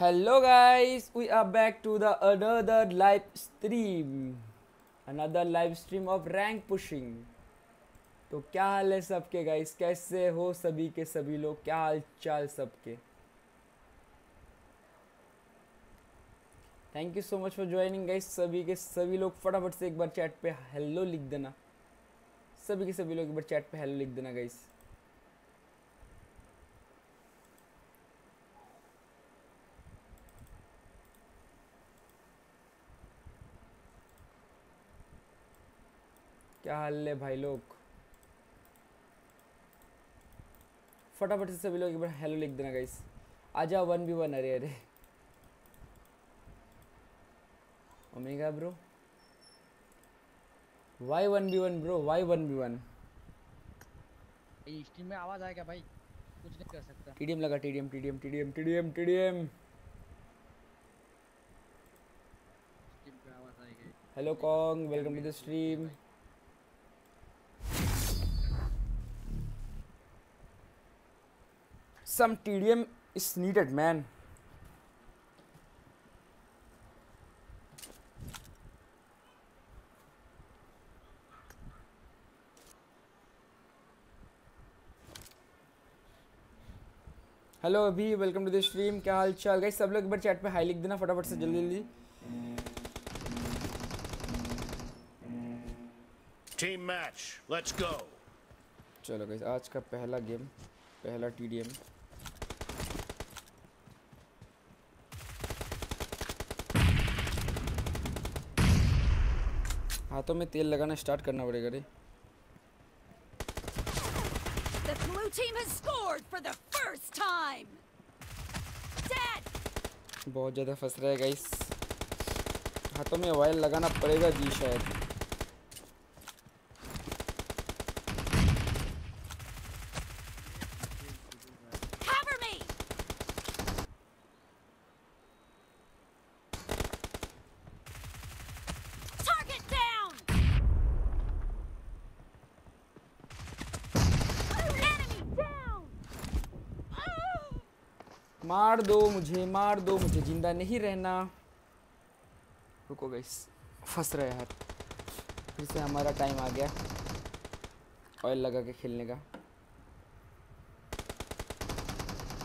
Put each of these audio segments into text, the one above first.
Hello guys, we are back to the another live stream. Another live stream of rank pushing. तो क्या हाल है सबके guys कैसे हो सभी के सभी लोग? क्या हाल चाल सबके? Thank you so much for joining guys सभी के सभी लोग फटाफट से एक बार चैट पे हेलो लिख देना। सभी के सभी लोग एक बार चैट पे हेलो लिख देना गाइस क्या हाल है भाई लोग? फटाफट से सभी लोग एक बार हेलो लिख देना गाइस आ जाओ वन बी वन अरे अरे. Omega bro Y one B one bro Y one B one stream में आवाज़ आएगा भाई? कुछ नहीं कर सकता। टीडीएम लगा TDM TDM TDM TDM TDM hello Kong welcome to the stream some TDM is needed, man. Hello Abhi welcome to the stream क्या हाल चाल गाइस सब लोग एक बार चैट पे हाई लिख देना फटाफट से जल्दी जल्दी Team match, let's go. चलो गाइस आज का पहला गेम पहला टीडीएम हाथों में तेल लगाना स्टार्ट करना पड़ेगा रे The blue team has scored for the first time. Dead. बहुत ज़्यादा फंस रहा है गाइस हाथों में वायल लगाना पड़ेगा जी शायद मार दो, मुझे मार दो, मुझे ज़िंदा नहीं रहना। रुको गई फंस रहा यार फिर से हमारा टाइम आ गया। ऑयल लगा के खेलने का।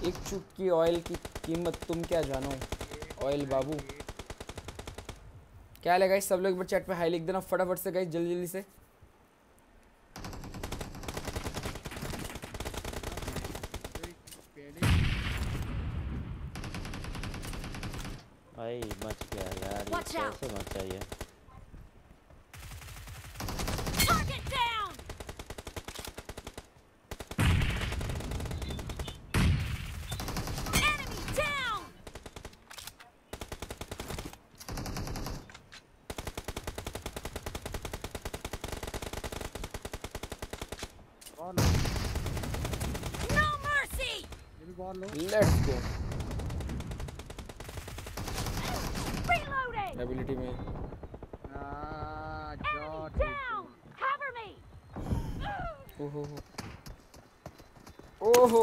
एक चुटकी ऑयल की कीमत तुम क्या जानो? ऑयल बाबू। क्या है सब लोग एक बार चैट पे हाई लिख देना फटाफट से गाइस जल्दी जल्दी से।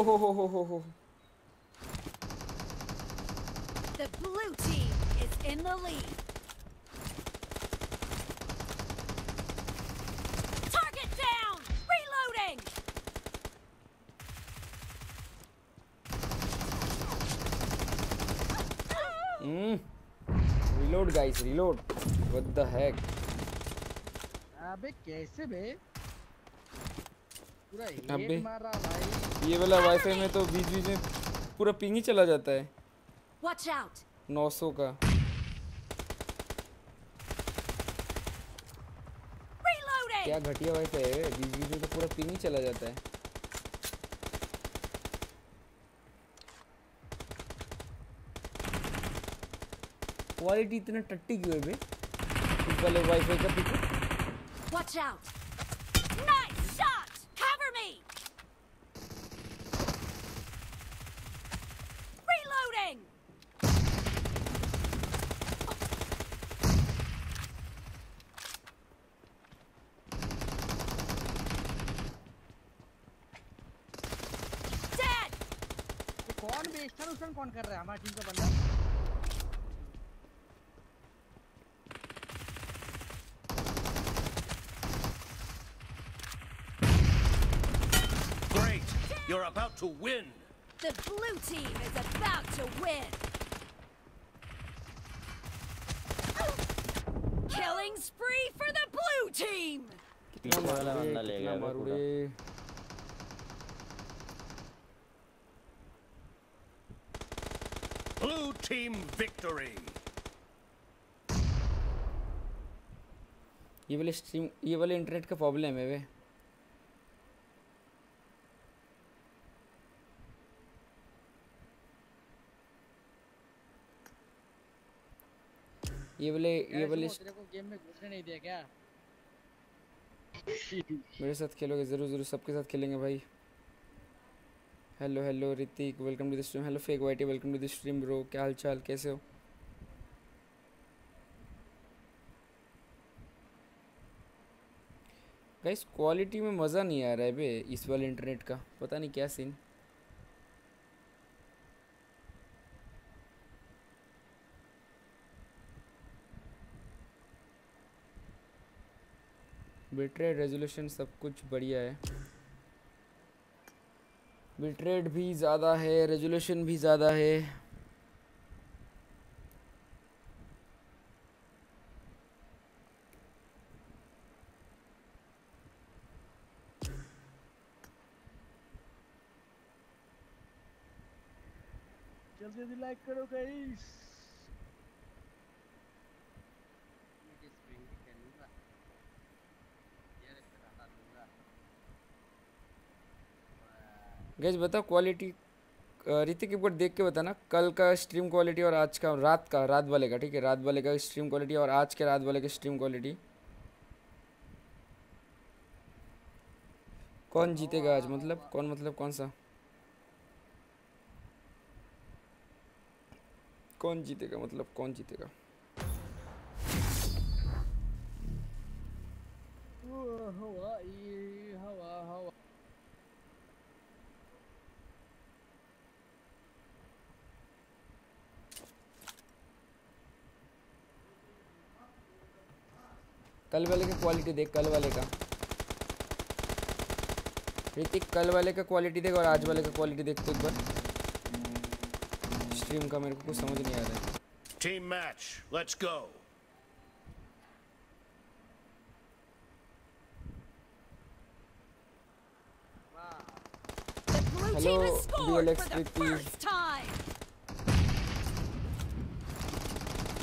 ओहो हो हो हो हो हो The blue team is in the lead. Target down! Reloading! Hmm. Reload, guys. Reload. What the heck? अबे कैसे बे पूरा अबे। ये वाला वाईफाई में तो बीच बीच में पूरा पिंग ही चला जाता है। Watch out! 900 का। Reloading! क्या घटिया वाईफाई है बीच बीच में तो पूरा पिंग ही चला जाता है। क्वालिटी इतना टट्टी क्यों है बे वाले वाईफाई का पीछे to win. The blue team is about to win. Killing spree for the blue team. कितना पीछे वाला मारूं रे, बंदा ले कितना गया बे मारूं पूरा। रे Blue team victory. ये वाले स्ट्रीम ये वाले इंटरनेट का प्रॉब्लम है वे ये वाले ये वाले तेरे को गेम में घुसने नहीं दिया क्या? मेरे साथ खेलोगे ज़रूर ज़रूर सबके साथ खेलेंगे भाई। Hello hello Hrithik welcome to the stream hello fake whitey welcome to the stream bro क्या हाल चाल कैसे हो? गाइस क्वालिटी में मज़ा नहीं आ रहा है बे इस वाले इंटरनेट का। पता नहीं क्या सीन बिटरेट रेजोल्यूशन सब कुछ बढ़िया है। बिटरेट भी ज़्यादा है, रेजोल्यूशन भी ज़्यादा है। जल्दी जल्दी लाइक करो गाइस गैस बताओ क्वालिटी ऋतिक एक बार देख के बता ना कल का स्ट्रीम क्वालिटी और आज का, रात का, रात वाले का, ठीक है? रात वाले का स्ट्रीम क्वालिटी और आज के रात वाले का स्ट्रीम क्वालिटी कौन जीतेगा आज? मतलब कौन मतलब कौन सा? कौन जीतेगा? मतलब कौन जीतेगा? कल वाले का क्वालिटी देख कल वाले का ऋतिक कल वाले का क्वालिटी देख और आज वाले का क्वालिटी देख तो एक बार स्ट्रीम का मेरे को कुछ समझ नहीं आ रहा है Team match. Let's go. The blue team Hello, has scored DLX for the Priti. first time.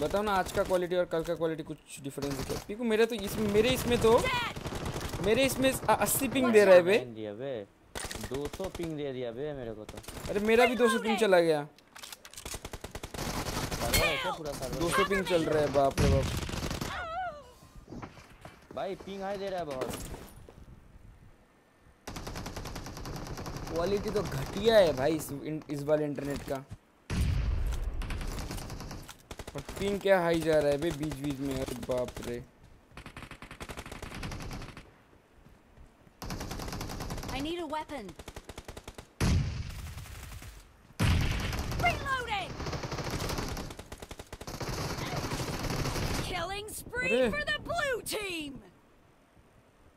बताओ ना आज का क्वालिटी और कल का क्वालिटी कुछ डिफरेंस है पीकू मेरे तो इसमें मेरे इसमें तो मेरे इसमें अस्सी पिंग दे रहा है बे। बे 200 पिंग दे दिया बे मेरे को तो। अरे मेरा भी 200 पिंग चला गया। सर्वर 200 पिंग चल रहा है बाप रे बाप। भाई पिंग हाई दे रहा है बहुत। क्वालिटी तो घटिया है भाई इस इस वाले इंटरनेट का। और पिंग क्या हाई जा रहा है बे बीच बीच में अरे बाप रे I need a weapon. Reloading. Killing spree for the blue team.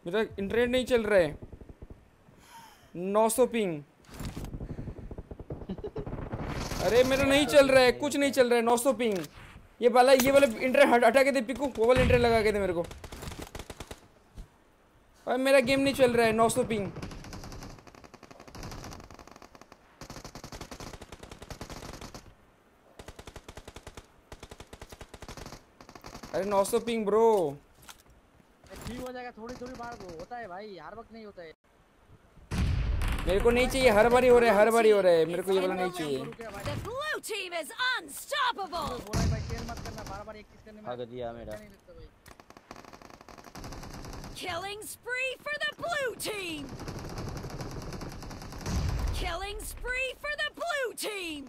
मेरा इंटरनेट नहीं चल रहा है 900 पिंग अरे मेरा नहीं चल रहा है कुछ नहीं चल रहा है 900 पिंग ये वाला ये वाला इंटरनेट हट, हटा के दे पिकू, वो वाला इंटरनेट लगा के दे मेरे को। अरे मेरा गेम नहीं चल रहा है 900 पिंग अरे 900 पिंग ब्रो ठीक हो जाएगा थोड़ी थोड़ी बार होता है भाई, हर वक्त नहीं होता है। मेरे को नहीं चाहिए हर बारी हो रहा है हर बारी हो रहा है मेरे को ये वाला नहीं चाहिए The है भाग दिया मेरा Killing spree for the blue team. Killing spree for the blue team.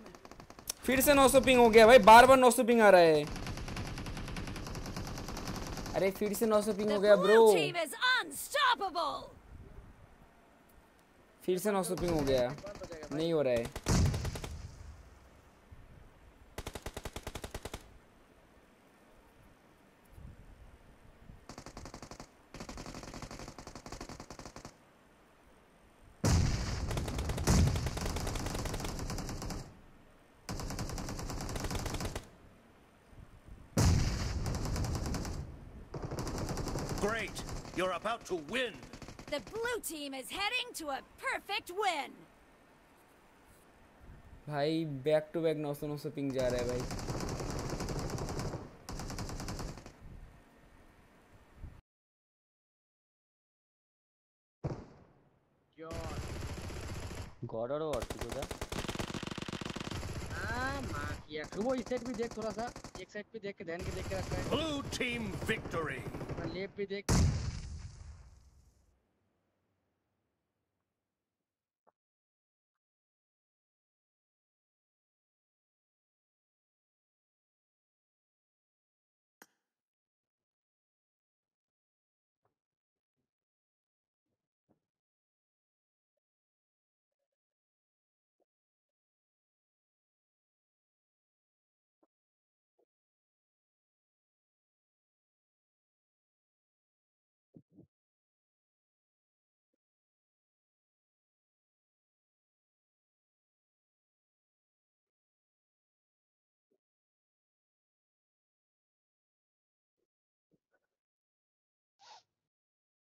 फिर से 900 पिंग हो गया भाई बार बार 900 पिंग आ रहा है अरे फिर से 900 पिंग हो गया bro blue team is unstoppable. फिर से पिंग हो गया नहीं हो रहा है Great! You're about to win! The blue team is heading to a perfect win. भाई बैक टू बैक 900 900 पिंग जा रहा है भाई। गॉड और और तू उधर हाँ? माँ किया। वो इस साइड भी देख थोड़ा सा। एक साइड पे देख के ध्यान के देख के रखा है। Blue team victory. और लेफ़्ट भी देख।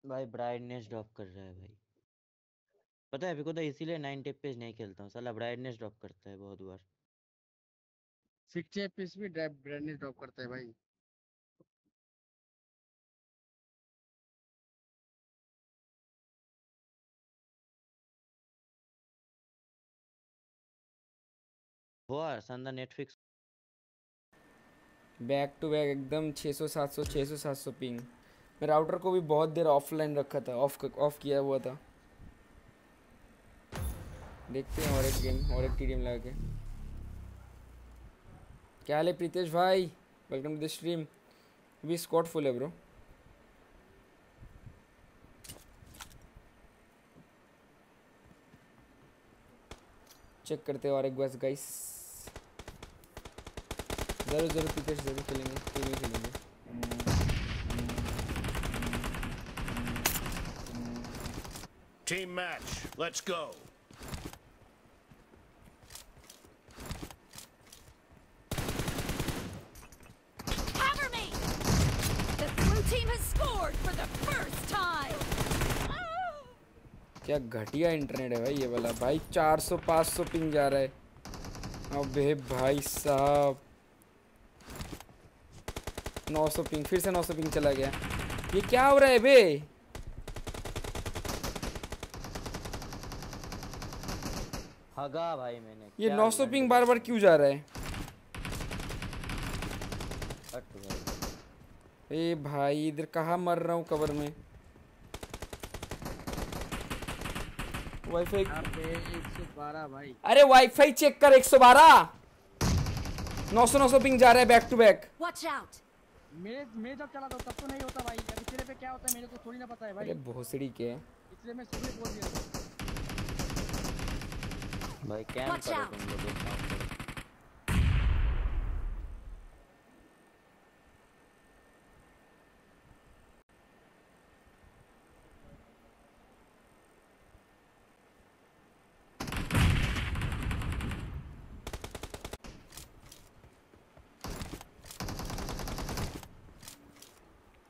भाई ब्राइटनेस ड्रॉप कर रहा है भाई। पता है अभी को तो इसीलिए नाइन टेप पे नहीं खेलता हूँ साला ब्राइटनेस ड्रॉप करता है बहुत बार। सिक्सटी एफपीएस भी ड्राइव ब्राइटनेस ड्रॉप करता है भाई। हुआ संदा नेटफ्लिक्स बैक टू बैक एकदम 600 700 600 700 पिंग मैं राउटर को भी बहुत देर ऑफलाइन रखा था ऑफ़ ऑफ़ किया हुआ था। देखते हैं और एक गेम और एक टीडीएम लगा के। क्या हाल है प्रीतेश भाई? वेलकम टू द स्ट्रीम भी स्कॉट फुल है ब्रो चेक करते हैं और एक बस गाइस ज़रूर ज़रूर, प्रीतेश, ज़रूर खेलेंगे खेलेंगे। Team match. Let's go. Cover me! The blue team has scored for the first time. क्या घटिया इंटरनेट है भाई ये वाला भाई 400 500 पिंग जा रहा है अबे भाई साहब 900 पिंग फिर से 900 पिंग चला गया ये क्या हो रहा है बे हगा भाई मैंने ये क्या 900 पिंग बार बार क्यों जा रहा है? ए भाई इधर कहाँ मर रहा हूँ कवर में? वाईफाई अबे 112 भाई। अरे वाईफाई चेक कर 112 900 900 पिंग जा रहा है back to back Watch out! मेरे मैं जब चला था तब तो नहीं होता भाई। अभी तेरे पे क्या होता है मेरे को थोड़ी ना पता है भाई। अरे भोसड़ी के। इसलिए मैं सुबह बोल दिया। भाई कैंप Watch करो out. तुम लोग एक काम करो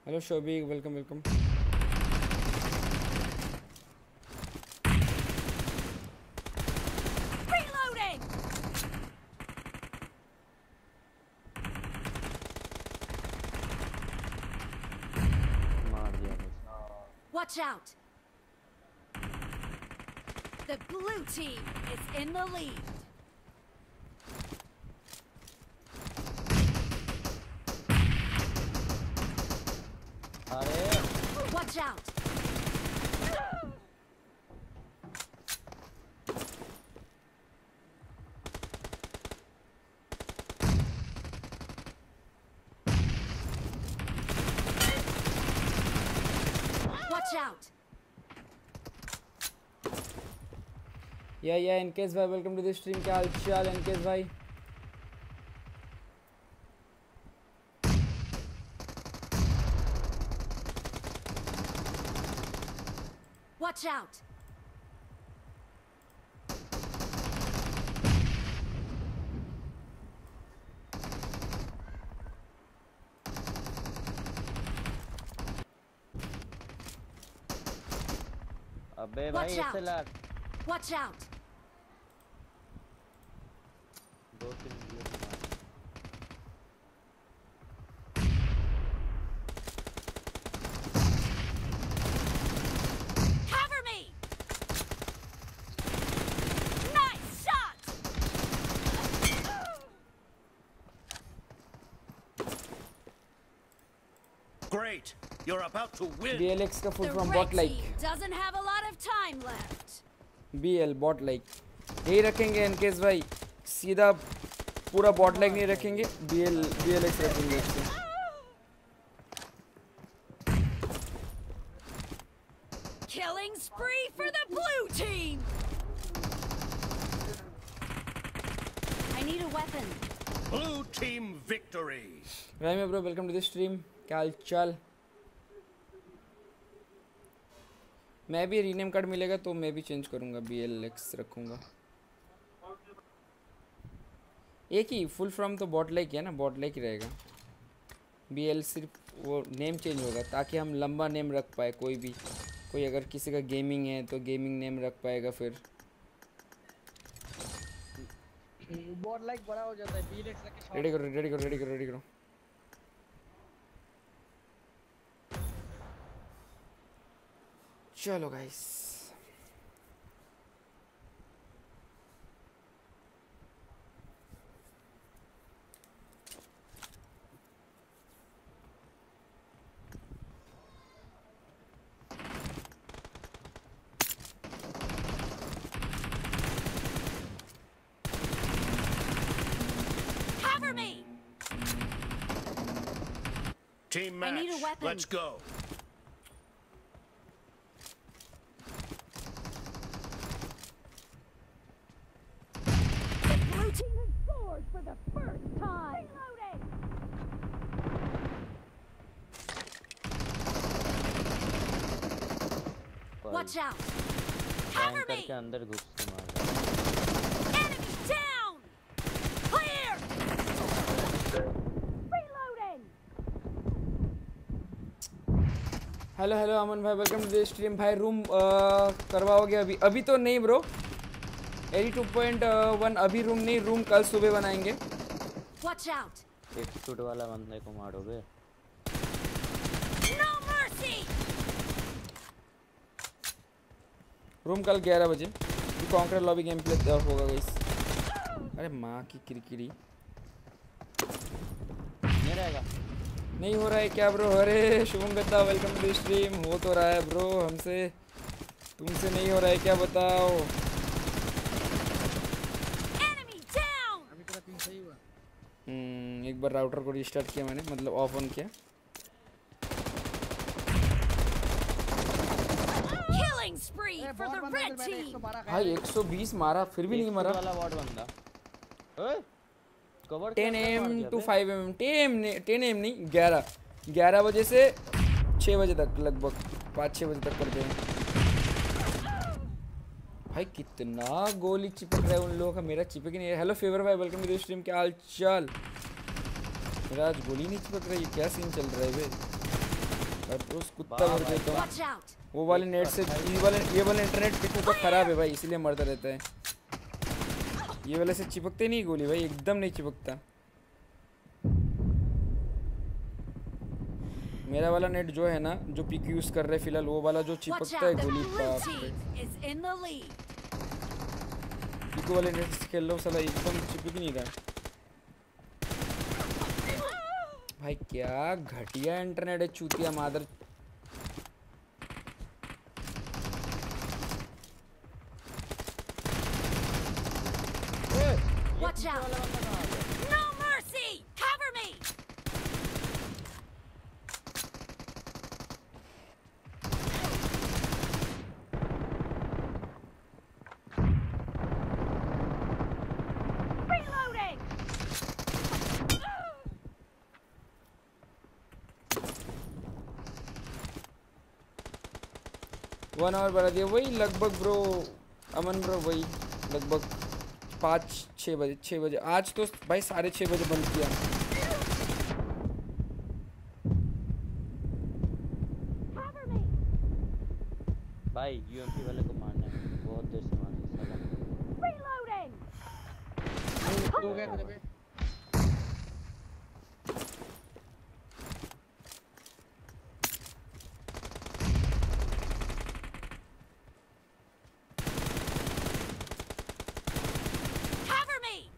hello Shobhik welcome welcome Watch out! The blue team is in the lead. या या इनकेस भाई वेलकम टू द स्ट्रीम क्या हाल चाल इनकेस भाई Watch out! अबे Watch भाई out. SLR Watch out! BLX का full The from red bot like team doesn't have a lot of time left. BL bot like यही रखेंगे इनकेस भाई सीधा पूरा बॉट लाइक नहीं रखेंगे BL BLX रखेंगे इससे Killing spree for the blue team! I need a weapon. Blue team victory. Rhyme bro welcome to the stream क्या हाल चाल मैं भी रीनेम कार्ड मिलेगा तो मैं भी चेंज करूँगा बी एल एक्स रखूँगा। एक ही फुल फ्रॉम तो बॉट लाइक है ना बॉट लाइक ही रहेगा। बी एल सिर्फ़ वो नेम चेंज होगा ताकि हम लंबा नेम रख पाए कोई भी। कोई अगर किसी का गेमिंग है तो गेमिंग नेम रख पाएगा फिर। हो है रेडी करो रेडी करो रेडी करो रेडी करो। चलो guys Cover me! Team I match. need a weapon. Let's go. अंदर घुस के मार है। हेलो हेलो अमन भाई वेलकम टू द स्ट्रीम भाई रूम करवाओगे अभी अभी तो नहीं bro eighty two point one अभी रूम नहीं रूम कल सुबह बनाएँगे एक शूट वाला बंदे को मारोगे? रूम कल 11 बजे। कॉन्कर लॉबी गेम प्ले होगा गाइस अरे माँ की किरकिरी। नहीं रहेगा। नहीं हो रहा है क्या ब्रो अरे शुभम गद्दा वेलकम टू स्ट्रीम हो तो रहा है ब्रो हमसे। तुमसे नहीं हो रहा है क्या बताओ? हम्म, एक बार राउटर को रिस्टार्ट किया मैंने मतलब ऑफ़ ऑन किया Killing spree for the red team! भाई 120 मारा फिर भी नहीं मरा। वाला वॉट बंदा ओए cover 10 M to 5 M 10 M 10 M नहीं 11 11 बजे से 6 बजे तक लगभग 5 6 बजे तक करते हैं। भाई कितना गोली चिपक रहा है उन लोगों का मेरा चिपक ही नहीं है हेलो फेवर भाई वेलकम टू द स्ट्रीम क्या हाल चाल मेरा आज गोली नहीं चिपक रही क्या सीन चल रहा है बे अब तो उस कुत्ता भर देता हूँ! वो वाले नेट से ये वाले ये वाला इंटरनेट पिकू का खराब है भाई इसलिए मरता रहता है। ये वाले से चिपकते नहीं गोली भाई एकदम नहीं चिपकता। मेरा वाला नेट जो है ना जो पिक यूज़ कर रहे फ़िलहाल वो वाला जो चिपकता है गोली! पिकू वाले नेट से खेल रहा साला एकदम चिपक नहीं रहा। भाई क्या घटिया इंटरनेट है चूतिया मादर। Watch out! No mercy! Cover me! Reloading! One hour बढ़ा दिया वही लगभग ब्रो अमन ब्रो वही लगभग पाँच छः बजे छः बजे। आज तो भाई साढ़े छः बजे बंद किया। भाई यूएमपी वाले को मारना है बहुत देर से मार रहे साला Reloading! हो गया तेरे पे Cover me!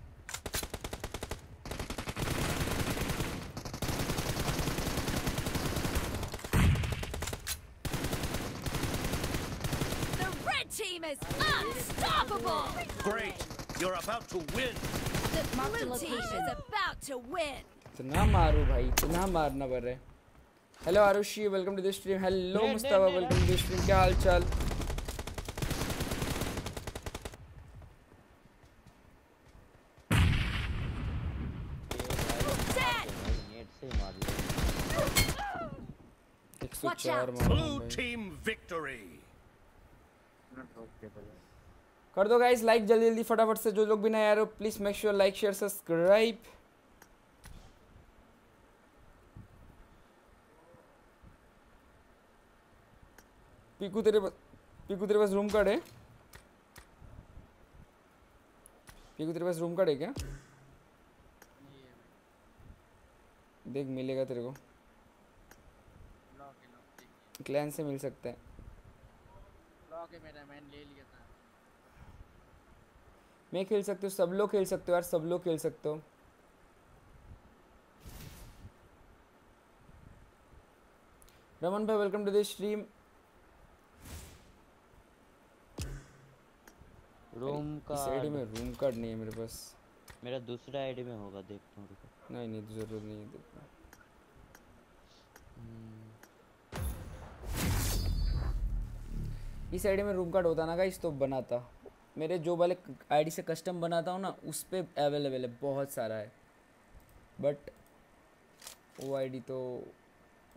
The red team is unstoppable! Great. You're about to win. The blue team is about to win! इतना मारू भाई इतना मारना पड़ रहा है hello Arushi welcome to the stream hello Mustafa welcome to the stream क्या हाल चाल Dead! नेट से मार लिया 104 Watch out. Blue team victory. कर दो गाइस लाइक जल्दी जल्दी फटाफट से जो लोग भी नए आ रहे हो please make sure like share subscribe Piku तेरे पास पीकू तेरे पास रूम कार्ड है? पीकू तेरे पास रूम कार्ड है क्या? देख मिलेगा तेरे को। क्लैन से मिल सकता है लॉक है मेरा मैंने ले लिया था मैं खेल सकते हो सब लोग खेल सकते हो यार सब लोग खेल सकते हो। रमन भाई welcome to the stream room का आईडी में रूम कार्ड नहीं है मेरे पास। मेरा दूसरा आईडी में होगा देखता हूँ नहीं नहीं ज़रूरत नहीं है देखना इस आईडी में रूम कार्ड होता ना गाइस तो बनाता। मेरे जो वाले आईडी से कस्टम बनाता हूँ ना उस पर अवेलेबल है बहुत सारा है। बट वो आईडी तो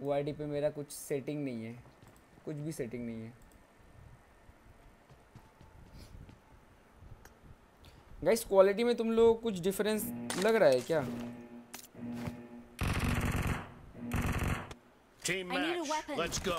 वो आईडी पे मेरा कुछ सेटिंग नहीं है। कुछ भी सेटिंग नहीं है। गाइस क्वालिटी में तुम लोग कुछ डिफरेंस लग रहा है क्या? Team a match. Let's go.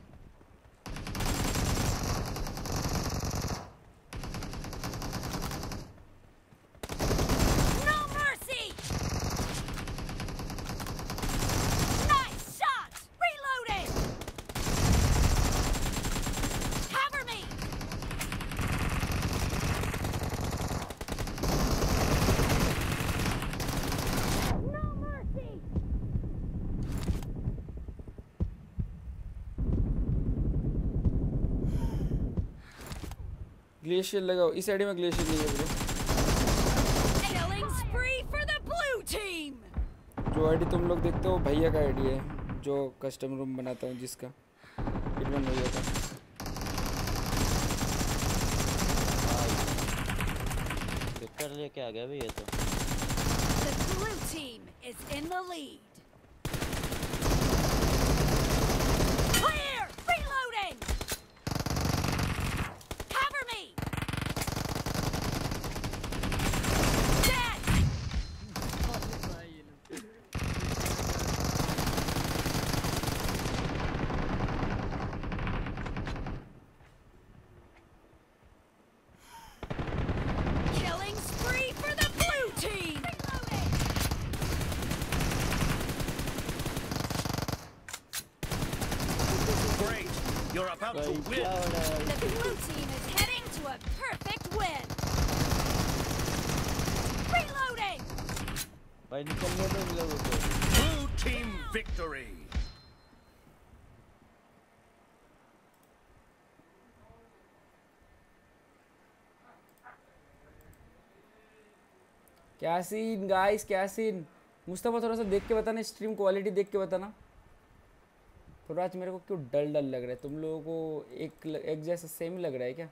Glacier लगाओ इस आईडी में ग्लेशियर नहीं है ब्रो! जो आईडी तुम लोग देखते हो भैया का आईडी है जो कस्टम रूम बनाता हूँ जिसका हिटमैन भैया का लेके आ गया भाई ये तो The blue team is in the lead. Clear! Reloading! Cover me! Dead! भाई ये लोग Killing spree for the blue team! Reloading! Great. About to win. हो है The blue team is heading to a perfect win! Reloading! भाई निकलने दो इन लोगों को Blue team victory. क्या सीन गाइस क्या सीन मुस्तफ़ा थोड़ा सा देख के बताना स्ट्रीम क्वालिटी देख के बताना थोड़ा आज मेरे को क्यों डल डल लग रहा है? तुम लोगों को एक एक जैसा सेम लग रहा है क्या?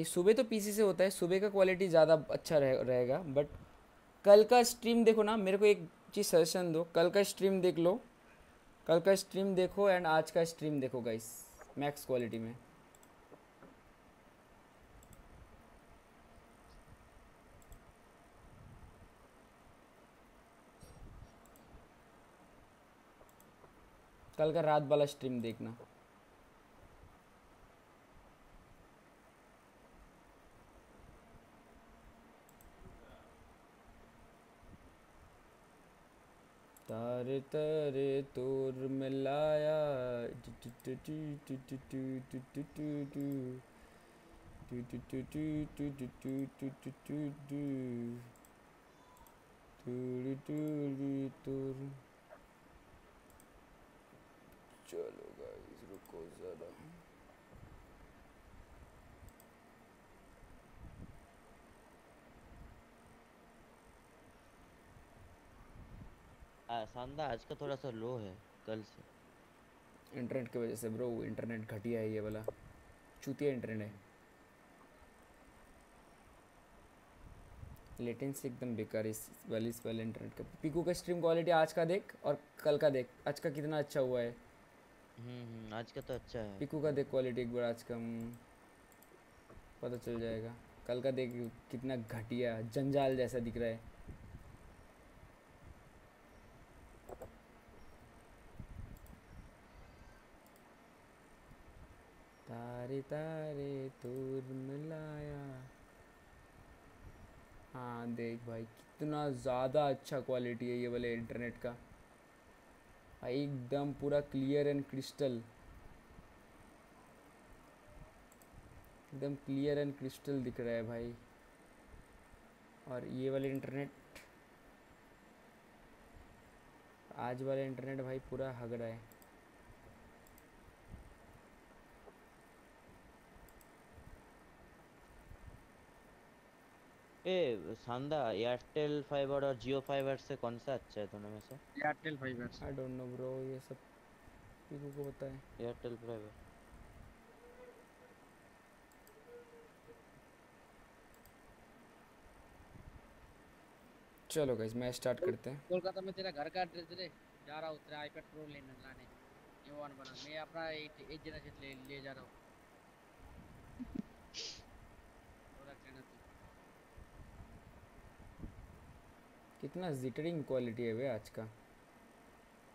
नहीं सुबह तो पीसी से होता है सुबह का क्वालिटी ज़्यादा अच्छा रहे, रहेगा बट कल का स्ट्रीम देखो ना मेरे को एक चीज़ सजेशन दो कल का स्ट्रीम देख लो कल का स्ट्रीम देखो एंड आज का स्ट्रीम देखो गाइस मैक्स क्वालिटी में। कल का रात वाला स्ट्रीम देखना। तारे तारे तोर मिलाया टू सांदा आज का थोड़ा सा लो है कल से। इंटरनेट की वजह से ब्रो इंटरनेट घटिया है ये वाला। चूतिया इंटरनेट है। लेटेंसी एकदम बेकार इस वाले इस वाले इंटरनेट का। पिकू का स्ट्रीम क्वालिटी आज का देख और कल का देख। आज का कितना अच्छा हुआ है। हम्म हम्म, आज का तो अच्छा है। पिकू का देख क्वालिटी एक बार आज का पता चल जाएगा। कल का देख कितना घटिया जंजाल जैसा दिख रहा है। तारे तारे तोर मिलाया। हाँ देख भाई, कितना ज़्यादा अच्छा क्वालिटी है ये वाले इंटरनेट का। भाई, एकदम पूरा क्लियर एंड क्रिस्टल एकदम क्लियर एंड क्रिस्टल दिख रहा है भाई। और ये वाले इंटरनेट आज वाला इंटरनेट भाई पूरा हग रहा है। ए सांदा एयरटेल फाइबर और जियो फाइबर से कौन सा अच्छा है दोनों में से Airtel fibre I don't know bro ये सब किसी को पता है एयरटेल फाइबर चलो गाइस मैच स्टार्ट करते हैं। कोलकाता में तेरा घर का एड्रेस दे जा रहा हूँ तेरा आईपैड प्रो लेने लाने। ये वन बना। मैं अपना एट जनरेशन ले ले जा रहा हूँ प्रोडक्ट लेना तू कितना जिटरिंग क्वालिटी है वे आज का।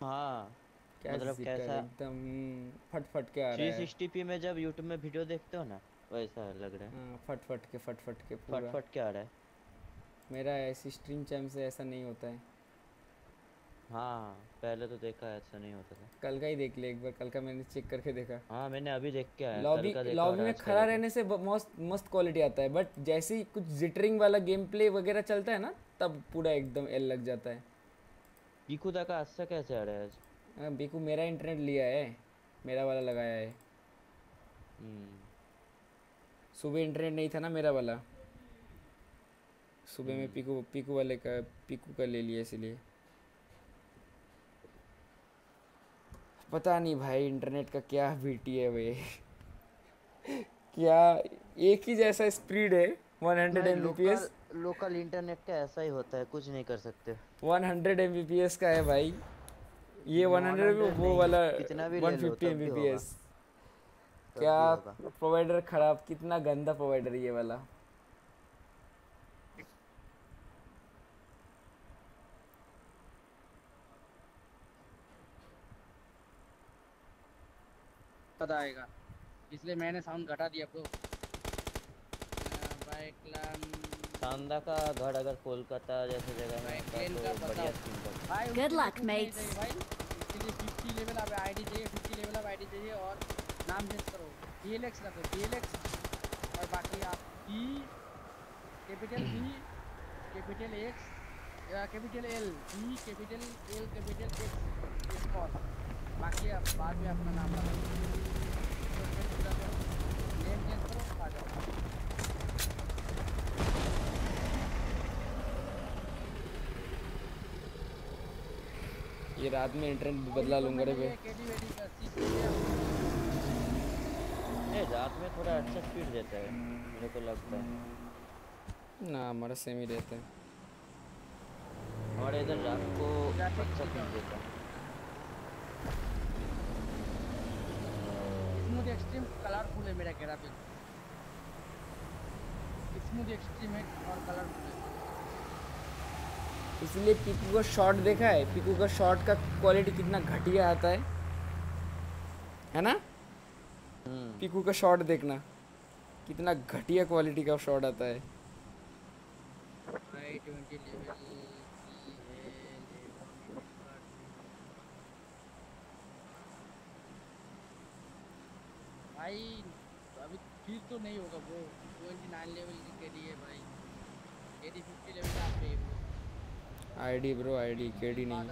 हाँ क्या मतलब कैसा? एकदम फट फट के आ रहा है। 360p में जब YouTube में वीडियो देखते हो ना वैसा लग रहा है। हाँ, फट फट के फट फट के पूरा। फट फट के आ रहा है। मेरा ऐसी स्ट्रीम चैम से ऐसा नहीं होता है। हाँ पहले तो देखा है ऐसा नहीं होता था। कल का ही देख ले एक बार कल का मैंने चेक करके देखा। हाँ मैंने अभी देख के आया लॉबी लॉबी में खड़ा रहने से मस्त मस्त क्वालिटी आता है बट जैसे ही कुछ जिटरिंग वाला गेम प्ले वगैरह चलता है ना तब पूरा एकदम एल लग जाता है। पीकू दा का अच्छा कैसे आ रहा है आज? हाँ, बीकू मेरा इंटरनेट लिया है मेरा वाला लगाया है। हम्म। सुबह इंटरनेट नहीं था ना मेरा वाला। सुबह में हम्म। पीकू पीकू वाले का पीकू का ले लिया इसलिए। पता नहीं भाई इंटरनेट का क्या बीटी है वे। क्या एक ही जैसा स्पीड है 100 एमबीपीएस लोकल इंटरनेट का ऐसा ही होता है कुछ नहीं कर सकते। वन 100 एमबीपीएस का है भाई। ये 100 100 वो वाला कितना भी ले लो, 150 तब भी होगा। एमबीपीएस तब क्या प्रोवाइडर खराब कितना गंदा प्रोवाइडर ये वाला। पता आएगा। इसलिए मैंने साउंड घटा दिया ब्रो बाइक सांदा का घर अगर कोलकाता जैसे जगह में तो बढ़िया। स्कीम कुछ नहीं mates. चाहिए भाई। इसलिए 50 लेवल अब आईडी चाहिए 50 लेवल अब आईडी चाहिए और नाम चेंज करो। डीएलएक्स रखो डीएलएक्स और बाकी आप E capital B capital X या capital L B capital L capital X small बाकी आप बाद में अपना नाम जाओ। ये रात में इंटरनेट बदला लूँगा रे ए रात में थोड़ा अच्छा स्पीड देता है मेरे को लगता है। ना हमारा सेम ही रहता है। हमारे इधर रात को अच्छा स्पीड देता है। स्मूथ एक्सट्रीम कलरफुल है मेरा ग्राफिक। स्मूथ एक्सट्रीम है और कलरफुल है। इसलिए पीकू का शॉट देखा है? पिकू का शॉट का क्वालिटी कितना घटिया आता है। है ना? हम्म। पीकू का शॉट देखना। कितना घटिया क्वालिटी का शॉट आता है आई ट्वेंटी लेवल भाई अभी फिर तो नहीं होगा ब्रो ट्वेंटी नाइन लेवल की केडी है भाई। केडी फिफ्टी लेवल का आप पे bro ID bro ID KD नहीं।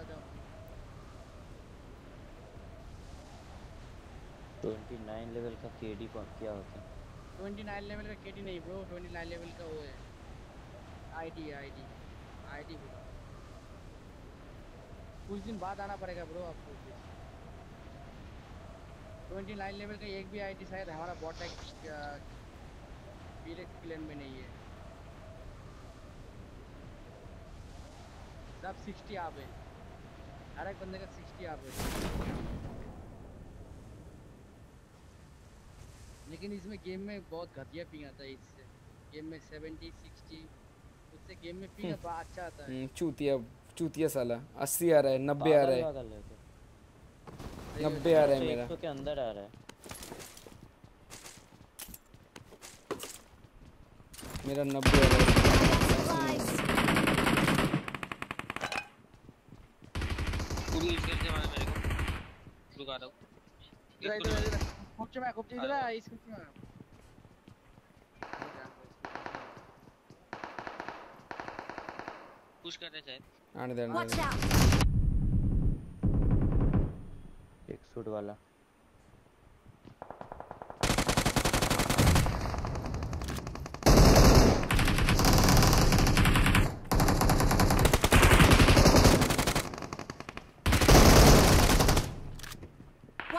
ट्वेंटी नाइन लेवल का केडी क्या होता है? ट्वेंटी नाइन लेवल का केडी नहीं ब्रो ट्वेंटी नाइन लेवल का वो है। आईडी आईडी आईडी ब्रो कुछ दिन बाद आना पड़ेगा ब्रो आपको। ट्वेंटी नाइन लेवल का एक भी आईडी शायद हमारा बॉटेक पीले प्लेन में नहीं है। सब सिक्सटी आप है। हर एक बंदे का सिक्सटी आप है। लेकिन इसमें गेम में बहुत घटिया पिंग आता है इससे। गेम में सेवेंटी सिक्सटी उससे गेम में पिंग बड़ा अच्छा आता है। हम्म, चूतिया चूतिया साला अस्सी आ रहा है नब्बे आ रहा है। तो। नब्बे आ रहा है तो मेरा। 100 के अंदर आ रहा है मेरा नब्बे आ रहा है Supplies. पूरी यूज़ करते हैं मेरे को रुका रहा हूँ इधर इसको इधर ले इधर खूब चमा खूब इधर आ, इस पुश कर रहे शायद। आने दे आने दे। एक सूट वाला।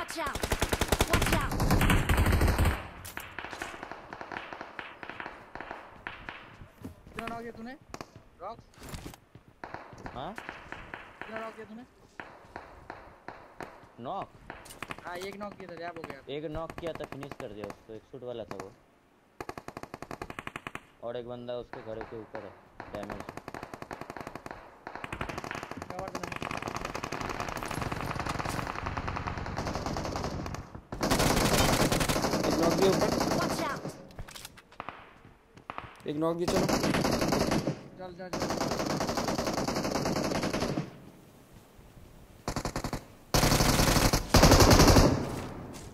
Watch out. Watch out. कितना नॉक किया तूने? रॉक्स हाँ? कितना नॉक किया तूने? नॉक हाँ एक नॉक किया था जैब हो गया। एक नॉक किया था फिनिश कर दिया उसको एक सूट वाला था वो। और एक बंदा उसके घर के ऊपर है डैमेज कवर देना एक नॉक दिया ऊपर एक नॉक दिया चलो। चल चल चल।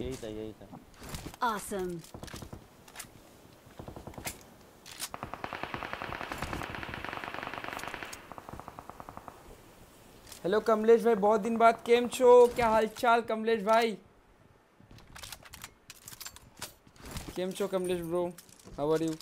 यही था यही था। Awesome. हेलो कमलेश भाई बहुत दिन बाद केम छो? क्या हालचाल कमलेश भाई? केम छो Kamlesh bro how are you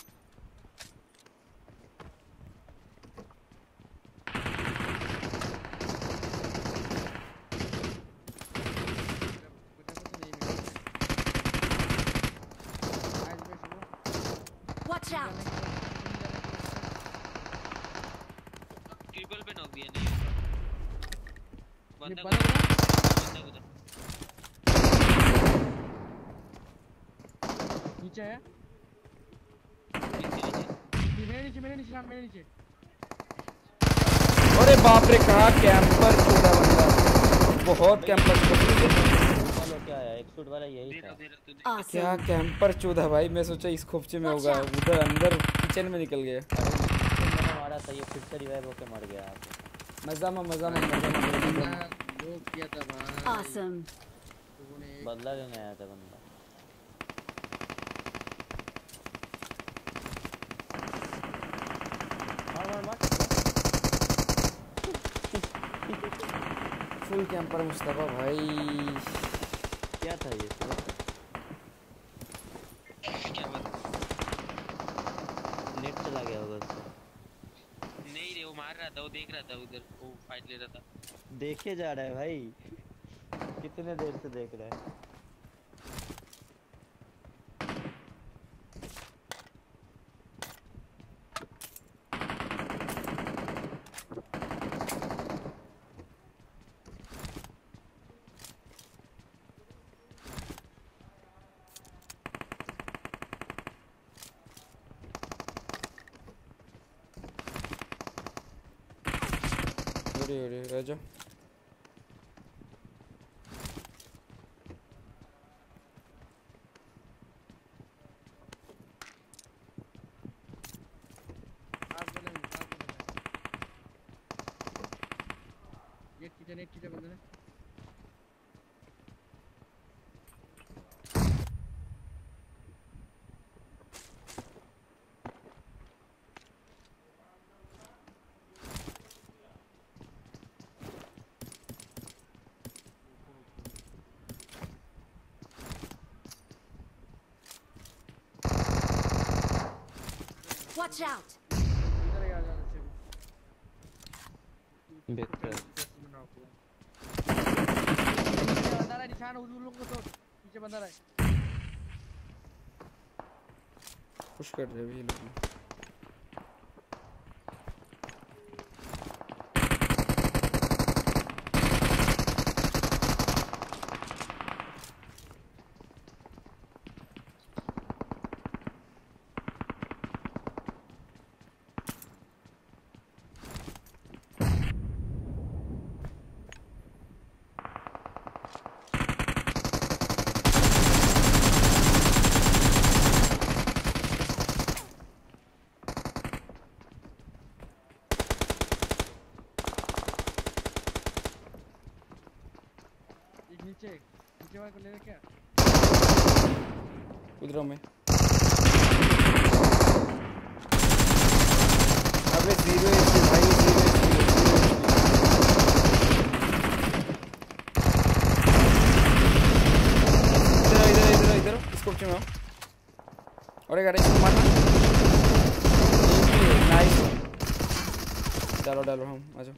Watch out. Triple पे नॉक दिया नहीं होगा बंदा बंदा बंदा उधर नीचे है नीचे नीचे मेरे नीचे मेरे नीचे मेरे नीचे अरे बाप रे कहा कैंपर छोड़ा बंदा बहुत कैंपर वाला क्या है एक सूट वाला यही दे था रहा क्या कैंपर चौदह भाई? मैं सोचा इस खोपचे में होगा। उधर अंदर किचन में निकल गया। मारा था ये फिर से रिवाइव होके मर गया। मज़ा में मज़ा में मज़ा में। वो किया था भाई. बदला लेने आया था बंदा। फुल कैंपर मुस्तफ़ा भाई। क्या था ये सूट? क्या बात नेट चला गया होगा उसका नहीं रे वो मार रहा था, उधर वो फाइट ले रहा था। देखे जा रहा है भाई। कितने देर से देख रहा है? जा पास वाले में पास वाले में एक किचन एक किचन बंदे ने Watch out! इधर आ जा से बेहतर बंदा रहा है निशान उस लोग को पीछे बंदा रहा पुश कर रहे भी नहीं। लोग एक नीचे नीचे वाले को ले ले क्या कूद रहा हूँ मैं अबे ज़ीरो एचपी भाई ज़ीरो एचपी इधर इधर इधर इधर इसको बच्चे में आओ अरे इसको मारना नाइस डालो डालो हम आ जाओ।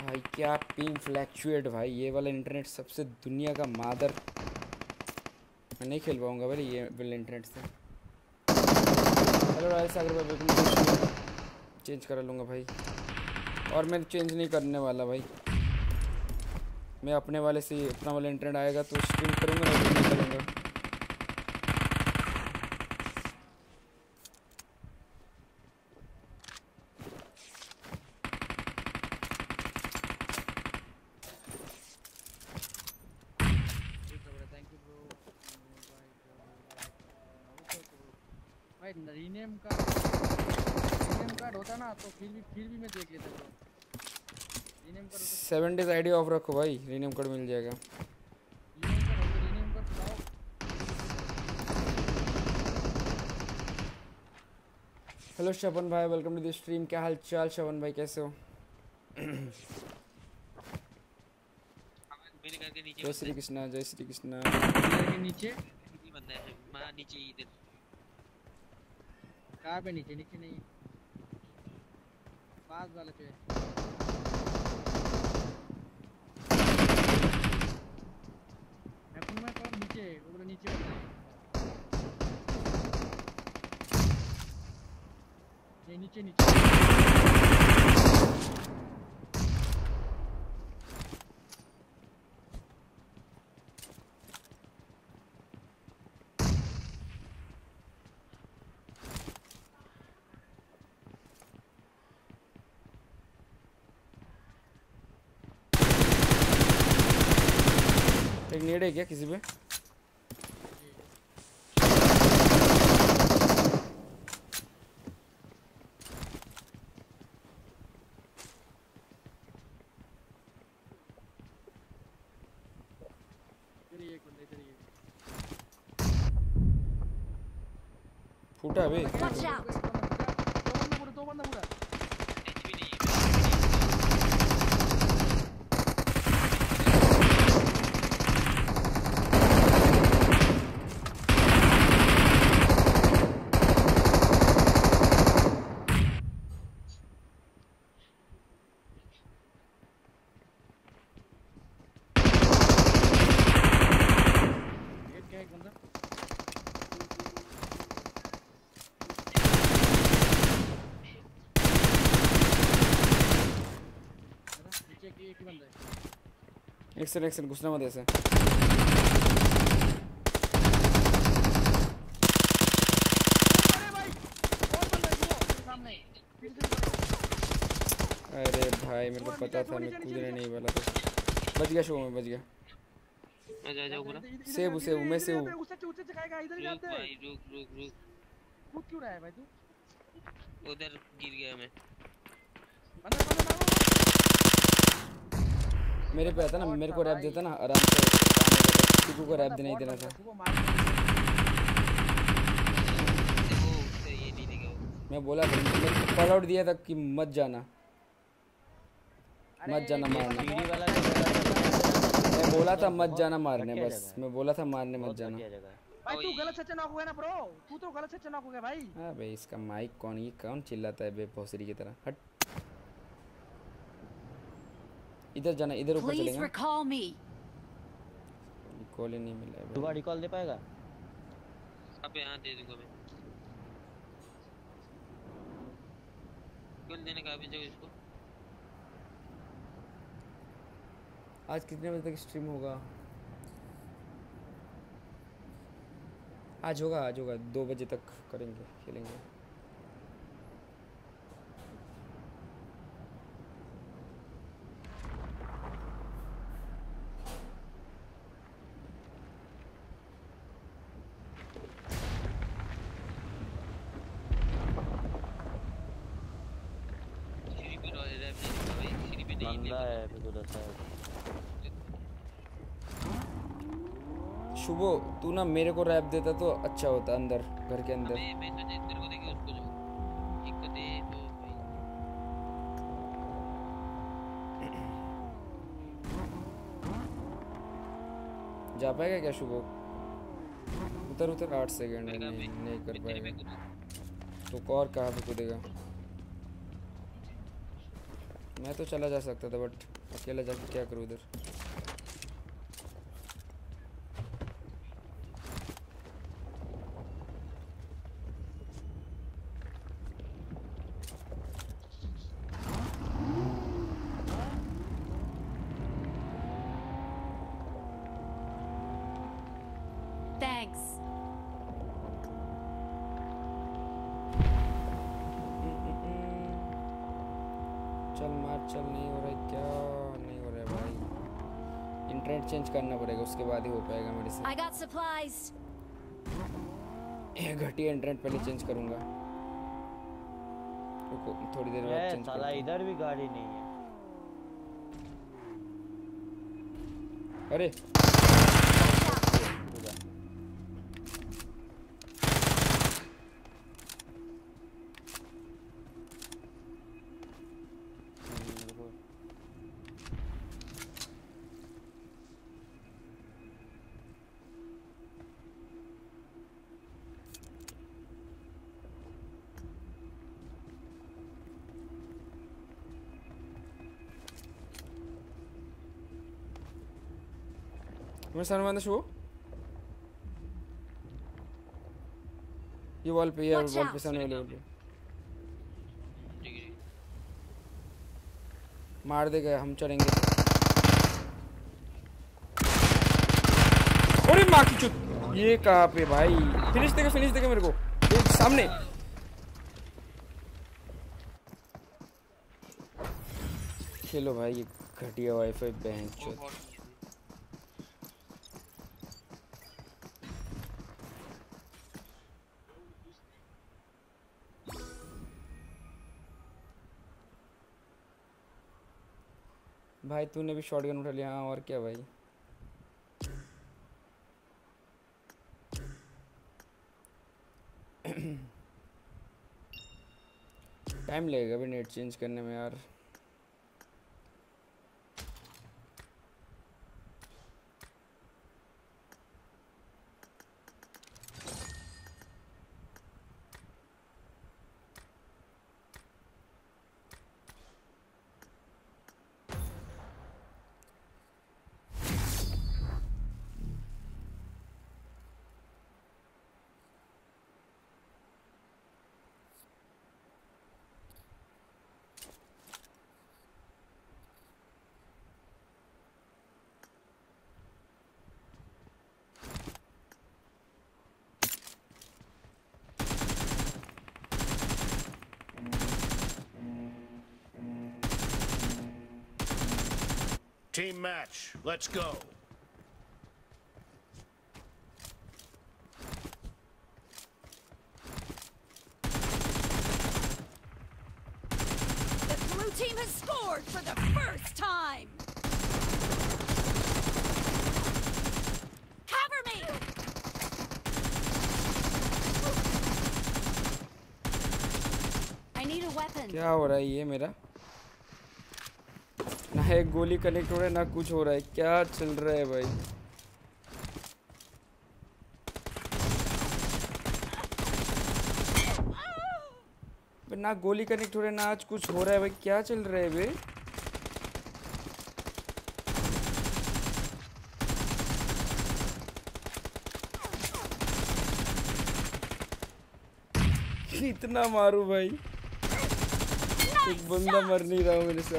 भाई क्या पिंग फ्लैक्चुएट भाई? ये वाला इंटरनेट सबसे दुनिया का मादर। मैं नहीं खेल पाऊँगा भाई ये वाले इंटरनेट से। हेलो राज सागर भाई चेंज करा लूँगा भाई। और मैं चेंज नहीं करने वाला भाई। मैं अपने वाले से अपना वाला इंटरनेट आएगा तो स्ट्रीम करूँगा थैंक यू ब्रो भाई रीनेम का रीनेम कार्ड होता ना तो फिर भी फिर भी मैं देख लेता bro rename card seven days ID off रखो भाई रीनेम कोड मिल जाएगा। कार्ड रीनेम कार्ड लाओ। हेलो शवन भाई वेलकम टू द स्ट्रीम। क्या हाल चाल शवन भाई कैसे हो? जय श्री कृष्णा जय श्री कृष्णा। के नीचे? बंदा है नीचे ही इधर कहाँ पे नीचे नीचे नहीं पास वाले पे मैं कहाँ नीचे, वो बोला नीचे ये नीचे नीचे। एक नीड है क्या किसी पे? फूटा अभी Watch out! दो बंदा पूरा दो बंदा पूरा एचपी नहीं है एक क्या एक बंदा है ना? नीचे एक एक ही बंदा है एक सेकंड घुसना मत ऐसे। अरे भाई बंदा है मेरे को पता था मैं कूदने नहीं वाला था। बच गया शो में बच गया। आ जा जाओ पूरा? इधर- इधर- सेब, इधर- सेब, इधर- मैं हैं, उससे उससे चकाएगा इधर ही। जाते भाई रुक रुक रुक। कूद क्यों रहा है भाई तू? उधर गिर गया मैं। अंदर अंदर मारो पे आता ना मेरे को रैप देता ना आराम से। किसी को रैप बंदा देना था। नहीं। मैं बोला मैंने कॉल आउट दिया था कि मत जाना। मत जाना मारने। मैं बोला था मत जाना मारने बस। मैं बोला था मारने मत जाना। भाई तू गलत सच्चा नॉक हो गया ना ब्रो तू तो गलत सच्चा नॉक हो गया भाई। हाँ भाई इसका माइक कौन ये कौन चिल्लाता है बेभौसरी की तरह? हट। इधर जाना इधर ऊपर Please चलेंगे। recall me. कॉल ही नहीं मिला भाई। रिकॉल दे पाएगा? अबे हाँ दे दूँगा मैं। कुल देने का अभी जाओ इसको। आज कितने बजे तक स्ट्रीम होगा? आज होगा आज होगा। दो बजे तक करेंगे खेलेंगे सीढ़ी पे रह रैप नहीं दूँगा भाई सीढ़ी पे नहीं बंदा ले है मेरे को दस है शुभो तू ना मेरे को रैप देता तो अच्छा होता अंदर घर के अंदर। मैं मैं तुझे तेरे को देके उसको जो एक को दे तो भाई। जा पाएगा क्या शुभ? उतर उतर आठ सेकंड नहीं, पे- नहीं कर पाएगा। तो और कहाँ पे कूदेगा? मैं तो चला जा सकता था बट अकेला जाके क्या करूँ उधर Thanks. चल मार चल नहीं हो रहा है क्या नहीं हो रहा है भाई इंटरनेट चेंज करना पड़ेगा उसके बाद ही हो पाएगा मेरे से I got supplies. ये घटिया इंटरनेट पहले चेंज करूँगा. रुको थोड़ी देर बाद चेंज साला इधर भी गाड़ी नहीं है। अरे सामने बंदा शो ये वॉल पे ये Watch वॉल पे. सामने वाले वॉल मार देगा हम चढ़ेंगे। अरे माँ की चुत ये कहाँ पे भाई? फिनिश देगा फिनिश देगा मेरे को। ये सामने। खेलो भाई ये घटिया वाईफाई बैंक चुत। भाई, तूने भी शॉटगन उठा लिया। हाँ और क्या भाई? टाइम लगेगा अभी नेट चेंज करने में यार। Team match. Let's go. The blue team has scored for the first time! Cover me! I need a weapon. क्या हो रहा है ये मेरा एक गोली कनेक्ट हो रहा है, ना कुछ हो रहा है। क्या चल रहा है भाई? ना गोली कनेक्ट हो रहा है, ना आज कुछ हो रहा है भाई। क्या चल रहा है बे? इतना मारू भाई। एक बंदा मर नहीं रहा मेरे से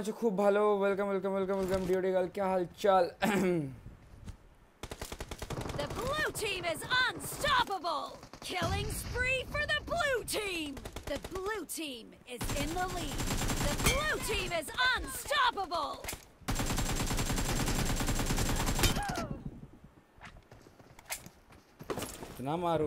আছো খুব ভালো ওয়েলকাম ওয়েলকাম ওয়েলকাম ওয়েলকাম ডিওডি গাল क्या हाल चाल The blue team is unstoppable! Killing spree for the blue team! The blue team is in the lead. The blue team is unstoppable! इतना मारू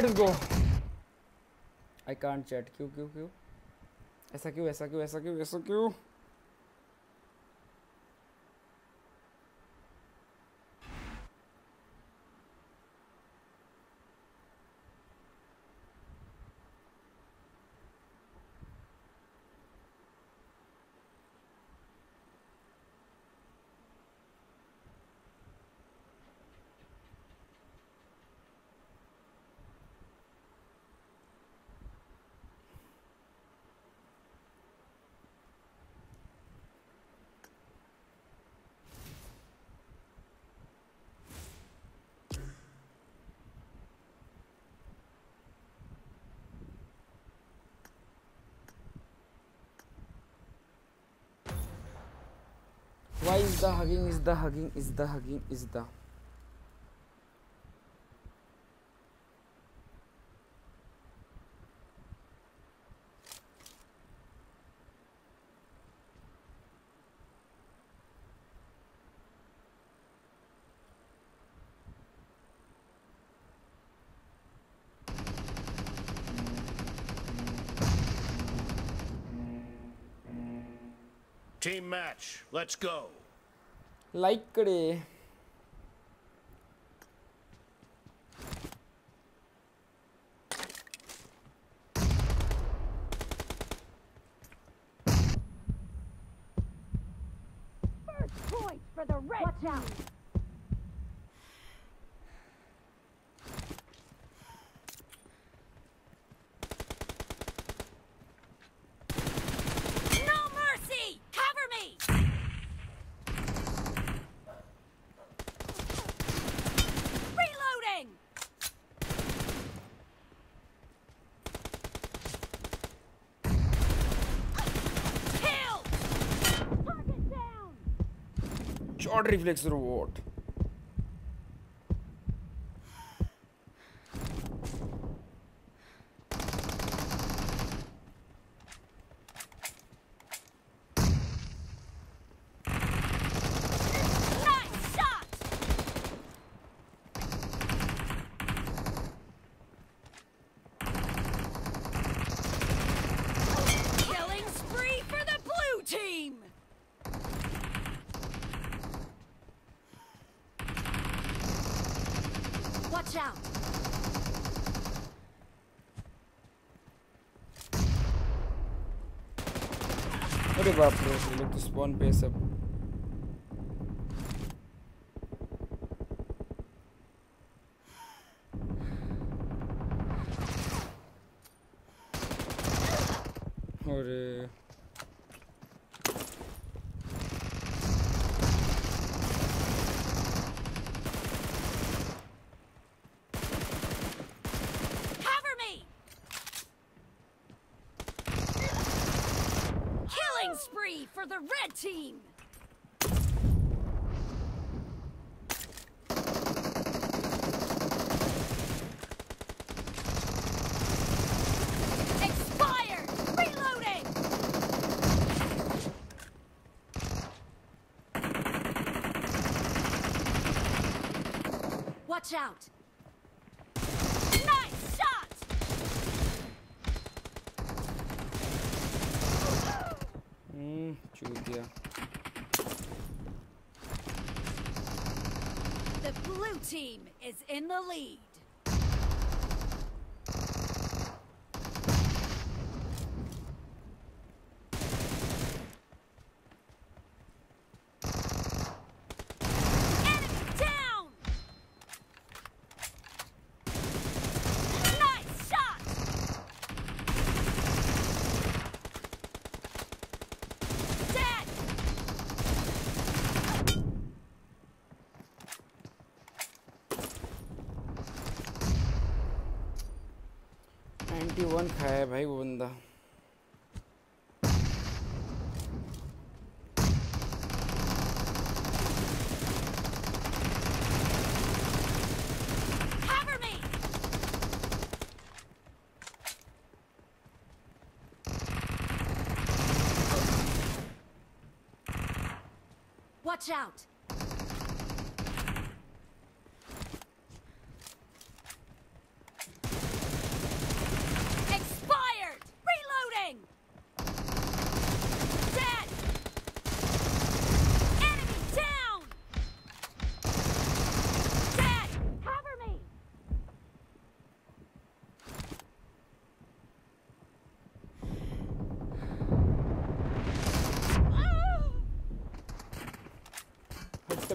Let's go. I can't chat क्यों क्यों क्यों? ऐसा क्यों ऐसा क्यों ऐसा क्यों ऐसा क्यों? The hugging is the hugging is the hugging is the Team match. Let's go. Like करे First point for the red Watch out. No mercy! Cover me! Reloading! Kill! Target down! Short reflex robot Nice shot! Killing spree for the blue team! Watch out! अरे बाप रे लोग तो spawn पे सब। Ninety one खाया है भाई वो बंदा Cover me! Watch out!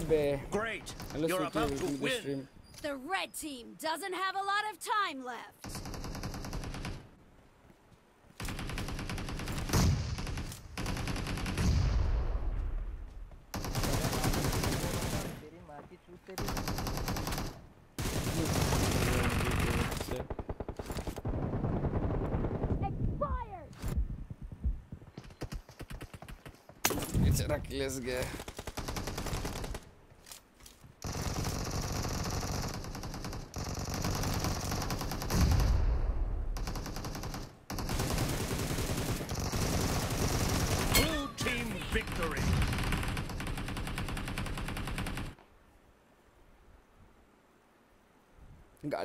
maybe. Great. Unless You're about to win. The, the red team doesn't have a lot of time left. It's a reckless guy.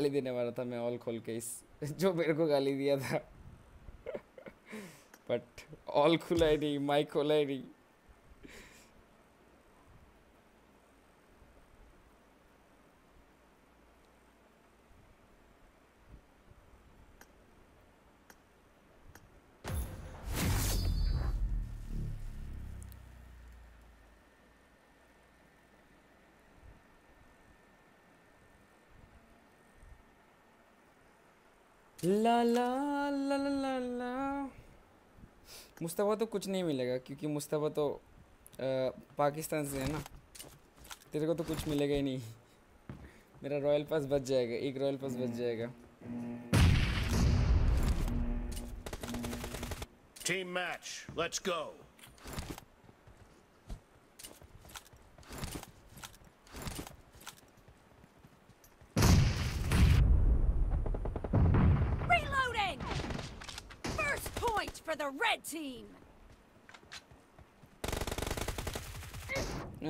गाली देने वाला था मैं ऑल खोल के इस, जो मेरे को गाली दिया था। बट ऑल खुला ही नहीं माइक खोला ही नहीं ला ला ला ला ला ला मुस्तफ़ा तो कुछ नहीं मिलेगा क्योंकि मुस्तफ़ा तो आ, पाकिस्तान से है ना तेरे को तो कुछ मिलेगा ही नहीं मेरा रॉयल पास बच जाएगा एक रॉयल पास बच जाएगा Team match. Let's go. Reloading! First point for the red team!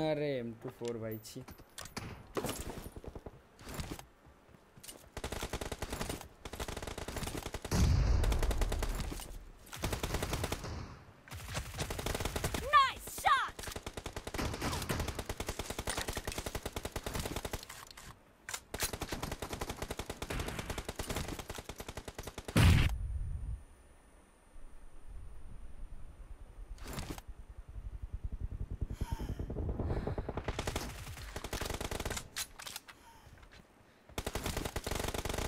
अरे एम टू फोर भाई छी Nice shot!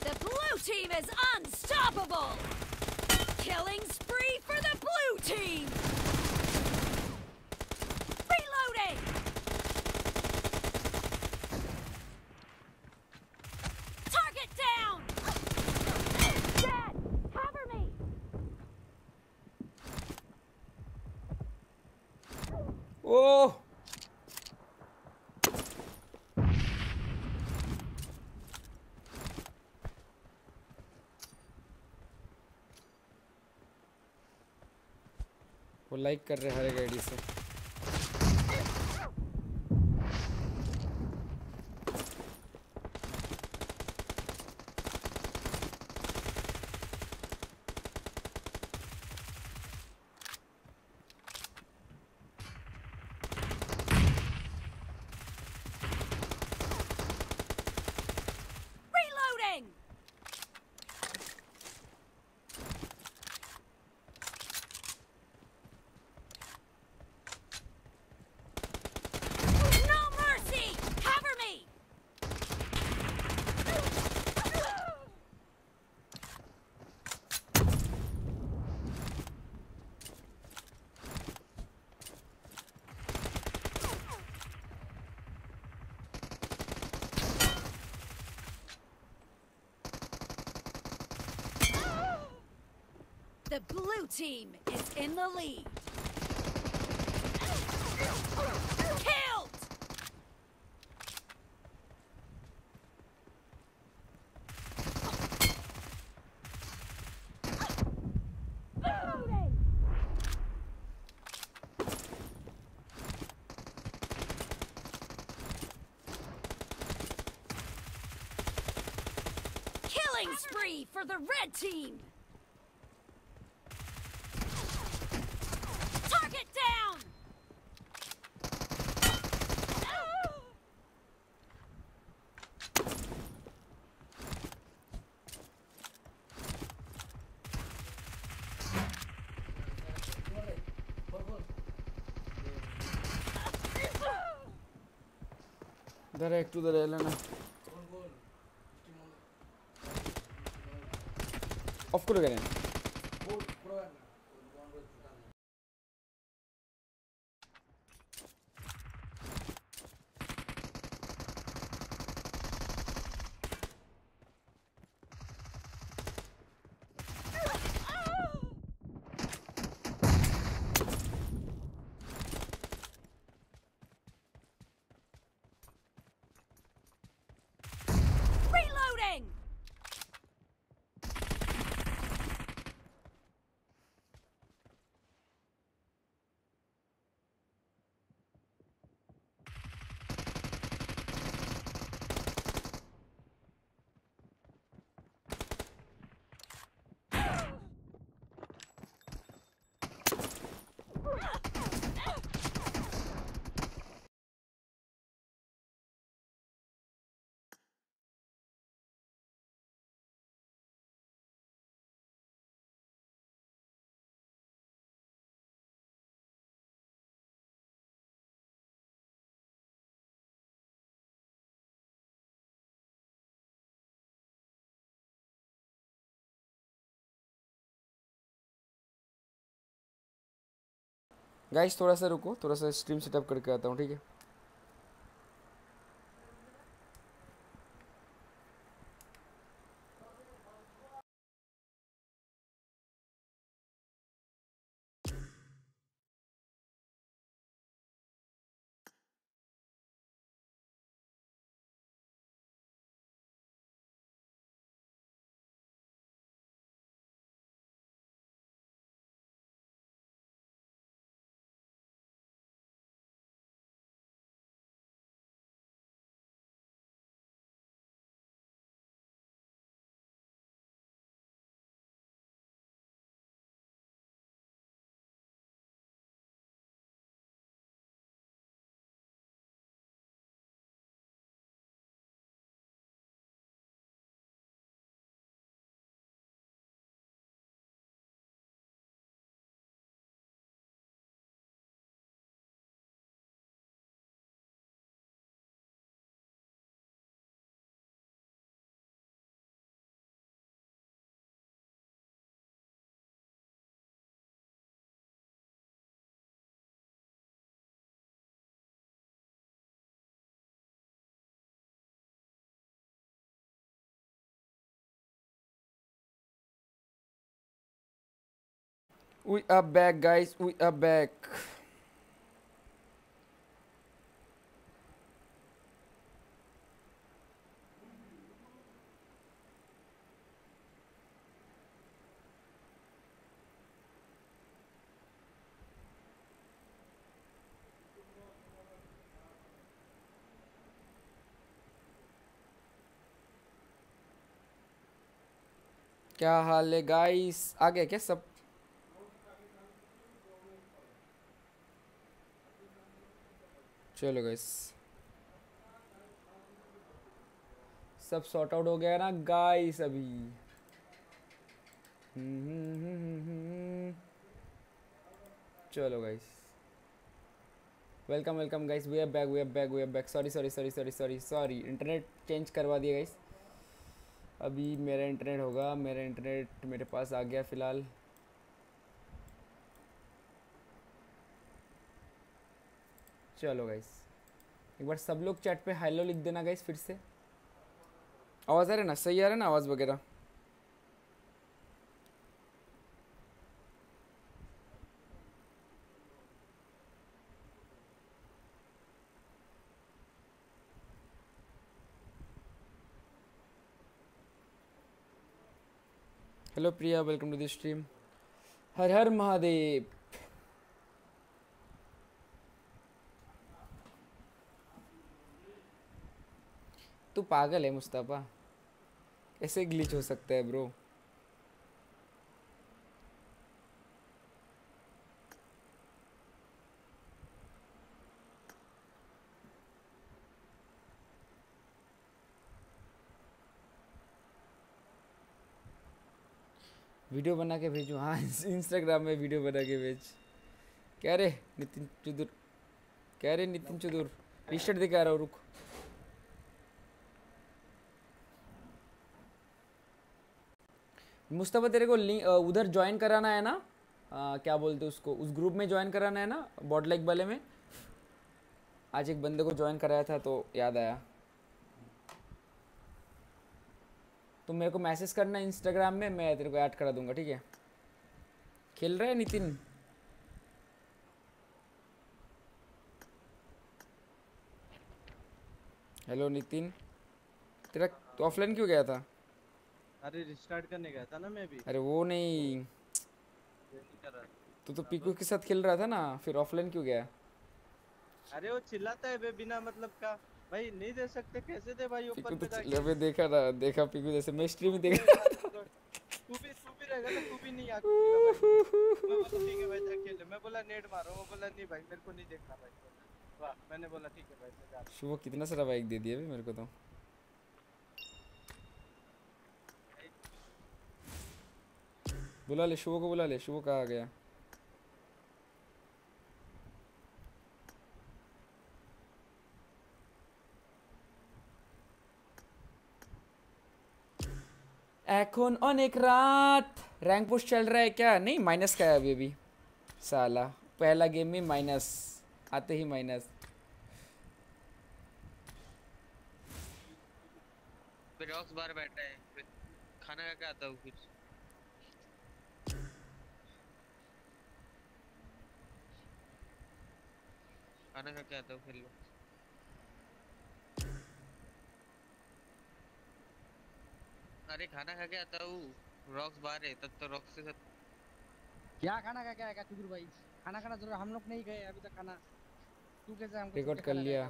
The blue team is unstoppable! Killing spree for the blue team! Reloading! Target down! Dead! Cover me! ओह वो like कर रहे हरे गाड़ी से। Team is in the lead. Killed! Killing spree for the red team! Direct to the island. Off kule gayen. Guys थोड़ा सा रुको थोड़ा सा स्ट्रीम सेटअप करके आता हूँ ठीक है? We are back guys, we are back. क्या हाल है गाइस आ गया क्या सब चलो गाइस सब सॉर्ट आउट हो गया ना गाइस अभी। चलो guys welcome welcome guys we are back we are back we are back sorry sorry sorry sorry sorry sorry internet change करवा दिया गाइस अभी मेरा इंटरनेट होगा, मेरा इंटरनेट मेरे पास आ गया फ़िलहाल। चलो गाइस एक बार सब लोग चैट पे हेलो लिख देना गाइस फिर से. आवाज़ आ रहा है ना? सही आ रहा है ना आवाज़ वगैरह? Hello Priya welcome to the stream हर हर महादेव. तू पागल है मुस्तफ़ा। कैसे ग्लिच हो सकता है ब्रो वीडियो बना के भेजूँ? हाँ इंस्टाग्राम में वीडियो बना के भेज। क्या रे, नितिन चुदुर? क्या रे, नितिन चुदुर? टी शर्ट दिखा रहा हूँ, रुक। मुस्तफ़ा तेरे को उधर ज्वाइन कराना है ना? आ, क्या बोलते उसको? उस ग्रुप में ज्वाइन कराना है ना? बॉड लाइक वाले में? आज एक बंदे को ज्वाइन कराया था तो याद आया। तो मेरे को मैसेज करना इंस्टाग्राम में मैं तेरे को ऐड करा दूँगा ठीक है? खेल रहा है नितिन? हेलो नितिन? तेरा तो ऑफलाइन क्यों गया था? अरे रिस्टार्ट करने गया था ना मैं भी। अरे वो नहीं। रहा था। तू तो पीकू के साथ खेल रहा था ना फिर ऑफलाइन क्यों गया? अरे वो चिल्लाता है बे बिना मतलब का। भाई नहीं दे सकते कैसे दे भाई ऊपर तो पे चिल्ला- जाके? मैं देखा ना देखा पीकू जैसे मैं स्ट्रीम में देखा तू भी तू भी रहेगा ना तू भी नहीं आके मैं बोला ठीक है भाई जा खेल मैं बोला नेट मारो। वो बोला नहीं भाई मेरे को नहीं देखना भाई। वाह मैंने बोला ठीक है भाई जा रहा। शुभ कितना सारा बाइक दे दिया बे मेरे को तो। बुला ले शुभ को बुला ले शुभ कहाँ गया এখন অনেক রাত रैंक पुश चल रहा है क्या नहीं माइनस का है अभी अभी साला पहला गेम में माइनस आते ही माइनस फिर रॉक्स बार बैठा है फिर खाना खा के आता हूँ फिर खाना खा के आता हूँ फिर लो अरे खाना खा के आता हूँ रॉक्स बाहर है तब तो रॉक्स के साथ क्या खाना का क्या है चुगुर भाई? खाना खाना ज़रूर हम लोग नहीं गए अभी तक खाना। तू कैसे हमको के कर लिया।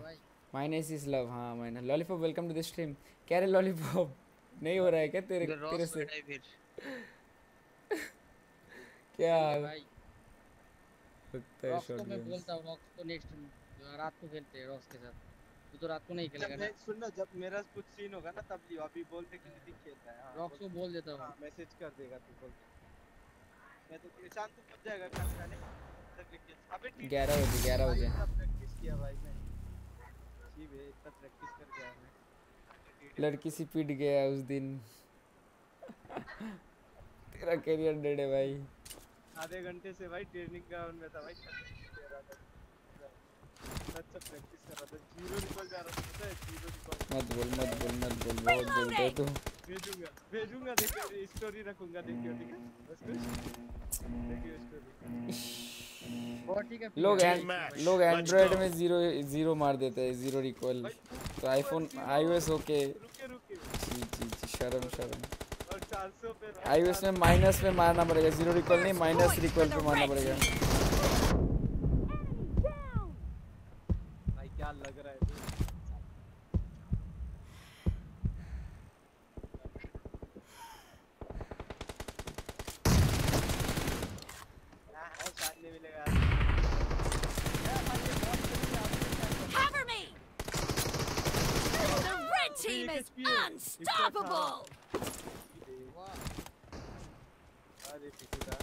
माइनस इज़ लव हाँ मैंने lollipop welcome to the stream कह रहे लॉलीपॉप नहीं हो रहा है क्या तेरे तेरे से? क्या? भाई। लगता है रॉक्स को मैं बोलता हूँ रॉक्स को नेक्स्ट रात को खेलते हैं रॉक्स के साथ। तू तो रात को नहीं खेलेगा ना। सुन ना जब मेरा कुछ सीन होगा ना तब लियो। अभी बोल दे कि नहीं खेलता है हाँ, रॉक्स को बोल- देता हूँ। हाँ मैसेज कर देगा तू बोल मैं तो निशान तो पहुँच जाएगा तक लेके अबे ठीक है, ग्यारह बजे ग्यारह भाई, बजे। प्रैक्टिस किया भाई मैं जी बे इतना प्रैक्टिस कर गया मैं लड़की सी पीट गया उस दिन। तेरा करियर डेड है भाई। आधे घंटे से भाई ट्रेनिंग ग्राउंड में था भाई। रहा अच्छा प्रैक्टिस कर रहा था। ज़ीरो निकल जा रहा था पता है? ज़ीरो निकल मत बोल मत बोल मत बोल बहुत बोलते है तू भेजूँगा भेजूँगा देखियो स्टोरी रखूँगा देखियो ठीक है? बस कुछ? देखियो स्टोरी है लोग. लोग एंड्रॉइड में ज़ीरो ज़ीरो मार देते हैं ज़ीरो रिकॉल तो आईफोन आईओएस ओके रुके रुके जी जी जी शर्म शर्म। और 400 आईओएस में माइनस में मारना पड़ेगा ज़ीरो रिकॉल नहीं माइनस रिकॉल पे मारना पड़ेगा। भाई क्या लग रहा है? शायद नहीं मिलेगा। Cover me! The red team is unstoppable! अरे पिछुड़ा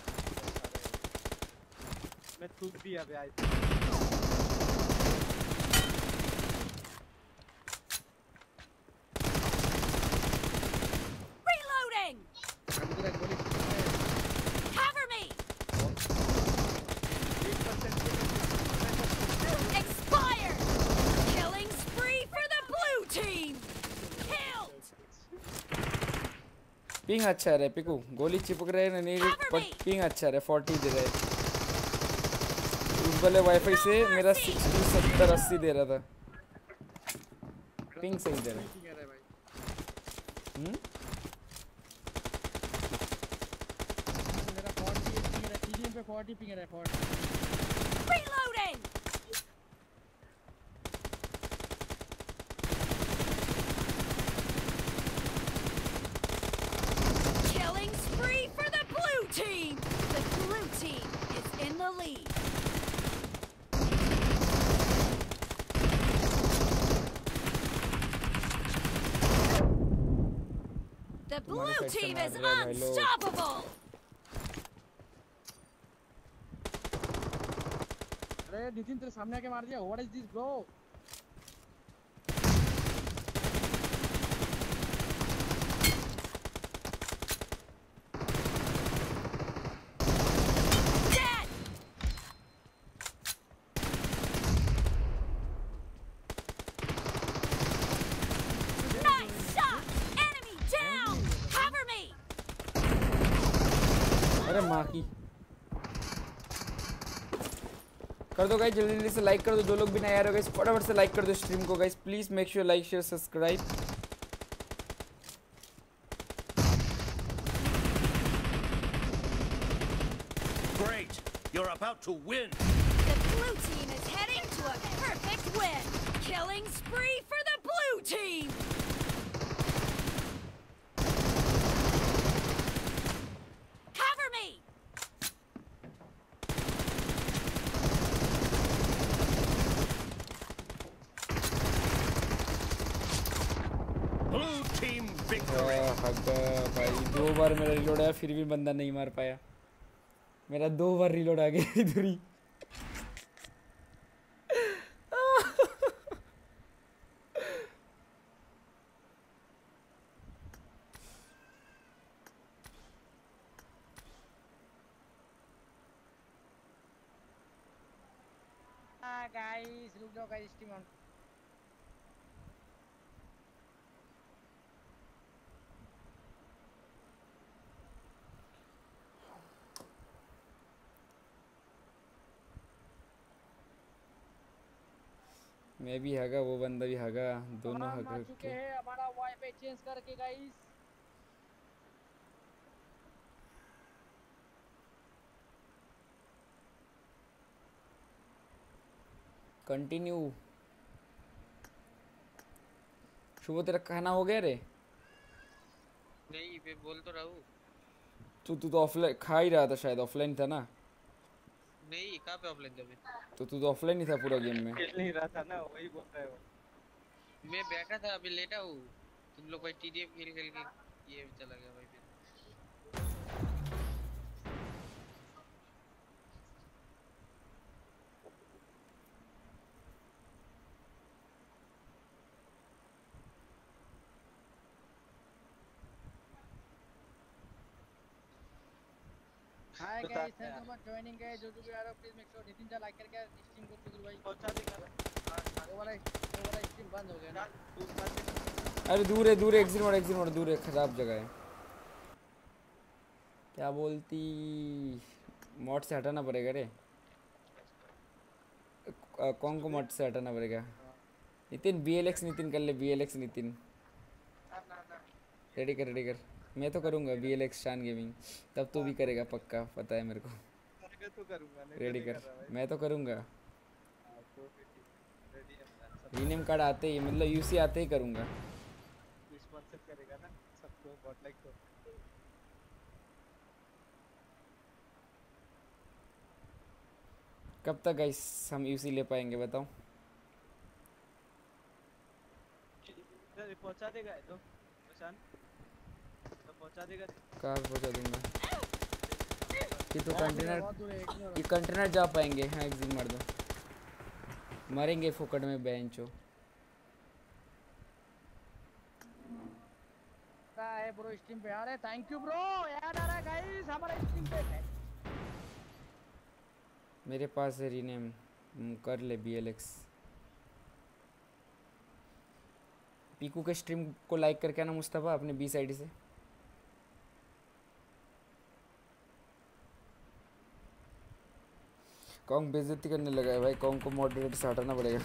मैं थूक दिया बे आई Reloading! अभी तेरा गोली Cover me! Expired! Killing spree for the blue team! Killed! Ping अच्छा रहे पिकू। गोली चिपक रहे ना नहीं पर पिंग अच्छा रहे फोर्टी दे रहे। उस वाले वाईफाई से मेरा सिक्सटी सत्तर अस्सी दे रहा था। पिंग सही दे रहा है। कह रहा है भाई। हम्म? मेरा 40 पिंग रहा है टीडीएम पे 40 पिंग रहा है 40 Reloading! Killing spree for the blue team! The blue team is in the lead. The blue team is हैं unstoppable! अरे नितिन तेरे सामने आके मार दिया। What is this bro Dead! Nice shot! Enemy down! Cover me! अरे माँ की कर दो गाइस जल्दी जल्दी से लाइक कर दो जो लोग भी नए आ रहे हो गाइस फटाफट से लाइक कर दो स्ट्रीम को guys please make sure like share subscribe Great. You're about to win. The blue team is heading to a perfect win! Killing spree for the blue team! Cover me! Blue team victory. हगा भाई, दो बार मेरा reload आया, फिर भी बंदा नहीं मार पाया। मेरा दो बार रिलोड आ गया इधर ही। गाइस रुक जाओ गाइस स्ट्रीम ऑन मैं भी हगा वो बंदा भी हगा दोनों हग के हैं हमारा वाईफाई चेंज करके गाइस कंटिन्यू शुभ तेरा खाना हो गया रे? नहीं मैं बोल तो रहा हूँ। तू तू तो ऑफलाइन खा ही रहा था शायद ऑफलाइन था ना? नहीं कहाँ पे ऑफलाइन था मैं तो तू तो ऑफलाइन ही था पूरा गेम में। खेल नहीं रहा था ना वही बोल रहा है। वो मैं बैठा था अभी लेटा हूँ। तुम लोग भाई टीडीएफ खेल खेल के ये चला गया hi guys thank you for joining guys जो जो भी आ रहा है प्लीज़ मेक श्योर नितिन जा लाइक करके स्ट्रीम को चुगल भाई वो वाला वो वाला स्ट्रीम बंद हो गया ना। अरे दूर है दूर है एग्जिट मोड एग्जिट मोड दूर है खराब जगह है। क्या बोलती? मॉड से हटाना पड़ेगा रे। कौन को मॉड से हटाना पड़ेगा। नितिन बीएलएक्स नितिन कर ले बी नितिन। रेडी कर रेडी कर। मैं तो करूँगा B L X Shaan gaming तब तू भी करेगा पक्का पता है मेरे को। तो करूँगा रेडी तो कर। मैं तो करूँगा। हाँ, तो रीनेम कार्ड आते ही मतलब यूसी आते ही करूँगा। स्पॉन्सर करेगा ना सबको बॉट लाइक को कब तक गाइस हम यूसी ले पाएँगे बताओ? पहुँचा देगा तो प्रशांत पहुँचा देगा। ये तो कंटेनर ये कंटेनर जा पाएँगे? हाँ एग्जिट मार दो। मरेंगे फोकट में बेंचो। है ब्रो स्ट्रीम पे आ रहे? थैंक यू ब्रो याद आ रहा है गाइस हमारा स्ट्रीम पे। है मेरे पास है रीनेम कर ले बी एल एक्स पीकू के स्ट्रीम को लाइक करके आना मुस्तफ़ा अपने बी साइड से। कौन बेइज्जती करने लगा है भाई? कौन को मॉडरेटर से हटाना पड़ेगा?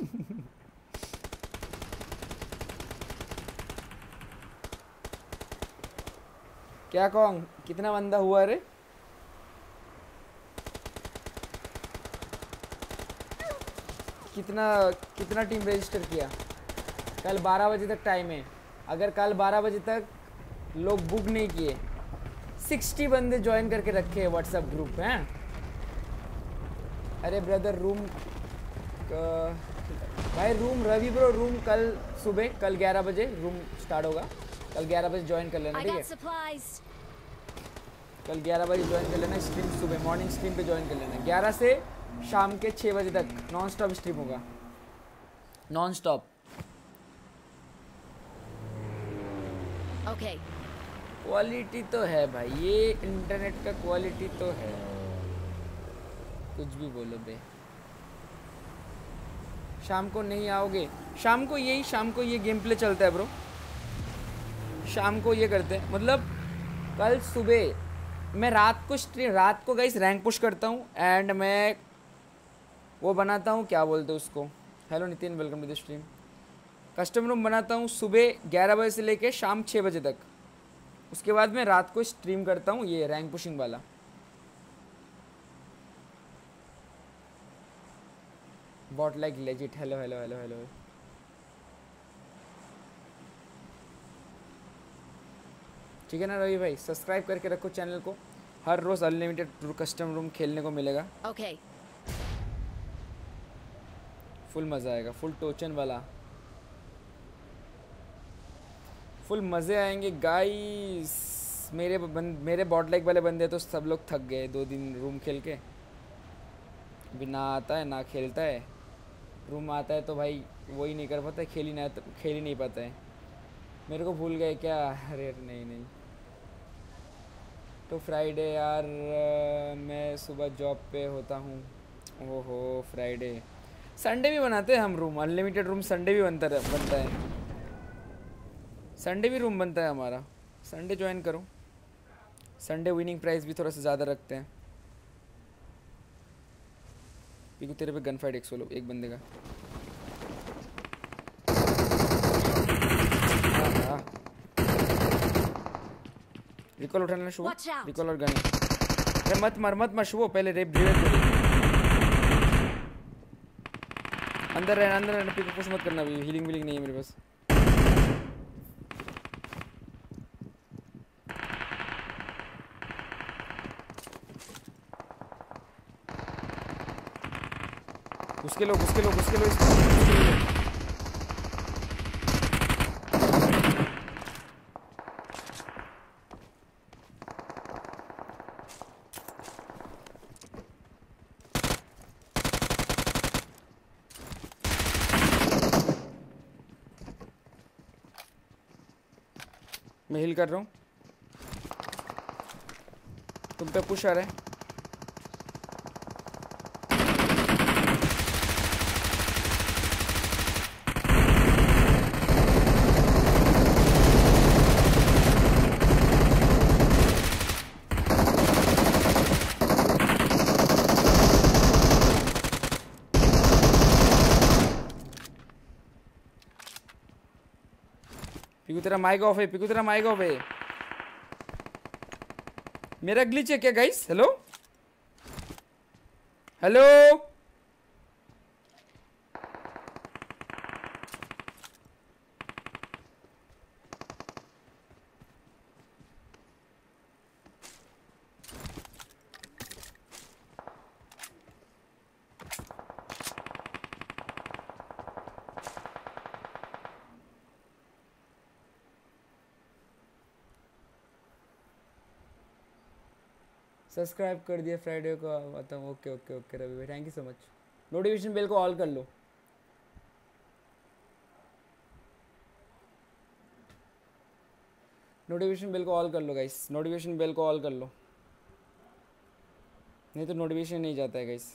क्या कौन? कितना बंदा हुआ रे? कितना कितना टीम रजिस्टर किया? कल 12 बजे तक टाइम है। अगर कल 12 बजे तक लोग बुक नहीं किए 60 बंदे ज्वाइन करके रखे हैं व्हाट्सएप ग्रुप हैं? अरे ब्रदर रूम भाई रूम रवि ब्रो रूम कल सुबह कल 11 बजे रूम स्टार्ट होगा। कल 11 बजे ज्वाइन कर लेना ठीक है? कल 11 बजे ज्वाइन कर लेना स्ट्रीम सुबह मॉर्निंग स्ट्रीम पे ज्वाइन कर लेना। 11 से शाम के 6 बजे तक नॉन स्टॉप स्ट्रीम होगा। Non stop Okay. क्वालिटी तो है भाई ये इंटरनेट का क्वालिटी तो है। कुछ भी बोलो बे। शाम को नहीं आओगे? शाम को यही, शाम को ये गेम प्ले चलता है ब्रो शाम को ये करते हैं। मतलब कल सुबह मैं रात को स्ट्रीम रात को गई रैंक पुश करता हूँ एंड मैं वो बनाता हूँ, क्या बोलते हैं उसको? Hello Nitin welcome to the stream custom room बनाता हूँ सुबह ग्यारह बजे से लेके शाम छः बजे तक। उसके बाद मैं रात को स्ट्रीम करता हूँ ये रैंक पुशिंग वाला। Bot like legit hello hello hello hello ठीक है ना रवि भाई? सब्सक्राइब करके रखो चैनल को। हर रोज़ अनलिमिटेड कस्टम रूम खेलने को मिलेगा। Okay. फुल मज़ा आएगा। फुल टोचन वाला। फुल मज़े आएँगे गाइस मेरे बंद मेरे बॉट लाइक वाले बंदे तो सब लोग थक गए दो दिन रूम खेल के। अभी ना आता है ना खेलता है। रूम आता है तो भाई वही नहीं कर पाता, खेल ही ना, खेल ही नहीं पाता है। मेरे को भूल गए क्या? अरे नहीं नहीं। तो फ्राइडे यार, मैं सुबह जॉब पे होता हूँ। ओहो फ्राइडे संडे भी बनाते हैं हम रूम अनलिमिटेड रूम संडे भी बनता बनता है। संडे भी रूम बनता है हमारा। संडे ज्वाइन करो। संडे विनिंग प्राइस भी थोड़ा सा ज़्यादा रखते हैं। पीकू तेरे पे गन फाइट एक सोलो एक बंदे का। रिकॉल उठाना शुभ। रिकॉल और गन अरे मत मार मत मार शुभ पहले रेप रिवेट कर। अंदर रहना अंदर रहना पीकू कुछ मत करना अभी हीलिंग विलिंग नहीं है मेरे पास। उसके लोग उसके लोग उसके लोग मैं हिल कर रहा हूँ। तुम पे पुश आ रहा है पिकू तेरा माइक ऑफ़ है पिकू तेरा माइक ऑफ़ है। मेरा ग्लिच है क्या गाइस हेलो हेलो सब्सक्राइब कर दिया फ्राइडे को। आता हूँ ओके ओके ओके, रवि भाई thank you so much notification bell को ऑल कर लो। नोटिफिकेशन बेल को ऑल कर लो गाइस नोटिफिकेशन बेल को ऑल कर लो। नहीं तो नोटिफिकेशन नहीं जाता है गाइस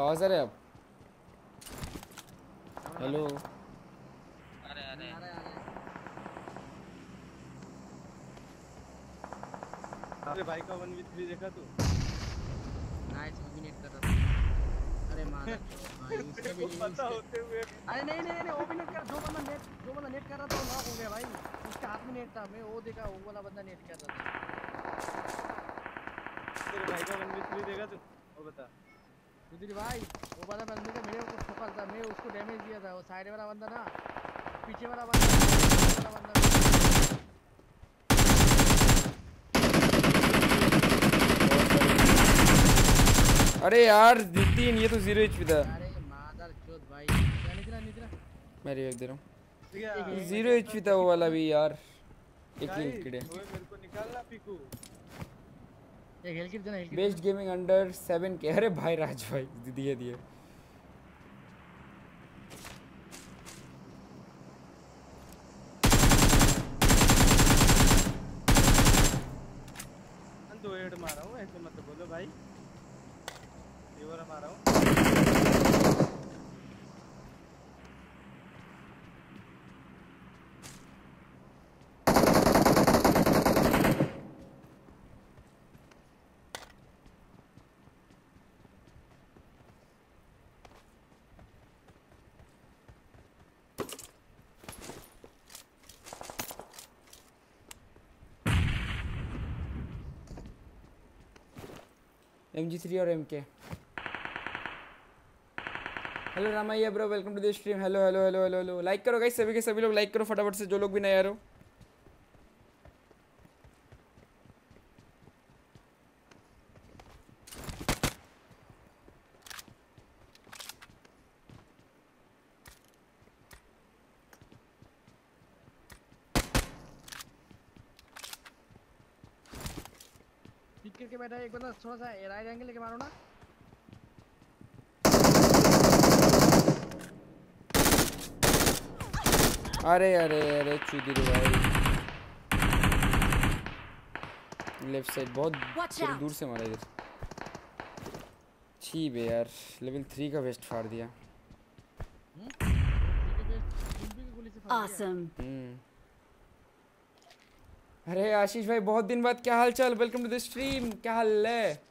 रहा है आप हेलो अरे अरे। अरे भाई का वन विथ थ्री देखा तू? नाइस ओबिनेट कर रहा अरे मार भाई उसका भी पता होते हुए अरे नहीं नहीं नहीं ओबिनेट कर जो बंदा नेट जो बंदा नेट कर रहा था वो नॉक हो गया भाई। उसके हाथ में नेट था मैं वो देखा वो वाला बंदा नेट कर रहा था। तेरे भाई का वन विथ थ्री देखा तू? वो बता। सुधीर भाई वो वाला बंदे का मेरे को ठोका था मैं उसको डैमेज दिया था वो साइड वाला बंदा ना पीछे वाला बंदा वाला बंदा अरे यार तीन ये तो ज़ीरो एच था। अरे मादर चोद भाई। निकला निकला। मैं रिवाइव दे रहा हूँ। ज़ीरो एच था वो वाला भी यार एक लिंक किड। है मेरे को निकालना पीकू एक हेल किट देना heal kit best gaming under seven के अरे भाई राज भाई दिए दिए मैं दो हेड मारा हूँ ऐसे मत बोलो भाई रिवर मारा हूँ एम जी थ्री और M K hello Ramaiah bro welcome to the stream hello hello hello hello hello like करो गाइस सभी के सभी लोग लाइक करो, फटाफट से, जो लोग भी नए आ रहे हो। एक बंदा थोड़ा सा राइट एंगल लेके मारो ना। अरे अरे अरे चुदी भाई। लेफ़्ट साइड बहुत दूर से मारा इधर। छी बे यार लेवल 3 का वेस्ट फाड़ दिया। Awesome. mm. अरे आशीष भाई, बहुत दिन बाद क्या हाल चाल वेलकम टू द स्ट्रीम क्या हाल है?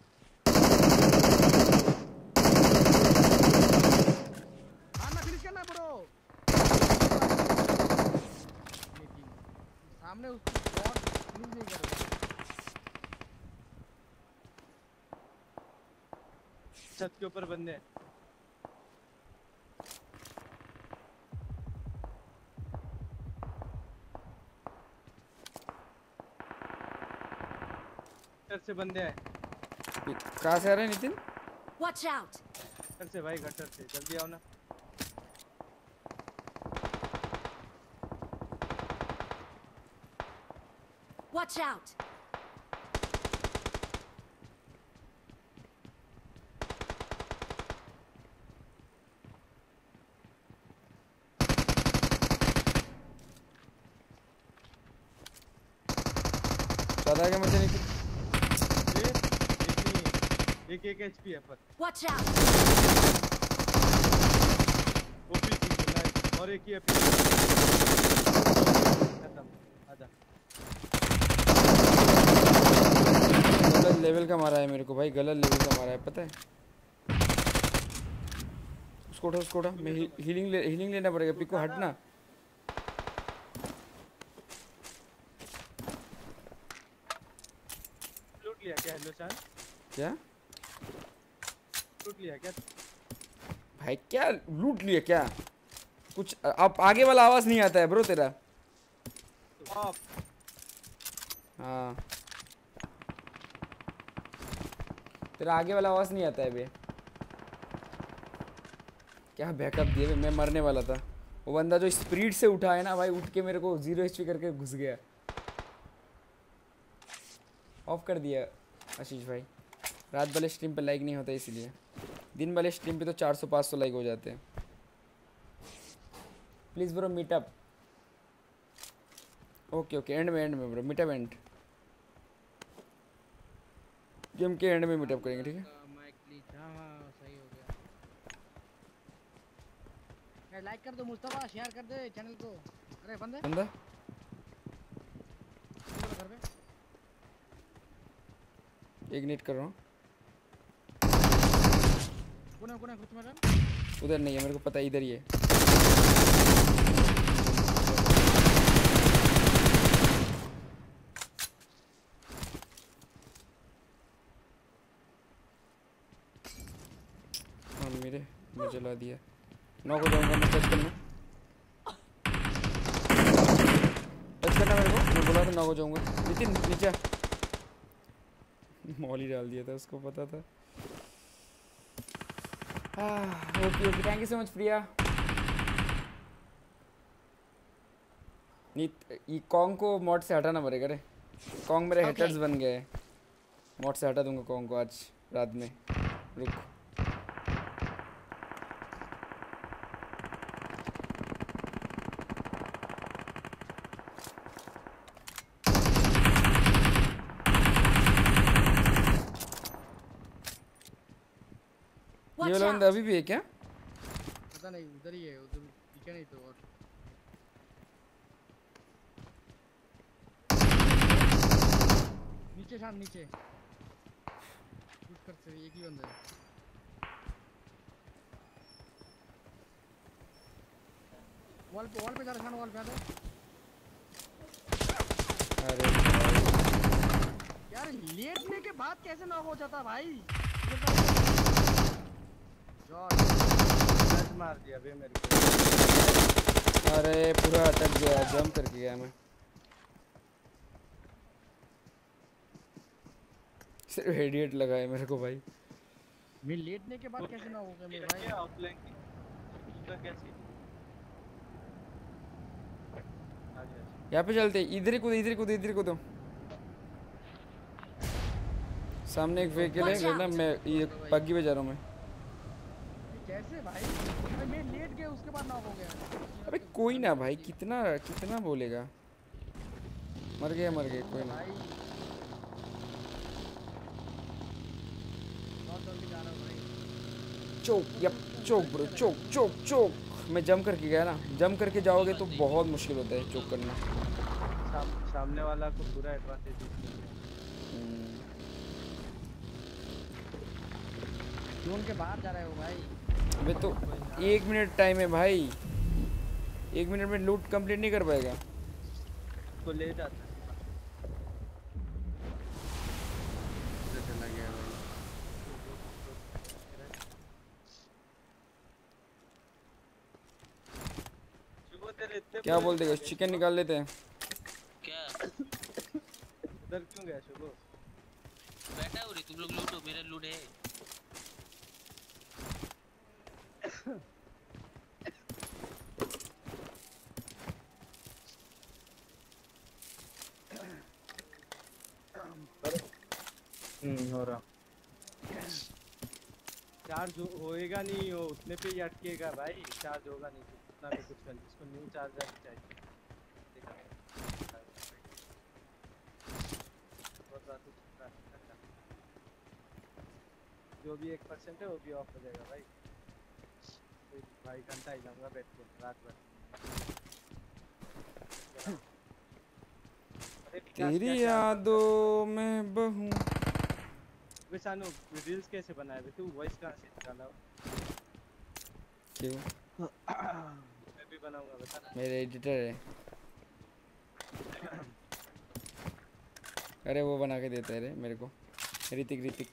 छत के ऊपर बंदे। से बंदे हैं कहाँ से आ रहे हैं नितिन? Watch out. घर से भाई गटर से जल्दी आओ ना। Watch out. ज़्यादा आगे मुझे इतनी एक एक एचपी है पर। Watch out. ओपी की नाइस और एक ही है खत्म। आजा। गलत लेवल का मारा है मेरे को भाई गलत लेवल का मारा है पता है? उसको उठा उसको उठा। मैं ही, हीलिंग ले, हीलिंग लेना पड़ेगा पिको हटना। लूट लिया क्या हेलो चाँद क्या? लिया क्या? भाई क्या लूट लिया क्या? कुछ अब आगे वाला आवाज़ नहीं आता है ब्रो तेरा। हाँ। तेरा आगे वाला आवाज़ नहीं आता है बे। क्या बैकअप दिए मैं मरने वाला था। वो बंदा जो स्पीड से उठा है ना भाई उठ के मेरे को ज़ीरो एच करके घुस गया। ऑफ़ कर दिया आशीष भाई। रात वाले स्ट्रीम पे लाइक नहीं होता इसलिए। दिन वाले स्ट्रीम पे तो 400 500 लाइक हो जाते हैं। Please bro meetup okay okay end में एंड में ब्रो मीटअप एंड गेम के एंड में मीटअप करेंगे ठीक है? माइक प्लीज़ हाँ हाँ सही हो गया। यार लाइक कर दो मुस्तफ़ा शेयर कर दे चैनल को। अरे बंदे बंदा एक नेट कर रहा हूँ। उधर नहीं है, मेरे को पता इधर ही है। हाँ मेरे मैं जला दिया। नौ को जाऊँगा मैं टच करना। टच करना मेरे को? मैं बोला था नौ को जाऊँगा। नितिन, नीचे। मॉल ही डाल दिया था, उसको पता था। Okay okay thank you so much Priya नहीं ये कॉन्ग को मॉड से हटाना पड़ेगा रे। कॉन्ग मेरे Okay. हेटर्स बन गए। मॉड से हटा दूँगा कॉन्ग को आज रात में। रुक। बंदा अभी भी है क्या? पता नहीं उधर ही है उधर पीछे नहीं तो और। नीचे शाम नीचे। पुश करते एक ही बंदा है। वॉल पे वॉल पे जा रहा शान वॉल पे आ अरे। यार लेटने के बाद कैसे नॉक हो जाता भाई? मार दिया बे मेरे को अरे पूरा अटक गया जंप करके गया मैं। सिर्फ़ हेडियट लगा है मेरे को भाई। मैं लेटने के बाद कैसे नॉक हो गया मेरे भाई? ऑफलाइन की कैसे यहाँ पे चलते इधर ही कूदो इधर ही कूदो इधर ही कूदो। सामने एक व्हीकल है ना मैं ये पग्गी पे जा रहा हूँ मैं। कैसे भाई? भाई मैं लेट गया उसके बाद नॉक हो गया। अबे कोई ना भाई कितना कितना बोलेगा? मर गए मर गए कोई ना। चौक यप चौक ब्रो चौक चौक चौक। मैं जम करके गया ना। जम करके जाओगे तो बहुत मुश्किल होता है चौक करना। साम, सामने वाला को पूरा एडवांटेज हम्म, जोन के बाहर जा रहे हो भाई? अबे तो एक मिनट टाइम है भाई। एक मिनट में लूट कंप्लीट नहीं कर पाएगा। को ले जाता है। क्या बोल देगा चिकन निकाल लेते हैं। क्या? उधर क्यों गया शुभ बैठा हो रही तुम लोग लूटो मेरा लूट है। हम्म हो रहा। चार्ज होएगा नहीं वो उतने पे ही अटकेगा भाई। चार्ज होगा नहीं तो उतना भी कुछ कर इसको न्यू चार्जर चाहिए। है, अच्छा। जो भी एक परसेंट है वो भी ऑफ़ हो जाएगा भाई। कोई भाई घंटा ही लाऊँगा बैठ के रात भर। तेरी यादों में बहूं। रील्स कैसे बनाए थे? तू वॉइस कहाँ से निकाला क्यों? मैं भी बनाऊँगा बता। मेरे एडिटर है। अरे वो बना के देता है रे मेरे को। ऋतिक ऋतिक।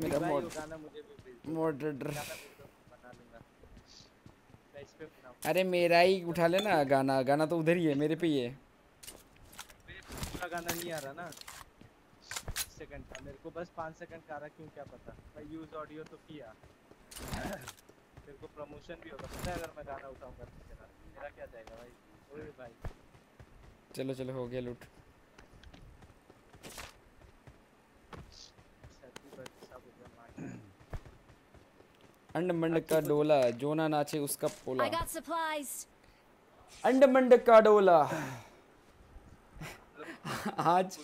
मेरा मॉडरेटर गाना भेज दो बना लूँगा मैं इस पे बनाऊँ अरे मेरा ही उठा लेना गाना। गाना तो उधर ही है मेरे पे ही है। पूरा गाना नहीं आ रहा ना। सेकंड का मेरे को बस पाँच सेकंड का आ रहा क्यों क्या पता। भाई यूज़ ऑडियो तो किया। मेरे को प्रमोशन भी होगा पता है अगर मैं गाना उठाऊँगा तो मेरा मेरा क्या जाएगा भाई? ओए भाई। चलो चलो हो गया लूट सच्ची बात सब हो गया मार अंड मंड का डोला जो ना नाचे उसका पोला। I got supplies. अंड मंड का डोला। आज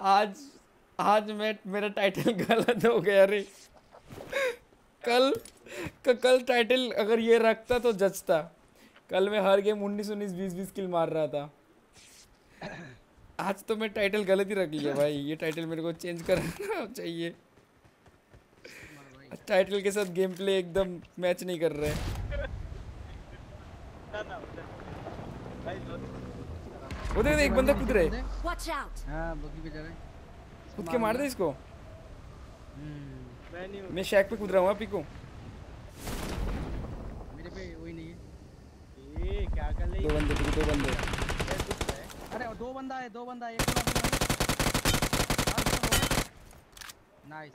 आज आज मैं मेरा टाइटल गलत हो गया रे। कल कल टाइटल अगर ये रखता तो जचता। कल मैं हर गेम उन्नीस उन्नीस बीस बीस किल मार रहा था। आज तो मैं टाइटल गलत ही रख लिया भाई। ये टाइटल मेरे को चेंज करना चाहिए। टाइटल के साथ गेम प्ले एकदम मैच नहीं कर रहे उधर वो देख एक बंदा कूद रहे Watch out. हाँ बगी पे जा रहे कूद के मार दे इसको। हम्म। मैं नहीं हूँ मैं शैक पे कूद रहा हूँ हाँ, पिको। मेरे पे वही नहीं है। ए क्या कर ले दो बंदे दो बंदे। अरे दो बंदा है दो बंदा है एक नाइस एक तो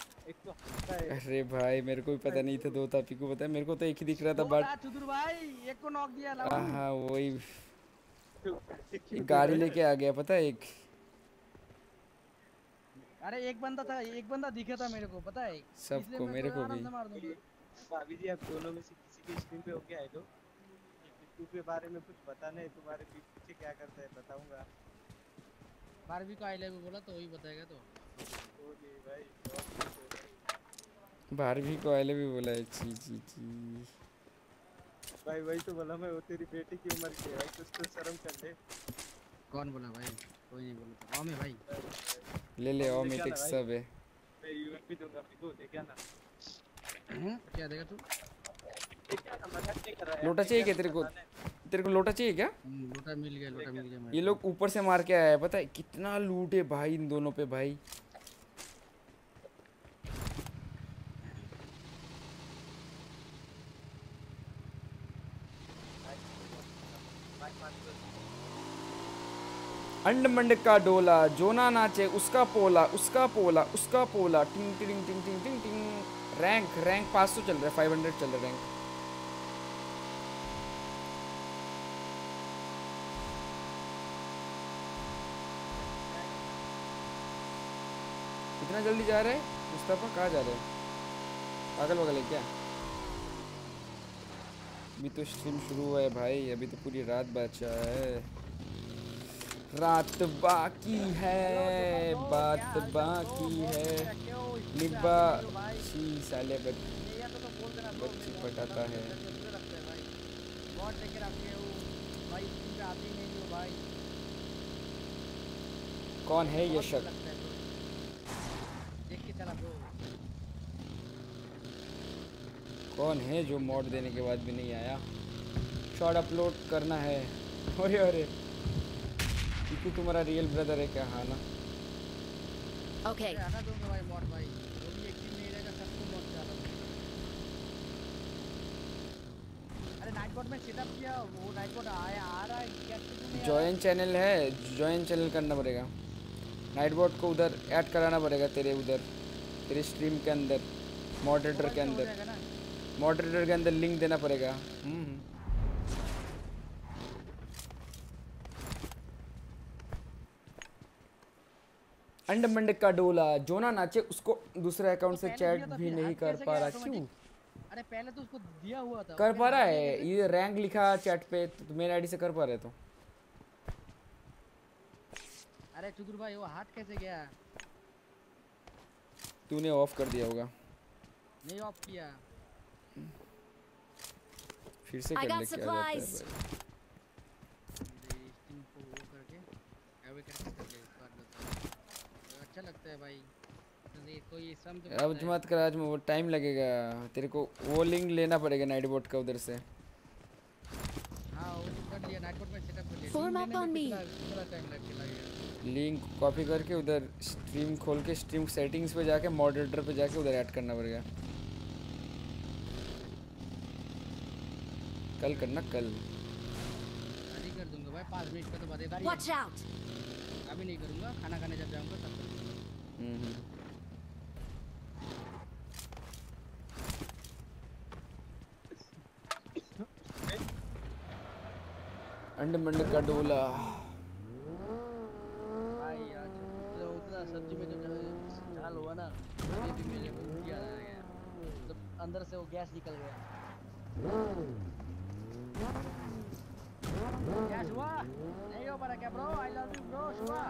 हंसता है अरे भाई मेरे को भी पता नहीं था दो था पिको पता है। मेरे को तो एक ही दिख रहा था बट भाई एक को नॉक दिया हाँ वही। एक एक गाड़ी लेके आ गया पता है एक? अरे एक बंदा था एक बंदा दिखा था मेरे को पता है सबको, मेरे तो को भी। भाभी जी आप दोनों में से किसी की स्क्रीन पे होके आए लो पिट्टू के बारे में कुछ पता नहीं तुम्हारे पीछे क्या करता है बताऊँगा। बारहवीं को आई लव यू बोला तो वही बताएगा तो। ओ जी भाई हो। बारहवीं को आले भी बोला है ची ची ची भाई वही तो बोला मैं वो तेरी बेटी की उम्र की है भाई कुछ तो शर्म कर ले। कौन बोला भाई? कोई नहीं बोला था। में भाई। ले ले आना भाई। सब है। मैं यूएमपी दूँगा पिको लेके आना हम्म, क्या देगा तू? है लोटा चाहिए क्या तेरे को? तेरे को लोटा चाहिए क्या? हम्म, लोटा मिल गया लोटा मिल गया ये लोग ऊपर से मार के आया है पता है? कितना लूट है भाई इन दोनों पे भाई। अंड मंड का डोला, जोना नाचे, उसका पोला उसका पोला उसका पोला, टिंग टिंग टिंग टिंग टिंग टिंग। रैंक रैंक पास तो चल रहा है, फाइव हंड्रेड चल रहा है रैंक। इतना जल्दी जा रहे हैं? मुस्तफ़ा, कहाँ जा रहे हैं? पागल वगल है क्या? अभी तो स्ट्रीम शुरू हुआ है भाई, अभी तो पूरी रात बचा है। रात बाकी है, बात बाकी है। निब्बा सी साले बच्ची पटाता है। कौन है ये बहुत शख्स? लगता bro। देख के चला ब्रो कौन है जो मॉड देने के बाद भी नहीं आया? शॉर्ट अपलोड करना है। अरे अरे क्योंकि तुम्हारा रियल ब्रदर है क्या? हाँ ना? Okay. अरे आना दूँगा भाई मॉड भाई। जो भी एक दिन नहीं रहेगा सबको मॉड डाला अरे नाइट बोट में सेटअप किया वो नाइट बोट आया आ रहा है क्या क्यों नहीं आ रहा जॉइन चैनल है जॉइन चैनल करना पड़ेगा। नाइट बोट को उधर ऐड कराना पड़ेगा तेरे उधर तेरे स्ट्रीम के अंदर मॉडरेटर के अंदर। मॉडरेटर के अंदर लिंक देना पड़ेगा। हम्म, हम्म। अंड मंड का डोला जो ना नाचे उसको दूसरे अकाउंट से चैट भी नहीं कर पा रहा? क्यों? अरे पहले तो उसको दिया हुआ था। कर पा रहा है ये रैंक लिखा चैट पे तो मेरे आईडी से कर पा रहे तो। अरे चुदुर भाई वो हाथ कैसे गया? तूने ऑफ़ कर दिया होगा। नहीं ऑफ़ किया। फिर से कर ले क्या करके एवे करके कर ले इस बार देता हूँ। अच्छा लगता है भाई। तो कोई अब करता है। मत कर आज वो टाइम लगेगा। तेरे को वो लिंक लेना पड़ेगा नाइट बोट का उधर से। हाँ तो लिंक कॉपी करके उधर स्ट्रीम खोल के स्ट्रीम सेटिंग्स पे जाके मॉडरेटर पे जाके उधर ऐड करना पड़ेगा। कल करना कल। अभी कर दूँगा भाई पाँच मिनट का तो Watch अभी नहीं करूँगा खाना खाने जब जाऊँगा तब। अंड मंड का डोला। भाई आज उतना उतना सब्ज़ी में जो झाल हुआ ना भी मेरे को उल्टी गया। मतलब अंदर से वो गैस निकल गया। क्या हुआ? नहीं हो पा रहा क्या bro I love you bro Shubha.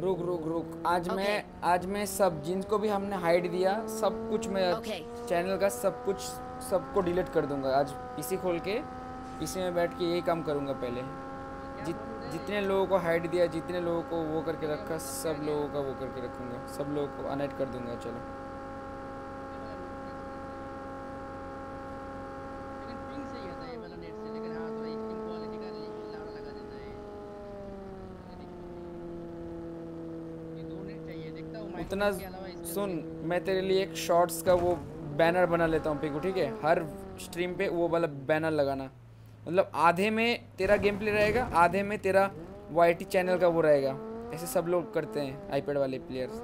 रुक रुक रुक। आज Okay. मैं आज मैं सब जिनको भी हमने हाइड दिया सब कुछ मैं Okay. चैनल का सब कुछ सबको डिलीट कर दूँगा। आज पीसी खोल के पीसी में बैठ के यही काम करूँगा पहले। जित जितने लोगों को हाइड दिया जितने लोगों को वो करके रखा सब लोगों का वो करके रखूँगा। सब लोगों को अनहाइड कर दूँगा चलो लेकिन पिंग सही होता है ये वाला नेट से लेकिन हाँ थोड़ा स्टिंग क्वालिटी का लाड़ा लगा देता है ये देखो। ये दो नेट चाहिए इसमें सुन, मैं तेरे लिए एक शॉर्ट्स का वो बैनर बना लेता हूँ पिकू ठीक है? हर स्ट्रीम पे वो वाला बैनर लगाना। मतलब आधे में तेरा गेम प्ले रहेगा, आधे में तेरा वाई चैनल का वो रहेगा। ऐसे सब लोग करते हैं आईपैड वाले प्लेयर्स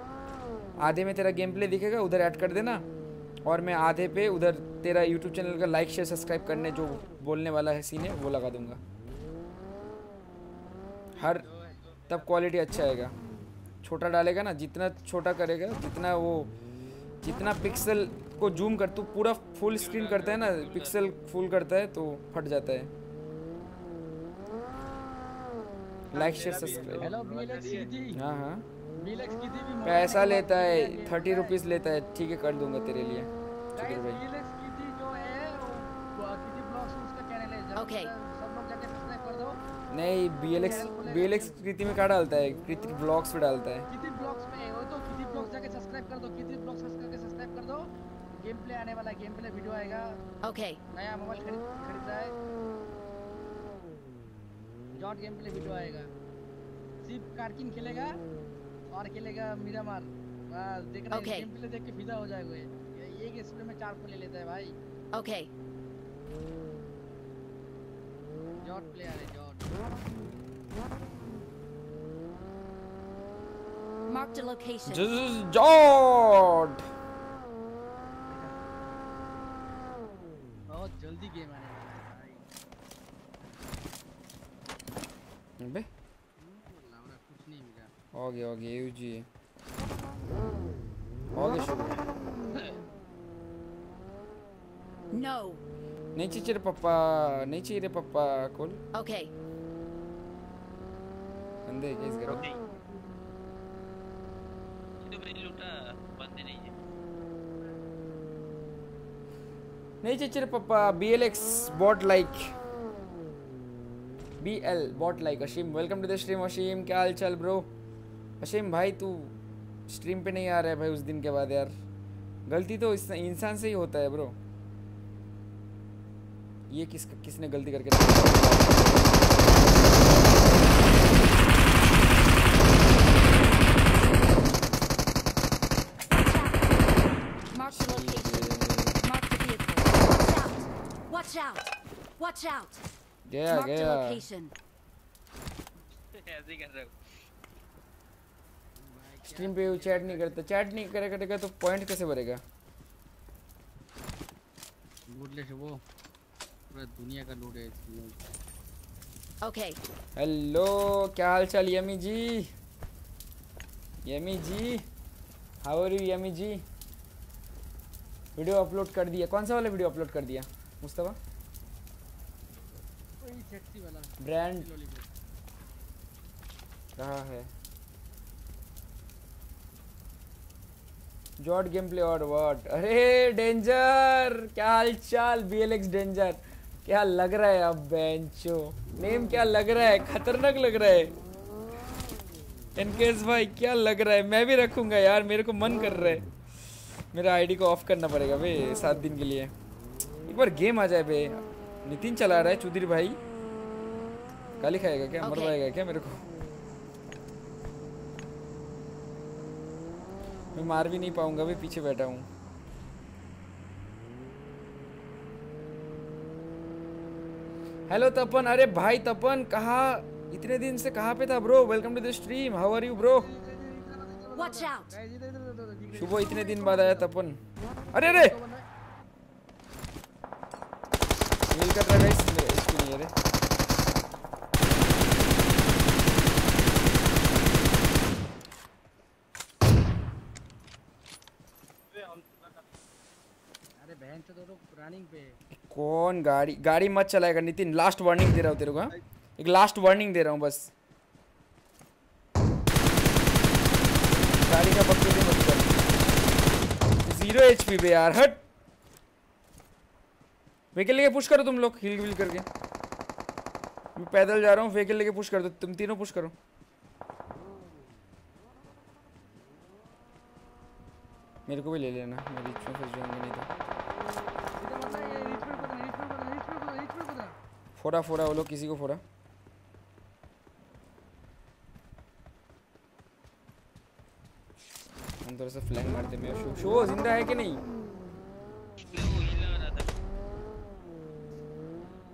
आधे में तेरा गेम प्ले दिखेगा, उधर ऐड कर देना। और मैं आधे पे उधर तेरा यूट्यूब चैनल का लाइक शेयर सब्सक्राइब करने जो बोलने वाला है सीन है, वो लगा दूँगा। हर, तब क्वालिटी अच्छा आएगा। छोटा डालेगा ना जितना छोटा करेगा जितना वो जितना पिक्सल को जूम कर तू पूरा फुल स्क्रीन करता है ना पिक्सल फुल करता है तो फट जाता है। लाइक शेयर सब्सक्राइब हाँ हाँ। पैसा लेता है थर्टी रुपीज़ लेता है ठीक है कर दूँगा तेरे लिए। चुकर भाई। नहीं B L X B L X कृति में क्या डालता है? कृति ब्लॉग्स पे डालता है। किसी ब्लॉग्स में हो तो। किसी ब्लॉग्स जाके सब्सक्राइब कर दो। किसी ब्लॉग्स करके सब्सक्राइब कर दो। गेम प्ले आने वाला है। गेम प्ले वीडियो आएगा। Okay. नया मोबाइल खरीद खरीद रहा है। जॉट गेम प्ले वीडियो आएगा। सिर्फ़ कारकिन खेलेगा और खेलेगा मीरामार बस देख रहा है गेम प्ले देख के फिदा हो जाएगा। ये ये एक स्प्रे में चार को ले लेता है भाई। Okay. जॉट प्ले आ रहे जॉट Marked a location. जॉर्ड बहुत जल्दी गेम आने वाला है भाई। अबे। हो गया हो गया यूजी है हो गया शुरू No. नहीं चाहिए रे पप्पा। नहीं चाहिए रे पप्पा कॉल Okay. बंदे केस करो ये तो मैंने लूटा बंदे नहीं है नहीं चाहिए रे पप्पा BLX bot like. BL bot like Ashim welcome to the stream Ashim क्या हाल चाल ब्रो अशीम भाई तू स्ट्रीम पे नहीं आ रहा है भाई उस दिन के बाद यार। गलती तो इंसान से ही होता है ब्रो ये किस किसने गलती करके Mark the location. Mark the vehicle. Watch out. Watch out. Watch out. गया Mark the गया location. ऐसे ही कर रहा हूँ स्ट्रीम पे वो चैट नहीं करता चैट नहीं करे करेगा तो पॉइंट कैसे भरेगा लूट ले वो पूरा दुनिया का लूट है इसमें Okay. हेलो क्या हाल चाल Yami ji Yami ji how are you Yami ji video upload कर दिया कौन सा वाला वीडियो अपलोड कर दिया मुस्तफ़ा वही सेक्सी वाला ब्रांड कहाँ है? जॉट गेम प्ले और व्हाट अरे डेंजर क्या हाल चाल बीएलएक्स डेंजर क्या लग रहा है अब बेंचो? नेम क्या लग रहा है? खतरनाक लग रहा है। इनकेस भाई क्या लग रहा है? मैं भी रखूँगा यार मेरे को मन कर रहा है। मेरा आईडी को ऑफ़ करना पड़ेगा भाई सात दिन के लिए। एक बार गेम आ जाए बे। नितिन चला रहा है चौधरी भाई। गाली खाएगा क्या? Okay. मरवाएगा क्या मेरे को? मैं मार भी नहीं पाऊँगा भी पीछे बैठा हूँ। हेलो तपन। अरे भाई तपन कहा? इतने दिन से कहाँ पे था bro welcome to the stream how are you bro सुबह इतने दिन बाद आया तपन। अरे अरे! कर रहा है इसकी नहीं है रे अरे बहन से पे कौन गाड़ी? गाड़ी मत चलाएगा नितिन। लास्ट वार्निंग दे रहा हूँ तेरे को हाँ? एक लास्ट वार्निंग दे रहा हूँ, बस। गाड़ी का बकचोदी मत कर ज़ीरो एचपी पे यार, हट। व्हीकल लेके पुश करो तुम लोग हिल विल करके। मैं पैदल जा रहा हूँ व्हीकल लेके पुश कर दो तुम तीनों पुश करो। मेरे को भी ले लेना मैं बीच में फंस जाऊँगा, नहीं तो इधर बंदा ये रीच पे पता रीच पे पता रीच पे पता रीच पे पता फोड़ा फोड़ा वो लोग किसी को फोड़ा हम थोड़ा सा फ्लैंग मारते मैं शो शो ज़िंदा है कि नहीं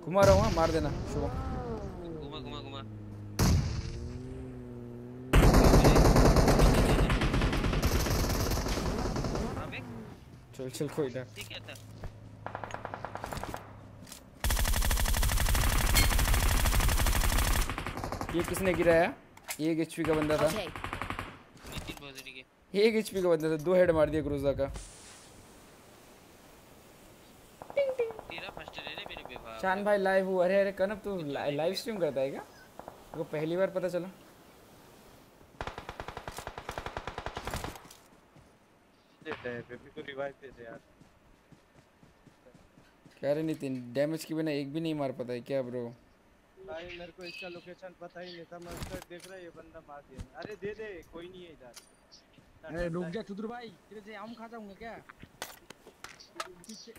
घुमा रहा हूँ हाँ, मार देना शो घुमा घुमा घुमा चल चल कोई ना ये किसने गिराया? एक एचपी का बंदा था। एक एचपी का बंदा था दो हेड मार दिया क्रूजा का। तेरा फ़र्स्ट ले ले मेरे पे बाप शान भाई लाइव हुआ। अरे अरे कनब तू लाइव स्ट्रीम करता है क्या? वो पहली बार पता चला। देते हैं बेबी को रिवाइव दे दे यार कह रहे नितिन डैमेज के बिना एक भी नहीं मार पाता है क्या ब्रो भाई मेरे को इसका लोकेशन पता ही नहीं था। मैं उसका देख रहा ये बंदा मार दिया। अरे दे दे कोई नहीं है इधर। अरे रुक जा चुदुर भाई। तेरे से आम खा जाऊँगा क्या पीछे ठीक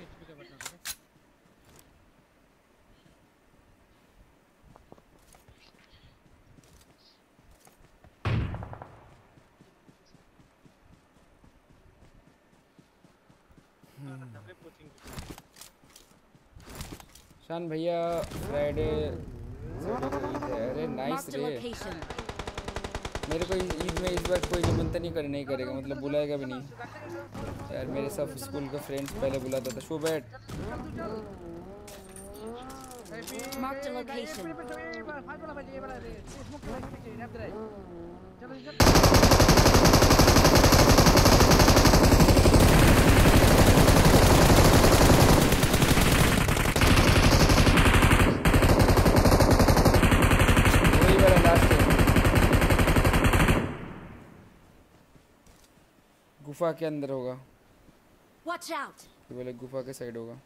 है, ठीक है, बता दो। सबने कोचिंग शान भैया फ्राइडे अरे नाइस रे मेरे को इस- ईद में इस बार कोई निमंत्रण नहीं करे नहीं करेगा मतलब बुलाएगा भी नहीं। यार मेरे सब स्कूल के फ्रेंड्स पहले बुलाता था। शो बैट Marked a location. चलो इधर वही वाला लास्ट है गुफा के अंदर होगा। Watch out! ये बोले गुफा के साइड होगा।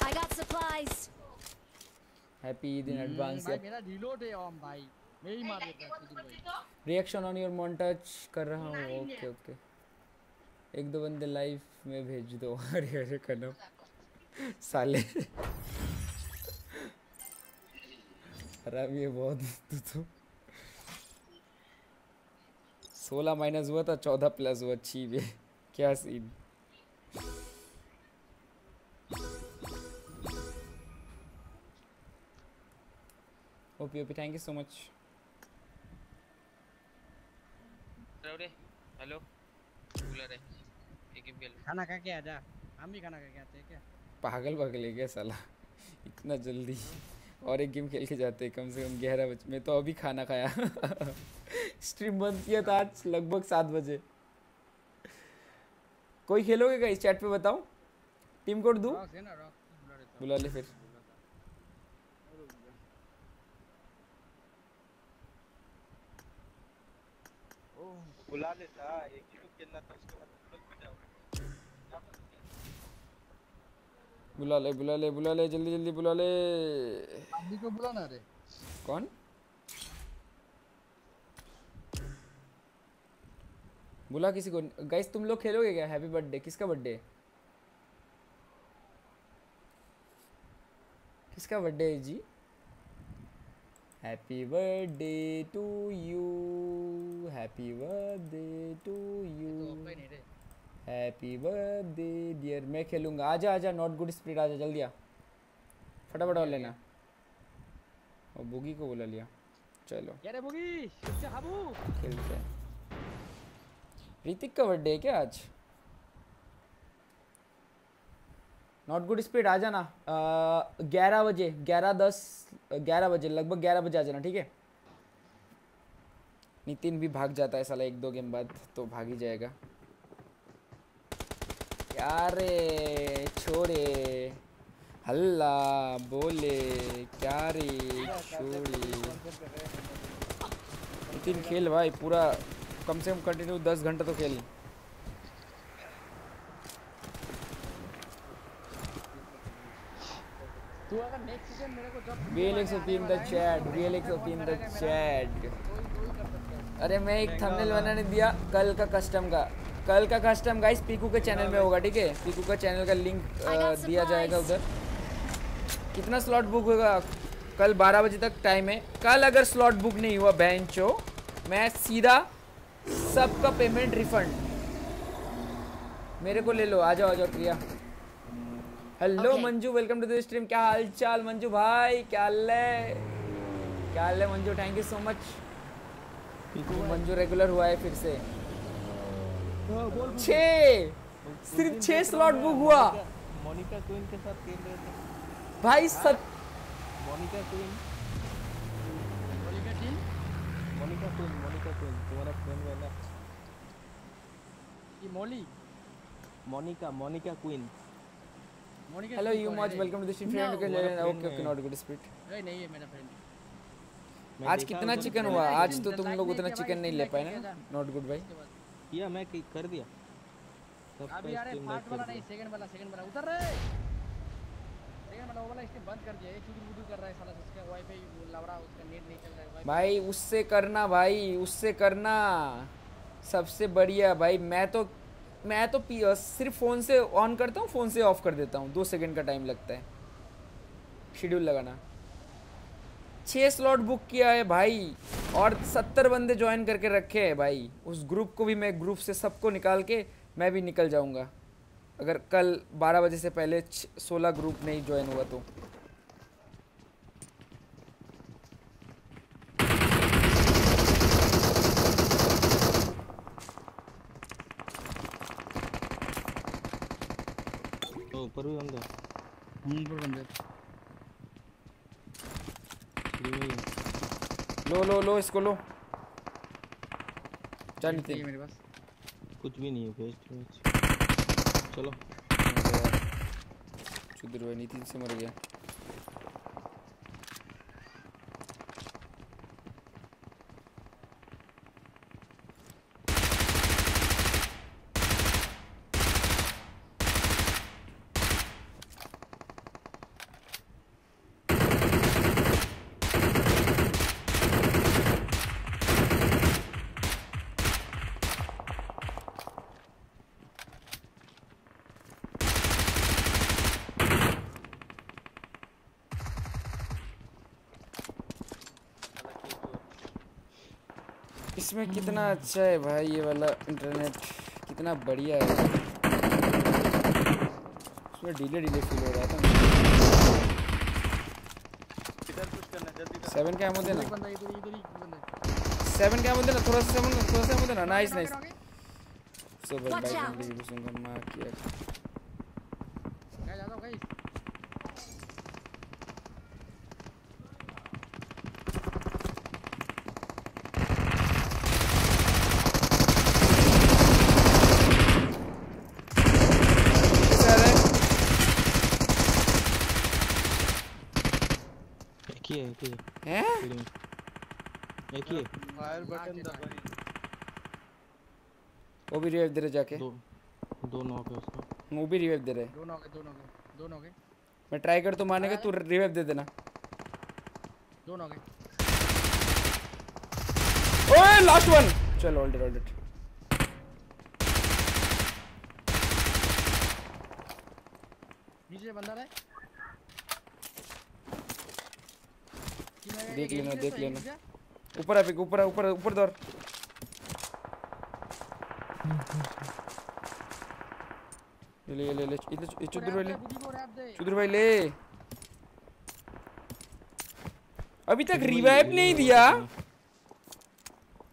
I got supplies. Happy Eid in advance भाई मेरा रीलोड है ओम भाई। मैं ही मार देता हूँ रिएक्शन ऑन योर मोन्टाज कर रहा हूँ ओके ओके एक दो बंदे लाइव में भेज दो अरे अरे कनम। साले। खराब ये बहुत तू तो। सोलह माइनस हुआ था चौदह प्लस हुआ अच्छी भी क्या scene OP OP thank you so much रे हेलो कूलर है एक गेम खेल खाना खा के आजा हम भी खाना खा के आते हैं क्या? पागल पागल है क्या साला? इतना जल्दी। और एक गेम खेल के जाते हैं कम से कम ग्यारह बजे मैं तो अभी खाना खाया। स्ट्रीम बंद किया था आज लगभग सात बजे। कोई खेलोगे क्या इस चैट पे बताओ। टीम कोड दूँ? बुला ले फिर। बुला लेता एक ही लोग खेलना था उसके बाद तुम लोग भी जाओ बुला ले बुला ले बुला ले जल्दी जल्दी बुला ले। अभी को बुला ना रे। कौन? बुला किसी को। गाइस तुम लोग खेलोगे क्या? हैप्पी बर्थडे किसका बर्थडे किसका बर्थडे है जी? Happy birthday to you happy birthday to you happy birthday dear मैं खेलूँगा आजा आजा नॉट गुड स्पिरिट आजा जल्दी आ। फटाफट और लेना। और बुगी को बुला लिया। चलो। क्या रे बुगी खेलते हैं। ऋतिक का बर्थडे है क्या आज? नॉट गुड स्पीड आ जाना। ग्यारह बजे ग्यारह दस ग्यारह बजे लगभग ग्यारह बजे आ जाना ठीक है? नितिन भी भाग जाता है साला एक दो गेम बाद तो भाग ही जाएगा। यार रे छोड़े हल्ला बोले क्या रे छोड़े नितिन खेल भाई, पूरा कम से कम कंटिन्यू दस घंटे तो खेल. अरे मैं एक थंबनेल बनाने दिया कल का कस्टम का। कल का कस्टम गाइस पीकू के चैनल में होगा ठीक है? पीकू का चैनल का लिंक दिया जाएगा उधर। कितना स्लॉट बुक होगा? कल 12 बजे तक टाइम है। कल अगर स्लॉट बुक नहीं हुआ बेंचो मैं सीधा सबका पेमेंट रिफंड मेरे को ले लो आ जाओ आ जाओ Priya. Hello Okay. Manju welcome to the stream क्या हाल चाल मंजू भाई? क्या हाल है? क्या हाल है Manju? Thank you so much Manju regular हुआ है फिर से। छः सिर्फ़ छः स्लॉट बुक हुआ। मोनिका क्वीन के साथ खेल रहे थे। भाई सत मोनिका क्वीन। क्या team Monika queen Monika queen. तुम्हारा फ्रेंड है ना? ये मोली। Monika Monika queen. Monika hello you much welcome to the stream friend okay okay not good speed अरे नहीं है मेरा फ्रेंड आज कितना चिकन हुआ? आज तो तुम लोग उतना चिकन नहीं ले पाए ना? नॉट गुड भाई। किया मैं कि- कर दिया। सबका अभी यार stream फास्ट वाला नहीं सेकंड वाला सेकंड वाला। उतर रे! सेकंड वाला वो वाला इसने बंद कर दिया। ये कर रहा है साला उसका वाईफाई लवड़ा उसका नेट नहीं चल रहा है भाई उससे करना भाई उससे करना। सबसे बढ़िया भाई मैं तो मैं तो सिर्फ़ फ़ोन से ऑन करता हूँ फ़ोन से ऑफ़ कर देता हूँ। दो सेकंड का टाइम लगता है। शेड्यूल लगाना। छः स्लॉट बुक किया है भाई। और सत्तर बंदे ज्वाइन करके रखे हैं भाई। उस ग्रुप को भी मैं ग्रुप से सबको निकाल के मैं भी निकल जाऊँगा। अगर कल 12 बजे से पहले 16 ग्रुप नहीं ज्वाइन हुआ तो। ओ, ऊपर भी बंदा हम ऊपर बंदे फ्री में ही है। लो लो लो इसको लो। चल नितिन मेरे पास। कुछ भी नहीं है मैच चलो। सुधीर भाई नितिन से मर गया। इसमें कितना अच्छा है भाई ये वाला इंटरनेट कितना बढ़िया है उसमें डीले डीले फील हो रहा था सेवन का एमो देना एक बंदा इधर इधर ही बंदा सेवन का एमो देना थोड़ा सा सेवन थोड़ा सा एमो देना नाइस नाइस आगे सो भाई Watch भाई out. ज़िंदगी मार किया क्या जाता हूँ गाइस कैसे आ रहा है एक ही है एक ही है हैं फ्री में एक ही है वो भी रिवाइव दे रहे जाके। दो दो नॉक है उसका। वो भी रिवाइव दे रहे दोनों हो गए दोनों हो गए दोनों हो मैं ट्राई कर तो मारने का तू रिवाइव दे देना। दोनों हो गए ओए लास्ट वन चल होल्ड इट होल्ड इट नीचे बंदा रहा। है देख लेना, देख तो एक लेना। नीचे। ऊपर ऊपर ऊपर ऊपर दौड़ ले ले ले ले ये चुदर भाई ले चुदर भाई ले अभी तक रिवाइव नहीं दिया।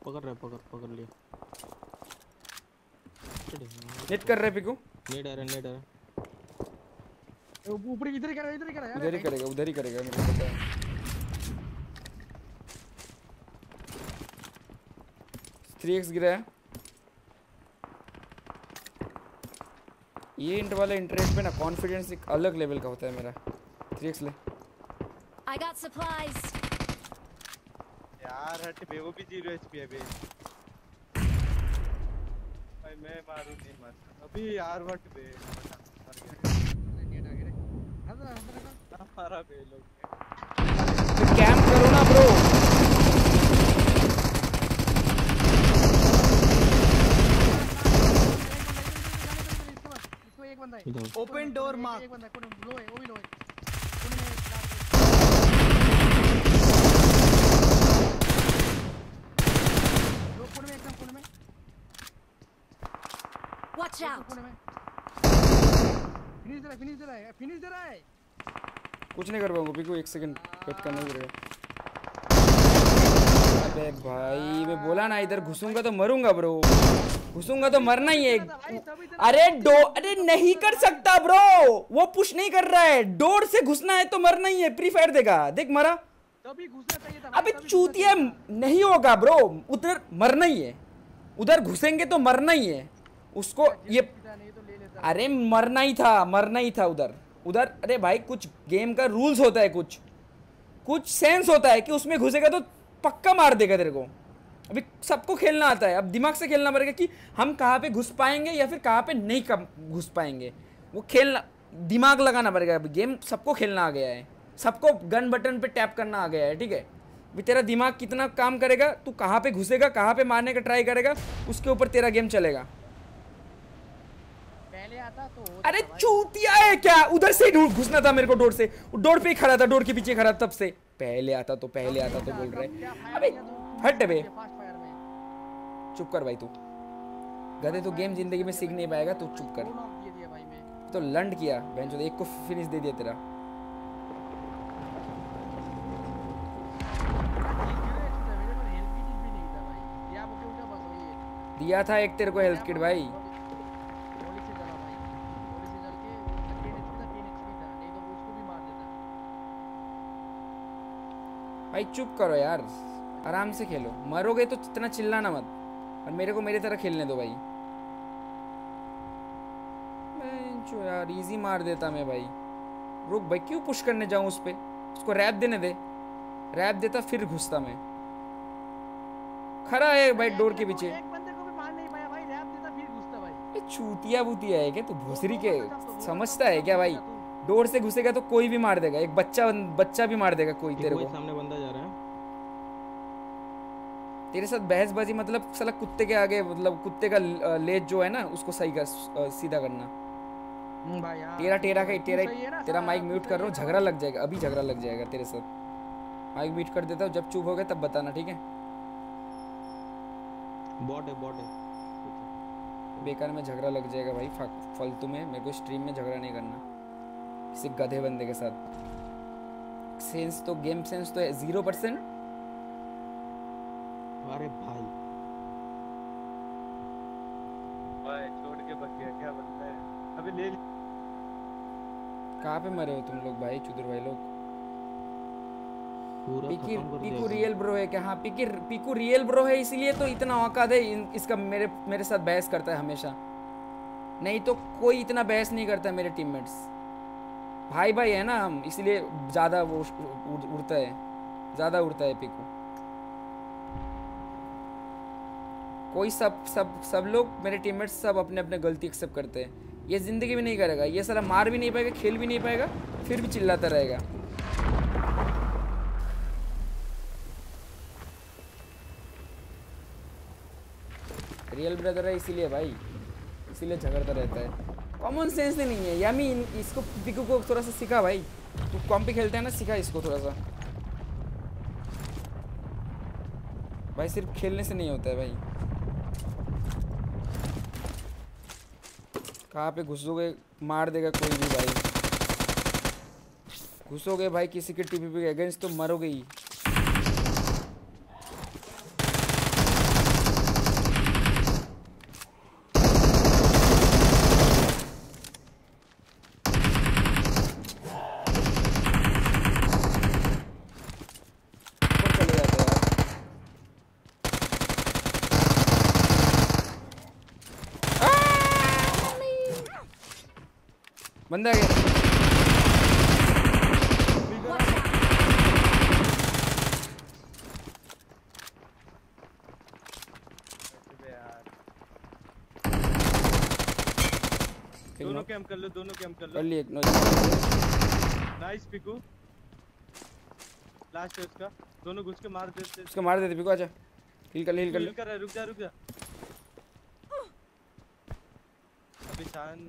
पकड़ रहा पकड़ पकड़ लिया। नेट कर रहे पिकू। नेट आ रहा नेट आ रहा ऊपर ऊपर इधर ही कर रहा इधर ही कर यार उधर ही करेगा उधर ही करेगा मेरे को पता है। थ्री एक्स गिरा है। ये इंट वाले इंटरेस्ट पे ना कॉन्फिडेंस एक अलग लेवल का होता है मेरा। थ्री एक्स ले। I got supplies. यार हट बे वो भी ज़ीरो एचपी है बे भाई मैं मारू नहीं मर अभी यार हट बे। मर गया नेट आ रे हद हद हद ना मारा बे लोग ने। तो कैंप करो ना ब्रो इसको एक बंदा है इधर ओपन डोर मार्क एक बंदा कोने लो है वो भी लो है कोने में लो कोने में एकदम कोने में Watch out. कोने में फिनिश दे रहा है फिनिश दे रहा है फिनिश दे रहा है कुछ नहीं कर पाऊँगा पिकू एक सेकंड वेट करना ही पड़ेगा। अबे भाई मैं बोला ना इधर घुसूँगा तो मरूँगा ब्रो घुसूँगा तो मरना ही है तभी तो अरे डो अरे नहीं कर सकता ब्रो। वो पुश नहीं कर रहा है। डोर से घुसना है तो मरना ही है। प्री फायर देगा। देख मरा। अबे चूतिया नहीं होगा ब्रो। उधर मरना ही है। उधर घुसेंगे तो मरना ही है। उसको ये तो अरे मरना ही था मरना ही था उधर। उधर अरे भाई कुछ गेम का रूल्स होता है कुछ। कुछ सेंस होता है कि उसमें घुसेगा तो पक्का मार देगा तेरे को। अभी सबको खेलना आता है। अब दिमाग से खेलना पड़ेगा कि हम कहाँ पे घुस पाएँगे या फिर कहाँ पे नहीं घुस पाएँगे। वो खेलना दिमाग लगाना पड़ेगा अभी गेम सबको खेलना आ गया है। सबको गन बटन पे टैप करना आ गया है ठीक है? अभी तेरा दिमाग कितना काम करेगा तू कहाँ पे घुसेगा कहाँ पे मारने का ट्राई करेगा उसके ऊपर तेरा गेम चलेगा। पहले आता तो अरे चूतिया है क्या? उधर से घुसना था मेरे को डोर से। डोर पे ही खड़ा था डोर के पीछे खड़ा था तब से। पहले आता तो पहले आता तो बोल रहे अबे तू? हट बे। चुप कर भाई तू। गधे तो गेम ज़िंदगी में सीख नहीं पाएगा तू चुप कर। तो लंड किया बेंच एक को फिनिश दे दिया तेरा। दिया था एक तेरे को हेल्थ किट भाई। भाई चुप करो यार। आराम से खेलो। मरोगे तो इतना चिल्लाना मत। और मेरे को मेरी तरह खेलने दो भाई। बेंचो यार इजी मार देता मैं भाई। रुक भाई क्यों पुश करने जाऊँ उस पे? उसको रैप देने दे। रैप देता फिर घुसता मैं। खड़ा है भाई डोर के पीछे। एक बंदे को भी मार नहीं पाया भाई। रैप देता फिर घुसता भाई। ये चूतिया बुतिया है क्या तू? भोसरी के वो बता, वो समझता है क्या भाई? डोर से घुसेगा तो कोई भी मार देगा। एक बच्चा बच्चा भी मार देगा कोई तेरे को। सामने बंदा तेरे साथ बहसबाजी मतलब साला कुत्ते के आगे मतलब कुत्ते का लेज जो है ना उसको सही कर सीधा करना। हम्म, भाई तेरा टेरा का तेरा तेरा माइक म्यूट कर रहा हूँ झगड़ा लग जाएगा अभी झगड़ा लग जाएगा तेरे साथ। माइक म्यूट कर देता हूँ जब चुप हो गया तब बताना ठीक है? बॉट है बॉट है। बेकार में झगड़ा लग जाएगा भाई फालतू में मेरे को स्ट्रीम में झगड़ा नहीं करना। किसी गधे बंदे के साथ। सेंस तो गेम सेंस तो है ज़ीरो परसेंट अरे भाई। भाई छोड़ के बच गया क्या बनता है? अभी ले ली- कहाँ पे मरे हो तुम लोग भाई चुदुर भाई लोग? पूरा पीकी पीकू। रियल ब्रो है क्या? हाँ पीकी पीकू रियल ब्रो है इसीलिए तो इतना औकात है इसका मेरे मेरे साथ बहस करता है हमेशा। नहीं तो कोई इतना बहस नहीं करता मेरे टीममेट्स भाई भाई है ना हम इसलिए ज़्यादा वो उड़ता है। ज़्यादा उड़ता है पीकू। कोई सब सब सब लोग मेरे टीममेट्स सब अपने अपने गलती एक्सेप्ट करते हैं। ये ज़िंदगी में नहीं करेगा, ये सारा मार भी नहीं पाएगा, खेल भी नहीं पाएगा, फिर भी चिल्लाता रहेगा। रियल ब्रदर है इसीलिए भाई, इसीलिए झगड़ता रहता है। कॉमन सेंस नहीं है, यामी, इसको पिकू को थोड़ा सा सिखा भाई। तू कॉम्पी खेलता है ना, सिखा इसको थोड़ा सा। भाई सिर्फ़ खेलने से नहीं होता है भाई। कहाँ पे घुसोगे? मार देगा कोई भी भाई। घुसोगे भाई किसी के टीपी पे अगेंस्ट तो मरोगे ही ऊपर चले जाते हैं यार बंदा आ गया Watch out! अबे यार एक दोनों knock। कैम कर लो। दोनों कैम कर कर लो लिए एक नाइस पिकू लास्ट है उसका दोनों घुस के मार देते। उसको मार देते बिको आजा। हिल कर ले हिल कर ले। कर रुक जा रुक जा। अभी शान।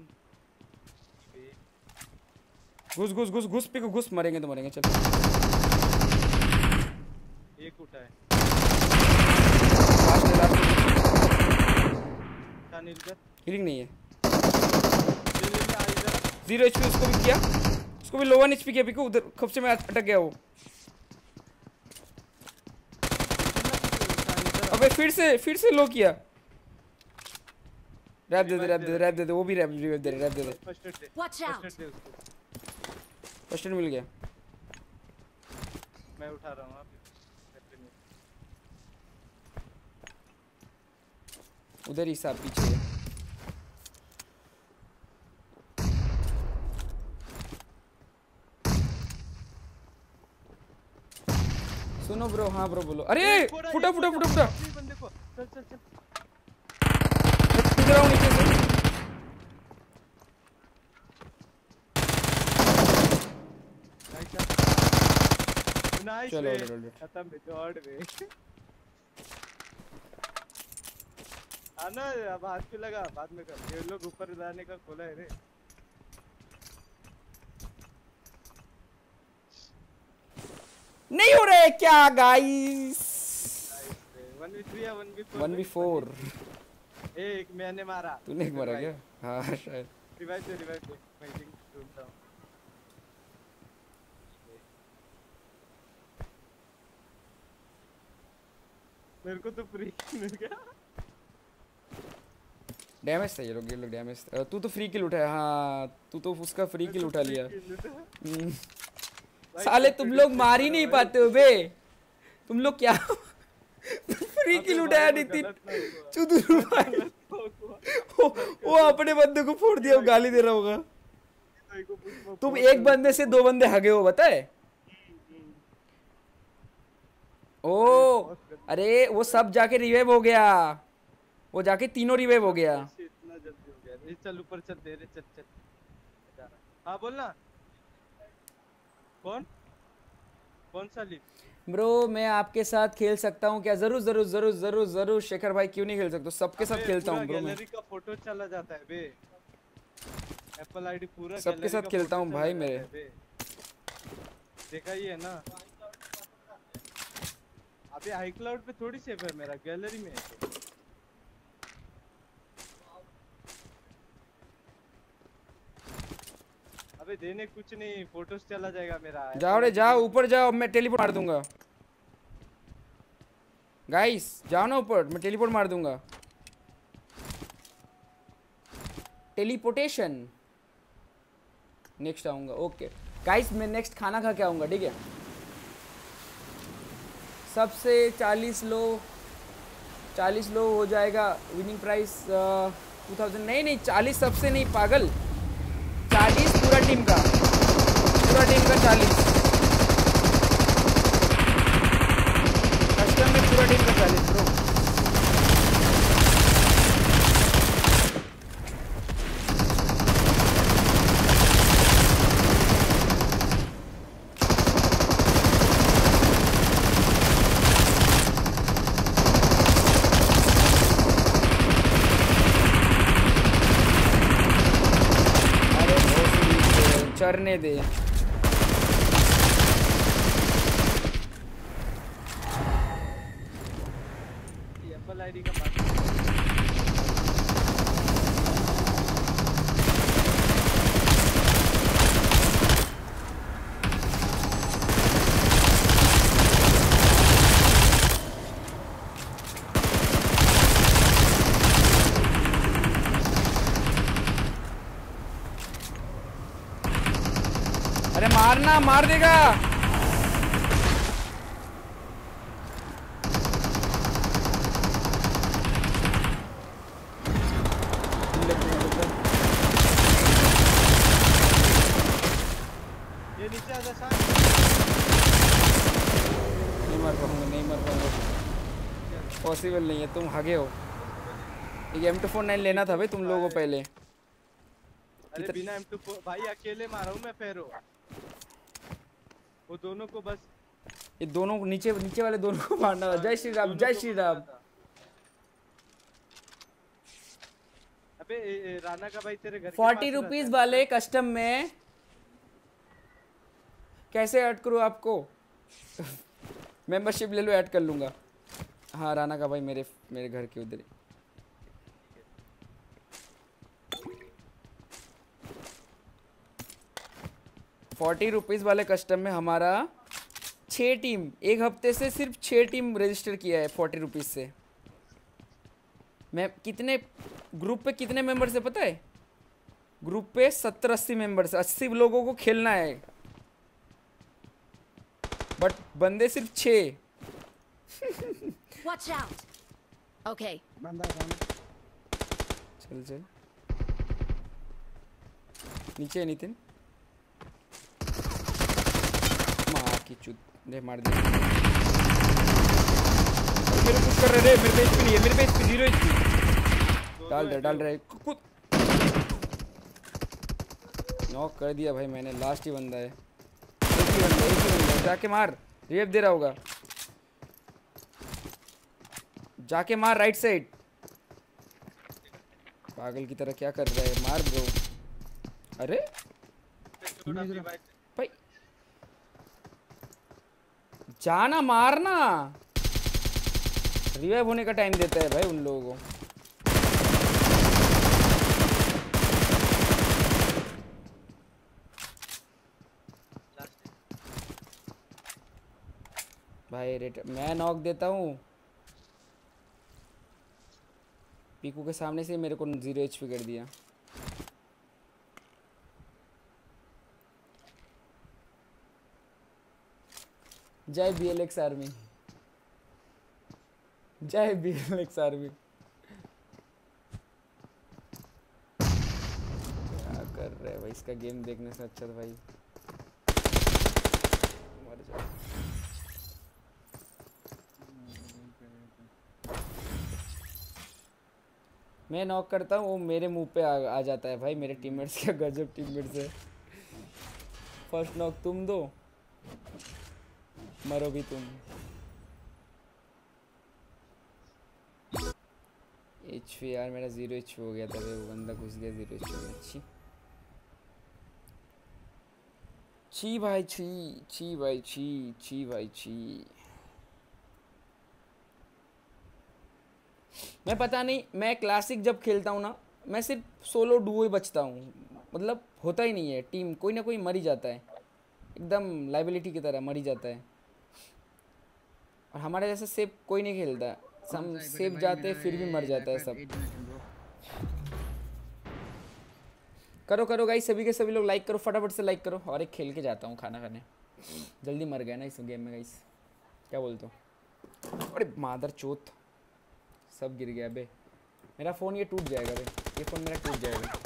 घुस घुस घुस घुस पिको घुस। मरेंगे तो मरेंगे चल। एक उठा है। लास्ट है लास्ट हीलिंग नहीं है। ज़ीरो एचपी उसको भी किया। उसको भी लो वन एचपी किया पिको उधर खप से मैं अटक गया वो अबे फिर से फिर से लो किया। रैप दे दे रैप दे दे रैप दे दे वो भी रैप रिवाइव दे रैप दे दे। फ़र्स्ट एड दे फ़र्स्ट एड मिल गया। मैं उठा रहा हूँ आप उधर ही साहब पीछे। सुनो ब्रो हाँ ब्रो बोलो। अरे फुटा फुटा फुटा फुटा। चल चल चल। इधर आओ नीचे से। नाइस चलो। खत्म गॉड बे आना अब हाथ क्यों लगा? बाद में कर। ये लोग ऊपर जाने का खोला है रे। नहीं हो रहा है क्या guys one four B four एक मैंने मारा। तूने एक मारा क्या? हाँ शायद। रिवाइव दे रिवाइव दे। मैं लिंक ढूंढता हूँ मेरे को तो फ्री मिल गया। डैमेज था ये लोग ये लोग डैमेज तू तो फ्री किल उठाया हाँ तू तो उसका फ्री किल उठा लिया। साले तुम लोग मार ही नहीं पाते हो बे। तुम लोग क्या फ्री किल उठाया नितिन चुदुर भाई वो, अपने बंदे को फोड़ दिया गाली दे रहा होगा। तुम एक बंदे से दो बंदे हगे हो बताए ओ अरे वो सब जाके रिवाइव हो गया। वो जाके तीनों रिवाइव हो गया। इतना जल्दी हो गया। चल ऊपर चल दे रे चल चल। हाँ। बोल ना कौन? कौन सा लीग ब्रो मैं आपके साथ खेल सकता हूँ क्या? ज़रूर ज़रूर ज़रूर ज़रूर ज़रूर शेखर भाई क्यों नहीं खेल सकते? सबके साथ खेलता हूँ ब्रो मैं। गैलरी का फ़ोटो चला जाता है बे। एप्पल आईडी पूरा सबके साथ खेलता हूँ भाई मेरे। देखा ही है ना? अबे आई क्लाउड पे थोड़ी सेव है मेरा गैलरी में। है अबे देने कुछ नहीं फ़ोटोज़ चला जाएगा मेरा जाओ रे जाओ ऊपर जाओ मैं टेलीपोर्ट मार दूँगा। गाइस जाओ ना ऊपर मैं टेलीपोर्ट मार दूँगा। टेलीपोर्टेशन नेक्स्ट आऊँगा ओके गाइस मैं नेक्स्ट खाना खा के आऊँगा ठीक है? सबसे चालीस लो चालीस लो हो जाएगा विनिंग प्राइस टू थाउज़ेंड नहीं नहीं चालीस सबसे नहीं पागल। टीम का। पूरा टीम का चालीस। कस्टम में पूरा टीम का चालीस अरे भोसड़ी के, चरने दे एप्पल आईडी का पास अरे मारना मार देगा। पॉसिबल नहीं है तुम हगे हो। एक एम टू फोर नाइन लेना था भाई तुम लोगों को पहले। अरे बिना M2 भाई अकेले मारा हूँ मैं फेरो वो दोनों को बस ये दोनों को नीचे नीचे वाले दोनों को मारना जय श्री राम जय श्री राम। अबे राणा का भाई तेरे घर फोर्टी रुपीज़ वाले कस्टम में कैसे ऐड करूँ आपको? मेंबरशिप ले लो ऐड कर लूँगा। हाँ राणा का भाई मेरे मेरे घर के उधर फोर्टी रुपीज़ वाले कस्टम में हमारा छः टीम एक हफ़्ते से सिर्फ़ छः टीम रजिस्टर किया है फोर्टी रुपीज़ से। मैं कितने ग्रुप पे कितने मेंबर्स है पता है? ग्रुप पे सत्तर अस्सी मेंबर्स अस्सी लोगों को खेलना है। बट बंदे सिर्फ़ छः। Watch out. Okay. चल चल। नीचे नितिन मार की चुत दे मार दे। मेरे कुछ कर रहे रे मेरे पे HP नहीं है मेरे पे HP ज़ीरो HP डाल रहे डाल रहे कूद नॉक कर दिया भाई मैंने लास्ट ही बंदा है। एक ही बंदा एक ही बंदा जाके मार रिएप दे रहा होगा। जाके मार राइट साइड पागल की तरह क्या कर रहा है? मार ब्रो अरे! जाना, मारना। रिवाइव होने का टाइम देता है भाई उन लोगों को। भाई रेट मैं नॉक देता हूँ। पीकू के सामने से मेरे को ज़ीरो एच कर दिया। जय बी एल एक्स आर्मी जय बी एल एक्स आर्मी क्या कर रहे भाई? इसका गेम देखने से अच्छा भाई। मैं नॉक करता हूँ वो मेरे मुँह पे आ, आ जाता है भाई मेरे टीममेट्स क्या गजब टीममेट्स है। फ़र्स्ट नॉक तुम दो। मरो भी तुम एच यार मेरा ज़ीरो एच हो गया था, वो बंदा घुस गया ज़ीरो एच हो गया। छी। छी भाई, छी छी भाई, छी छी भाई, छी। मैं पता नहीं, मैं क्लासिक जब खेलता हूँ ना, मैं सिर्फ़ सोलो डुओ ही बचता हूँ। मतलब होता ही नहीं है टीम कोई ना कोई मर ही जाता है। एकदम लाइबिलिटी की तरह मर ही जाता है। और हमारे जैसे सेफ़ कोई नहीं खेलता। हम सेफ़ जाते फिर भी मर जाता है सब। करो करो गाइस सभी के सभी लोग लाइक करो फटाफट से लाइक करो। और एक खेल के जाता हूँ खाना खाने। जल्दी मर गया ना इस गेम में गाइस क्या बोलते हो? अरे मादर चोत। सब गिर गया बे। मेरा फ़ोन ये टूट जाएगा बे। ये फ़ोन मेरा टूट जाएगा।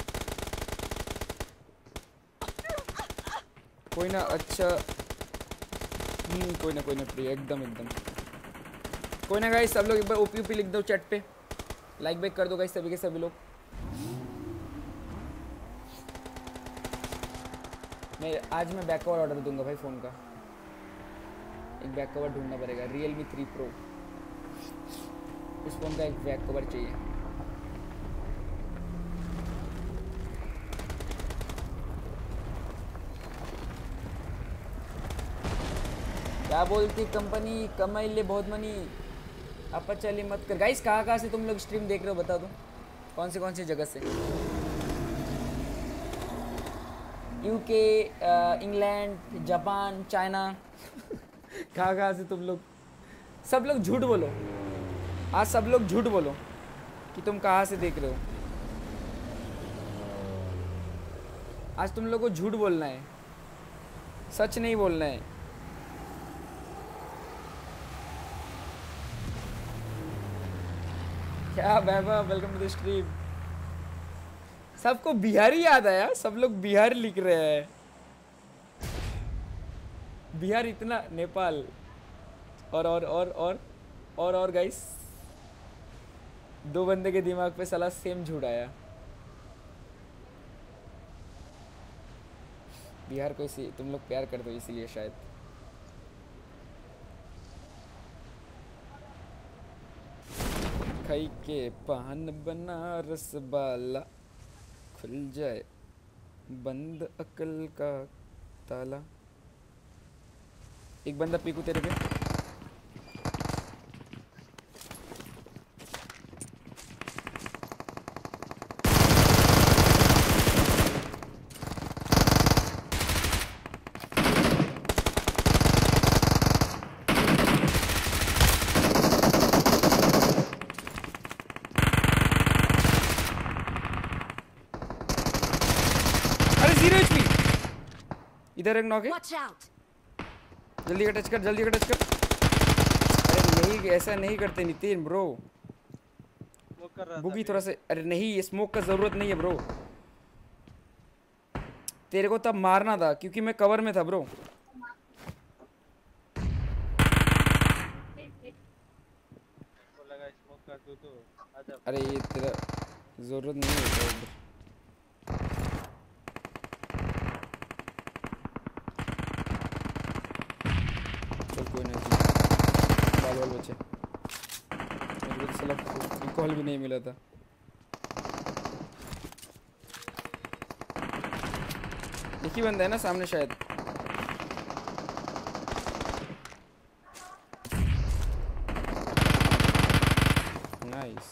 कोई ना अच्छा। हम्म, कोई ना कोई ना प्रिय एकदम एकदम। कोई ना गाइस सब लोग एक बार ओपी ओपी लिख दो चैट पे। लाइक बैक कर दो गाइस सभी के सभी लोग। मैं आज मैं बैक कवर ऑर्डर दूँगा भाई फ़ोन का। एक बैक कवर ढूंढना पड़ेगा रियल मी थ्री प्रो उस फ़ोन का एक बैक कवर चाहिए। क्या बोलती कंपनी कमाई ले बहुत मनी आप चली मत कर। गाइस कहाँ कहाँ से तुम लोग स्ट्रीम देख रहे हो, बता दो। कौन से कौन से जगह से? यूके इंग्लैंड जापान चाइना कहाँ कहाँ से तुम लोग? सब लोग झूठ बोलो। आज सब लोग झूठ बोलो कि तुम कहाँ से देख रहे हो। आज तुम लोग को झूठ बोलना है। सच नहीं बोलना है। क्या Vaibhav welcome to the stream सबको बिहारी याद आया सब लोग बिहार लिख रहे हैं। बिहार इतना, नेपाल। और और और और और और गाइस दो बंदे के दिमाग पे साला सेम झूठ आया। बिहार को इसी, तुम लोग प्यार कर दो इसीलिए शायद। खाई के पान बनारस बाला, खुल जाए बंद अकल का ताला। एक बंदा पीकू तेरे पे अरे ज़ीरो एचपी इधर एक नॉक? है जल्दी का टच कर जल्दी का टच कर। अरे नहीं ऐसा नहीं करते नितिन ब्रो वो कर रहा बुगी था थोड़ा से अरे नहीं ये स्मोक का ज़रूरत नहीं है ब्रो तेरे को तब मारना था क्योंकि मैं कवर में था ब्रो को लगा स्मोक कर दूँ तो अरे ये तेरा ज़रूरत नहीं है कोई नहीं बाल बाल बचे। मेरे को तो साला कॉल भी नहीं मिला था। एक ही बंदा है ना सामने शायद। नाइस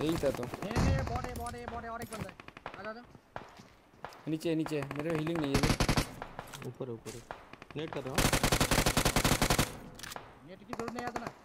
यही था तो। नहीं नहीं नहीं बॉडी बॉडी बॉडी और एक बंदा आ जा जा। नीचे नीचे। मेरे हीलिंग नहीं है। ऊपर ऊपर। नेट कर रहा हूँ। नेट की ज़रूरत नहीं आता ना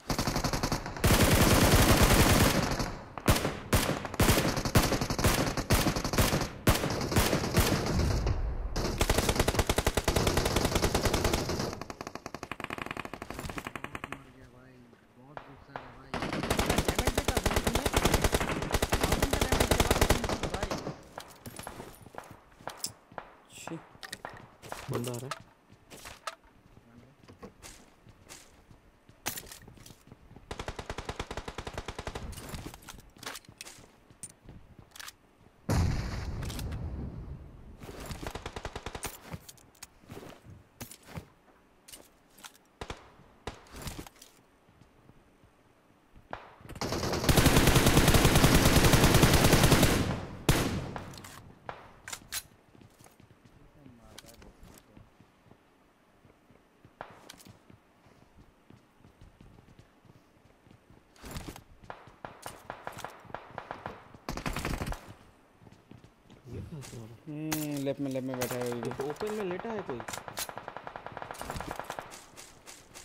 लेफ़्ट में लेफ़्ट में बैठा है अभी भी ओपन में लेटा है कोई?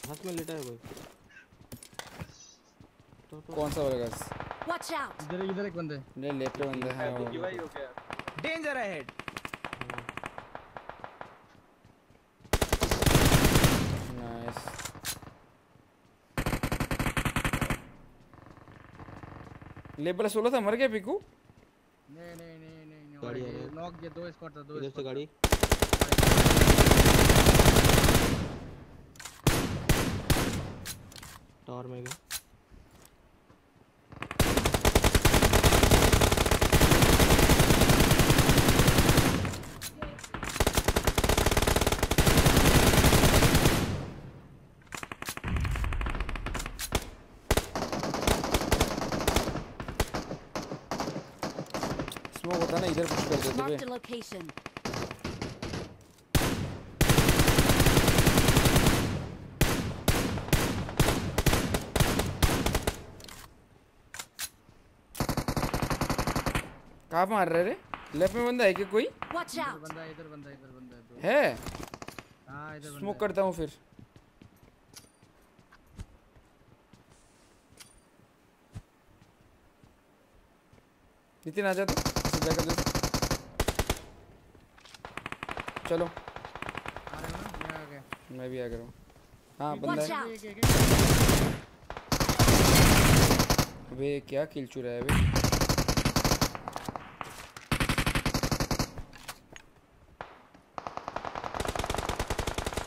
हाथ में लेटा है कोई? तो तो। कौन सा वाला गस Watch out! इधर इधर एक बंदे मेरे लेफ़्ट पे बंदा है वो भाई हो गया। Danger ahead. नाइस लेबर सोलह था मर गया पिकू नहीं नहीं नहीं नहीं नहीं गाड़ी और आ ये रहा है। नॉक ये दो स्क्वाड था दो इधर से गाड़ी टॉर में गया स्मोक होता ना इधर पुश कर देते Marked a location. कहाँ मार रहे रे? लेफ़्ट में बंदा है क्या कोई? Watch इधर out! बंदा इधर बंदा इधर बंदा है, दो। है? हाँ इधर स्मोक करता हूँ फिर। नितिन आ जा तू। बैकअप दे चलो। आ रहे ना मैं आ गया मैं भी आ गया हूँ। हाँ बंदा है। अबे क्या किल चुरा है अबे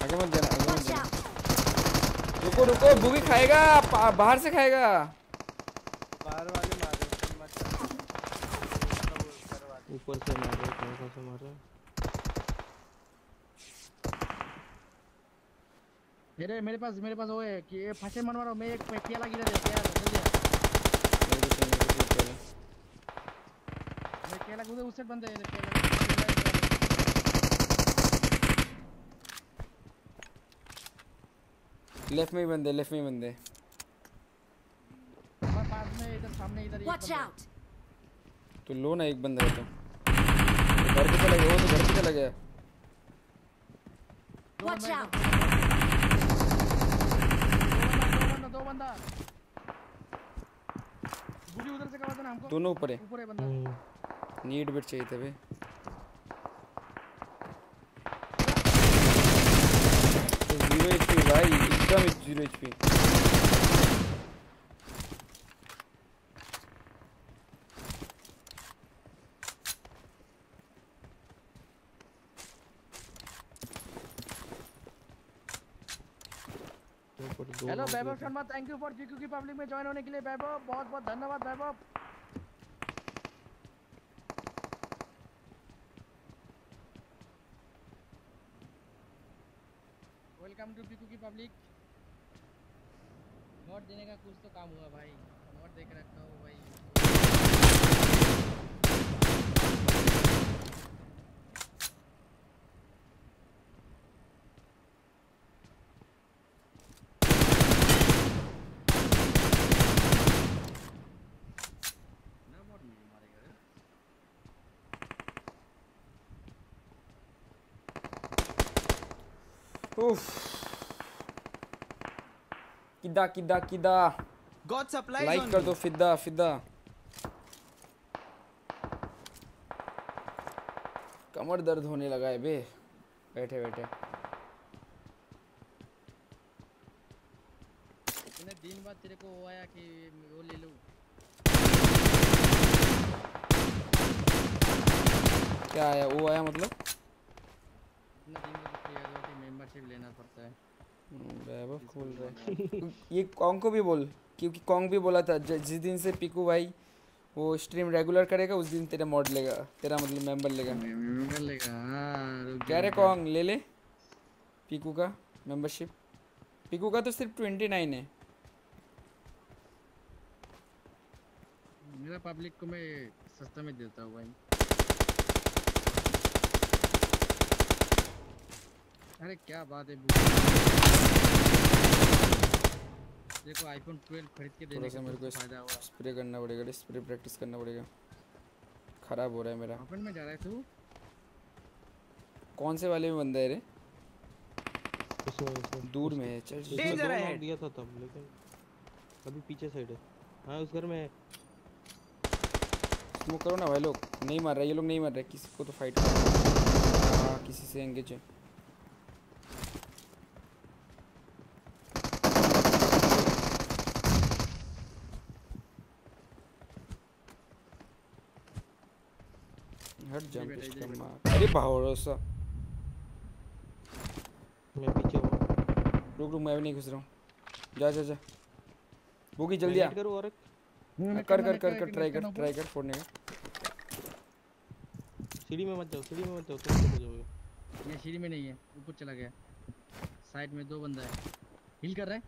आगे मत जाना आगे मत जाना। रुको रुको बुगी खाएगा बाहर से खाएगा। बाहर वाले मार रहे हैं मत ऊपर से मार रहा है कहाँ कहाँ से मार रहा है मेरे मेरे पास मेरे पास वो है कि ये फंसे मन मारो मैं एक केला गिरा दे केला जल्दी। मेरे को मेरे को पहले। मैं केला उधर उससे बंदे है केला। लेफ़्ट में ही बंदे लेफ़्ट में ही बंदे हमारे पास में इधर सामने इधर बंदा है। तो लो ना एक बंदा है तो घर पे चला गया वो तो घर पे चला गया दो Watch बंदा out! इधर। दो बंदा। गुडी उधर से करवा देना हमको। दोनों ऊपर है। ऊपर है बंदा। हम्म, नीड बिट चाहिए थे बे ज़ीरो एचपी भाई। एकदम ज़ीरो एच पी तो लोग Vaibhav. Sharma thank you for GQ की पब्लिक में ज्वाइन होने के लिए वैभव बहुत बहुत धन्यवाद वैभव वेलकम टू जीक्यू की पब्लिक नोट देने का कुछ तो काम हुआ भाई. नोट देख रखा हूँ भाई ना मोड नहीं मारेगा रे उफ किदा किदा किदा Got supplies लाइक कर. दो फिदा फिदा. कमर दर्द होने लगा है बे। बैठे बैठे। इतने दिन बाद तेरे को वो आया कि वो ले लूँ। क्या आया वो आया मतलब इतना दिन बाद फ्री हो मेंबरशिप लेना पड़ता है। हम्म, वैभव खोल रहा है ये कॉन्ग को भी बोल क्योंकि कॉन्ग भी बोला था जिस दिन से पीकू भाई वो स्ट्रीम रेगुलर करेगा उस दिन तेरा मॉड लेगा तेरा मतलब मेंबर लेगा। मेंबर लेगा हाँ क्या रे कॉन्ग ले ले। पीकू का मेंबरशिप पीकू का तो सिर्फ़ ट्वेंटी नाइन है। मेरा पब्लिक को मैं सस्ता में देता हूँ भाई। अरे क्या बात है देखो आईफोन 12 खरीद के देने सा का मेरे को फ़ायदा हुआ स्प्रे करना पड़ेगा स्प्रे प्रैक्टिस करना पड़ेगा। खराब हो रहा है मेरा। ओपन में जा रहा है तू? कौन से वाले में बंदा है रे? इसमें दूर में है चल दो ahead. दिया था तब लेकिन अभी पीछे साइड है। हाँ उस घर में है। स्मोक करो ना भाई लोग। नहीं मार रहे ये लोग नहीं मार रहे किसी को तो फाइट करो हाँ। किसी से एंगेज है। हट जंप इसका मार। अरे भरोसा मैं पीछे हूँ। रुक रुक मैं भी नहीं घुस रहा हूँ। जा जा जा। बोगी जल्दी आ। करूँ और कर कर कर कर ट्राई कर ट्राई कर फोड़ने का। सीढ़ी में मत जाओ सीढ़ी में मत जाओ तुम हो जाओगे। ये सीढ़ी में नहीं है ऊपर चला गया। साइड में दो बंदा है। हिल कर रहा है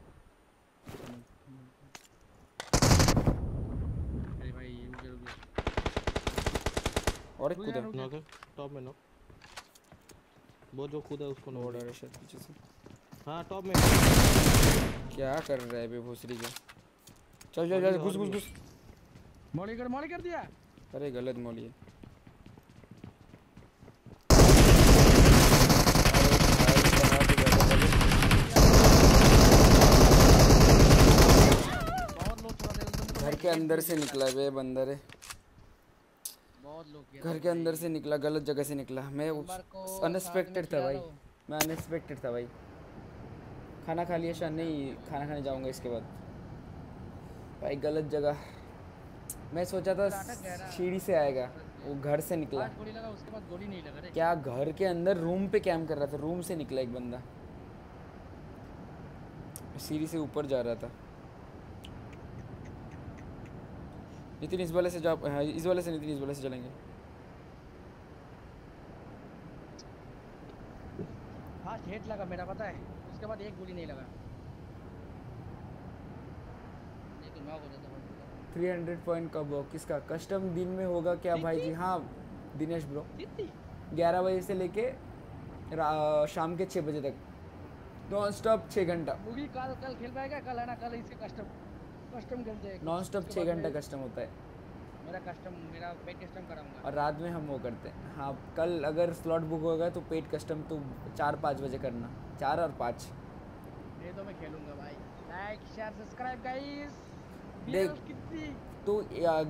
अरे भाई ये रुक जा रुक जा और एक कूदा। नॉक है। टॉप में नॉक वो जो कूदा उसको नॉक है शायद पीछे से। हाँ टॉप में क्या कर रहा है बे भोसरी का चल चल चल घुस घुस घुस। मौली कर मौली कर दिया। अरे गलत मौली है। घर के अंदर से निकला बे बंदर है। घर के अंदर से निकला गलत जगह से निकला। मैं अनएक्सपेक्टेड था भाई। मैं अनएक्सपेक्टेड था भाई। खाना खा लिया शायद नहीं खाना खाने जाऊँगा इसके बाद। भाई गलत जगह। मैं सोचा था। सीढ़ी से आएगा वो घर से निकला। गोली लगा उसके बाद गोली नहीं लगा क्या घर के अंदर रूम पे कैम कर रहा था? रूम से निकला एक बंदा। सीढ़ी से ऊपर जा रहा था। नितिन इस वाले से जा हाँ, इस वाले से नितिन इस वाले से चलेंगे। फास्ट हेड लगा मेरा पता है? उसके बाद एक गोली नहीं लगा। तो हो। भाई 300 पॉइंट कब हो? किसका? कस्टम दिन में होगा क्या भाई जी? हाँ दिनेश ब्रो। ग्यारह बजे से लेके शाम के छः बजे तक। नॉन स्टॉप छः घंटा। कल कल खेल पाएगा? कल है ना कल इसके कस्टम। कस्टम खेलते हैं। नॉन स्टॉप छः घंटा कस्टम होता है। मेरा कस्टम मेरा पेट कस्टम कराऊँगा। और रात में हम वो करते हैं। हाँ कल अगर स्लॉट बुक होगा तो पेड कस्टम तो चार पाँच बजे करना। चार और पाँच। ये तो मैं खेलूँगा भाई। लाइक शेयर सब्सक्राइब गाइस देख। कितनी तो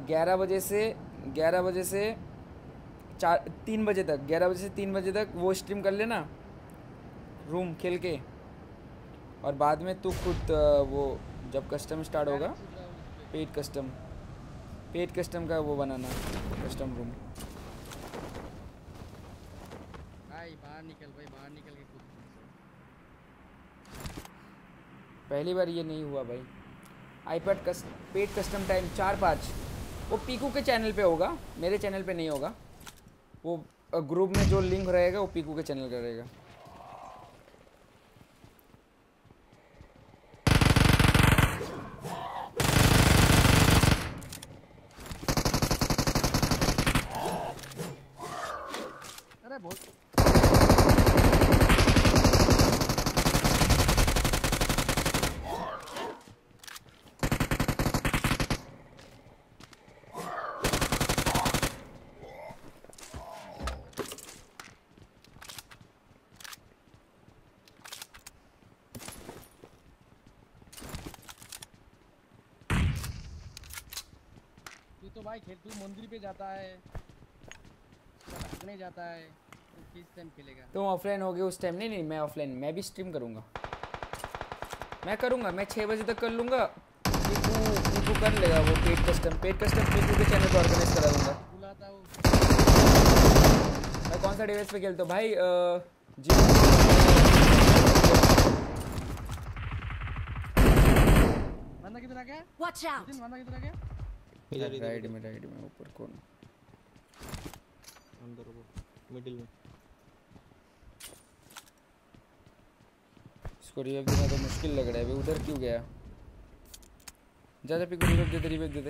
ग्यारह बजे से ग्यारह बजे से चार तीन बजे तक ग्यारह बजे से तीन बजे तक वो स्ट्रीम कर लेना। रूम खेल के। और बाद में तू खुद वो जब कस्टम स्टार्ट होगा पेड कस्टम पेड कस्टम का वो बनाना कस्टम रूम भाई बाहर निकल भाई बाहर निकल के कूद। पहली बार ये नहीं हुआ भाई। आईपैड कस पेड कस्टम टाइम चार पाँच। वो पीकू के चैनल पे होगा मेरे चैनल पे नहीं होगा। वो ग्रुप में जो लिंक रहेगा वो पीकू के चैनल का रहेगा। अरे बहुत। तो भाई खेल तू मंदिर पे जाता है जाता है। किस टाइम खेलेगा? तुम ऑफलाइन हो गए उस टाइम नहीं नहीं मैं ऑफलाइन मैं भी स्ट्रीम करूँगा। मैं करूँगा मैं छः बजे तक कर लूँगा। पीकू पीकू कर लेगा वो paid custom paid custom Piku के चैनल पर ऑर्गेनाइज करा दूँगा। मैं कौन सा डिवाइस पे खेलता हूँ? भाई जी। बंदा किधर आ गया? Watch out! नितिन बंदा किधर आ गया? इधर इधर राइट में राइट में ऊपर कौन? अंदर वो मिडिल में। इसको रिवाइव देना तो मुश्किल लग रहा है। भाई उधर क्यों गया? जा जा पीकू रिवाइव दे दे रिवाइव दे दे।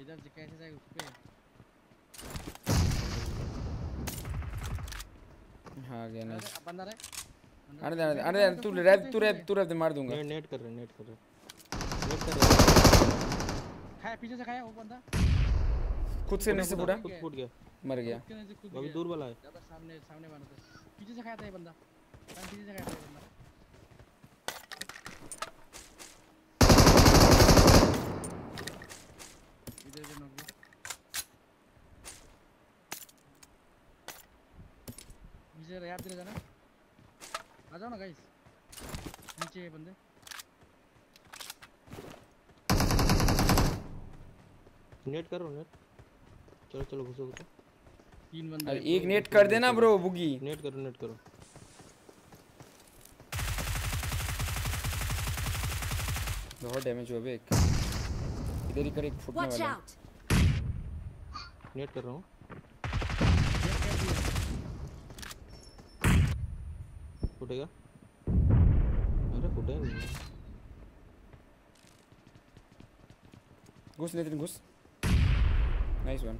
इधर से कैसे जाए उस पे। हाँ गया ना। अरे, बंदा रे बंदा आने रे, दे आने दे तो रैप तू रैप तू रैप दे मार दूँगा। नेट कर रहे नेट कर रहे नेट कर रहे। खाया पीछे से खाया वो बंदा। खुद से नीचे से फूटा खुद फूट गया। मर गया। अभी दूर वाला है। ज़्यादा सामने सामने मारा था। पीछे से खाया था ये बंदा। पीछे से खाया था ये बंदा। इधर इधर नॉक पीछे याद दिला जाना आ जाओ ना गाइस नीचे ये बंदे। नेट करो नेट। चलो चलो घुसो घुसो। तीन बंदे अरे एक नेट कर देना ब्रो बुगी। नेट करो नेट करो। बहुत डैमेज हुआ बे एक। इधर ही कर एक फुटने वाला! नेट कर रहा हूँ। फुटेगा? अरे फुटे नहीं घुस नितिन घुस। नाइस वन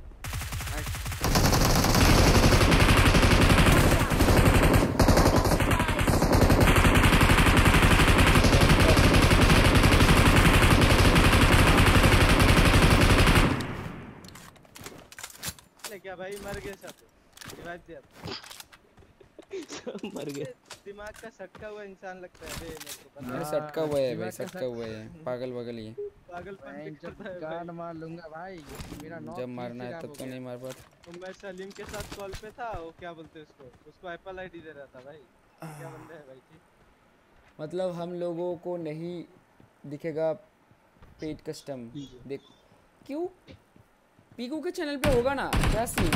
ले क्या भाई मर गए सब। रिवाइव दिया। मर गए। दिमाग का सटका हुआ इंसान लगता है। बे मेरे को पता है। सटका हुआ है भाई सटका हुआ है। पागल पागल ही पागलपन जब गांड भाई। मार लूँगा भाई मेरा जब मारना है तब तो नहीं मार पाता। तो मैं सलीम के साथ कॉल पे था वो क्या बोलते उसको? उसको एप्पल आईडी दे रहा था भाई। क्या बंदा है भाई जी। मतलब हम लोगों को नहीं दिखेगा पेड कस्टम। देख क्यों? पीकू के चैनल पे होगा ना? क्या सीन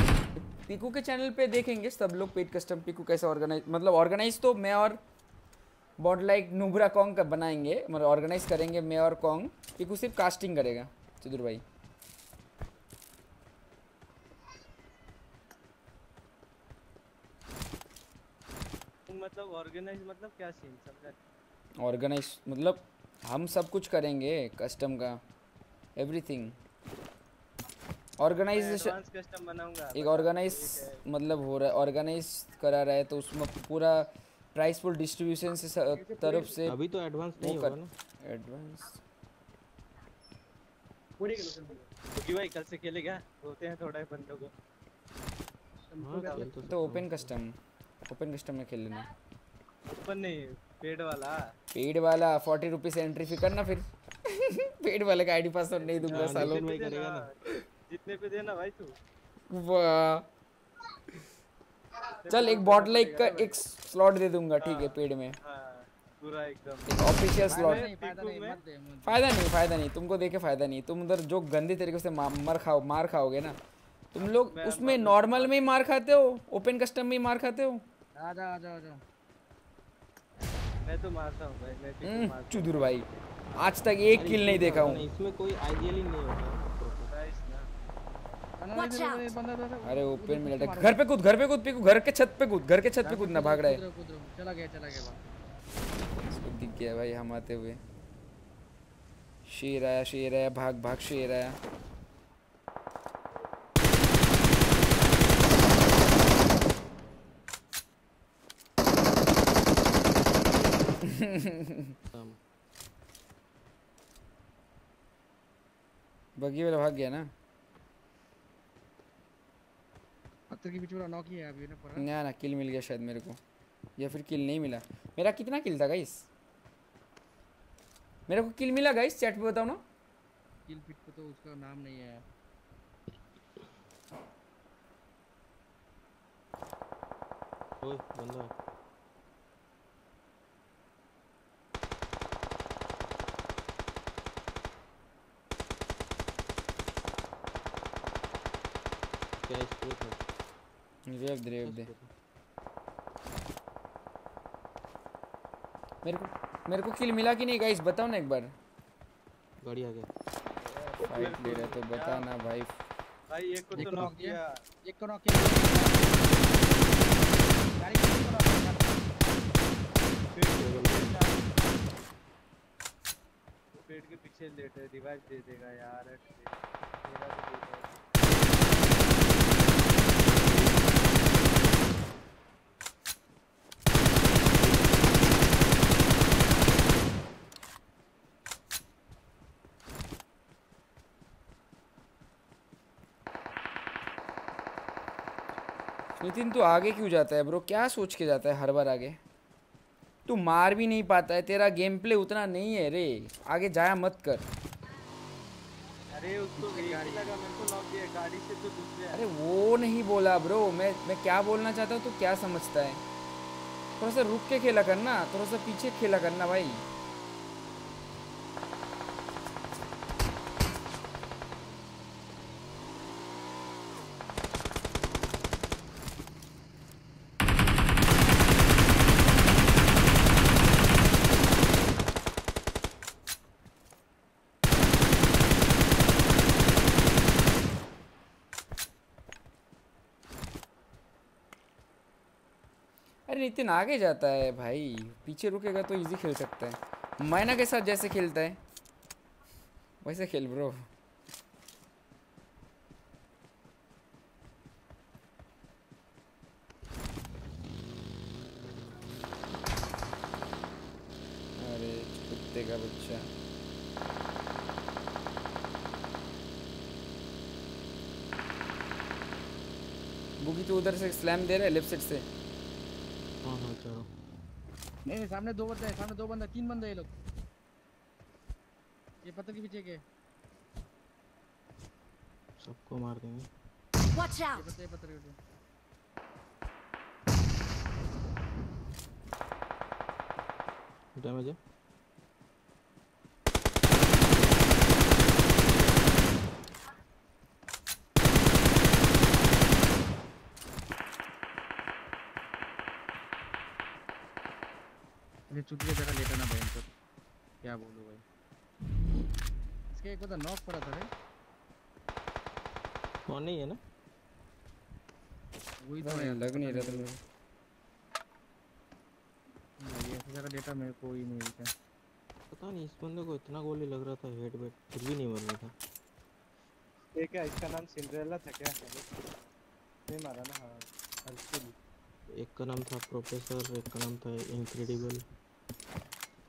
पीकू के चैनल पे देखेंगे सब लोग पेड कस्टम पीकू कैसे ऑर्गेनाइज मतलब ऑर्गेनाइज तो मैं और बॉड लाइक नुबरा कॉन्ग का बनाएँगे मतलब ऑर्गेनाइज करेंगे मैं और कॉन्ग पीकू सिर्फ़ कास्टिंग करेगा चतुर भाई। मतलब ऑर्गेनाइज मतलब क्या सीन समझा? ऑर्गेनाइज मतलब हम सब कुछ करेंगे कस्टम का एवरीथिंग ऑर्गेनाइजेशन कस्टम बनाऊँगा एक ऑर्गेनाइज मतलब हो रहा है ऑर्गेनाइज करा रहा है तो उसमें पूरा प्राइस फुल डिस्ट्रीब्यूशन से तरफ़ से अभी तो एडवांस नहीं होगा ना। एडवांस पूरी क्योंकि भाई कल से खेलेगा होते हैं थोड़ा बंदों को। हाँ तो ओपन कस्टम ओपन कस्टम में खेल लेना। ओपन नहीं पेड वाला। पेड वाला फोर्टी रुपीज़ एंट्री फ़ी करना फिर। पेड वाले का आईडी पासवर्ड नहीं दूँगा हाँ, सालों पे करेगा ना। जितने पे देना भाई तू। वाह। चल एक बॉट लाइक का एक स्लॉट दे दूँगा ठीक है पेड में। हाँ पूरा एकदम। ऑफिशियल स्लॉट फ़ायदा नहीं। फ़ायदा नहीं तुमको देखे फ़ायदा नहीं। तुम उधर जो गंदे तरीके से मर खाओ मार खाओगे ना तुम लोग उसमें नॉर्मल में ही मार खाते हो ओपन कस्टम में ही मार खाते हो? आ जा आ जा आ जा मैं तो मारता हूँ भाई मैं पीकू हम्म, चुदुर भाई आज तक एक किल नहीं देखा क्या हूँ। इसमें कोई आइडियल ही नहीं होता हूँ गाइस ना बंदा Watch इधर- out. इधर बंदा इधर- अरे उधर ओपन कुछ में लटक घर पे कूद घर पे कूद पीकू घर के छत पे कूद घर के छत पे कूदना भाग रहा है। चला गया चला गया। दिख गया भाई हम आते हुए। शेर आया शेर आया भाग भाग शेर आया। बगी वाला भाग गया ना? पत्थर के पीछे वाला नॉक ही है अभी ना पर? ना ना किल मिल गया शायद मेरे को। या फिर किल नहीं मिला। मेरा कितना किल था गाइस मेरे को किल मिला गाइस चैट पे बताओ ना। किल पिट पे तो उसका नाम नहीं है ओए बंदा। क्या इसको था रेव दे रेव दे मेरे को मेरे को किल मिला कि नहीं गाइस बताओ ना एक बार। गाड़ी आ गया। फाइट ले रहा तो बता ना भाई। भाई एक को तो नॉक किया। एक को नॉक किया। गाड़ी को एक किया। पेट के पीछे लेटे रिवाइव दे देगा यार। मेरा भी दे दो। नितिन तू आगे क्यों जाता है ब्रो क्या सोच के जाता है हर बार आगे? तू मार भी नहीं पाता है तेरा गेम प्ले उतना नहीं है रे। आगे जाया मत कर। अरे उसको लगा मेरे को नॉक दिया गाड़ी से तो दूसरे अरे वो नहीं बोला ब्रो मैं मैं क्या बोलना चाहता हूँ तू क्या समझता है? थोड़ा सा रुक के खेला करना थोड़ा सा पीछे खेला करना भाई अरे नितिन आगे जाता है भाई। पीछे रुकेगा तो इजी खेल सकता है। मैना के साथ जैसे खेलता है। वैसे खेल ब्रो का बच्चा। बुगी तो उधर से स्लैम दे रहा है लेफ़्ट साइड से? हाँ हाँ चलो नहीं नहीं सामने दो बंदे हैं सामने दो बंदा तीन बंदे हैं ये लोग। ये पत्थर के पीछे के। सबको मार देंगे। वॉच आउट पत्थर ये पत्थर के पीछे। डैमेज है? ये चुटकी जगह लेटा ना भाई क्या बोलूँ भाई? इसके एक बंदा नॉक पड़ा था रे। कौन नहीं है ना? वही तो है। लग नहीं रहा था मेरे भाई जगह लेटा मेरे को ही नहीं दिखा पता नहीं इस बंदे को इतना गोली लग रहा था हेड वेट फिर भी नहीं मर रहा था। ये क्या इसका नाम सिंड्रेला था क्या? नहीं मारा ना हाँ हर्षिल एक का नाम था प्रोफेसर एक का नाम था इनक्रेडिबल।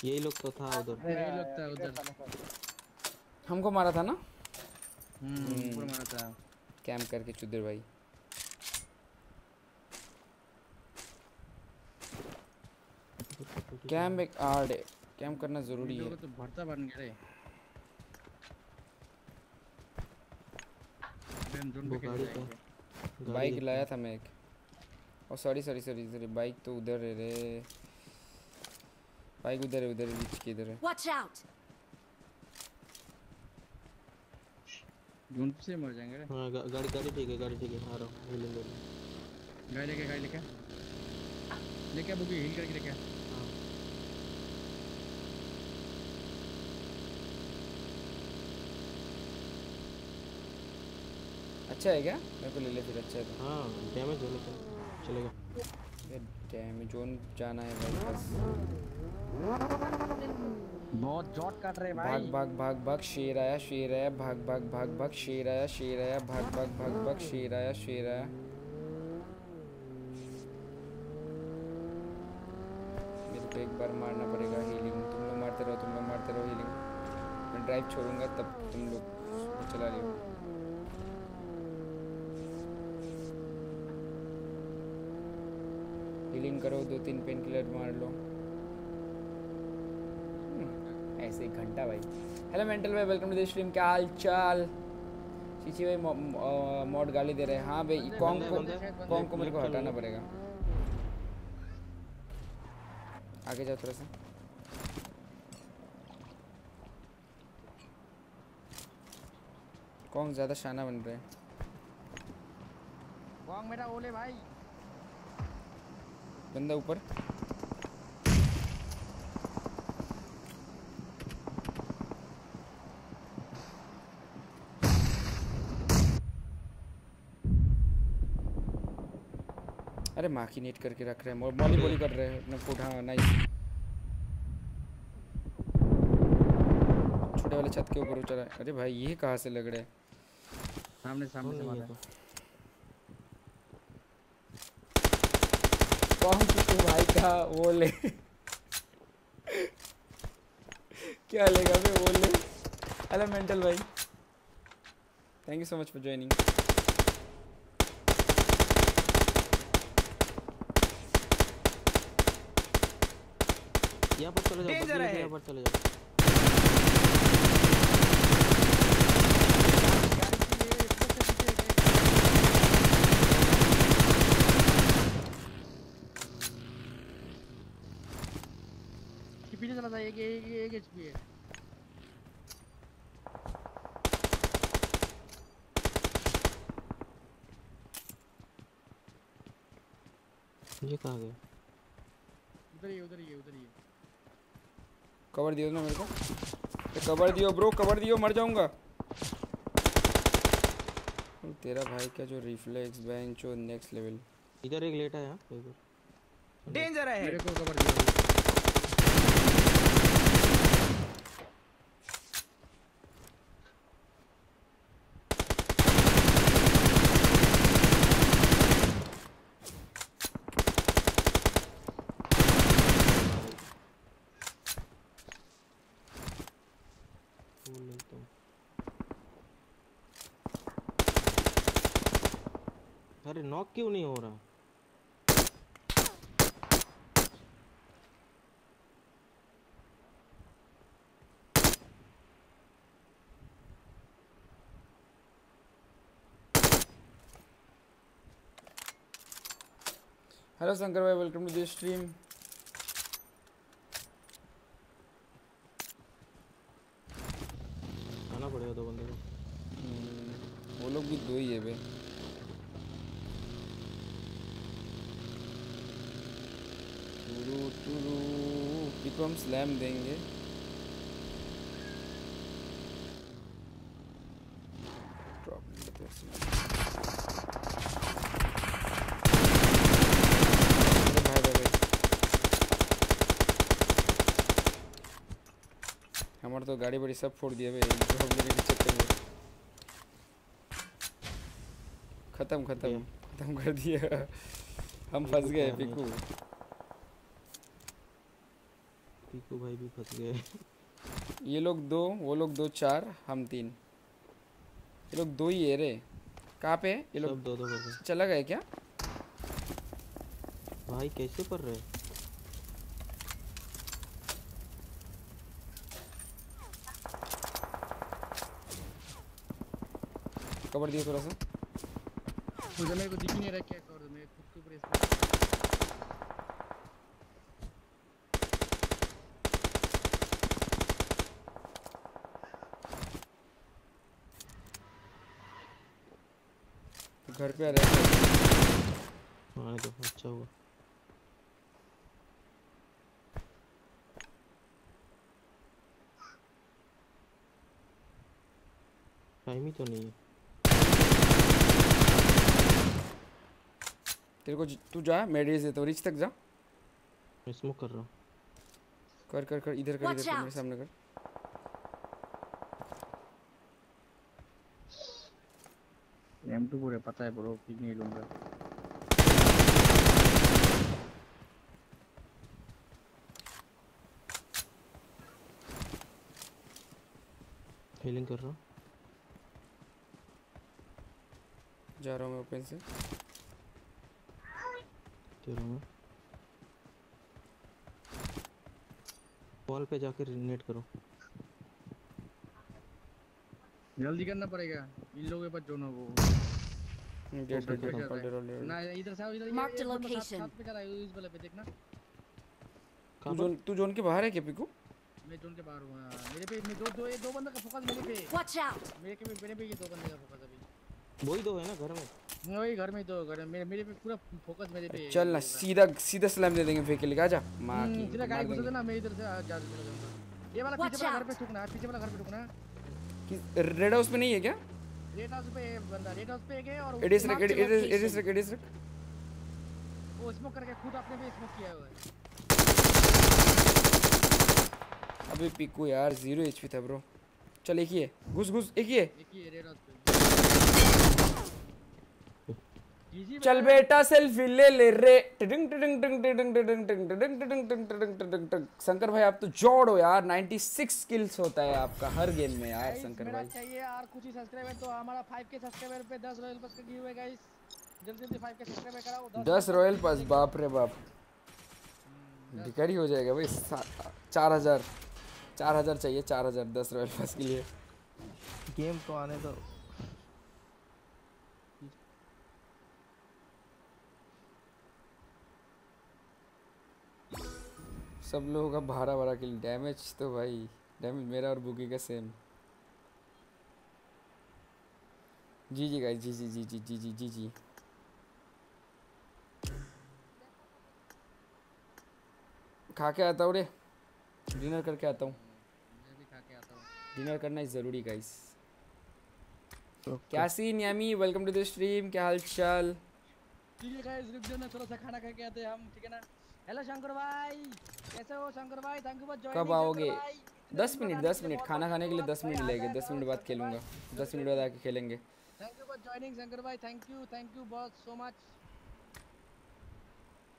यही लोग तो था उधर। यही लगता है उधर। हमको मारा था ना? हम्म ऊपर मारा था। कैंप करके चुदर भाई। कैंप एक आर्ट है। कैंप करना ज़रूरी है। तो भरता बन गया रे। बाइक लाया था मैं एक। ओ sorry sorry sorry sorry bike तो उधर है रे। बाइक उधर है उधर बीच के इधर है Watch out! जोन से मर जाएँगे रे हाँ गा, गाड़ी गाड़ी ठीक है गाड़ी ठीक है आ रहा हूँ रहा हूँ। गाड़ी लेके गाड़ी लेके लेके आ बुगी हिल करके लेके हाँ अच्छा है क्या मेरे को ले ले फिर अच्छा है तो हाँ डैमेज होने चलेगा ये डैम जोन जाना है भाई बस बहुत जॉट काट रहे भाग भाई। भाग भाग भाग शेर आया शेर आया, भाग भाग भाग भाग, शेर आया शेर आया, भाग भाग भाग भाग, शेर आया शेर आया। मेरे को एक बार मारना पड़ेगा हीलिंग तुम लोग मारते रहो, तुम लोग मारते रहो हीलिंग मैं ड्राइव छोड़ूँगा तब तुम लोग चला लियो। हीलिंग करो, दो तीन पेन किलर मार लो। ऐसे एक घंटा भाई। हेलो मेंटल भाई वेलकम टू द स्ट्रीम क्या हाल चाल? चीची भाई मॉड गाली दे रहे हैं। हाँ भाई बंदे- को कॉन्ग को मेरे को हटाना पड़ेगा। आगे जाओ थोड़ा सा। कॉन्ग ज़्यादा शाना बन रहे हैं। कौन मेरा ओले भाई। बंदा ऊपर। अरे माँ की नीट करके रख रहे हैं मौ- मौली बोली कर रहे हैं ना हाँ नाइस छोटे वाले छत के ऊपर चला अरे भाई ये कहाँ से लग रहा है? सामने सामने से मारा है। कौन तू भाई का वो ले। क्या लेगा बे वो ले। हेलो मेंटल भाई। Thank you so much for joining यहाँ पर चले जाओ बग्गी लेके यहाँ पर चले जाओ ये पीछे गए। कि पीछे चला था एक एक एक एचपी है ये कहाँ गया उधर ही उधर ही उधर ही है। कवर दियो ना मेरे को। तो कवर दियो ब्रो कवर दियो मर जाऊँगा। तेरा भाई का जो रिफ्लेक्स बेंच जो नेक्स्ट लेवल इधर एक लेटा है डेंजर है Danger मेरे को कवर दिया फूल लेता हूँ अरे नॉक क्यों नहीं हो रहा? हेलो शंकर भाई वेलकम टू दिस स्ट्रीम आना पड़ेगा दो बंदे को। वो लोग भी दो ही है बे टुरु टुरु पिको हम स्लैम देंगे। हमारे तो गाड़ी बड़ी सब फोड़ दिया भाई लेने के चक्कर में। खत्म खत्म खत्म कर दिया। हम फंस गए पीकू। पिकू भाई भी फंस गए। ये लोग दो वो लोग दो चार हम तीन। ये लोग दो ही है रे। कहाँ पे ये लोग दो दो कर चला गए क्या? भाई कैसे पढ़ रहे कवर दिया थोड़ा सा। मुझे मेरे को दिख नहीं रहा क्या कर मैं? खुद के ऊपर घर पे आ रहा है। हाँ तो अच्छा हुआ। टाइम ही तो नहीं है। तेरे को तू जा मेरे से तो रिच तक जा। मैं स्मोक कर रहा हूँ। कर कर कर इधर कर इधर कर मेरे. सामने कर। एम टू पूरे पता है ब्रो पिक नहीं लूँगा। हीलिंग कर रहा हूँ। जा रहा हूँ मैं ओपन से। तेरा मैं। वॉल पे जाकर नेट करो। जल्दी करना पड़ेगा। इन लोगों के पास जो ना वो डेट डेट Focus डेट कर कॉल रहा डेट है। ऑल ना इधर से आओ इधर the ये- ये साथ- पे जा रहा इस वाले पे देखना। तू जोन तू जोन के बाहर है क्या पिकू? मैं जोन के बाहर हूँ हाँ। मेरे पे दो दो दो बंदे का फोकस मेरे पे। Watch out! मेरे के मेरे पे ये दो बंदे का फोकस अभी। वही दो है ना घर में? वही घर में दो घर में मेरे मेरे पे पूरा फोकस मेरे पे। चल ना सीधा सीधा स्लैम दे देंगे फेंक के लेके आजा। माँ हम्म, की गाड़ी घुसा देना मैं इधर से जा ये वाला पीछे वाला घर पे ठुकना पीछे वाला घर पे ठुकना कि रेड हाउस में नहीं है क्या? रेड हाउस पे बंदा रेड हाउस पे गए और इट इज़ रिक इट इज़ इट इज़ रिक इट इज़ रिक वो स्मोक करके खुद अपने पे स्मोक किया हुआ है। अबे पिकू यार ज़ीरो एचपी था ब्रो चल एक ही है। घुस घुस एक ही है। एक ही है रेड हाउस पे जीजी चल बेटा सेल्फी ले ले रे टिडिंग टिडिंग टिडिंग टिडिंग टिडिंग टिडिंग टिडिंग टिडिंग टिडिंग टिडिंग टिडिंग टिडिंग शंकर भाई आप तो जोड़ हो यार 96 किल्स होता है आपका हर गेम में यार शंकर मेरा भाई चाहिए यार कुछ ही सब्सक्राइबर तो हमारा 5 के सब्सक्राइबर पे 10 रॉयल पास का गिव है गाइस जल्दी जल्दी 5 के सब्सक्राइबर कराओ 10 रॉयल पास बाप रे बाप भिखारी हो जाएगा भाई सा- चार हज़ार चार हज़ार चाहिए चार हज़ार दस रॉयल पास के लिए गेम तो आने दो सब लोगों का भाड़ा भाड़ा के लिए। डैमेज तो भाई डैमेज मेरा और बुकी का सेम जी जी गाइस जी जी जी जी जी जी जी जी खा के आता हूँ रे। डिनर करके आता हूँ। मैं भी खा के आता हूँ डिनर करना इज़ ज़रूरी गाइस क्या scene Yami? Welcome to the stream क्या हाल चाल ठीक है गाइस रुक जाओ ना थोड़ा सा खाना खा के आते हैं हम ठीक है ना? हेलो शंकर भाई। कैसे हो शंकर भाई? थैंक यू फॉर जॉइनिंग कब आओगे? दस मिनट दस मिनट। खाना खाने के लिए दस मिनट लगेंगे दस मिनट बाद खेलूँगा। दस मिनट बाद आके खेलेंगे। Thank you for joining Shankar भाई। थैंक यू थैंक यू बहुत सो मच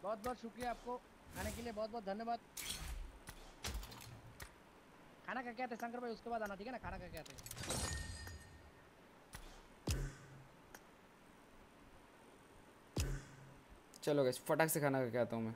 बहुत बहुत शुक्रिया आपको। खाने के लिए बहुत बहुत धन्यवाद। खाना खा के आते शंकर भाई? उसके बाद आना ठीक है ना? खाना खा के आते चलो गाइस फटाक से खाना खा के आता हूँ मैं।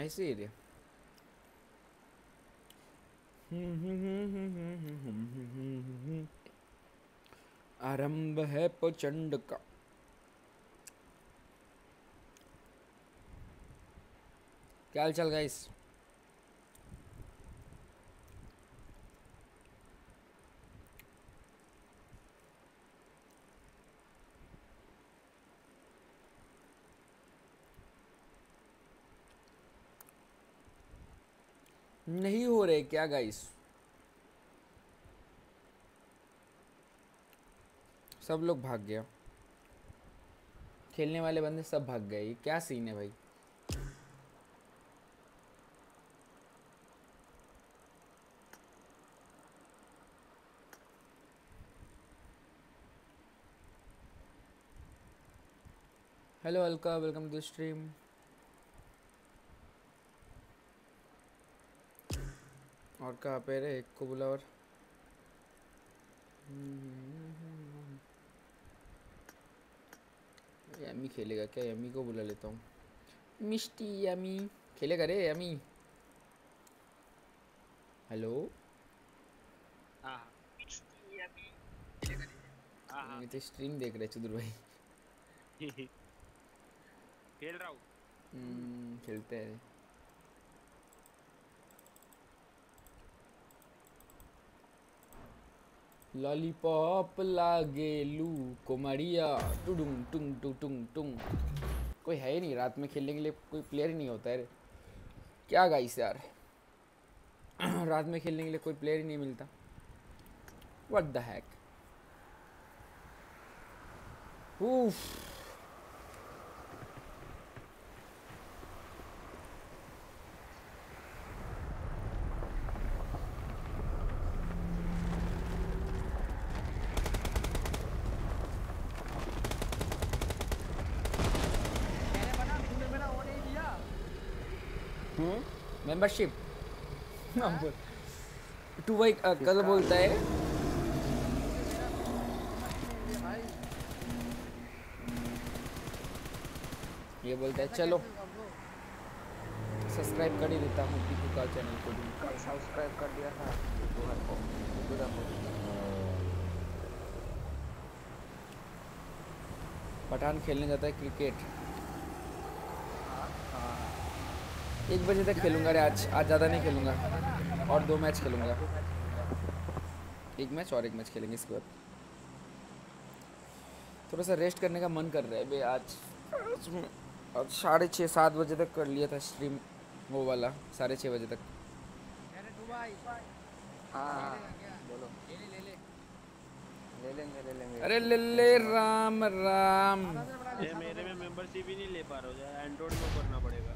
ऐसे it. आरंभ है प्रचंड का क्या चाल गाइस नहीं हो रहे क्या गाइस सब लोग भाग गया खेलने वाले बंदे सब भाग गए। क्या सीन है भाई? Hello Alka welcome to stream और कहाँ पे रे? एक को बुला और। यमी खेलेगा क्या? यमी को बुला लेता हूँ। मिष्टी यमी खेलेगा रे यमी हेलो? हाँ हाँ। ये तो स्ट्रीम देख रहे चुदुर भाई। खेल रहा हूँ। हम्म, खेलते हैं। लॉलीपॉप लागे लू कोमरिया टुडुंग, टुंग टुंग टुंग टुंग। कोई है ही नहीं, रात में खेलने के लिए कोई प्लेयर ही नहीं होता है क्या गाइस यार? रात में खेलने के लिए कोई प्लेयर ही नहीं मिलता। व्हाट द हैक उफ मैंने बना तूने मेरा वो नहीं दिया मेंबरशिप टू भाई कल बोलता है ये बोलता है चलो सब्सक्राइब कर ही देता हूँ पीकू का चैनल को भी कल सब्सक्राइब कर दिया था पठान खेलने जाता है क्रिकेट हाँ एक बजे तक खेलूँगा रे, आज आज ज़्यादा नहीं खेलूँगा। और दो मैच खेलूँगा। एक मैच और एक मैच खेलेंगे इसके बाद। थोड़ा सा रेस्ट करने का मन कर रहा है बे आज। आज साढ़े छः सात बजे तक कर लिया था स्ट्रीम वो वाला, साढ़े छः बजे तक। हाँ हाँ। अरे ले ले, राम राम। ये मेरे में मेंबरशिप ही नहीं ले पा रहा हूँ एंड्रॉइड में करना पड़ेगा।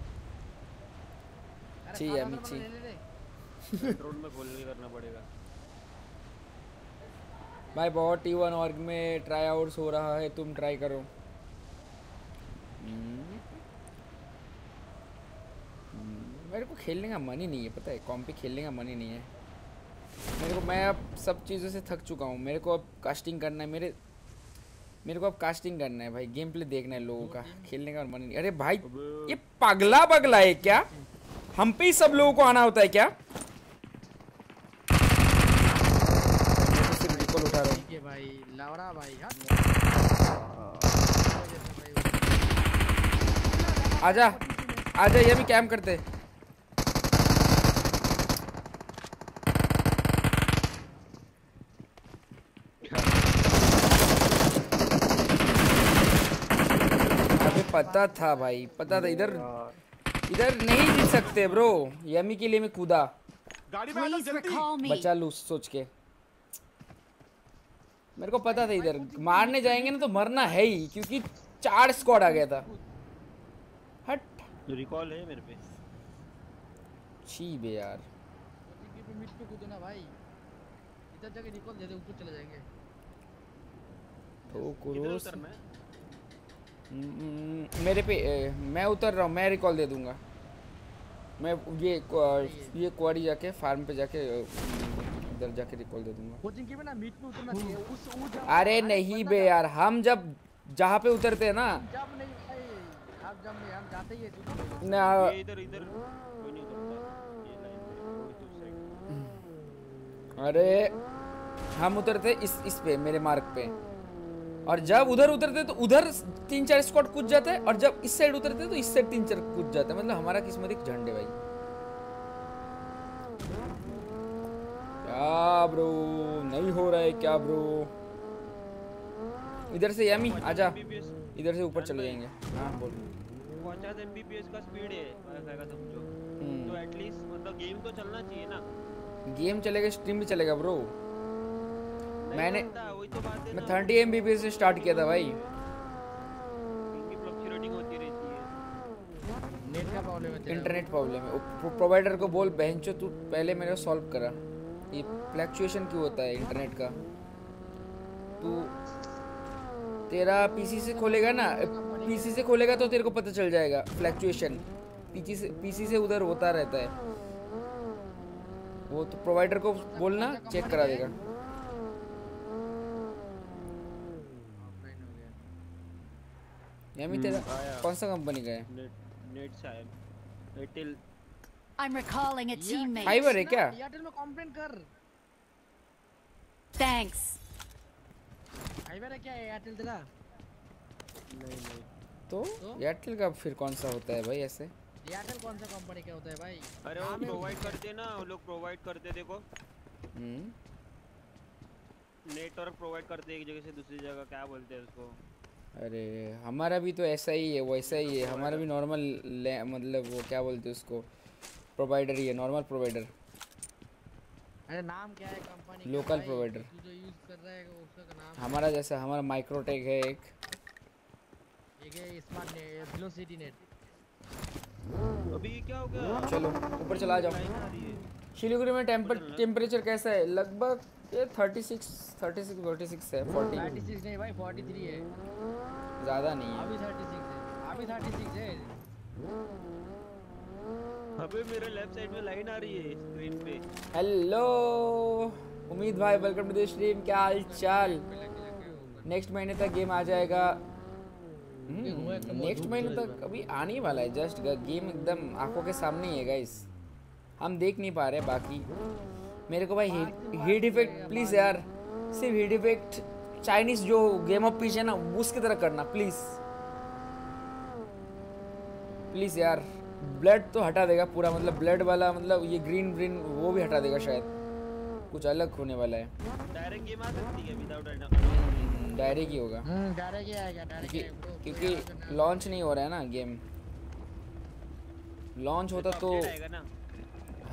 ले ले ले एंड्रॉइड में खोल के करना पड़ेगा भाई बहुत टी वन ऑर्ग में ट्राई आउट्स हो रहा है तुम ट्राई करो। हम्म। हम्म, मेरे को खेलने का मन ही नहीं है पता है कॉम पे खेलने का मन ही नहीं है। मेरे को मैं अब सब चीज़ों से थक चुका हूँ मेरे को अब कास्टिंग करना है मेरे मेरे को अब कास्टिंग करना है भाई गेम प्ले देखना है लोगों का खेलने का मन ही नहीं। अरे भाई ये पगला पगला है क्या? हम पे ही सब लोगों को आना होता है क्या? उठा रहा हूँ भाई लवड़ा भाई हाँ। आजा आजा ये भी कैम करते। पता था भाई पता था इधर इधर नहीं जीत सकते ब्रो। यमी के लिए मैं कूदा. बचा लू सोच के। मेरे को पता था इधर। मारने जाएँगे ना तो मरना है ही क्योंकि चार स्क्वाड आ गया था। हट। रिकॉल है मेरे पे। छी बे यार। पे मिड पे कूदो ना भाई इधर जाके निकल दे दे ऊपर चले जाएँगे। है हम्म, मेरे पे ए, मैं उतर रहा हूँ मैं रिकॉल दे दूँगा। मैं ये ये क्वारी जाके फार्म पे जाके इधर जाके रिकॉल दे दूँगा। कोचिंग के में ना मिड पे उतरना चाहिए। उस वो जब अरे नहीं बे यार हम जब जहाँ पे उतरते हैं ना। जब नहीं भाई आप आप जब नहीं हम जाते ही ना। अरे हम उतरते इस इस पे मेरे मार्ग पे। और जब उधर उतरते तो उधर तीन चार स्क्वाड कूद जाते हैं और जब इस साइड उतरते तो इस साइड तीन चार कूद जाते। हैं मतलब हमारा किस्मत एक झंडे भाई। क्या ब्रो नहीं हो रहा है क्या ब्रो इधर से यमी आजा। इधर से ऊपर चले जाएँगे। हाँ बोल। पचास एमबीपीएस का स्पीड है समझो। हम्म। तो एटलीस्ट मतलब गेम तो चलना चाहिए ना। गेम चलेगा स्ट्रीम भी चलेगा ब्रो मैंने मैं थर्टी एम से स्टार्ट किया था भाई। इंटरनेट प्रॉब्लम है प्रोवाइडर को बोल बहनचो तू पहले मेरे को सॉल्व करा। ये फ्लैक्चुएशन क्यों होता है इंटरनेट का? तू तेरा पीसी से खोलेगा ना पीसी से खोलेगा तो तेरे को पता चल जाएगा फ्लैक्चुएशन पीसी से पीसी से उधर होता रहता है। वो तो प्रोवाइडर को बोलना चेक करा देगा ऑफलाइन हो गया यामी तेरा कौन सा कंपनी का है? नेट आया Airtel I'm recalling a teammate. Fibre है क्या? एयरटेल में कंप्लेंट कर। Thanks. फाइबर है क्या एयरटेल तेरा? नहीं नहीं। तो? तो? एयरटेल का फिर कौन सा होता है भाई ऐसे? एयरटेल कौन सा कंपनी का होता है भाई? अरे वो प्रोवाइड करते ना वो लोग प्रोवाइड करते देखो। हम्म। नेटवर्क प्रोवाइड करते एक जगह से दूसरी जगह क्या बोलते हैं उसको? अरे हमारा भी तो ऐसा ही है वैसा ही है। हमारा भी नॉर्मल मतलब वो क्या बोलते हैं उसको? प्रोवाइडर ही है नॉर्मल प्रोवाइडर अरे नाम क्या है कंपनी provider. तू जो यूज़ कर रहा है उसका नाम हमारा जैसा हमारा माइक्रोटेक है एक। एक है smart net blue city net अभी क्या हो गया? चलो ऊपर चला जाओ। शिलीगुड़ी में टेम्पर टेम्परेचर कैसा है? लगभग ये thirty six thirty six forty six है फोर्टी 36 नहीं भाई 43 है। ज़्यादा नहीं है। अभी 36 है। अभी 36 है। अबे मेरे लेफ़्ट साइड में लाइन आ रही है स्क्रीन पे। हेलो उम्मीद भाई वेलकम टू द स्ट्रीम क्या हाल चाल नेक्स्ट महीने तक गेम आ जाएगा। नेक्स्ट महीने तक अभी आने ही वाला है जस्ट गेम एकदम आँखों के सामने ही है गाइस हम देख नहीं पा रहे बाकी। मेरे को भाई हीट इफ़ेक्ट प्लीज़ यार सिर्फ़ हीट इफ़ेक्ट चाइनीज़ जो गेम ऑफ़ पीस है ना उसकी तरह करना प्लीज़ प्लीज़ यार ब्लड तो हटा देगा पूरा मतलब ब्लड वाला मतलब ये ग्रीन ग्रीन वो भी हटा देगा शायद। कुछ अलग होने वाला है। डायरेक्ट गेम आ सकती है विदाउट डायरेक्ट ही होगा। हम्म डायरेक्ट ही आएगा डायरेक्ट क्योंकि लॉन्च नहीं हो। रहा है ना गेम लॉन्च होता तो ना।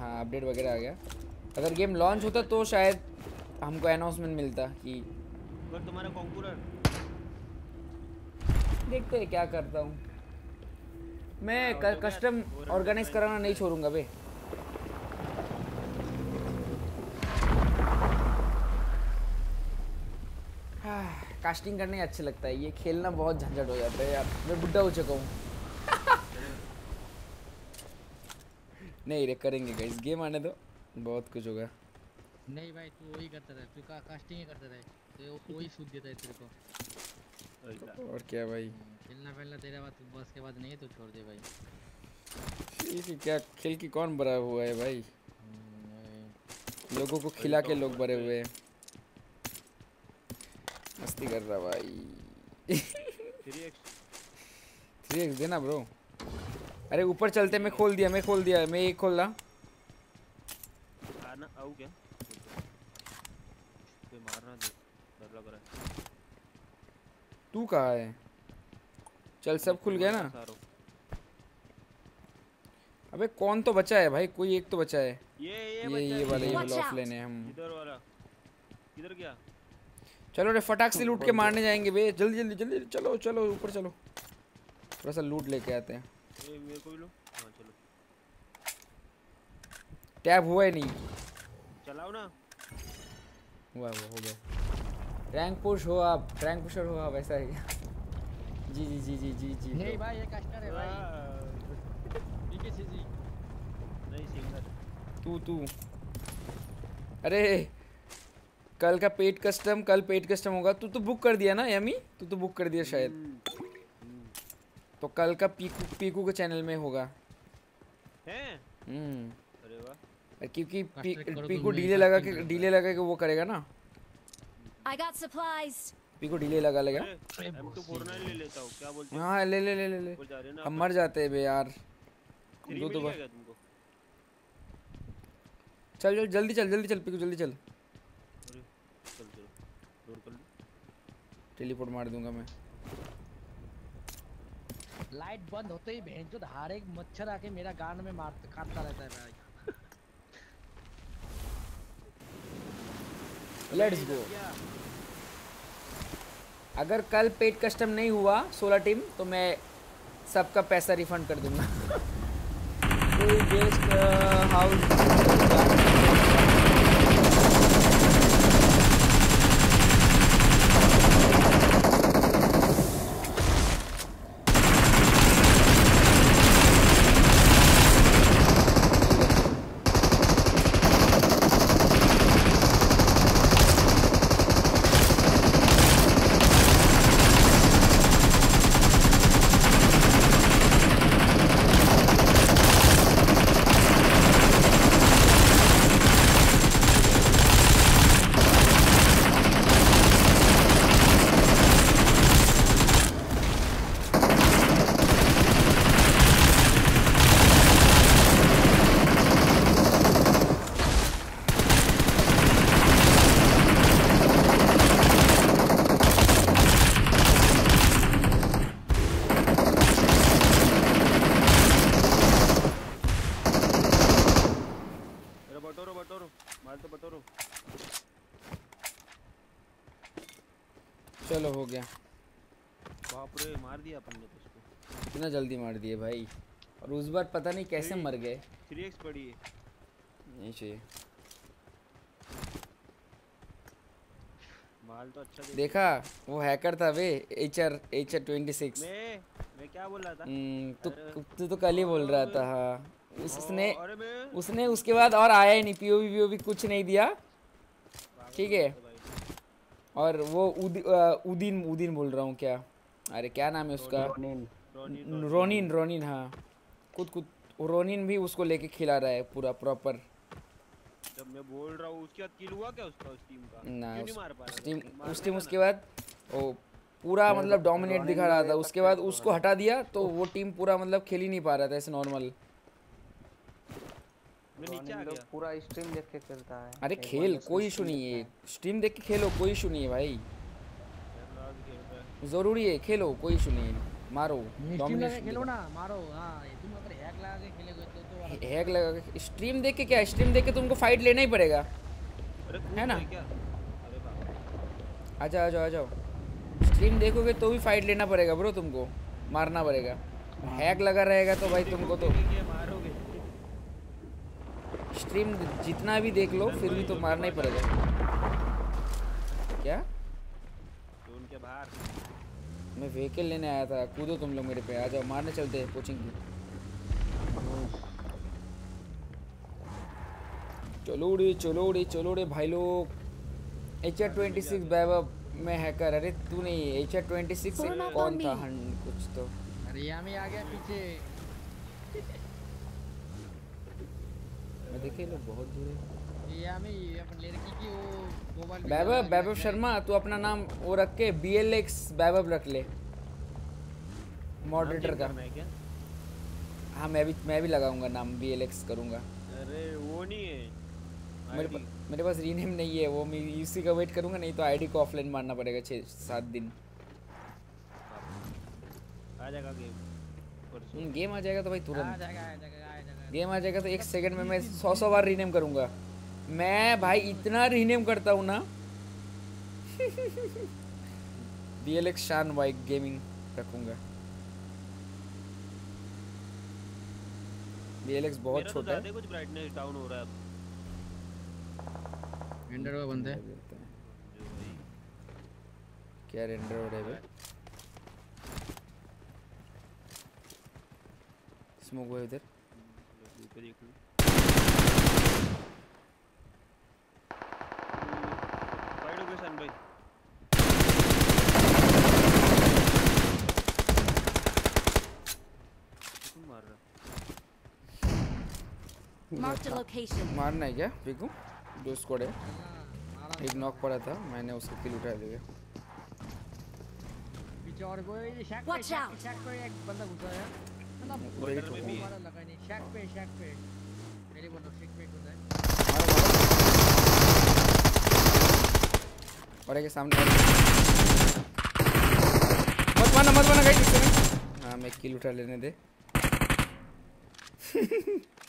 हाँ अपडेट वगैरह आ गया। अगर गेम लॉन्च होता तो शायद हमको अनाउंसमेंट मिलता कि अगर तुम्हारा कॉन्कुरर देखते हैं क्या करता हूँ। मैं हाँ, हो कस्टम हो है, ऑर्गेनाइज कराना नहीं छोड़ूँगा बे। कास्टिंग करने अच्छा लगता है। ये खेलना बहुत झंझट हो जाता है यार। मैं बुढ़ा हो चुका हूँ। नहीं रे करेंगे गाइस गेम आने दो। बहुत कुछ होगा। नहीं भाई तू वही करता रहे तू का कास्टिंग ही करता रहे तो वही सूट देता है तेरे को। और क्या भाई। खेलना फेलना तेरा बात बस के बाद नहीं है तो छोड़ दे भाई। खेल की क्या खेल की कौन बड़ा हुआ है भाई? लोगों को खिला के लोग बड़े हुए हैं। मस्ती कर रहा भाई। थ्री एक्स थ्री एक्स देना ब्रो अरे ऊपर चलते मैं खोल दिया मैं खोल दिया मैं एक खोल रहा। आना आऊ क्या? कोई मारना दे डर लग रहा है। तू कहाँ है? चल सब खुल गया ना? अबे कौन तो बचा है भाई? कोई एक तो बचा है। ये ये ये ये वाला ये वाला. ऑफलाइन हम। इधर वाला। किधर गया चलो रे फटाक से लूट के मारने जाएँगे बे। जल्दी जल्दी जल्दी। चलो चलो ऊपर चलो। थोड़ा सा लूट लेके आते हैं। ये मेरे को भी लो। हाँ चलो। टैब हुआ ही नहीं। चलाओ ना। हुआ हुआ हो गया। रैंक पुश हो आप रैंक पुशर हो आप ऐसा है। जी जी जी जी जी जी। नहीं भाई ये कस्टर है भाई। वाह, पीके सी जी नहीं सिंगर तू तू। अरे कल का पेट कस्टम कल पेट कस्टम होगा। तू तो बुक कर दिया ना यमी तू तो बुक कर दिया शायद। तो कल का पीकू पीकू के चैनल में होगा। हम्म। अरे क्योंकि पी, पीकू डीले लगा के डीले लगा के वो करेगा ना? I got supplies. Piku delay लगा लेगा। अरे M249 ले लेता हूँ क्या बोलते हो? हाँ ले ले ले ले ले। हम मर जाते हैं बे यार। दो दो बार। चल चल जल्दी चल जल्दी चल पीकू जल्दी चल। टेलीपोर्ट मार दूँगा मैं। लाइट बंद होते ही भैंस जो हर एक मच्छर आके मेरा गान में मार काटता रहता है भाई। लेट्स गो अगर कल पेड कस्टम नहीं हुआ 16 टीम तो मैं सबका पैसा रिफंड कर दूँगा। गेस्ट हाउस अरे बटोरो बटोरो मार तो बटोरो चलो हो गया बाप रे मार दिया अपन ने तो उसको इतना जल्दी मार दिए भाई। और उस बार पता नहीं कैसे मर गए। 3x पड़ी है। नहीं चाहिए। माल तो अच्छा देखा वो हैकर था वे H R H R twenty six मैं मैं क्या बोल रहा था? तू तू तो कल ही बोल रहा था हाँ। उस, उसने उसने उसके बाद और आया ही नहीं पीओवी वीओवी कुछ नहीं दिया। ठीक है। और वो उदी, उदीन उदीन बोल रहा हूँ क्या? अरे क्या नाम है उसका? रोनिन रोनिन रोनिन हाँ। खुद खुद रोनिन भी उसको लेके खिला रहा है पूरा प्रॉपर जब मैं बोल रहा हूँ उसके बाद किल हुआ क्या उसका उस टीम का? ना क्यों उस, नहीं मार पा उस टीम उस टीम उसके बाद वो पूरा मतलब डोमिनेट दिखा रहा था। उसके बाद उसको हटा दिया तो वो टीम पूरा मतलब खेल ही नहीं पा रहा था ऐसे नॉर्मल मैं नीचे आ लोग गया। पूरा स्ट्रीम देख के खेलता है। अरे खेल कोई इशू नहीं है। स्ट्रीम देख के खेलो कोई इशू नहीं है भाई। ज़रूरी है खेलो कोई इशू नहीं है। मारो स्ट्रीम खेलो ना मारो हाँ तुम अगर हैक लगा के खेलोगे तो तो हैक लगा के स्ट्रीम देख के क्या स्ट्रीम देख के तुमको फाइट लेना ही पड़ेगा है ना? आ जाओ आ जाओ आ जाओ स्ट्रीम देखोगे तो भी फाइट लेना पड़ेगा ब्रो तुमको मारना पड़ेगा हैक लगा रहेगा तो भाई तुमको तो स्ट्रीम जितना भी देख लो फिर भी तो मारना ही पड़ेगा क्या मैं व्हीकल लेने आया था कूदो तुम लोग मेरे पे आ जाओ मारने चलते हैं कोचिंग की। चलो रे चलो रे चलो रे भाई लोग। H R twenty six Vaibhav में हैकर अरे तू नहीं एच आर ट्वेंटी सिक्स कौन था हन कुछ तो। अरे यामी आ गया पीछे। मैं देखे लोग बहुत दूर है। ये यामी अपन लड़की की वो वैभव वैभव शर्मा तू अपना नाम वो रख के बी एल एक्स वैभव रख ले। मॉडरेटर का। है मैं भी मैं भी लगाऊँगा नाम बी एल एक्स करूँगा। अरे वो नहीं है। मेरे ID पा, मेरे पास रीनेम नहीं है वो मैं इसी का वेट करूँगा नहीं तो आईडी को ऑफलाइन मारना पड़ेगा छः सात दिन। आ जाएगा गेम हम्म, गेम आ जाएगा तो भाई तुरंत। गेम आ जाएगा तो एक सेकंड में मैं सौ सौ बार रीनेम करूँगा। मैं भाई इतना रीनेम करता हूँ ना। B L X Shan bike gaming रखूँगा। बी एल एक्स बहुत तो छोटा है। कुछ ब्राइटनेस डाउन हो रहा है अब। वेंडर वो बंदे भाई। क्या रेंडर हो रहा है स्मोक हुआ है उधर ऊपर देख लो फाइट हो गया सन भाई Marked a location. मारना है क्या? पिकू दो स्क्वाड है। एक नॉक पड़ा था। मैंने उसका किल उठा लिया पीछे और कोई शैक पे शैक पे- शैक पे एक बंदा घुसा है मतलब में भी हमारा लगा नहीं शैक पे शैक पे मेरे बोल शैक पे बंदा है। और एक सामने मत मारना मत मारना गाइस हाँ मैं किल उठा लेने दे।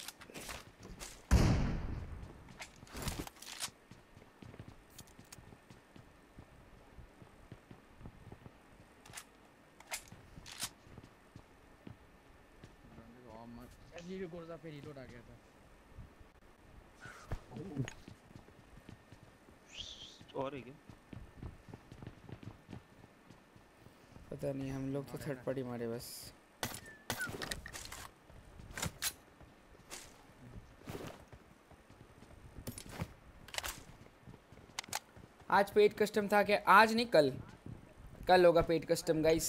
नीचे गोरजा पे रिलोड आ गया था। और है क्या? पता नहीं हम लोग तो थर्ड पार्टी मारे बस। आज पेड कस्टम था क्या? आज नहीं कल। कल होगा पेड कस्टम गाइस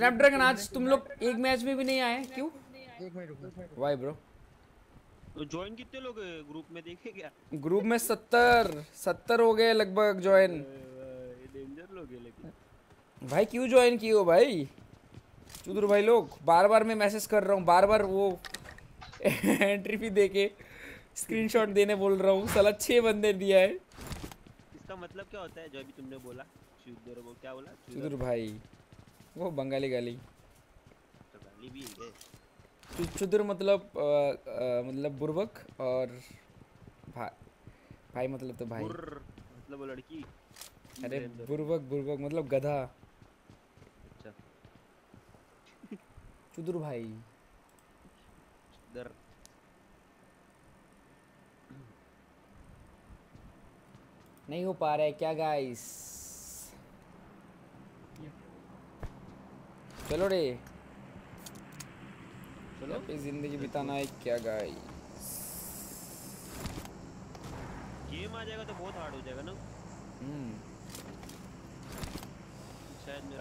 स्नैपड्रैगन आज तुम लोग एक मैच में भी नहीं आए क्यों? एक मिनट रुको वाई ब्रो तो ज्वाइन कितने लोग ग्रुप में देखे क्या? ग्रुप में सत्तर सत्तर हो गए लगभग ज्वाइन डेंजर लोग हैं लेकिन। भाई क्यों ज्वाइन किए हो भाई? चुदुर भाई लोग बार बार मैं मैसेज कर रहा हूँ बार बार वो एंट्री फ़ी दे के स्क्रीनशॉट देने बोल रहा हूँ साला छः बंदे दिया है। इसका मतलब क्या होता है जो अभी तुमने बोला? चुदर वो क्या बोला? चुदुर भाई। वो बंगाली गाली। तो गाली भी है। चुदुर मतलब अ, अ, मतलब बुर्बक और भाई भाई मतलब तो भाई। मतलब वो लड़की। अरे बुर्बक बुर्बक मतलब गधा। अच्छा। चुदुर भाई। दर नहीं हो पा रहा है क्या गाइस चलो रे। चलो। पे ज़िंदगी बिताना है क्या गाइस गेम आ जाएगा तो बहुत हार्ड हो जाएगा ना। हम्म।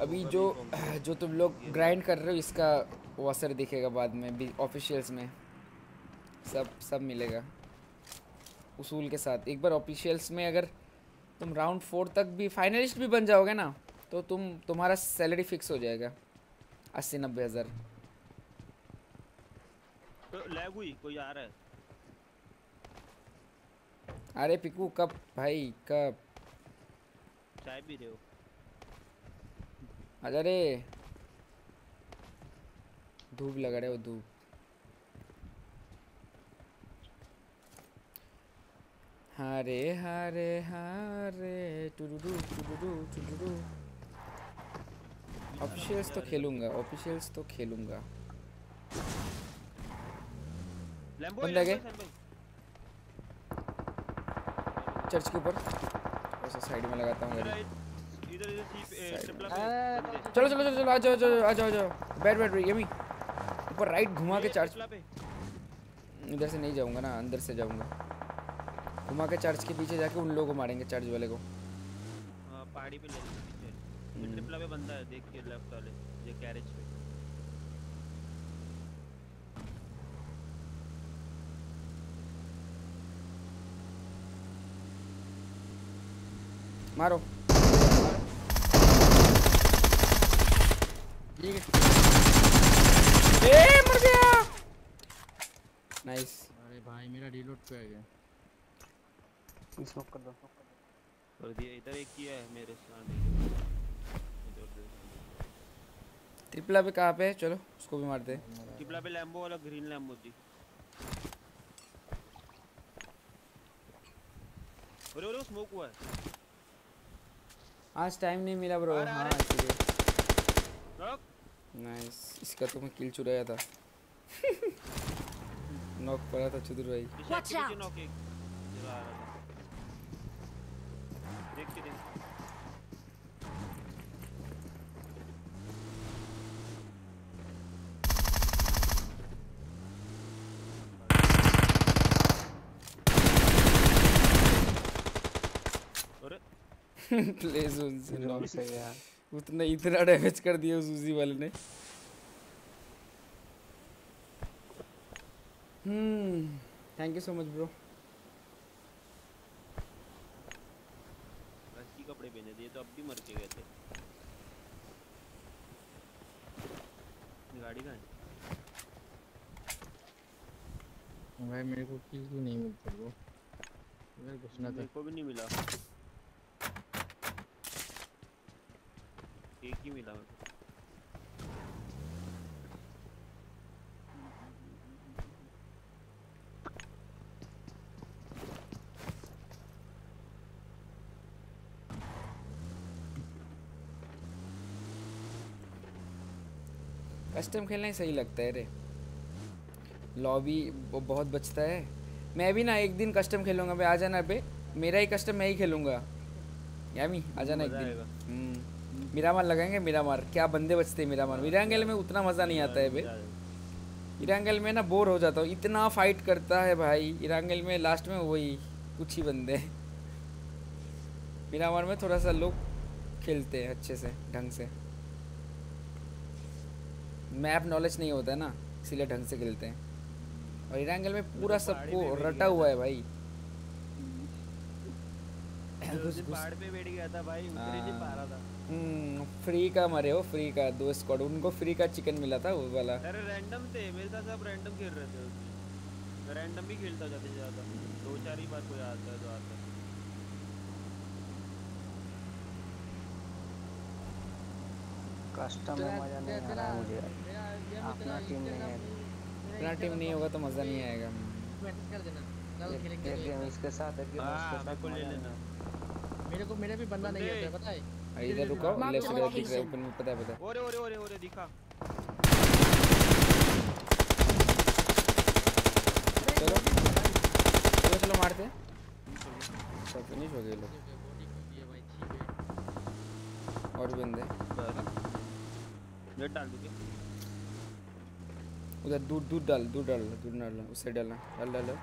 अभी जो जो तुम लोग ग्राइंड कर रहे हो इसका वो असर दिखेगा बाद में भी ऑफिशियल्स में। सब सब मिलेगा। उसूल के साथ। एक बार ऑफिशियल्स में अगर तुम राउंड फोर तक भी फाइनलिस्ट भी बन जाओगे ना तो तुम तुम्हारा सैलरी फिक्स हो जाएगा। अस्सी नब्बे हज़ार। तो लैग हुई कोई आ रहा है? अरे पिकू कब? भाई कब? चाय पी रहे हो? आजा रे धूप लगा रहे हो धूप। हरे हरे हरे टुडुडू टुडुडू टुडुडू। ऑफिशियल्स तो खेलूँगा ऑफिशियल्स तो खेलूँगा लैम्बो बंदा गए चर्च के ऊपर ऐसा साइड में लगाता हूँ चलो चलो चलो चलो आ जाओ आ जाओ आ जाओ जाओ बैठ बैठ यमी ऊपर राइट घुमा के चार्ज इधर से नहीं जाऊँगा ना अंदर से जाऊँगा। घुमा के चर्च के पीछे जाके उन लोगों को मारेंगे चर्च वाले को। हाँ पहाड़ी पे ले लेंगे ये ट्रिपल पे बंदा है देख के लेफ़्ट वाले ये कैरेज पे। मारो। ए मर गया! नाइस अरे भाई मेरा रीलोड पे आ गया। स्मोक कर दो कर दिया इधर एक किया है मेरे सामने इधर उधर। ट्रिपला पे कहाँ पे है? चलो उसको भी मारते हैं। ट्रिपला पे लैम्बो वाला ग्रीन लैम्बो थी। अरे अरे स्मोक हुआ है। आज टाइम नहीं मिला ब्रो हाँ नाइस इसका तो मैं किल चुराया था। नॉक पड़ा था चुदुर भाई पीछे Watch पीछे out. नॉक एक चला आ रहा था देख के देख अरे प्ले जोन से से यार। उतना इतना डैमेज कर दिया उस उसी वाले ने। हम्म thank you so much bro रस्सी कपड़े पहने थे ये तो अब भी मर के गए थे। गाड़ी कहाँ भाई मेरे को किल क्यों नहीं मिलता ब्रो इधर घुसना था मेरे को भी नहीं मिला। एक ही मिला मेरे को। कस्टम खेलना ही सही लगता है रे। लॉबी वो बहुत बचता है। मैं भी ना एक दिन कस्टम खेलूँगा। भाई आ जाना बे मेरा ही कस्टम मैं ही खेलूँगा। यामी आ जाना एक दिन। हम्म, मिरामार लगाएँगे मिरामार। क्या बंदे बचते हैं मिरामार। मिरांगल में उतना मज़ा नहीं आता है बे इरांगल में ना बोर हो जाता हूँ। इतना फाइट करता है भाई। इरांगल में लास्ट में वही कुछ ही बंदे हैं। मिरामार में थोड़ा सा लोग खेलते हैं अच्छे से ढंग से। मैप नॉलेज नहीं होता है ना इसीलिए ढंग से खेलते हैं। और इरांगल में पूरा सबको रटा हुआ है भाई। पहाड़ पे बैठ गया था भाई उतर ही नहीं पा रहा था। फ्री का मरे हो फ्री का दो स्क्वाड उनको फ्री का चिकन मिला था वो वाला। अरे रैंडम थे मेरे साथ सब रैंडम खेल रहे थे उस दिन। मैं रैंडम भी खेलता जाते ज़्यादा। दो चार ही बार कोई आता है तो आता है। कस्टम में मज़ा नहीं आ रहा मुझे। अपना टीम नहीं है। अपना टीम नहीं होगा तो मज़ा नहीं आएगा। मैसेज कर देना। कल एक खेलेंगे गेम इसके साथ एक गेम हाँ उसके साथ ले मज़ा लेना। नहीं मेरे को मेरे भी बंदा नहीं आता है पता है? इधर रुको लेफ़्ट साइड दिख रहा है. ऊपर में पता है पता है। ओरे ओरे ओरे ओरे दिखा। चलो। चलो चलो मारते हैं। सब फिनिश हो गए लोग। और बंदे। नेट डाल दूँगे उधर दूध दूध डाल दूध डाल दूध डालना उस साइड डालना। डाल डाल डाल।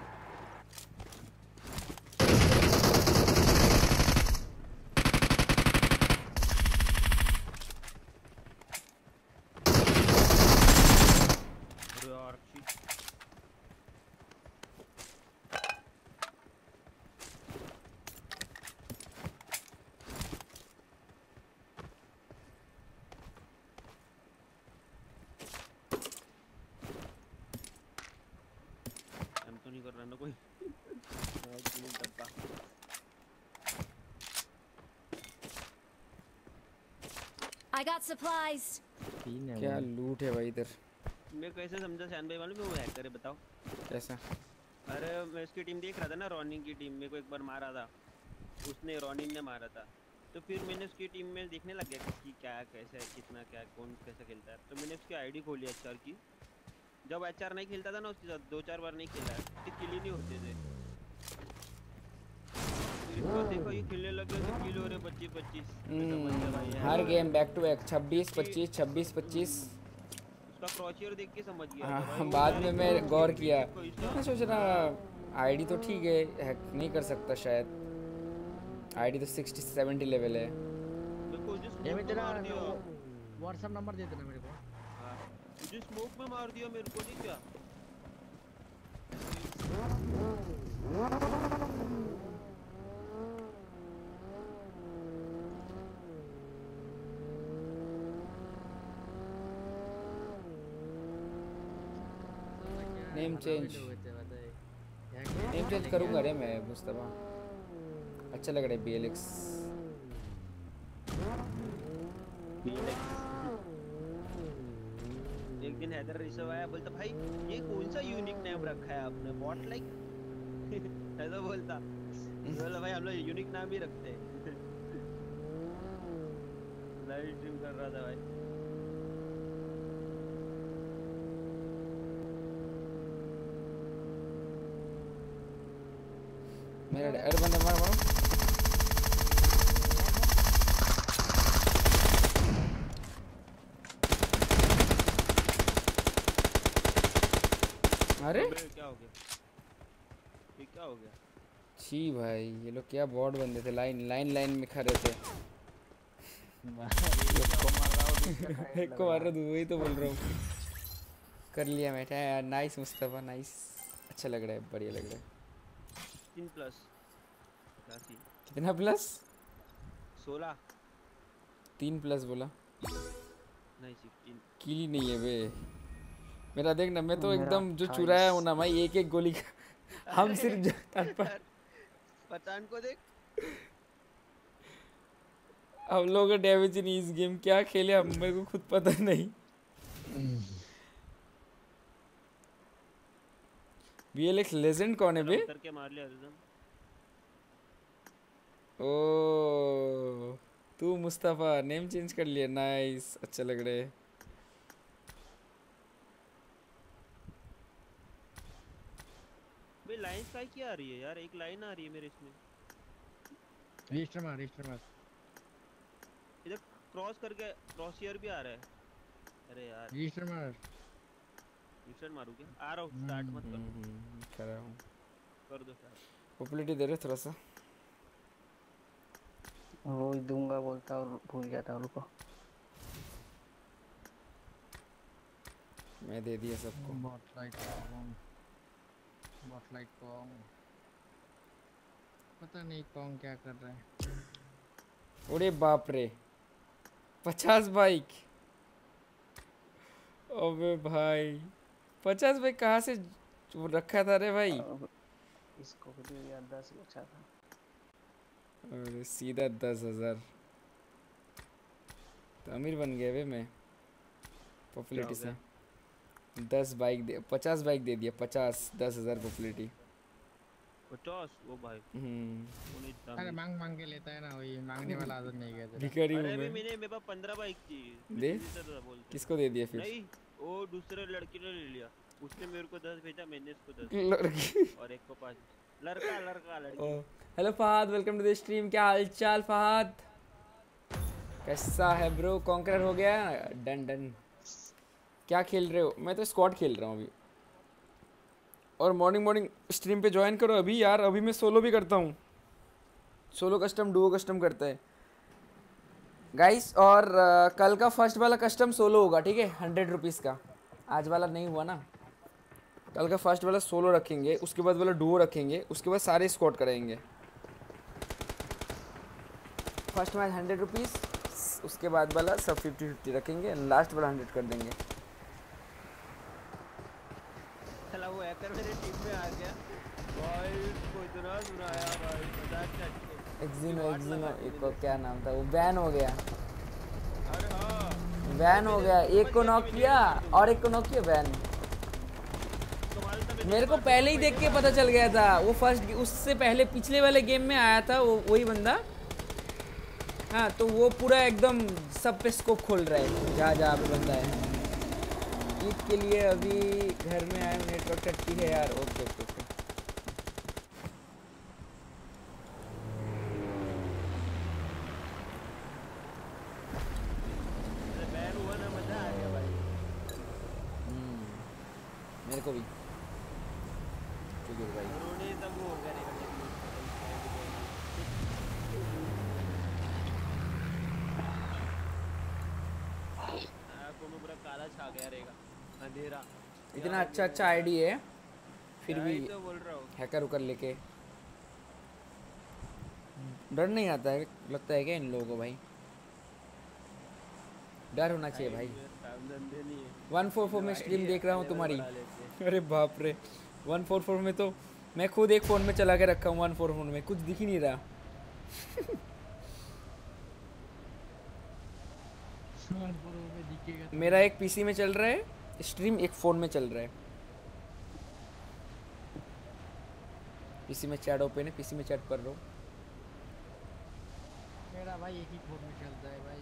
अरे यार shit. हम तो नहीं कर रहा ना कोई आज के लिए डब्बा I got supplies. क्या लूट है भाई इधर। मैं कैसे समझा सैन भाई मालूम है वो हैकर है बताओ। कैसा? अरे मैं उसकी टीम देख रहा था ना रॉनिंग की टीम मेरे को एक बार मारा था। उसने रॉनिंग ने मारा था। तो फिर मैंने उसकी टीम में देखने लग गया किसकी क्या कैसा है कितना क्या कौन कैसा खेलता है। तो मैंने उसकी आईडी खोली एचआर की। जब एचआर नहीं खेलता था ना उसके साथ दो चार बार नहीं खेला है किल ही नहीं होते थे। फिर देखो ये खेलने लग तो किल हो रहे हम्म, हर गेम बैक टू बैक छब्बीस पच्चीस छब्बीस पच्चीस। उसका क्रॉचियर देख के समझ गया। हाँ वो बाद में मैं गौर किया। मैं सोच रहा आईडी तो ठीक है हैक नहीं कर सकता शायद। आईडी तो सिक्सटी सेवेंटी लेवल है। ये मैं तेरा व्हाट्सएप नंबर दे देना मेरे को। हाँ, मुझे स्मोक में मार दिया मेरे को नहीं क्या? नेम चेंज नेम चेंज करूँगा रे मैं मुस्तफ़ा। अच्छा लग रहा है बी एल एक्स एक दिन हैदर ऋषभ आया बोलता भाई ये कौन सा यूनिक नेम रखा है आपने? बॉट लाइक ऐसा बोलता। बोला भाई हम लोग यूनिक नाम ही रखते हैं। लाइव स्ट्रीम कर रहा था भाई। मेरा अरे बंदे मारो मारो। अरे? क्या हो गया? क्या हो गया? छी भाई ये लोग क्या बॉट बंदे थे? लाइन लाइन लाइन में खड़े थे। एक को मार रहा हूँ वही तो बोल रहा हूँ। कर लिया मैं यार। नाइस मुस्तफ़ा नाइस अच्छा लग रहा है बढ़िया लग रहा है। तीन प्लस कितना प्लस सोलह. तीन प्लस बोला। नहीं सिक्सटीन कीली नहीं है बे। मेरा देख ना मैं तो एकदम जो चुराया हूँ ना भाई एक एक गोली का हम सिर्फ़ जान पर पठान को देख। हम लोग का डैमेज नहीं इस गेम क्या खेले हम? मेरे को खुद पता नहीं। वीएलएक्स लेजेंड कौन है बे? उतर के मार लिया अर्जुन। ओ तू मुस्तफ़ा नेम चेंज कर लिया नाइस अच्छा लग रहा है। भाई लाइंस का क्या आ रही है यार एक लाइन आ रही है मेरे इसमें। रजिस्टर मार रजिस्टर मार। इधर क्रॉस करके क्रॉस ईयर भी आ रहा है। अरे यार। रजिस्टर मार। रिस्टार्ट मारूं क्या? आ रहा हूँ स्टार्ट मत कर कर रहा हूँ। कर दो स्टार्ट पॉपुलैरिटी दे रहे थोड़ा सा। रोज दूँगा बोलता और भूल जाता उनको मैं दे दिया सबको। Bot light com bot light com पता नहीं कौन क्या कर रहा है। अरे बाप रे। पचास बाइक अबे भाई। पचास बाइक कहाँ से रखा था रे भाई? इसको भी दे दस बचा था। अरे सीधा दस हज़ार। तो अमीर बन गया वे मैं पॉपुलैरिटी से। दस बाइक दे पचास बाइक दे दिया पचास दस हज़ार पॉपुलैरिटी पचास? वो भाई। हम्म। अरे मांग मांग के लेता है ना वही मांगने वाला आदत नहीं गया भिखारी हूँ अरे मैं। मैंने मेरे पास पंद्रह बाइक थी। दे? किसको दे दिया फिर? नहीं। वो दूसरे लड़की ने ले लिया। उसने मेरे को दस भेजा मैंने इसको दस लड़की? और एक को पाँच। लड़का लड़का लड़की। Hello Fahad welcome to the stream. क्या हालचाल फहद? कैसा है ब्रो? कॉन्करर हो गया? Done done. क्या खेल रहे हो? मैं तो स्क्वाड खेल रहा हूँ अभी। और मॉर्निंग मॉर्निंग स्ट्रीम पे ज्वाइन करो अभी यार। अभी मैं सोलो भी करता हूँ। सोलो कस्टम डुओ कस्टम करता है। गाइस और कल का फ़र्स्ट वाला कस्टम सोलो होगा, ठीक है? हंड्रेड रुपीज़ का। आज वाला नहीं हुआ ना? कल का फ़र्स्ट वाला सोलो रखेंगे, उसके बाद वाला डुओ रखेंगे, उसके बाद सारे स्कॉट कराएँगे। फ़र्स्ट मैच हंड्रेड रुपीज़ उसके बाद वाला सब फिफ्टी फिफ्टी रखेंगे लास्ट वाला हंड्रेड कर देंगे। चला वो मेरे टीम में आ गया। भाई उसको इतना सुनाया भाई एक्जिनो एक्जिनो एक को क्या नाम था? वो बैन हो गया। हाँ। बैन हो गया। एक को नॉक किया और एक को नॉक किया बैन। मेरे को पहले ही देख के पता चल गया था। वो फ़र्स्ट उससे पहले पिछले वाले गेम में आया था वो वही बंदा। हाँ तो वो पूरा एकदम सब पे स्कोप खोल रहा है। जहाँ जहाँ पे बंदा है। ईद के लिए अभी घर में आए नेटवर्क टट्टी है यार। ओके ओके ओके अरे बैन हुआ ना मज़ा आ गया भाई हम्म, मेरे को भी ठीक है भाई उन्होंने तब वो करेगा आँखों में पूरा काला छा गया रहेगा अंधेरा इतना अच्छा अच्छा आईडी है। फिर भी तो बोल रहा हूँ। हैकर उकर लेके। डर नहीं आता है लगता है क्या इन लोगों को भाई? डर होना चाहिए भाई। वन फोर फोर में स्ट्रीम देख रहा हूँ तुम्हारी। अरे बाप रे। वन फोर फोर में तो मैं खुद एक फ़ोन में चला के रखा हूँ वन फोर फोर में कुछ दिख ही नहीं रहा। मेरा एक पीसी में चल रहा है स्ट्रीम एक फ़ोन में चल रहा है। पीसी में चैट ओपन है पीसी में चैट कर रहा हूँ। मेरा भाई एक ही फ़ोन में चलता है भाई।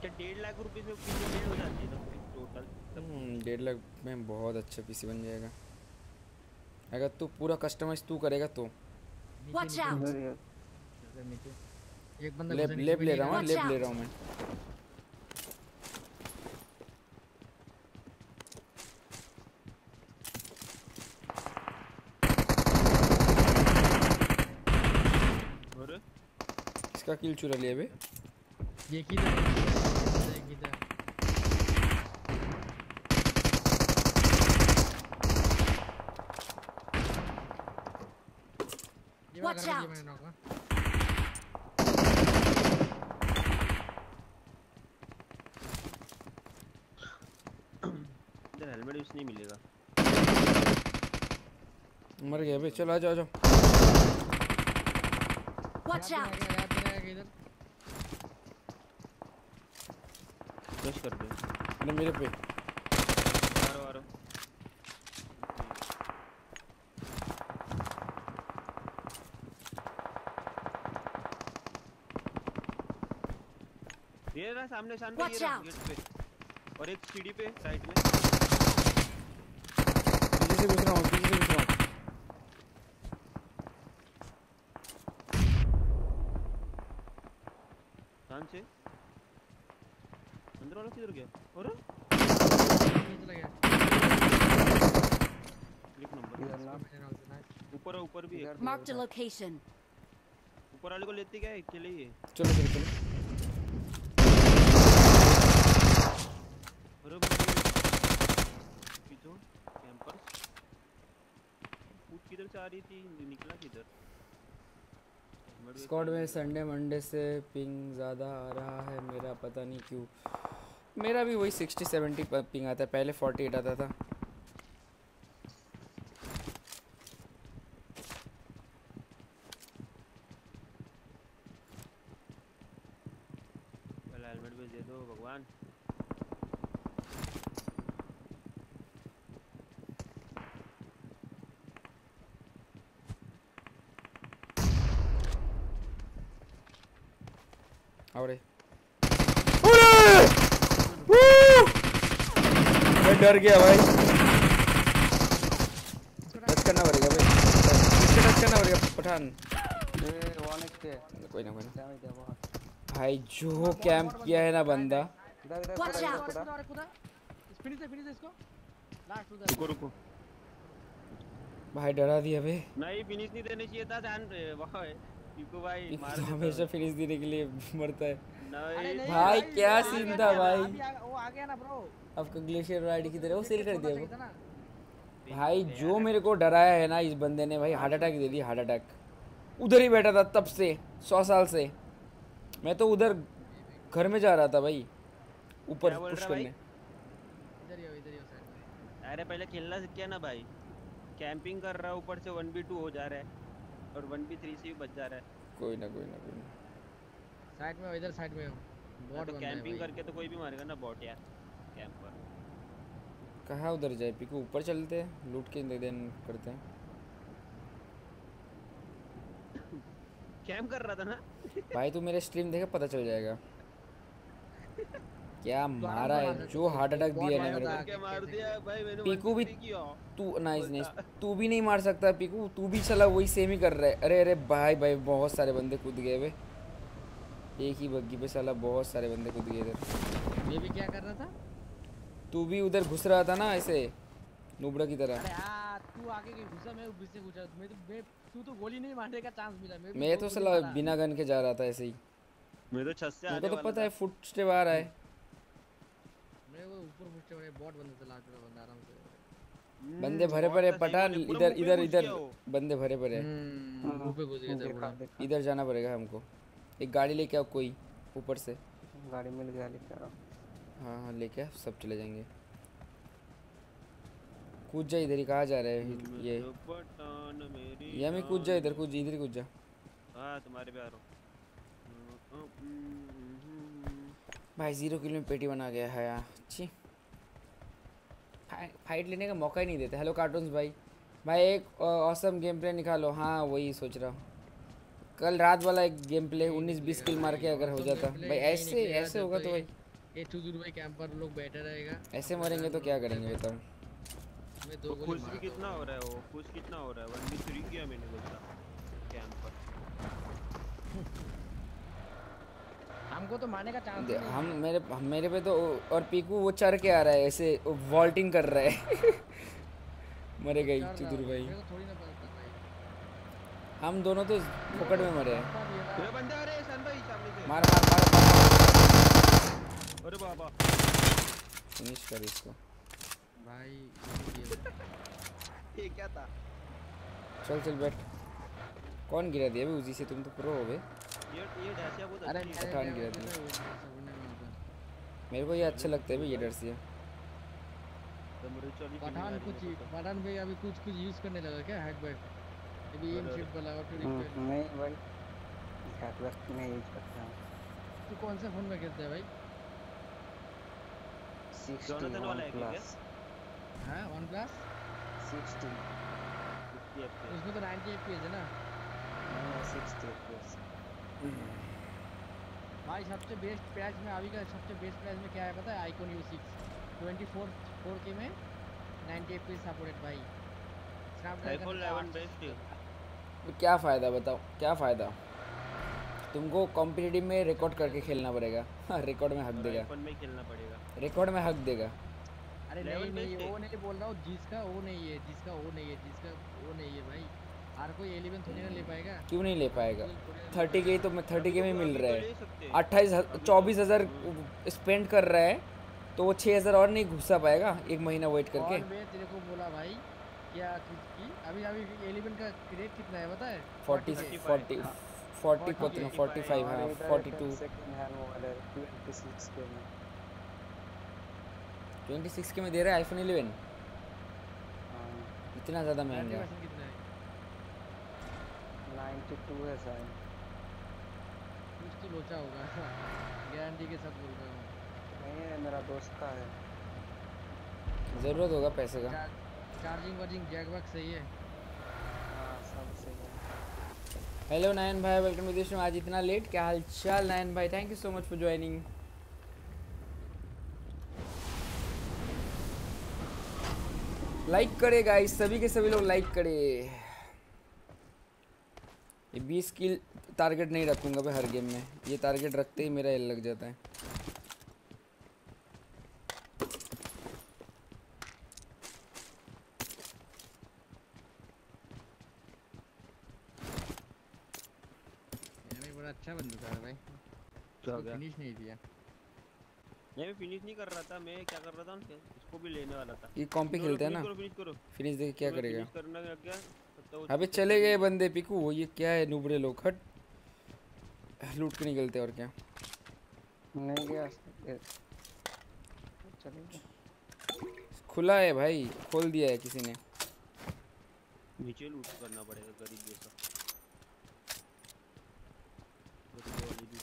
क्या डेढ़ लाख रुपए में पीसी हो जाती है ना टोटल हम्म, डेढ़ लाख में बहुत अच्छा पीसी बन जाएगा। अगर तू पूरा कस्टमाइज तू करेगा तो! इधर नीचे। एक बंदा लेब लेब ले रहा हूँ लेब ले रहा हूँ मैं और इसका किल चुरा लिया बे ये किधर? किधर Watch out. मैंने knock। इधर हेलमेट यूज़ नहीं मिलेगा मर गया चलो आ जाओ आ जाओ Watch out. दिलाएगा, याद दिलाएगा इधर रश कर दे। अरे मेरे पे। ये रहा सामने सामने ये रहा गेट पे। और एक सीढ़ी पे साइड में। पीछे से घुस रहा हूँ पीछे से घुस रहा हूँ। ध्यान से? अंदर वाला किधर गया? और? ये चला गया एक नंबर. ऊपर ऊपर भी है Marked a location. ऊपर वाले को लेते क्या है? अकेले ही चलो चलो चलो। अरे पीछे कैंपर फूट किधर से आ रही थी? निकला किधर? स्क्वाड में संडे मंडे से पिंग ज़्यादा आ रहा है मेरा पता नहीं क्यों। मेरा भी वही सिक्सटी सेवेंटी पिंग आता है पहले फोर्टी एट आता था पहले हेलमेट भी दे दो भगवान और मैं डर गया भाई। टच करना पड़ेगा भाई। इससे टच करना पड़ेगा पठान। ए वन एक्स कोई ना कोई ना। डैमेज है बहुत। भाई जो कैंप किया है ना बंदा। और कूदा फिनिश है फिनिश इसको। लास्ट उधर। रुको रुको। भाई डरा दिया भाई। नहीं फिनिश नहीं देने चाहिए था ध्यान रे भाई भाई मार तो हमेशा फिनिश देने के लिए मरता है। नहीं। नहीं भाई, क्या सीन था भाई? वो आ गया ना ब्रो आपका ग्लेशियर राइड की तरह वो सेल कर दिया वो। भाई जो मेरे को डराया है ना इस बंदे ने भाई हार्ट अटैक दे दिया हार्ट अटैक। उधर ही बैठा था तब से सौ साल से। मैं तो उधर घर में जा रहा था भाई ऊपर पुश करने। इधर इधर साइड में अरे पहले खेलना सीख गया ना भाई? कैंपिंग कर रहा ऊपर से वन बी टू हो जा रहा है और वन बी थ्री से भी बच जा रहा है। कोई ना कोई ना कोई ना। साइड में इधर साइड में बॉट तो कैंपिंग करके तो कोई भी मारेगा ना बॉट यार। कहाँ उधर जाए पीकू ऊपर चलते हैं लूट के देन करते हैं। कैंप कर रहा था ना? भाई तू मेरे स्ट्रीम देखे पता चल जाएगा। क्या मारा है जो हार्ट अटैक दिया है मारा को। पीकू भी तू नाइस नाइस तू भी नहीं मार सकता पीकू। तू भी चला वही सेम ही कर रहा है। अरे अरे भाई भाई बहुत सारे बंदे कूद गए वे। एक ही बग्गी पे साला बहुत सारे बंदे कूद गए इधर ये भी क्या कर रहा था? तू भी उधर घुस रहा था ना ऐसे नुबड़ा की तरह। अरे यार तू आगे के घुसा मैं पीछे घुसा। मैं तो मैं तू तो गोली नहीं मारने का चांस मिला मैं मैं तो साला बिना गन के जा रहा था ऐसे ही। मैं तो छत से आने मेरे को तो पता है फुट स्टेप आ रहा है मेरे को ऊपर घुसते बड़े बॉट बंदे से लास्ट में बंदा आराम से। हम्म, बंदे भरे बहुत पड़े पठान इधर इधर इधर बंदे भरे पड़े। पे घुस गया था इधर जाना पड़ेगा हमको। एक गाड़ी लेके आओ कोई ऊपर से। गाड़ी मिल गया लेके आ हाँ। हाँ हाँ लेके सब चले जाएँगे। कूद जा इधर ही कहाँ जा रहे हैं? ये। तो ये मैं कूद जा इधर कूद इधर ही कूद जा। हाँ तुम्हारे पे आ रहा हूँ। भाई ज़ीरो किलो में पेटी बना गया है यार। अच्छी फाइ- फाइट लेने का मौका ही नहीं देते। हेलो कार्टून्स भाई। भाई एक औसम गेम प्ले निकालो। हाँ वही सोच रहा हूँ। कल रात वाला एक गेम प्ले उन्नीस बीस किल मार के अगर हो जाता। भाई ऐसे ऐसे होगा तो भाई। ये चुदुर भाई कैंप पर लोग बैठे रहेगा। ऐसे मरेंगे तो क्या करेंगे बताओ मैं दो तो गोली मार कितना हो रहा है वो? खुश कितना हो रहा है? किया मैंने बोलता। कैंप पर। हमको तो मारने का चांस हम मेरे हम मेरे पे तो और पीकू वो चढ़ के आ रहा है ऐसे वॉल्टिंग कर रहा है। मरे गई चुदुर भाई। हम दोनों तो पकड़ में मरे हैं। मार मार मार मार। अरे बाबा। फिनिश कर इसको। भाई ये ये क्या था? चल चल बैठ। कौन गिरा दिया अभी उसी से? तुम तो प्रो हो बे ये ये डैशिया बहुत अरे अच्छी है। पठान गिरा दिया। तो। मेरे को ये अच्छा लगता है भाई ये डरसिया। तो वाली पठान कुछ को तो। पठान भाई अभी कुछ कुछ यूज़ करने लगा क्या? हैक बैक अभी एम शिफ्ट वाला ऑटो हम्म, नहीं भाई। हैकबैक में यूज़ करता। हूँ तू कौन सा फ़ोन में खेलता है भाई? जोनाथन वाला है क्या प्लस। हाँ वन प्लस? 60 उसमें तो 90 एफपीएस है ना? सिक्सटी प्लस भाई सबसे बेस्ट प्राइस में अभी का सबसे बेस्ट प्राइस में क्या है पता है? Icon U six twenty four four के में नाइन्टी एफ़ पी सपोर्टेड भाई आईफोन 11 बेस्ट तो क्या फ़ायदा बताओ? क्या फ़ायदा? तुमको कॉम्पिटिटिव में रिकॉर्ड करके खेलना पड़ेगा। रिकॉर्ड में हक देगा। में खेलना पड़ेगा। रिकॉर्ड में हक देगा। अरे नहीं नहीं। वो नहीं बोल रहा हूँ जिसका वो नहीं है जिसका वो नहीं है जिसका वो नहीं है भाई। हर कोई एलेवन थोड़ी ना ले पाएगा। क्यों नहीं ले पाएगा? थर्टी के तो थर्टी के में मिल रहा है। अट्ठाईस चौबीस हज़ार स्पेंड कर रहा है तो वो छः हज़ार और नहीं घुसा पाएगा एक महीना वेट करके? और मैं तेरे को बोला भाई क्या की? अभी अभी एलेवन का रेट कितना है पता है? Forty 40 forty forty forty five हाँ forty two second hand mobile है ट्वेंटी सिक्स के में दे रहा है आईफोन इलेवन हाँ। इतना ज़्यादा महँगा। नाइन्टी टू है शायद। कुछ तो लोचा होगा। गारंटी के साथ बोल रहा हूँ। नहीं है मेरा दोस्त का है। ज़रूरत होगा पैसे का। चार्जिंग वार्जिंग जैक वैक सही है? हाँ सही है। हेलो नयन भाई वेलकम टू दिस आज इतना लेट क्या हाल चाल नयन भाई? Thank you so much for joining like करे गाइस सभी के सभी लोग लाइक करे. ये बीस किल टारगेट नहीं रखूँगा मैं हर गेम में. ये टारगेट रखते ही मेरा एल लग जाता है. बड़ा अच्छा बंदूक है भाई. क्या गया? फिनिश नहीं दिया. मैं फिनिश नहीं कर रहा था मैं क्या कर रहा था? ना इसको भी लेने वाला था। ये कॉम पे खेलते हैं ना? फिनिश करो। फिनिश देख क्या करेगा। करना अबे चले गए बंदे पिकू वो ये क्या है नुबड़े लोग? हट। लूट के निकलते और क्या? नहीं गया। खुला है भाई खोल दिया है किसी ने। नीचे लूट करना पड़ेगा गरीब जैसा।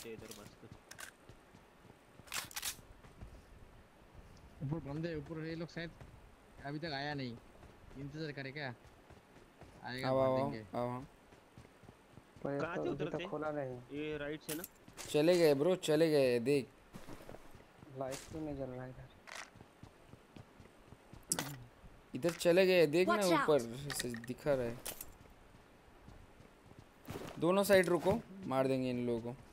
इधर मस्त ऊपर बंदे ऊपर ये लोग शायद अभी तक आया नहीं इंतज़ार करे क्या आएगा आओ मार आओ हाँ पर कहाँ तो से उतरते तो खोला नहीं। ये राइट से ना? चले गए ब्रो चले गए देख। लाइट क्यों नहीं जल रहा इधर। इधर चले गए देख ना Watch. ऊपर से दिखा रहा है। दोनों साइड रुको मार देंगे इन लोगों को।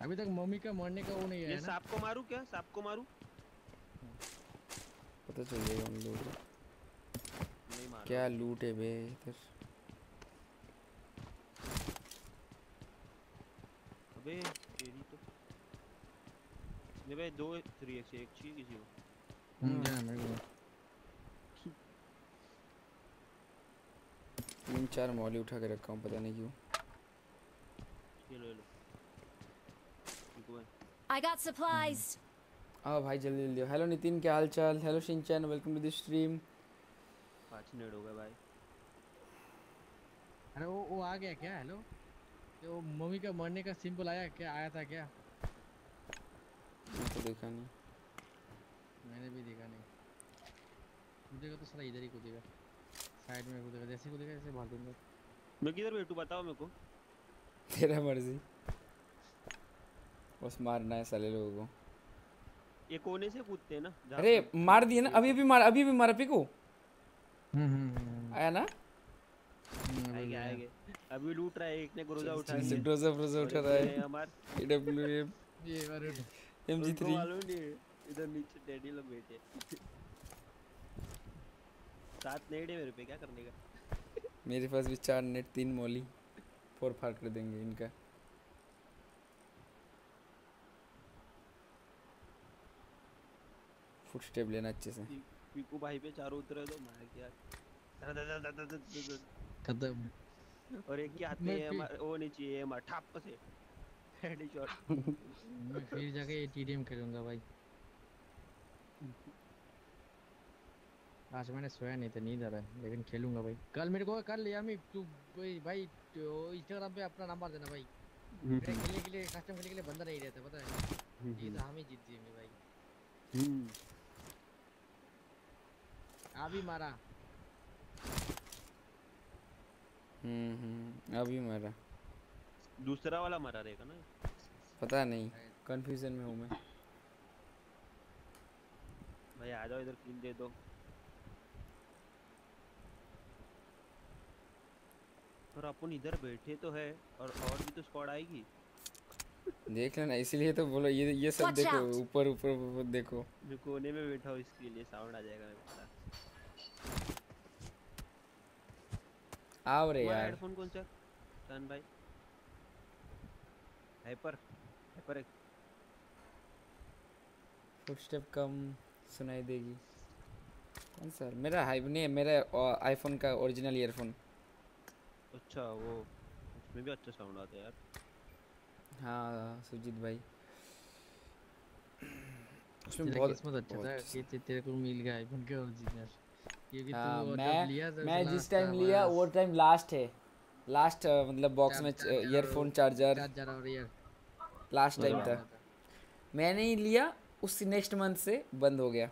अभी तक मम्मी का मरने का वो नहीं है ना। सांप को मारूं क्या? सांप को मारूं? पता चल जाएगा उन लोगों नहीं मार। क्या लूट है बे इधर। अबे तेरी तो नहीं भाई दो थ्री एक्स एक चाहिए किसी को। हम्म, जाना मेरे को। तीन चार मॉली उठा के रखा हूँ पता नहीं क्यों। ये लो ये लो। I got supplies. आओ भाई जल्दी जल्दी। हेलो नितिन क्या हाल चाल hello Shinchan welcome to the stream पाँच मिनट हो गए भाई। अरे वो वो आ गया क्या? हेलो वो मम्मी का मरने का सिंपल आया क्या? आया था क्या? तो देखा नहीं। मैंने भी देखा नहीं। कूदेगा तो साला इधर ही कूदेगा। साइड में कूदेगा। जैसे कूदेगा जैसे भाग दूँगा। मैं किधर बैठूं बताओ मेरे को। तेरा मर्ज़ी। बस मारना है साले लोगों को। ये कोने से कूदते हैं ना अरे मार दिए ना अभी अभी मार अभी भी मारा पिको हम्म हम्म आया ना? आएँगे आएँगे। अभी लूट रहा है एक ने ग्रोजा उठा लिया। ग्रोजा और उठा रहा है। हमार। ये अरे एम जी उनको थ्री मालूम इधर नीचे डैडी लोग बैठे हैं। सात नेड़े मेरे पे क्या करने का? मेरे पास भी चार नेट तीन मौली। फोर फार कर देंगे इनका। फुट स्टेप लेना अच्छे से। पीकू भाई पे चारों उतरे तो मैं क्या। खत्म। और एक के हाथ में मैं वो नहीं चाहिए एम ठप से। हेडशॉट मैं फिर जाके टीडीएम खेलूँगा भाई। आज मैंने सोया नहीं था नींद आ रहा है लेकिन खेलूँगा भाई। कल मेरे को कल यामी तू भाई भाई इंस्टाग्राम पे अपना नंबर देना भाई। खेलने के लिए कस्टम खेलने के लिए बंदा नहीं रहता पता है? ये तो हम ही जीत जाएँगे भाई। अभी मारा। हम्म हम्म अभी मरा। दूसरा वाला मरा रहेगा ना? पता नहीं कंफ्यूजन में हूँ मैं। भाई आ जाओ इधर किल दे दो। और अपन इधर बैठे तो है और और भी तो स्क्वाड आएगी। देख लेना इसीलिए तो बोलो ये ये सब देखो ऊपर ऊपर ऊपर देखो। मैं कोने में बैठा हूँ इसके लिए साउंड आ जाएगा मेरे पास आओ रे यार हेडफोन कौन सा सन भाई हाइपर हाइपर एक फुटस्टेप कम सुनाई देगी। कौन सा? मेरा हाई नहीं है मेरा आईफोन का ओरिजिनल ईयरफोन अच्छा वो उसमें भी अच्छा साउंड आता है यार। हाँ सुजीत भाई। उसमें बहुत किस्मत अच्छा था कि तेरे को मिल गया आईफोन के ओरिजिनल हाँ, मैं लिया मैं तो जिस टाइम लिया वो टाइम लास्ट है। लास्ट मतलब बॉक्स में ईयरफोन चार्जर लास्ट टाइम था। मैंने ही लिया उसी नेक्स्ट मंथ से बंद हो गया।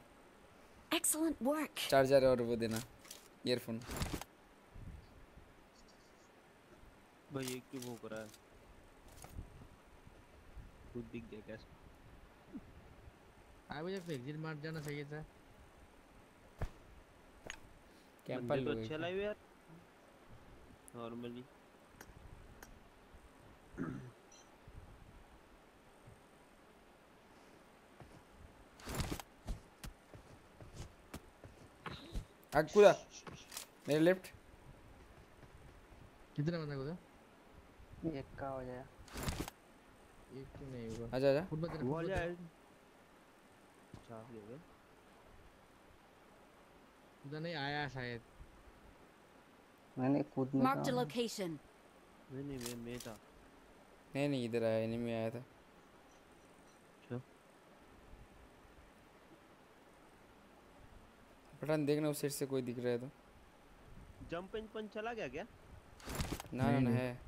Excellent work. चार्जर और वो देना ईयरफोन भाई ये क्यों वो करा है? खुद दिख गया कैसे? हाँ मुझे एग्जिट मार जाना चाहिए था। कैंपर तो अच्छे हैं। लाए यार। नॉर्मली आग कूदा मेरे लेफ़्ट कितना बंदा होगा एक का हो जाए एक नहीं होगा। आजा आजा। फुटबॉल फुटबॉल जाए। तेरा- अच्छा ये उधर नहीं आया शायद। मैंने खुद में Marked a कहा। नहीं नहीं मैं मैं था। नहीं नहीं इधर आया एनिमी आया था। अच्छा। पठान देखना उस साइड से कोई दिख रहा है तो। जंप एंड पंच चला गया क्या? ना ना। है।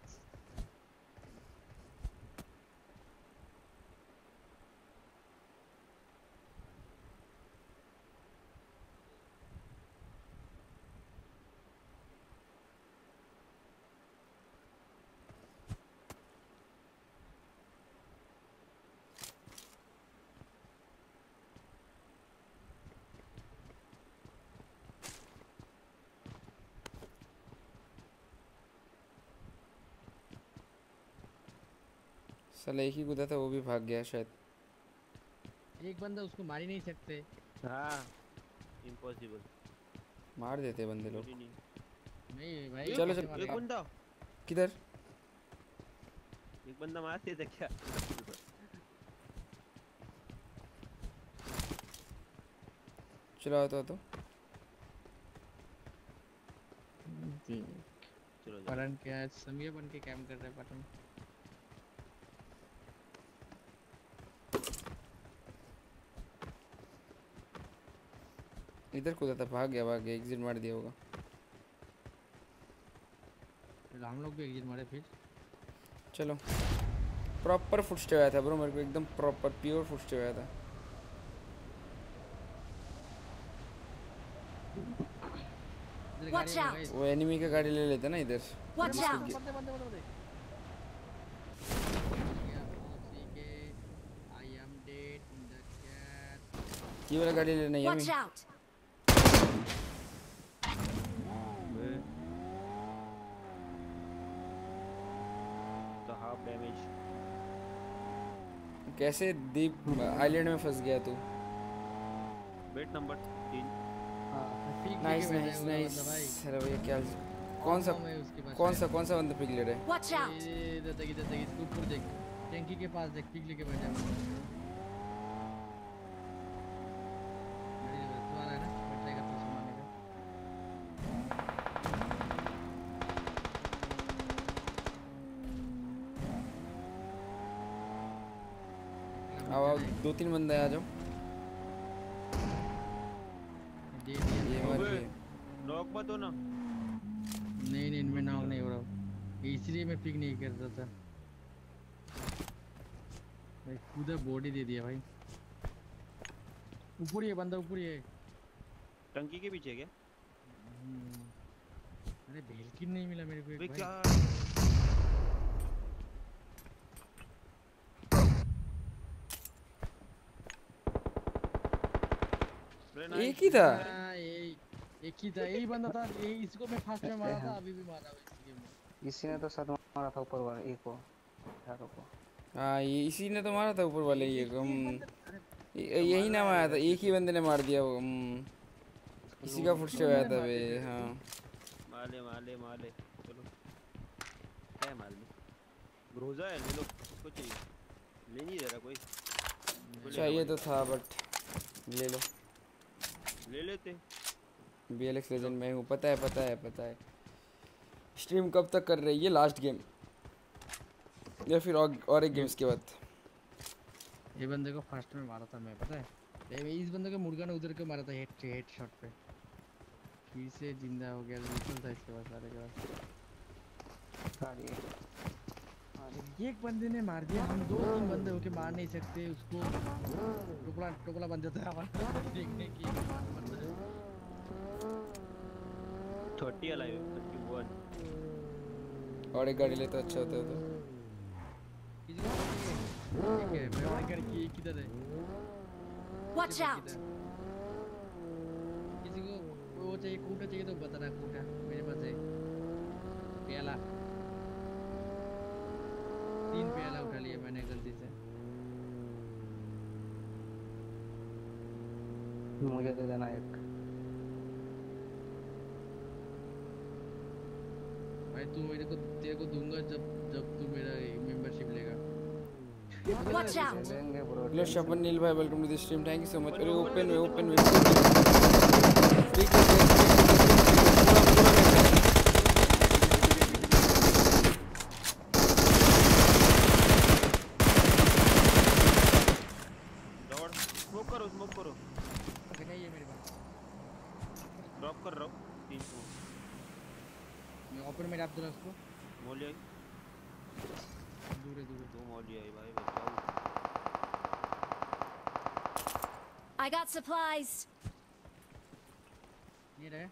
साला एक ही कूदा था वो भी भाग गया शायद। एक बंदा उसको मार ही नहीं सकते। हाँ इम्पॉसिबल मार देते बंदे लोग। नहीं। नहीं भाई चलो, चलो, एक बंदा। किधर? एक बंदा मारते थे क्या? चलो तो तो। देख, चलो। पठान क्या समीर बन के कैम कर रहा है इधर कूदा था भाग गया भाग गया एग्जिट मार दिया होगा। हम लोग भी एग्जिट मारे फिर। चलो। प्रॉपर फुटस्टेप आया था ब्रो मेरे को एकदम प्रॉपर प्योर फुटस्टेप आया था. वो एनिमी का गाड़ी ले लेते ना इधर। Watch इसको out. गे- बंदे बंदे बंदे बंदे। गया पहुँच के I M dead in the cat ये वाला गाड़ी लेना है Watch यमी out. तो हाफ़ डैमेज कैसे दीप आइलैंड में फंस गया तू? बेट नंबर तीन। नाइस नाइस नाइस अरे भैया क्या कौन सा कौन सा कौन सा बंदा पिक ले रहा है? वॉच आउट इधर देख इधर देख इसके ऊपर देख। टैंकी के पास देख पिक लेके बैठा है गाड़ी में तो आ रहा है ना बैठ दो तीन बंदे आ जाओ। ये मर गए। नॉक मत हो ना नहीं नहीं इनमें नाव नहीं हो रहा। इसलिए मैं पिक नहीं कर रहा था। भाई खुदा बॉडी दे दिया भाई। ऊपर ही है बंदा ऊपर ही है। टंकी के पीछे क्या? हम्म। अरे भेलकिन नहीं मिला मेरे को एक भाई भाई। क्या? एक ही था। हाँ, एक ही था। यही बंदा था यही इसको मैं फ़र्स्ट में मारा था अभी भी मारा इस गेम में। इसी ने तो साथ मारा था ऊपर वाले एक को चारों को। हाँ ये इसी ने तो मारा था ऊपर वाले ये हम यही नाम आया था एक ही बंदे ने मार दिया वो इसी का फुट आया था बे हाँ। माले माले माले चलो। क्या है माल। में ग्रोजा है ले लो इसको चाहिए ले नहीं दे रहा कोई। चाहिए तो था बट ले लो। ले लेते बी एल एक्स लेजेंड में हूँ पता है पता है पता है। स्ट्रीम कब तक कर रही है? लास्ट गेम या फिर और, और एक गेम्स के बाद। ये बंदे को फ़र्स्ट में मारा था मैं पता है? ये इस बंदे को मुर्गा ने उधर के मारा था हेड हेड शॉट पे। फिर से ज़िंदा हो गया बिल्कुल था इसके बाद सारे के बाद। एक बंदे ने मार दिया। हम दो तीन बंदे होके मार नहीं सकते उसको टुकड़ा टुकड़ा बन जाता है हमारा। देखने की बंदा थर्टी अलाइव थर्टी वन और एक गाड़ी ले तो अच्छा होता है तो। ठीक है मैं और कर की किधर है? Out! किधर? किसी को वो चाहिए कूटा चाहिए तो बताना कूटा मेरे पास है। प्याला तीन प्याला उठा लिया मैंने गलती से। मुझे दे देना एक। भाई तू मेरे को तेरे को दूँगा जब जब तू मेरा मेंबरशिप लेगा। Watch out! लेंगे ब्रो हेलो शपन नील भाई welcome to the stream thank you so much अरे ओपन में ओपन में ठीक है दौड़ स्मोक करो स्मोक करो अभी नहीं है मेरे पास ड्रॉप कर रहा हूँ तीन स्मोक मैं ओपन में डाल दूँगा उसको मोली आई दूर है दूर है दो मोली आई भाई बचाओ I got supplies. ये रहे।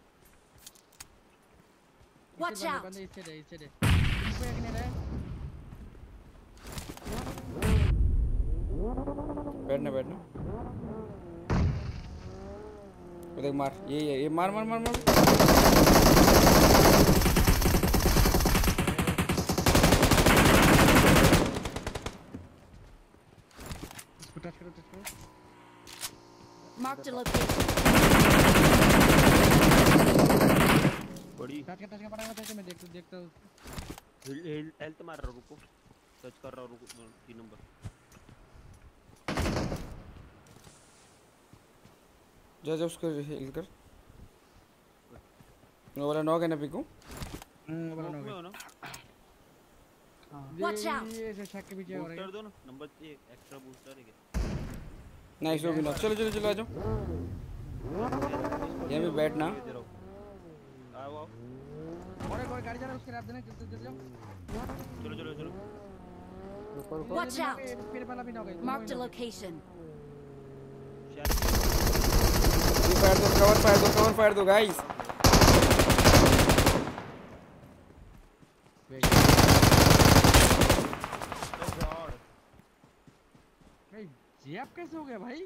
Watch out! बंदे इससे रहे इससे रहे इसको एक ने रहे। बैठना बैठना। देख मार ये ये ये मार मार मार मार इसको टच करो टच करो Marked a location. बड़ी टच का टच का पड़ेगा टच मैं देखता देखता हूँ हिल हिल हेल्थ मार रहा हूँ, रुको टच कर रहा हूँ, रुको तीन नंबर जा जा उसको हिल कर वो वाला नॉक है ना पिको हम्म स्मोक बना में हो हो ना Watch out! ये शक के पीछे हो रहा बूस्टर है दो ना नंबर एक एक्स्ट्रा बूस्टर है क्या नाइस वो भी नॉक चलो चलो चलो आ जाओ। यहाँ पे बैठना। और एक और गाड़ी जा रहा है उसके रैप देना चलो चलो चलो ऊपर ऊपर Watch out! फिर वाला भी ना होगा Marked a location. फायर दो कवर फायर दो कवर फायर दो गाइस जैप कैसे हो गया भाई?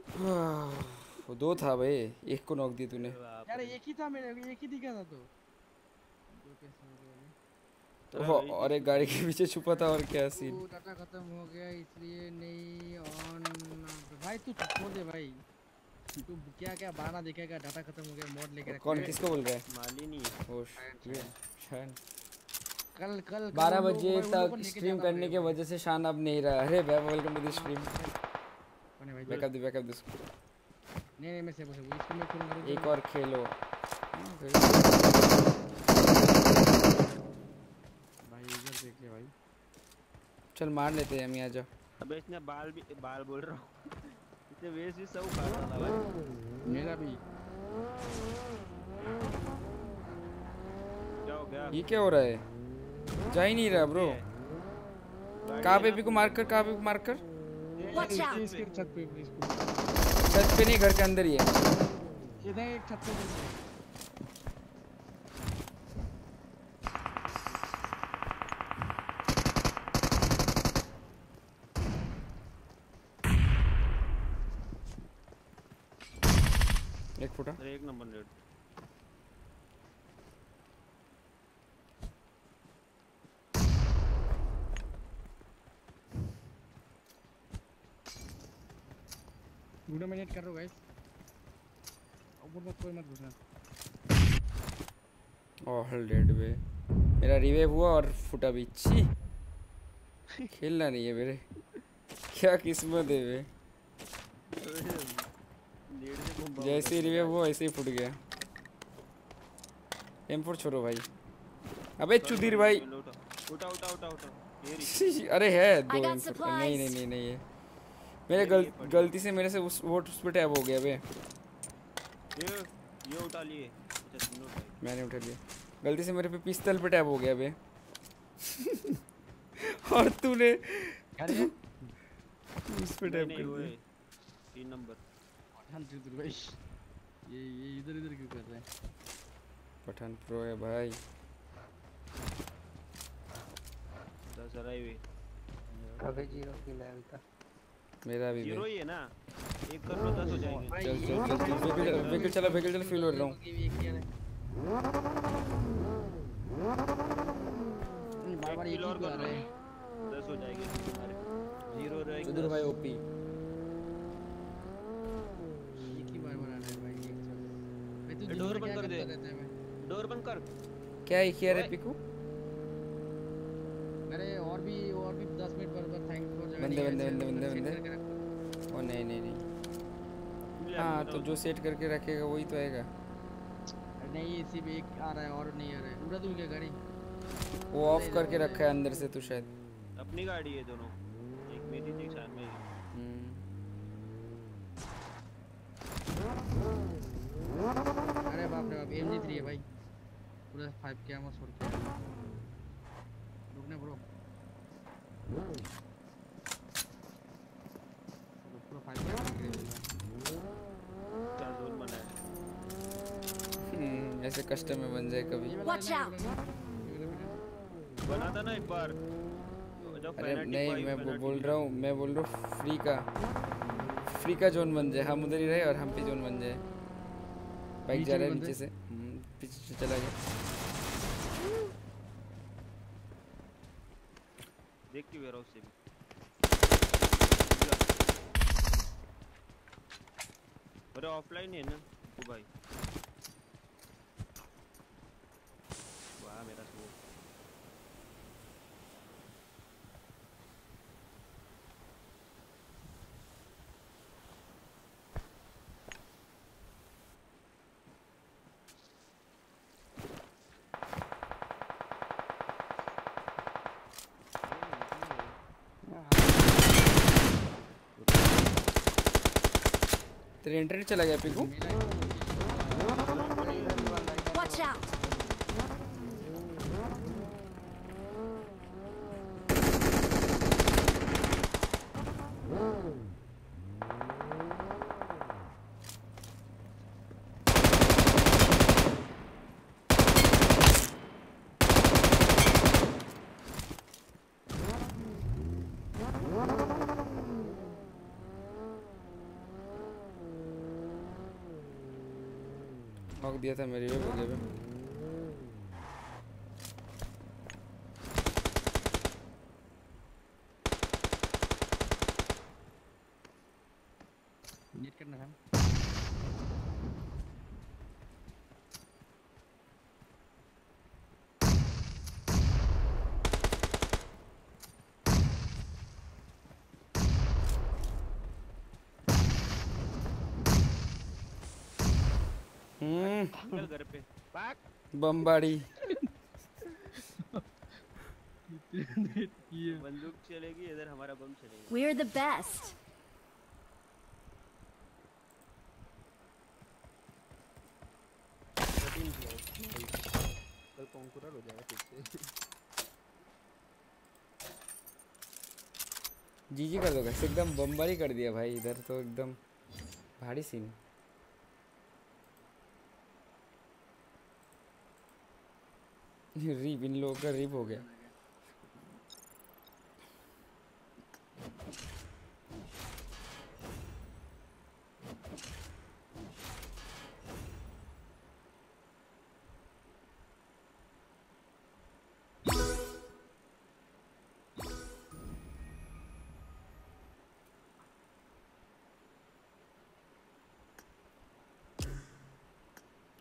वो दो था भाई एक को नॉक दी तूने। यार एक ही था मेरे एक ही दिखा था तो। दो कैसे हो गया भाई, और एक गाड़ी के पीछे छुपा था और क्या सीन डाटा खत्म हो गया इसलिए नहीं ऑन भाई तू छोड़ दे भाई। तू क्या क्या बहाना देखेगा डाटा खत्म हो गया मोड लेके कौन किसको बोल रहा है? माली नहीं है ये शान कल कल 12 बजे तक स्ट्रीम करने की वजह से शान अब नहीं रहा। अरे भाई वेलकम टू द स्ट्रीम भाई बैकअप दे बैकअप दे नहीं नहीं मैं से बस इसको मैं करूँगा एक और खेलो भाई इधर देख ले भाई चल मार लेते हैं हम यहाँ जा अबे इसने बाल भी बाल बोल रहा हूँ इसने वेस्ट भी सब उखाड़ डाला भाई मेरा भी क्या हो गया ये क्या हो रहा है जा ही नहीं रहा ब्रो कहाँ पे भी को मार कर कहाँ पे मार कर Watch out! छत पे प्लीज़ छत पे नहीं घर के अंदर ही है। इधर एक छत पे एक फुटा। एक नंबर रेड वीडियो मिनट कर रहा गाइस ऊपर मत कोई मत घुसना ऑल डेड बे मेरा रिवेव हुआ और फुटा भी छी खेलना नहीं है मेरे क्या किस्मत है बे जैसे ही रिवेव हुआ ऐसे ही फुट गया M4 छोड़ो भाई अबे चुदीर भाई उठा उठा उठा उठा अरे है दो नहीं नहीं नहीं नहीं है मेरे गल, गलती से मेरे से उस वो उस पे टैब हो गया बे। ये ये उठा लिए। अच्छा मैंने उठा लिया गलती से मेरे पे पिस्तल पे टैब हो गया बे। और तूने अरे उस पे नहीं कर दिया। तीन नंबर। पठान चुदुर भाई। ये ये इधर इधर क्यों कर रहे हैं? पठान प्रो है भाई। दस हराई हुई। अभी ज़ीरो की लेवल था मेरा भी ज़ीरो ही है ना। एक कर लो दस हो जाएँगे। चल चल चल चल व्हीकल चला व्हीकल चला फील हो रहा हूँ। बार बार एक ही और कर रहे हैं। दस हो जाएँगे तुम्हारे ज़ीरो रहेंगे। सुधीर भाई ओपी। एक ही बार बार आ रहा है भाई एक साथ भाई तू डोर बंद कर दे। है डोर बंद कर। क्या है किया रे पिकू? अरे और भी और भी 10 मिनट पर पर थैंक बंदे बंदे बंदे बंदे बंदे। ओ नहीं नहीं नहीं। हाँ तो जो सेट करके रखेगा वही तो आएगा। नहीं इसी में एक आ रहा है और नहीं आ रहा है। उड़ा दूँ क्या गाड़ी? वो ऑफ़ करके रखा है अंदर से तो शायद। अपनी गाड़ी है दोनों। एक मेरी थी एक शान में हम्म, अरे बाप रे बाप एमजी 3 है भाई। पूरा 5 के आमो छोड़ के। रुकने ब्रो पूरा 5 के आमो निकले क्या जोन बना है हम्म, ऐसे कस्टम में बन जाए कभी। Watch out! बना था ना एक बार। अरे नहीं मैं वो बोल रहा हूँ मैं बोल रहा हूँ फ्री का फ्री का जोन बन जाए। हम उधर ही रहे और हम पे जोन बन जाए। बाइक जा रहा है नीचे से। हम्म, पीछे से चला गया। देख के वेयर हाउस से भी अरे ऑफलाइन है ना तू भाई वाह मेरा स्मोक इंटरनेट चला गया पिकू Watch out! नॉक दिया था मेरे पे हो गया निकल बमबाड़ी। बंदूक चलेगी इधर हमारा बम चलेगा। वी आर द बेस्ट कल कॉन्करर हो जाएगा फिर से। जीजी कर दो एकदम बमबारी कर दिया भाई इधर तो एकदम भारी सीन रिप इन लोगों का रिप हो गया।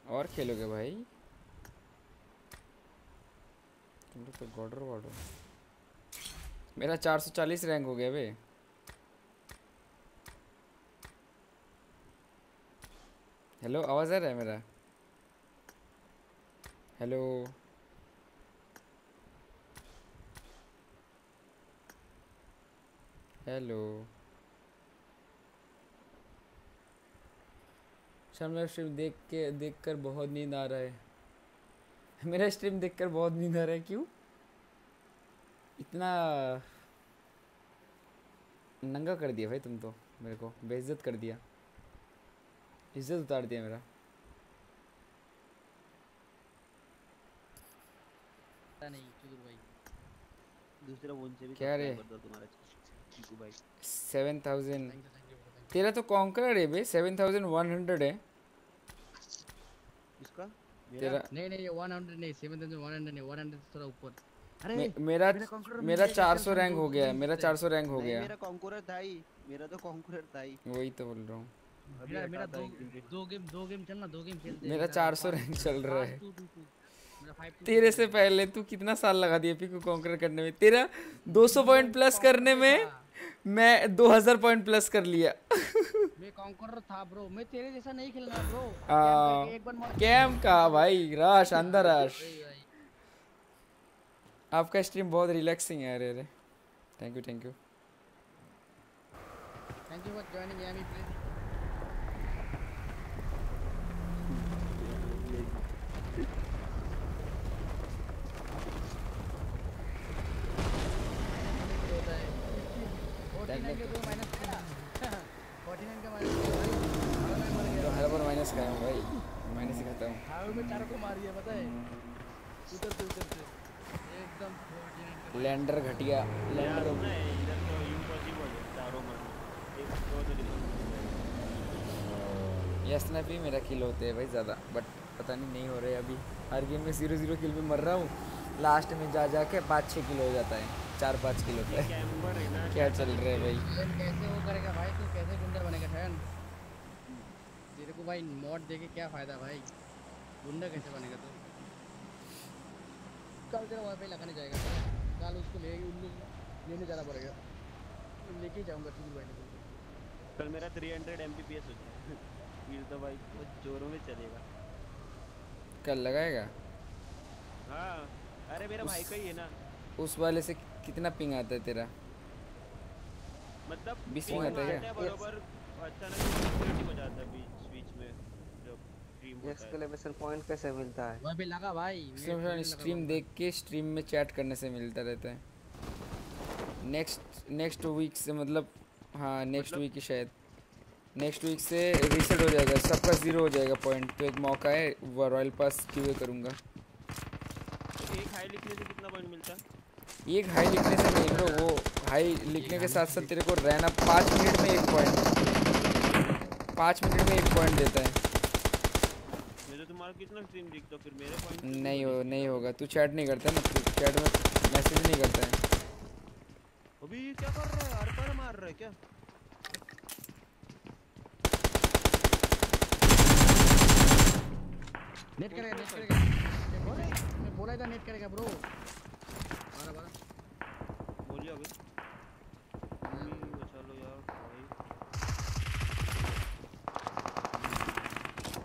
और खेलोगे भाई? तो गॉडर वॉडर मेरा 440 रैंक हो गया बे। हेलो आवाज़ आ रहा है मेरा? हेलो हेलो मेरा स्ट्रीम देख के देख कर बहुत नींद आ रहा है। मेरा स्ट्रीम देख कर बहुत नींद आ रहा है, क्यों? इतना नंगा कर दिया भाई तुम तो मेरे को। बेइज्जत कर दिया। इज़्ज़त उतार दिया मेरा। नहीं भाई। दूसरा फ़ोन से भी क्या रे? तुम्हारा सेवन थाउज़ेंड। तेरा तो कॉन्कर है बे सेवन थाउज़ेंड वन हंड्रेड है। इसका तेरा नहीं नहीं 100 नहीं 7100 नहीं 100 थोड़ा ऊपर। अरे मे, मेरा मेरा 400 रैंक हो गया है। मेरा से। 400 रैंक हो गया। मेरा कॉन्करर था ही मेरा तो कॉन्करर था ही। वही तो बोल रहा हूँ। मेरा मेरा दो। दो गेम दो गेम चलना दो गेम खेलते मेरा 400 रैंक चल रहा है। 222 मेरा 5 तेरे से पहले तू कितना साल लगा दिया पी को कॉन्कर करने में? तेरा 200 पॉइंट प्लस करने में मैं 2000 पॉइंट प्लस कर लिया। मैं कॉन्करर था ब्रो मैं तेरे जैसा नहीं खेलना ब्रो आ, एक बार कैम का भाई राश अंदर राश आपका स्ट्रीम बहुत रिलैक्सिंग है अरे अरे। Thank you thank you thank you for joining Yami please तो हर बार माइनस खाया हूँ भाई। माइनस ही खाता हूँ। चारों को मार दिया पता है? उधर से उधर से। लैंडर घटिया, लैंडर तो तो यस ना भी मेरा किल होते हैं भाई ज़्यादा बट पता नहीं नहीं हो रहे अभी। हर गेम में ज़ीरो ज़ीरो किल में मर रहा हूँ। लास्ट में जा जा के पाँच छः किलो हो जाता है। चार पाँच किलो ना क्या चल रहा है भाई? कैसे वो करेगा भाई? तू कैसे गुंडा बनेगा फ़ैन तेरे को भाई मॉड देके क्या फ़ायदा भाई? गुंडा कैसे बनेगा तू? कल तेरा वाईफाई लगाने जाएगा। कल उसको ले लेने जाना पड़ेगा। लेके ही जाऊँगा टूर भाई कल मेरा 300 एमबीपीएस हो गया फिर तो भाई बहुत जोरों में चलेगा। कल लगाएगा? हाँ। अरे मेरा भाई का ही है ना। उस वाले से कितना पिंग आता है तेरा? मतलब बीस में आता है? हैं अचानक हो जाता है बीच बीच में जब स्ट्रीम होता है एक्सक्लेमेशन पॉइंट कैसे मिलता है? वहाँ पे लगा भाई स्ट्रीम स्ट्रीम देख के स्ट्रीम में चैट करने से मिलता रहता है। नेक्स्ट नेक्स्ट वीक से मतलब हाँ नेक्स्ट वीक ही शायद। नेक्स्ट वीक से रीसेट हो जाएगा सबका ज़ीरो हो जाएगा पॉइंट तो एक मौका है वो रॉयल पास क्यूए करूँगा। तो एक हाई लिखने से कितना पॉइंट मिलता? है एक हाई लिखने से नहीं ब्रो वो हाई लिखने के साथ साथ तेरे को रहना पाँच मिनट में एक पॉइंट पाँच मिनट में एक पॉइंट देता है। कितना स्ट्रीम दिखता फिर मेरे पॉइंट नहीं हो नहीं होगा तू चैट नहीं करता ना तू चैट में मैसेज नहीं करता है। अभी क्या कर रहा है? हर पर मार रहा है क्या? नेट करेगा नेट करेगा। बोले मैं बोला था नेट करेगा ब्रो बारह बारह बोलिए अभी। अभी यार भाई।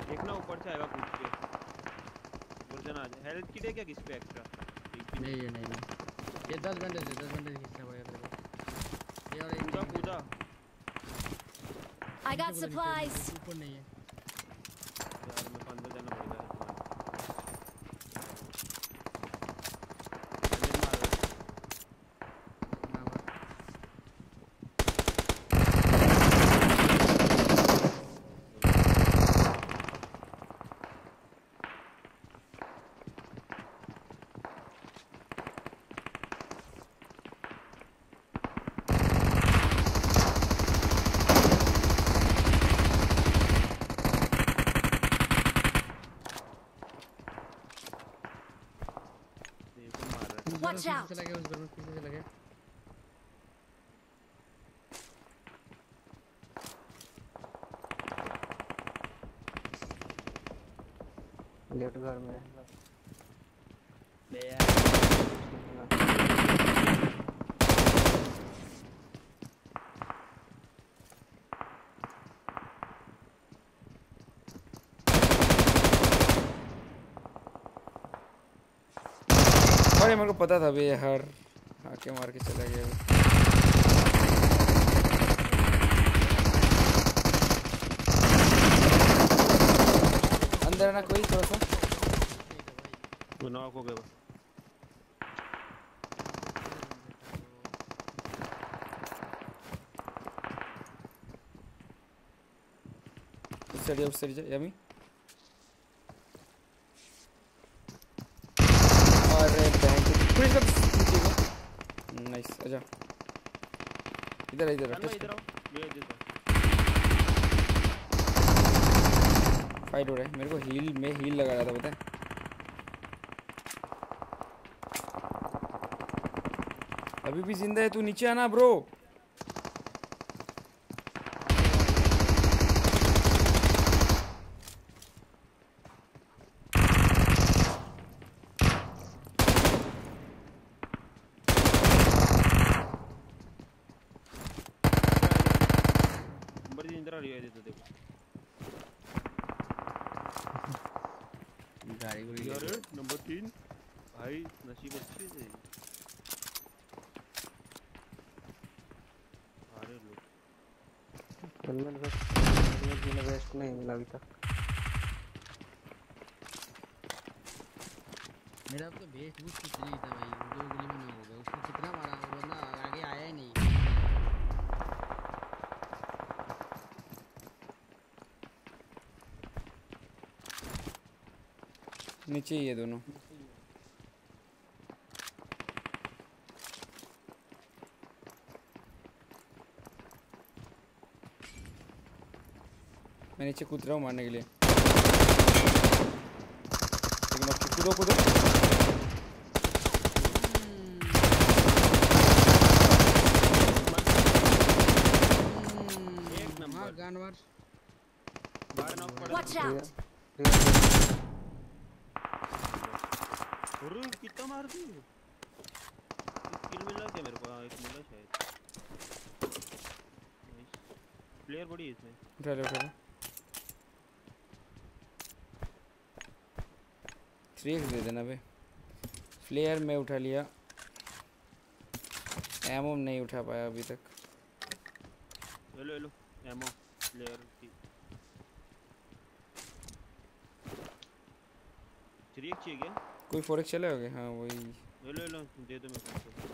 देखना ऊपर से आएगा कूद के आ जाए हेल्थ किट है क्या किस पे एक्स्ट्रा नहीं है नहीं। है ये दस घंटे से दस घंटे से खींचना पड़ेगा तेरे को ये और एक कूदा कूदा I got supplies. ऊपर नहीं है यार मेरे को अंदर जाना पड़ेगा Watch उस घर में out! चला गया उस घर में पीछे चला गया लेफ़्ट घर में है। अरे मेरे को पता था बे यार आके मार के चला गया। अंदर ना कोई थोड़ा सा वो नॉक हो गया। उस साइड उस साइड यमी अरे बैंक पुलिस का नीचे को नाइस आजा इधर आओ इधर आओ। फाइट हो रहा है मेरे को हील में हील लगा रहा था पता है अभी भी ज़िंदा है तू नीचे आना ब्रो बड़ी इंदिरा आ रही है इधर देखो गाड़ी गुड़ी यार नंबर तीन भाई नसीब अच्छे थे अरे लोग हेलमेट वेस्ट हेलमेट मैंने वेस्ट नहीं मिला अभी तक मेरा अब तो बेस्ट बूस्ट कुछ नहीं था भाई दो गोली में हो गया उसको कितना मारा वो बंदा आगे आया ही नहीं नीचे ही है दोनों। मैं नीचे कूद रहा हूँ मारने के लिए। लेकिन कूदो कूदो एक हाँ नंबर गन वार बाहर नॉक पड़ा Watch out! अरे किल मिला क्या मेरे को? हाँ एक मिला शायद। प्लेयर बड़ी है इसमें। उठा दे देना बे। फ्लेयर में उठा लिया। एमओ नहीं उठा पाया अभी तक हेलो हेलो एमो प्लेयर की थ्री एक चाहिए क्या कोई फोर एक्स चले होगे हाँ वही। हेलो हेलो दे मेरे को।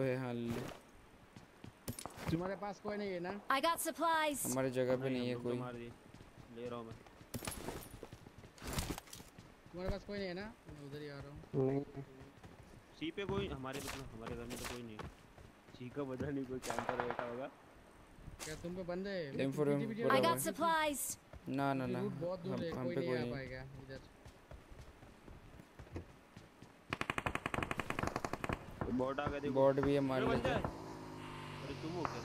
है? हाँ ले। तुम्हारे पास कोई नहीं है ना? I got supplies! हमारे जगह पे नहीं है तो कोई। ले रहा हूँ मैं। तुम्हारे पास कोई नहीं है ना? मैं उधर ही आ रहा हूँ। नहीं। सी पे कोई हमारे मतलब हमारे घर में तो कोई नहीं है। सी का पता नहीं कोई कैंपर बैठा होगा। क्या तुम पे बंदे हैं? M4 पीछे- पीछे M4 I got supplies! ना ना ना। बहुत दूर है कोई नहीं आ पाएगा इधर। बॉट आ गया देखो। बॉट भी है मार लेते अरे तुम हो क्या?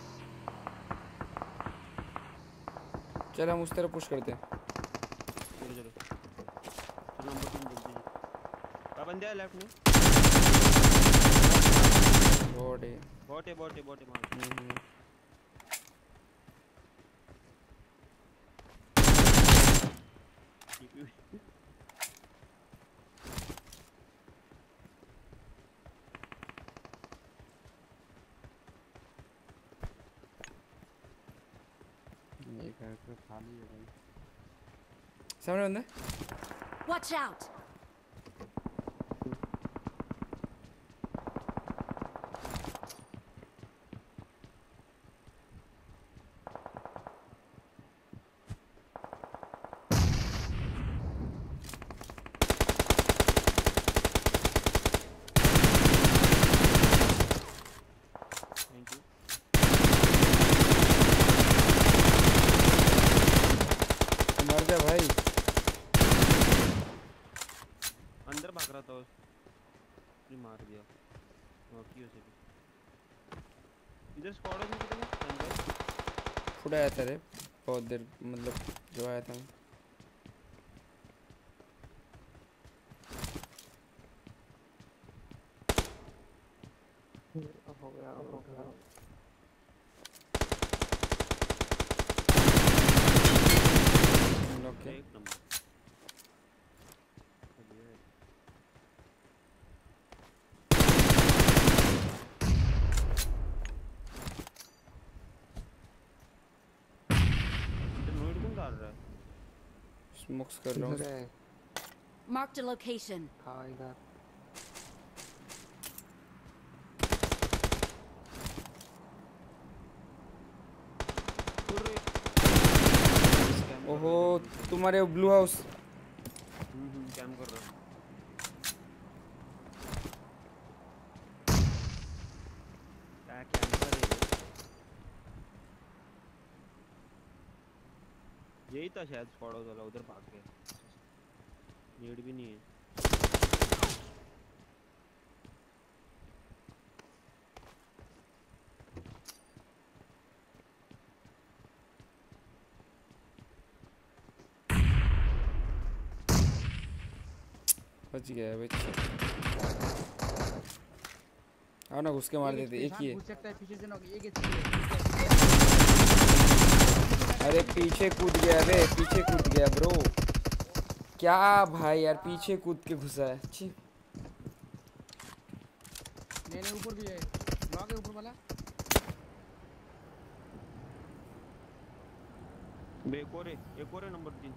चल हम उस तरफ़ पुश करते हैं चलो चलो चलो नंबर तीन जल्दी का बंदा है लेफ़्ट में। बॉट है। बॉट है बॉट है बॉट है मार हम्म, घर पे खाली है भाई। सामने बंदा। है? Watch out! जा भाई अंदर भाग रहा था उसने मार दिया नॉकी उसे भी इधर स्क्वाड में कितने अंदर फुट आया था रे बहुत देर मतलब जो आया था मैं हो गया हो गया नॉक किया एक नंबर बढ़िया है। इधर नोट कौन डाल रहा है कर रहा हूँ। मार्क द लोकेशन हाँ हाँ इधर ओहो तुम्हारे ब्लू हाउस कैम कर रहा क्या कैम कर रही है यही था शायद स्क्वाड वाला उधर भाग गया नीड भी नहीं है। बच गया बच। आओ ना घुस के मार देते एक ही है घुस सकता है पीछे से ना एक ही अरे पीछे कूद गया रे पीछे कूद गया ब्रो क्या भाई यार पीछे कूद के घुसा है। छी। नहीं नहीं ऊपर भी है। लॉक है ऊपर वाला? बे एक और है एक और है नंबर तीन।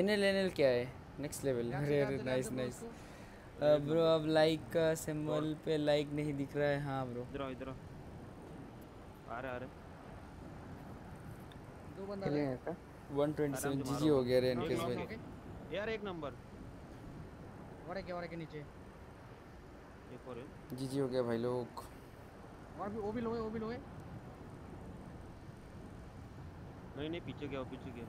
एनएल एनएल क्या है? नेक्स्ट लेवल अरे अरे नाइस नाइस ब्रो अब लाइक का सिंबल पे लाइक नहीं दिख रहा है। हाँ ब्रो इधर इधर आ रहे आ रहे दो बंदा है 127 जीजी हो गया रे एक इनकेस भाई। यार एक नंबर। और क्या और है के नीचे। एक और है। जीजी हो गया भाई लोग। और भी वो भी लो है वो भी लो है नहीं नहीं पीछे गया पीछे गया।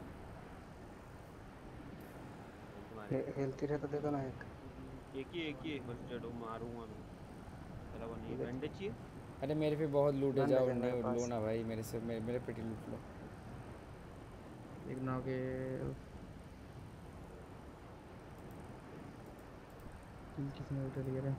हेल्थी रहता दे दो ना एक। एक ही एक ही है फ़र्स्ट मारूँगा मैं चला नहीं बैंडेज चाहिए? अरे मेरे पे बहुत लूट है जाओ है लो लो ना भाई मेरे से मेरे, मेरे पेटी लूट लो। एक नाव के किसने उठा लिया रे।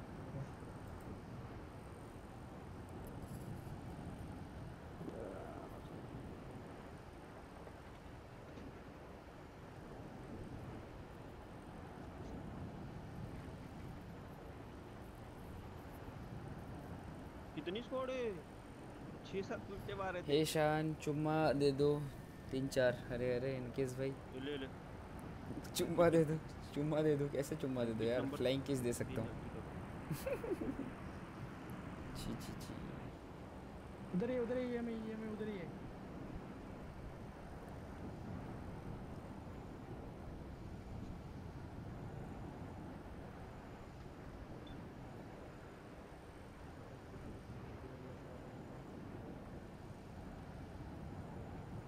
कितनी स्क्वाड है? छह सात लुट्टे मारे थे। हे शान चुम्मा दे दो। तीन चार अरे अरे इनकेस भाई। ले ले। चुम्मा दे दो चुम्मा दे दो कैसे चुम्मा दे दो यार? फ्लाइंग किस दे सकता हूँ। छी छी छी। उधर ही उधर ही है मैं ये मैं उधर ही है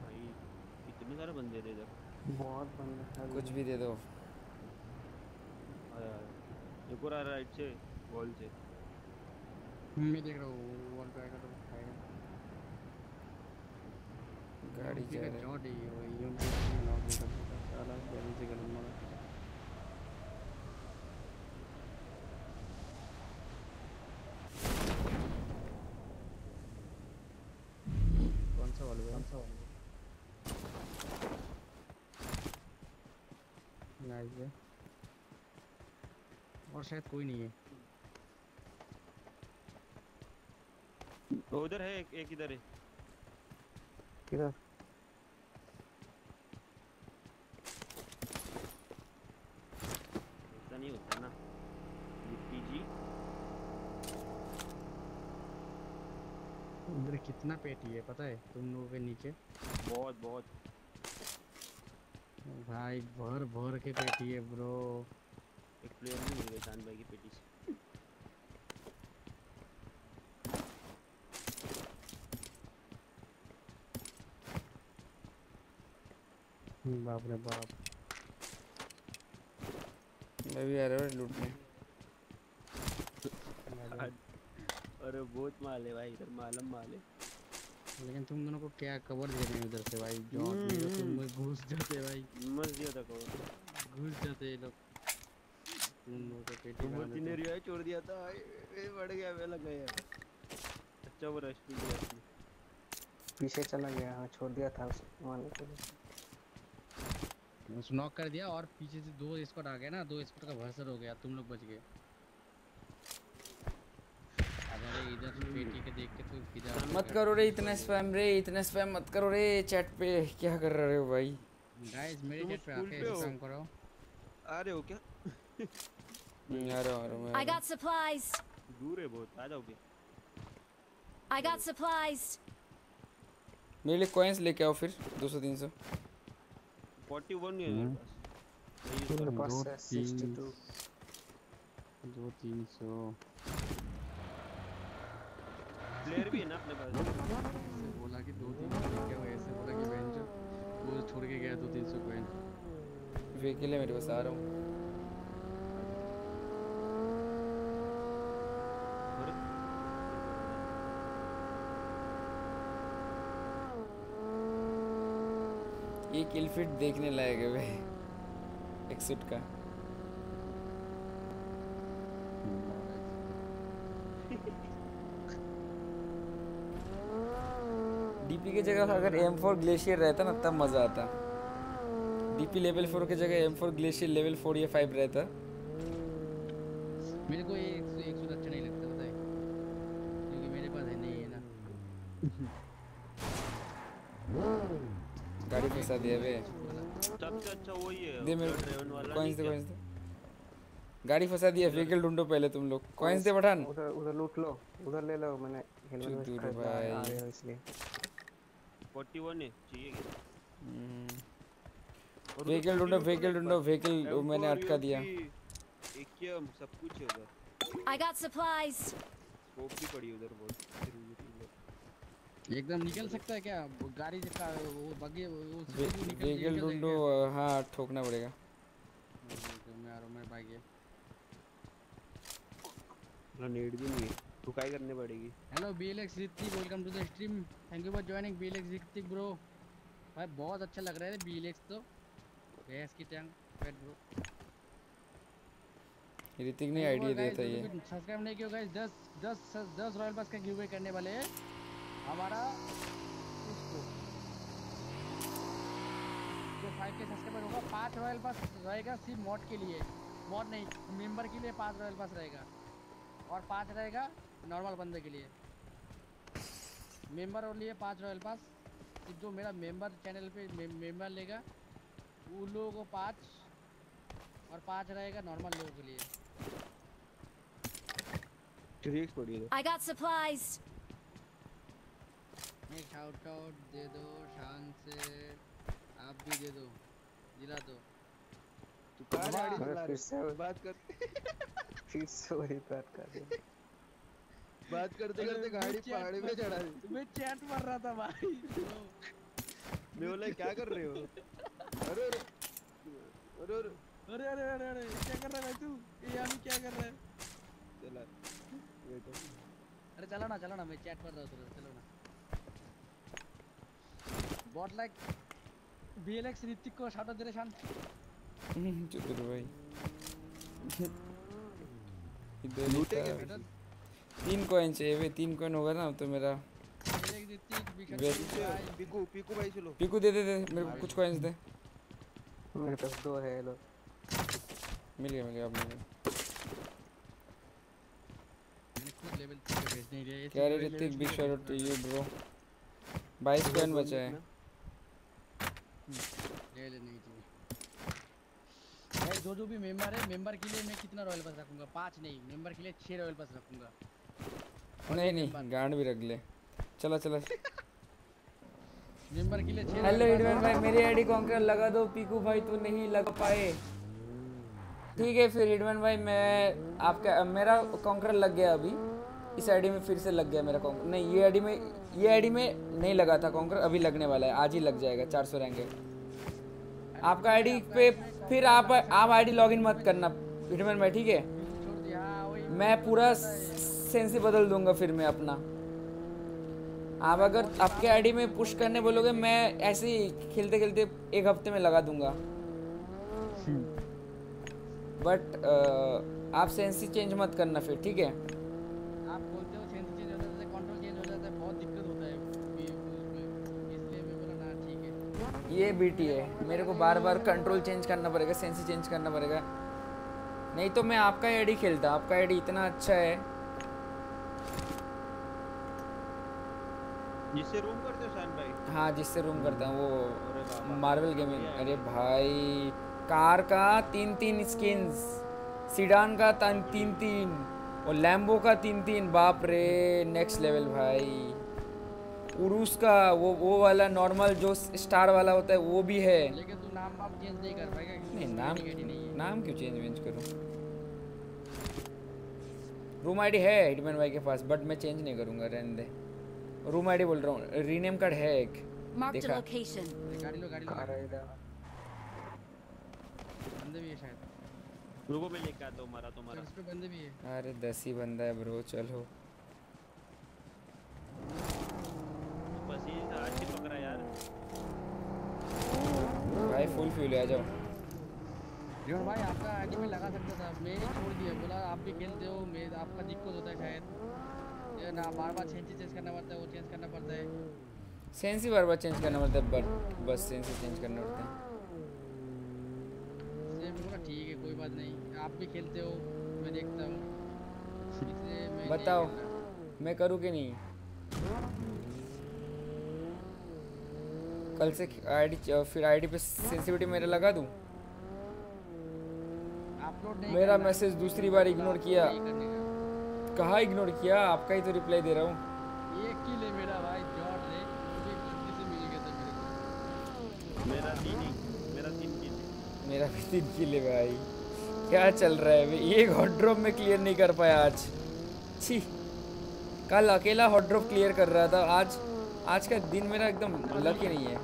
भाई इतने दे दो। बहुत बंदे कुछ भी दे दो। एक रहा राइट से वॉल से। मैं देख रहा हूँ वॉल पे आएगा तो खाएगा। गाड़ी जा रही है। है ये वो यूँ भी नॉक नहीं कर सकता साला जल्दी से गलत मारा कौन सा वाला कौन सा वाला नाइस है और शायद कोई नहीं है। वो उधर है एक, एक इधर है। किधर? ऐसा नहीं होता ना। जी। उधर कितना पेटी है पता है? तुम लोगों के नीचे। बहुत बहुत। भाई भर भर के पेटी है ब्रो। एक प्लेयर भी मिल गया चाँद भाई की पेटी से। बाप रे बाप। मैं भी आ रहा हूँ लूटने अरे बहुत माल है भाई इधर मालम माल है। लेकिन तुम दोनों को क्या कवर दे रहे हैं उधर से भाई? जो तुम में घुस जाते भाई। मस्त दिया था कवर। घुस जाते ये लोग। तुम लोगों को पेटी बना मोती ने देते रिवाइव छोड़ दिया था। भाई ए, बढ़ गया मैं लगा यार अच्छा वो रश भी उसने पीछे चला गया हाँ छोड़ दिया था उसे मारने के। लिए उस नॉक कर दिया और पीछे से दो स्क्वाड आ गए ना दो स्क्वाड का भरसर हो गया तुम लोग बच गए अगर इधर से पेटी के देख के तो फिदा मत करो रे इतना स्पैम रे इतना स्पैम मत करो रे चैट पे। क्या कर रहे हो भाई? गाइस मेरे चैट पे आके? काम करो आ रहे हो क्या? हम्म, आ रहा हूँ, मैं आ I रहा got supplies. दूर है बहुत आ जाओगे? I got supplies. हूँ। मेरे लिए कॉइंस लेके आओ फिर 200 300 41 है मेरे पास। मेरे पास दो है तीन 62 दो तीन सौ। प्लेयर भी है ना अपने पास? बोला कि दो तीन आओ ऐसे बोला कि बेंच वो छोड़ के गया दो तीन सौ कॉइन व्हीकल है मेरे पास आ रहा हूँ। ये किल फिट देखने लायक है भाई। एक्सिट का। डीपी की जगह अगर M4 ग्लेशियर रहता ना तब मज़ा आता। डीपी लेवल 4 की जगह M4 ग्लेशियर लेवल 4 या 5 रहता। मेरे को ये एक सौ अच्छा नहीं लगता पता है क्योंकि मेरे पास है नहीं है ना? गाड़ी फंसा दिया बे। सबसे अच्छा वही है दे मेरे कॉइंस दे कॉइंस दे। गाड़ी फंसा दिया व्हीकल ढूंढो पहले तुम लोग। कॉइंस दे पठान। उधर उधर लूट लो। उधर ले लो मैंने हेलमेट दूर है, भाई। इसलिए। 41 है चाहिए क्या? हम्म। व्हीकल ढूंढो व्हीकल ढूंढो व्हीकल मैंने अटका दिया। एक्यूएम सब कुछ है उधर। आई गॉट सप्लाइज स्कोप भी पड़ी उधर बहुत एकदम निकल सकता है क्या? गाड़ी का वो बगे वो व्हीकल ढूंढो हाँ ठोकना पड़ेगा। हम्म, तो मैं आ रहा हूँ मेरे भाई के। ना नीड भी नहीं है। ठुकाई करनी पड़ेगी। Hello BLX Hrithik welcome to the stream thank you for joining BLX Hrithik bro भाई बहुत अच्छा लग रहा है बीएलएक्स तो। भैंस की टंग पेट ब्रो ऋतिक ने आइडिया दिया था ये। सब्सक्राइब नहीं किया गाइस 10 10 10 रॉयल पास का गिवअवे करने वाले हैं। हमारा उसको जो 5 के सब्सक्राइबर होगा पाँच रॉयल पास रहेगा सिर्फ़ मॉड के लिए। मॉड नहीं मेंबर के लिए पाँच रॉयल पास रहेगा। और पाँच रहेगा नॉर्मल बंदे के लिए। मेंबर और लिए पाँच रॉयल पास जो मेरा मेंबर चैनल पे मे, मेंबर लेगा उन लोगों को पाँच और पाँच रहेगा नॉर्मल लोगों के लिए। 3x पड़ी है I got supplies. एक शाउट आउट दे दो शान से आप भी दे दो दिला दो। तू कहाँ गाड़ी चला है? बात कर। फिर से वही बात कर रहे बात करते करते गाड़ी पहाड़ी पे चढ़ा दी। मैं चैट मार रहा था भाई। मैं बोला क्या कर रहे हो? अरे अरे अरे अरे। अरे अरे अरे अरे क्या कर रहा है तू? ये हम क्या कर रहे हैं? चला। बैठो अरे चलो ना चलो ना मैं चैट कर रहा हूँ चलो ना। बॉट लाइक बीएलएक्स ऋतिक को शाट दे रे शान। रहो भाई। इधर लूटेगा तीन कॉइन चाहिए वे तीन कॉइन होगा ना तो मेरा पीकू पीकू भाई चलो पीकू दे दे दे मेरे को कुछ कॉइन्स दे। मेरे पास दो है लो। मिल गया मिल गया अब मिल गया। मैंने खुद लेवल 3 भेज नहीं दिया ये क्या रे ऋतिक बिग 3 पे shot to you bro 22 coin बचा है। ले ले नहीं चाहिए भाई जो जो भी मेंबर है मेंबर के लिए मैं कितना रॉयल पास रखूँगा? पाँच नहीं मेंबर के लिए छह रॉयल पास रखूँगा। नहीं नहीं गांड भी रख ले। चला चला। मेंबर के लिए हेलो इडवन भाई मेरी आईडी कॉन्कर लगा दो पीकू भाई तो नहीं लगा पाए। ठीक है फिर इडवन भाई मैं आपका मेरा कॉन्कर लग गया अभी। इस आईडी में फिर से लग गया मेरा कॉन्कर नहीं ये आईडी में ये आईडी में नहीं लगा था कॉन्कर अभी लगने वाला है। आज ही लग जाएगा चार सौ रहेंगे। आपका आईडी पे फिर आप आप आईडी लॉगिन मत करना हिटमैन भाई ठीक है? हाँ मैं पूरा सेंसी बदल दूँगा फिर मैं अपना। आप अगर आपके आईडी में पुश करने बोलोगे मैं ऐसे ही खेलते खेलते एक हफ़्ते में लगा दूँगा। बट आप सेंसी चेंज मत करना फिर ठीक है? आप बोलते हो सेंस चेंज हो जाता है कंट्रोल चेंज हो जाता है बहुत दिक्कत होता है। ये उसमें इसलिए मैं बोला ना ठीक है। ये बीटी है। मेरे को बार बार कंट्रोल चेंज करना पड़ेगा सेंसी चेंज करना पड़ेगा। नहीं तो मैं आपका आईडी खेलता आपका आईडी इतना अच्छा है। जिससे रूम करते हो शान भाई? हाँ जिससे रूम करता हूँ वो मार्वल गेमिंग अरे भाई कार का तीन तीन स्किन्स सीडान का तन तीन तीन और लैम्बो का तीन तीन बाप रे नेक्स्ट लेवल भाई। उरूस का वो वो वाला नॉर्मल जो स्टार वाला होता है वो भी है। लेकिन तू नाम आप चेंज नहीं कर पाएगा नहीं नाम है। नाम क्यों चेंज वेंज करूँ? रूम आईडी है हिटमैन भाई के पास बट मैं चेंज नहीं करूँगा रहने दे। रूम आईडी बोल रहा हूँ रीनेम कार्ड है एक। देखा. गाड़ी लो गाड़ी लो। बंदे भी है शायद। रुको मैं लेके आता हूँ मारा तुम्हारा इस पे बंदे भी है। अरे दस ही बंदा है ब्रो चलो। बस ये आज ही पकड़ा यार। भाई फुल फ्यूल है आ जाओ। रियोन भाई आपका आईडी में लगा सकता था। मैंने छोड़ दिया। बोला आप भी खेलते हो मैं आपका दिक्कत होता है शायद। ये ना बार बार चेंज चेंज करना पड़ता है वो चेंज करना पड़ता है। सेंस बार बार चेंज करना पड़ता है बट बस सेंस चेंज करना पड़ता है। ठीक है कोई बात नहीं। आप भी खेलते हो मैं देखता हूँ। बताओ मैं करूँ कि नहीं? कल से आईडी फिर आईडी पे सेंसिटिविटी मेरा लगा दूँ? मेरा मैसेज दूसरी बार इग्नोर किया। कहाँ इग्नोर किया आपका ही तो रिप्लाई दे रहा हूँ एक किल मेरा भाई जॉर्ज रे मुझे गलती से मिल गया था मेरे को मेरा तीन मेरा तीन किल मेरा भी तीन किल है भाई क्या चल रहा है भाई एक हॉट ड्रॉप में क्लियर नहीं कर पाया आज छी कल अकेला हॉट ड्रॉप क्लियर कर रहा था आज आज का दिन मेरा एकदम लकी नहीं है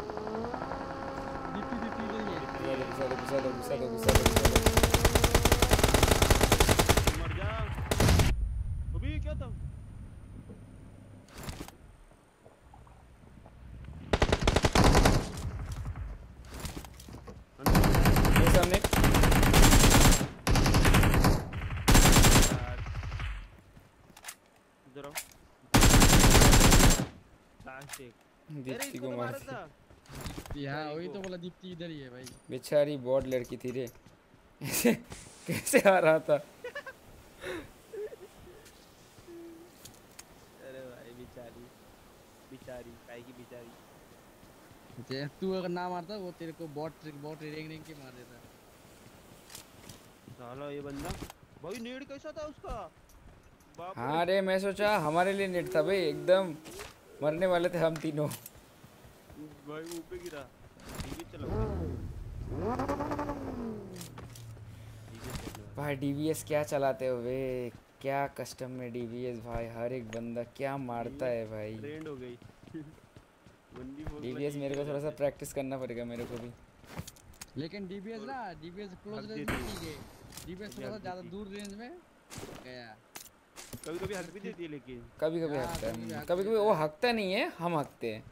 दीप्ति दीप्ति नहीं है गुस्सा दो गुस्सा दो गुस्सा दो गुस्सा दो गुस्सा दो मर जा अभी क्या था मेरे सामने इधर आओ लास्ट एक अरे दीप्ति इसको को तो मार मारा दिया। था हाँ वही तो बोला दीप्ति इधर ही है भाई। बेचारी बॉड लड़की थी रे। कैसे आ रहा था? अरे भाई बेचारी बेचारी काहे की बेचारी। जे तू अगर ना मारता वो तेरे को बॉट बॉट रेंग रेंग के मार देता। साला ये बंदा। भाई नेड कैसा था उसका? हाँ रे। मैं सोचा हमारे लिए नेट था भाई एकदम। मरने वाले थे हम तीनों। भाई पे गिरा। है चलो। भाई डीवीएस क्या चलाते हो वे? क्या कस्टम में डीवीएस भाई? हर एक बंदा क्या मारता है भाई? ट्रेंड हो गई। डीवीएस मेरे को थोड़ा सा प्रैक्टिस करना पड़ेगा मेरे को भी। लेकिन डीबीएस ना डीबीएस क्लोज रेंज में है। ठीक है। डीबीएस थोड़ा सा ज़्यादा दूर रेंज में गया। कभी कभी हक भी देती है लेकिन। कभी कभी हाँ, हकता है। कभी कभी वो हकता नहीं है हम हकते हैं।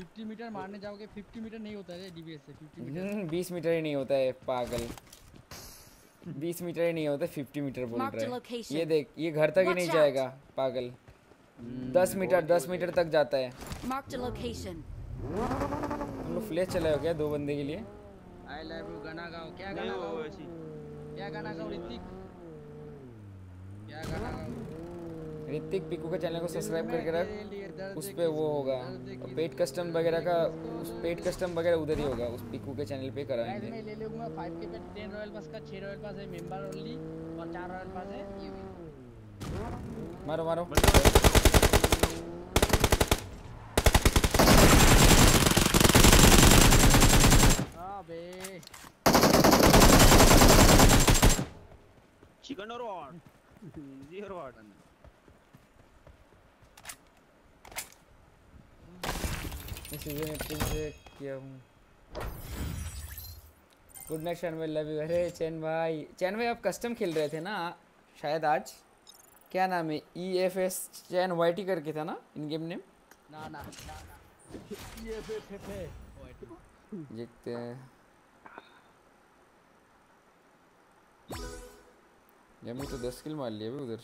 50 मीटर मारने जाओगे 50 मीटर नहीं होता है डीबीएस से 50 मीटर। हम्म, बीस मीटर ही नहीं होता है पागल। बीस मीटर ही नहीं होता फिफ्टी मीटर बोल रहा है। ये देख ये घर तक ही नहीं जाएगा पागल। दस मीटर दस मीटर तक जाता है। Marked a location. हम लोग फ्लैश चलाए हो क्या दो बंदे के लिए? आई लव यू गाना गाओ। क्या गाना गाओ? ऐसी क्या गाना गाओ ऋतिक? क्या गाना गाओ? ऋतिक पिकू के चैनल को सब्सक्राइब करके रख। उस की पे वो होगा। पेड कस्टम वगैरह का उस पेड कस्टम वगैरह उधर ही होगा उस पिकू के चैनल पे कराएँगे मैं ले लूँगा 5 के पे 10 रॉयल पास का 6 रॉयल पास है मेंबर ओनली और 4 रॉयल पास है ये भी। मारो मारो। अबे। चिकन और व्हाट जी और व्हाट मैं सीज़न 18 से किया हूँ। गुड नाइट भाई लव यू अरे चैन भाई चैन भाई आप कस्टम खेल रहे थे ना? शायद आज? क्या नाम है? ई एफ़ एस चैन वाई टी करके था ना? इन गेम नेम ना ना ये फे देखते हैं। यमी तो दस किल मार लिया भी उधर।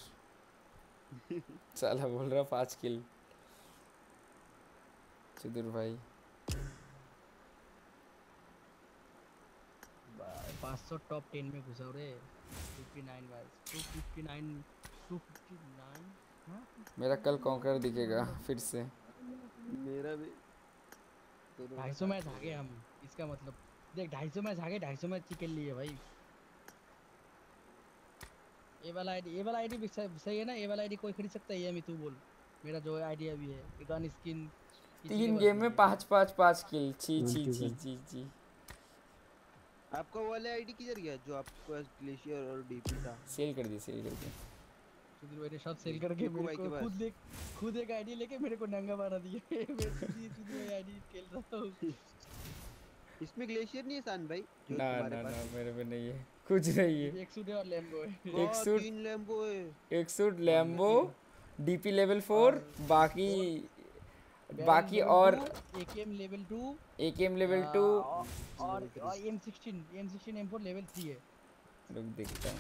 साला बोल रहा पाँच किल चतुर भाई पाँच सौ टॉप टेन में घुसा रे। Fifty nine by two fifty nine two fifty nine मेरा कल कॉन्कर दिखेगा फिर से। मेरा भी। ढाई सौ मैच हागे हम। इसका मतलब देख ढाई सौ मैच हागे ढाई सौ मैच चिकन लिए भाई। ये वाला आईडी ये वाला आईडी भी सही है ना? ये वाला आईडी कोई खरीद सकता है? ये मैं तू बोल। मेरा जो आईडी अभी है गन स्किन तीन गेम में पाँच पाँच पाँच किल। छी छी छी छी छी। आपका वो वाला आईडी किधर गया जो आपके पास ग्लेशियर और डीपी था? सेल कर दी सेल कर दी सुधीर भाई ने सब सेल करके मेरे को खुद एक खुद एक आईडी लेके मेरे को नंगा मारा दिया। मैं सुधीर सुधीर भाई आईडी खेल रहा हूँ इसमें ग्लेशियर नहीं है सान भाई? जो ना ना ना मेरे पे नहीं है। कुछ नहीं है। एक सूट है और लैम्बो है। एक सूट तीन लैम्बो है। एक suit Lambo DP level four बाकी बाकी और AKM level 2 AKM level two और M16 M16 M4 लेवल 3 है। रुक देखता हूँ।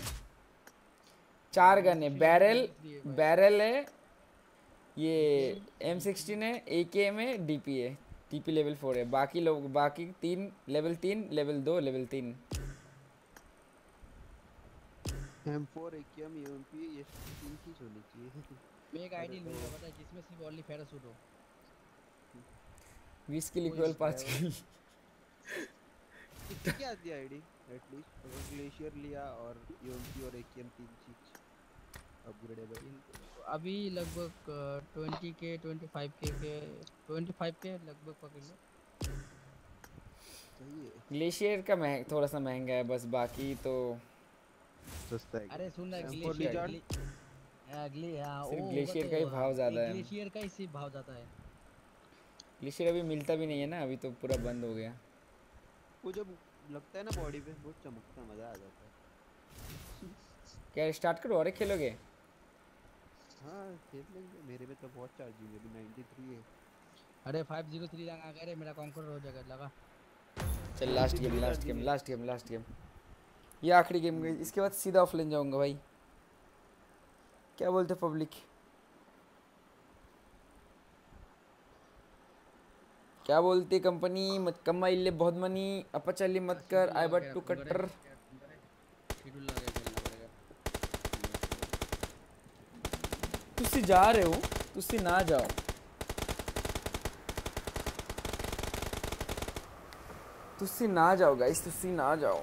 चार गन है। बैरल बैरल है ये एम सिक्सटीन है ए के एम है डी पी है। टी पी लेवल फोर है। बाकी लोग बाकी तीन लेवल तीन लेवल दो लेवल तीन। M4 AKM UMP ये तीन चीज़ होनी चाहिए मैं एक आईडी लूँगा पता है जिसमें सिर्फ़ ओनली पैराशूट हो बीस किल कोई इक्वल पाँच है किल क्या है आईडी एटलीस्ट अगर ग्लेशियर लिया और UMP और AKM तीन चीज़ अपग्रेडेबल अभी लगभग ट्वेंटी के ट्वेंटी फाइव के के ट्वेंटी फाइव के लगभग पकड़ लो। ग्लेशियर का महंग थोड़ा सा महँगा है बस बाकी तो सस्ता है। अरे सुन ना ग्लेशियर अगली हाँ। ग्लेशियर का ही तो भाव ज़्यादा है। ग्लेशियर का ही सिर्फ़ भाव ज़्यादा है। ग्लेशियर अभी मिलता भी नहीं है ना अभी तो पूरा बंद हो गया। वो जब लगता है ना बॉडी पे बहुत चमकता है मज़ा आ जाता है। क्या स्टार्ट करो और खेलोगे? हाँ खेल लेंगे। मेरे में तो बहुत चार्जिंग है अभी 93 है। अरे 503 लगा अरे मेरा कॉन्कर हो जाएगा लगा। चल last game last game last game last game ये आखिरी गेम गई इसके बाद सीधा ऑफलाइन जाऊँगा भाई। क्या बोलते पब्लिक क्या बोलती कंपनी? मत कमा इल्ले बहुत मनी अपचली मत कर आई बट टू कटर तुसी जा रहे हो, तुसी ना जाओ। तुसी ना जाओ गाइस तुसी ना जाओ।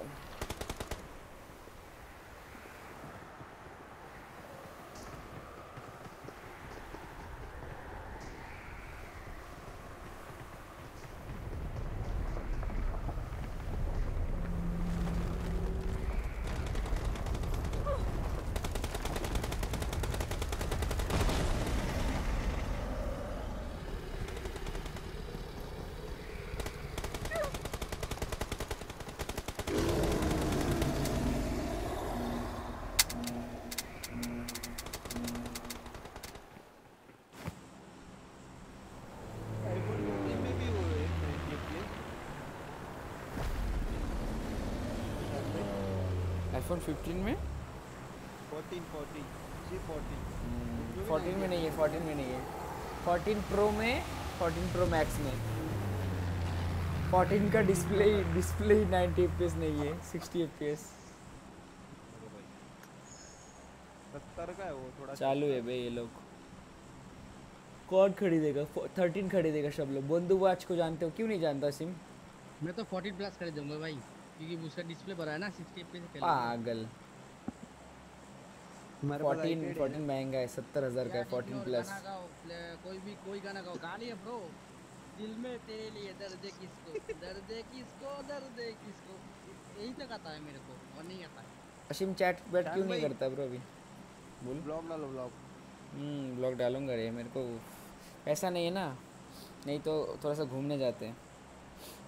15 में? 14 14 सिर्फ़ 14 14 में नहीं है 14 में नहीं है। 14 प्रो में 14 प्रो मैक्स में। 14 का डिस्प्ले डिस्प्ले 90 एफपीएस नहीं है 60 एफपीएस। सत्तर का है वो थोड़ा चालू है बे ये लोग। कौन खरीदेगा थर्टीन खरीदेगा सब लोग। बंधु वाच को जानते हो? क्यों नहीं जानता सिम? मैं तो 14 प्लस खरीदूँगा भाई। क्योंकि उसका डिस्प्ले बड़ा है ना 60 एफपीएस खेल पागल। हमारे पास 14 iPad 14 महँगा है सत्तर हज़ार का है 14 प्लस कोई भी कोई गाना गाओ गा लिया ब्रो दिल में तेरे लिए दर्द किसको? दर्द किसको? दर्द किसको? यही तक आता है मेरे को और नहीं आता है। असीम चैट बैट क्यों नहीं करता ब्रो अभी? बोल। ब्लॉग डालो ब्लॉग हम्म ब्लॉग डालूँगा रे मेरे को पैसा नहीं है ना। नहीं तो थोड़ा सा घूमने जाते हैं।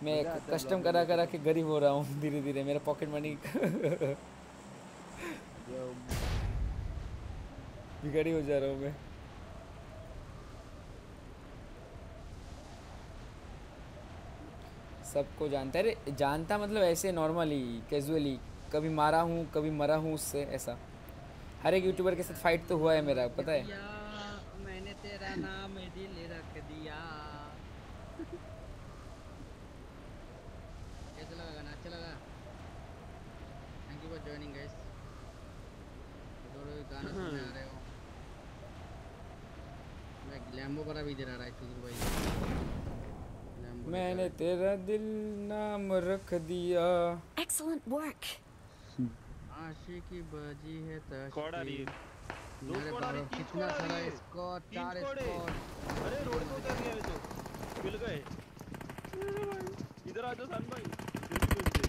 मैं कस्टम करा करा के गरीब हो रहा हूँ धीरे धीरे मेरा पॉकेट मनी भिखारी हो जा रहा हूँ मैं। सबको जानता है अरे जानता मतलब ऐसे नॉर्मली कैजुअली कभी मारा हूँ कभी मरा हूँ उससे ऐसा। हर एक यूट्यूबर के साथ फाइट तो हुआ है मेरा पता है। मैंने तेरा नाम दिल रख दिया कैसा लगा गाना अच्छा लगा thank you for joining guys तो गाना सुनने रहे हो मैं ग्लैम्बो पर भी दे रहा है चुदुर भाई मैंने तेरा दिल नाम रख दिया। Excellent work. आशिकी बाजी है कितना सारा तीन चार। स्क्वाड अरे रोड पे उतर गया तो मिल गए। इधर आ जाओ सन भाई जल्दी जल्दी।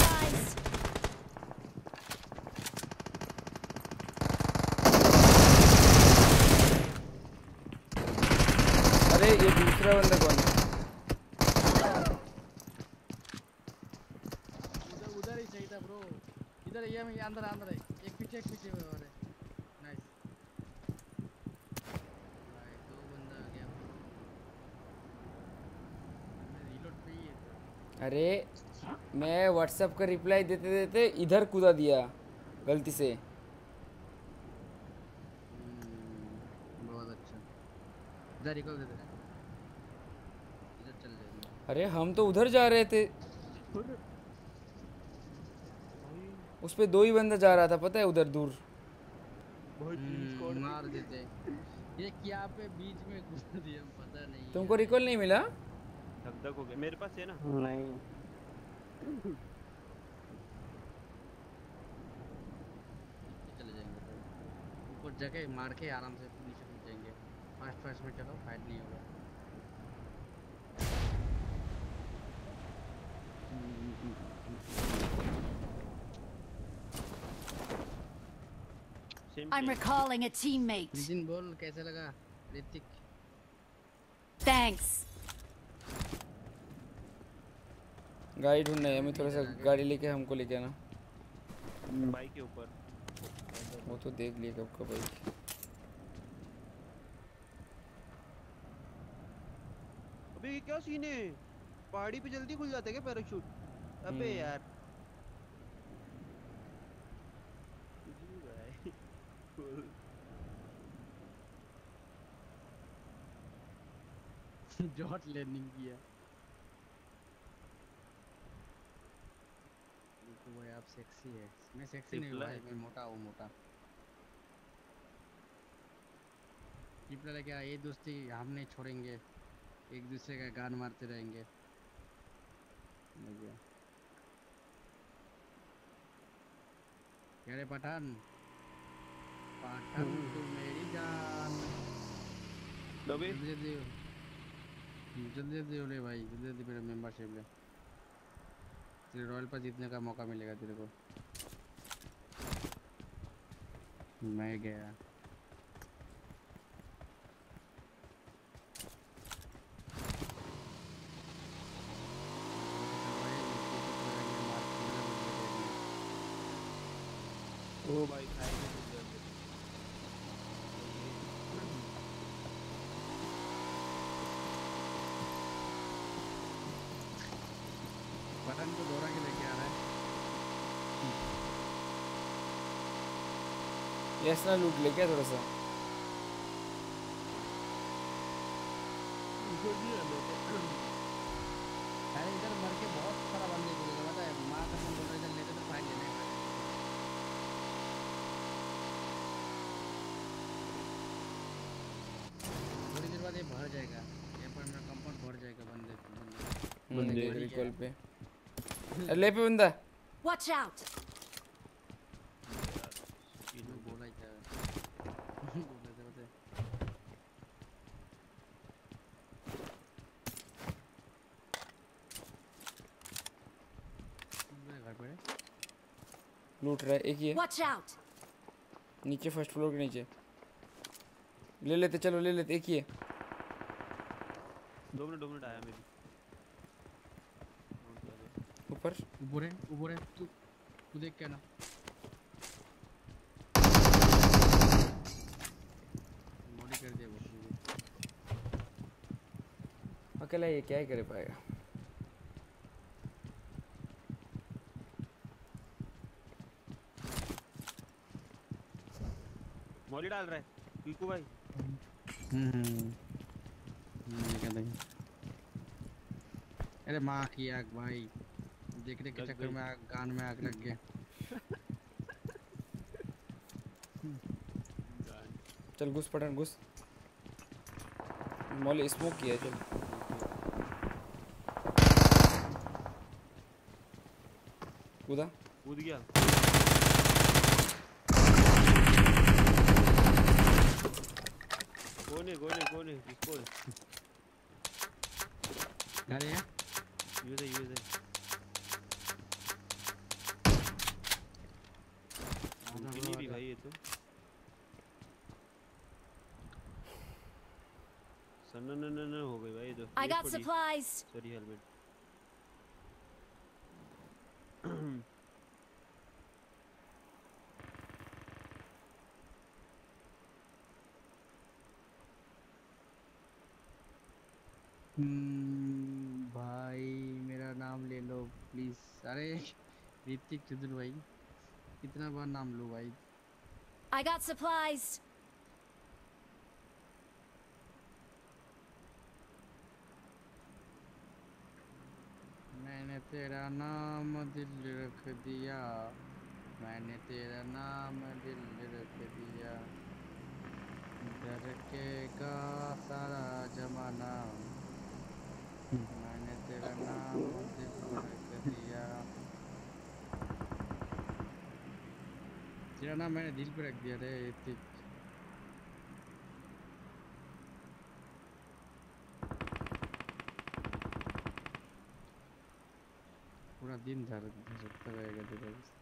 Guys, अरे ये दूसरा बंदा कौन है उधर ही था ब्रो इधर ये मैं अंदर अंदर है एक पीछे एक पीछे और है नाइस दो बंदा आ गया रीलोड पे ही है अरे मैं व्हाट्सएप का रिप्लाई देते देते इधर कूदा दिया गलती से। हम्म, बहुत अच्छा। इधर अरे हम तो उधर जा रहे थे। उस पे दो ही बंदा जा रहा था पता है उधर दूर। हम्म, मार देते। ये क्या पे बीच में घुस दिया पता नहीं तुमको रिकॉल नहीं मिला? धक धक हो गया। मेरे पास है ना? नहीं। चले जाएँगे तो। ऊपर जगह मार के आराम से नीचे कूद जाएँगे। फास्ट फास्ट में चलो फाइट नहीं होगा। I'm recalling a teammate. Nitin बोल कैसे लगा ऋतिक Thanks. गाड़ी ढूंढना है हमें थोड़ा सा गाड़ी लेके हमको लेके आना बाइक के ऊपर। वो तो देख लिए कब का बाइक अबे ये क्या सीन है? पहाड़ी पे जल्दी खुल जाता है क्या पैराशूट? अबे हम्म। यार। जॉट लैंडिंग किया। देखो भाई आप सेक्सी है। मैं सेक्सी नहीं हूँ भाई मैं मोटा हूँ मोटा। क्या ये दोस्ती हम नहीं छोड़ेंगे। एक दूसरे का गान मारते रहेंगे। क्या रे पठान पठान तू मेरी जान दबे जल्दी जल्दी जल्दी जल्दी ले भाई जल्दी जल्दी मेरा मेंबरशिप ले तेरे रॉयल पर जीतने का मौका मिलेगा तेरे को मैं गया लेके आ रहा है लूट ले थोड़ा सा अरे इधर मर के बहुत सारा बंदे को लेगा पता है माँ कसम बोल रहा है इधर लेते तो फाइट लेने का थोड़ी देर बाद ये भर जाएगा। यहाँ पर मेरा कंपाउंड भर जाएगा बंदे बंदे रिकॉल पे ले पे बंदा। बोला क्या? बोला था घर पे लूट रहा है एक ही है Watch out. नीचे फ़र्स्ट फ्लोर के नीचे। ले लेते चलो ले लेते एक ही है दो मिनट दो मिनट आया मेरी। ऊपर। ऊपर है ऊपर है तू तू देख क्या ना मॉडी कर दिया वो अकेला ये क्या ही कर पाएगा? मौली डाल रहा है पीकू भाई। हम्म क्या नहीं। अरे माँ की आग भाई। देखने के चक्कर में आग कान में आग लग गया। चल घुस पठान घुस। मॉल स्मोक किया चल। कूदा। कूद गया। कौन कौन कौन किसको है अरे यार यूज़ है यूज़ है मुमकिन नहीं भी भाई ये तो सन न न न हो गई भाई ये तो I got supplies. Sorry helmet hmm, भाई मेरा नाम ले लो प्लीज़ अरे ऋतिक चंद्र भाई कितना बार नाम लो भाई। I got supplies. मैंने तेरा नाम दिल रख दिया। मैंने तेरा नाम दिल रख दिया। धड़केगा सारा जमाना। मैंने तेरा नाम दिल रख दिया तेरा नाम मैंने दिल पर रख दिया रे ऋतिक पूरा दिन धर धरता रहेगा तेरा इस-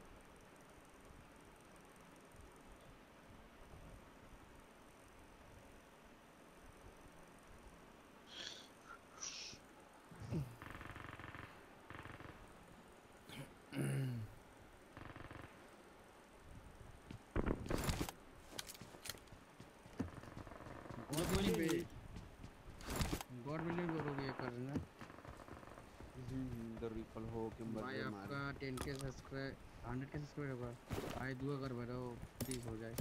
गॉड विलिंग पे गॉड विलिंग बोलोगे करना द रिपल हो के भाई आपका 10 के सब्सक्राइब 100 के सब्सक्राइब होगा। भाई दुआ कर मेरा प्लीज़ हो जाए।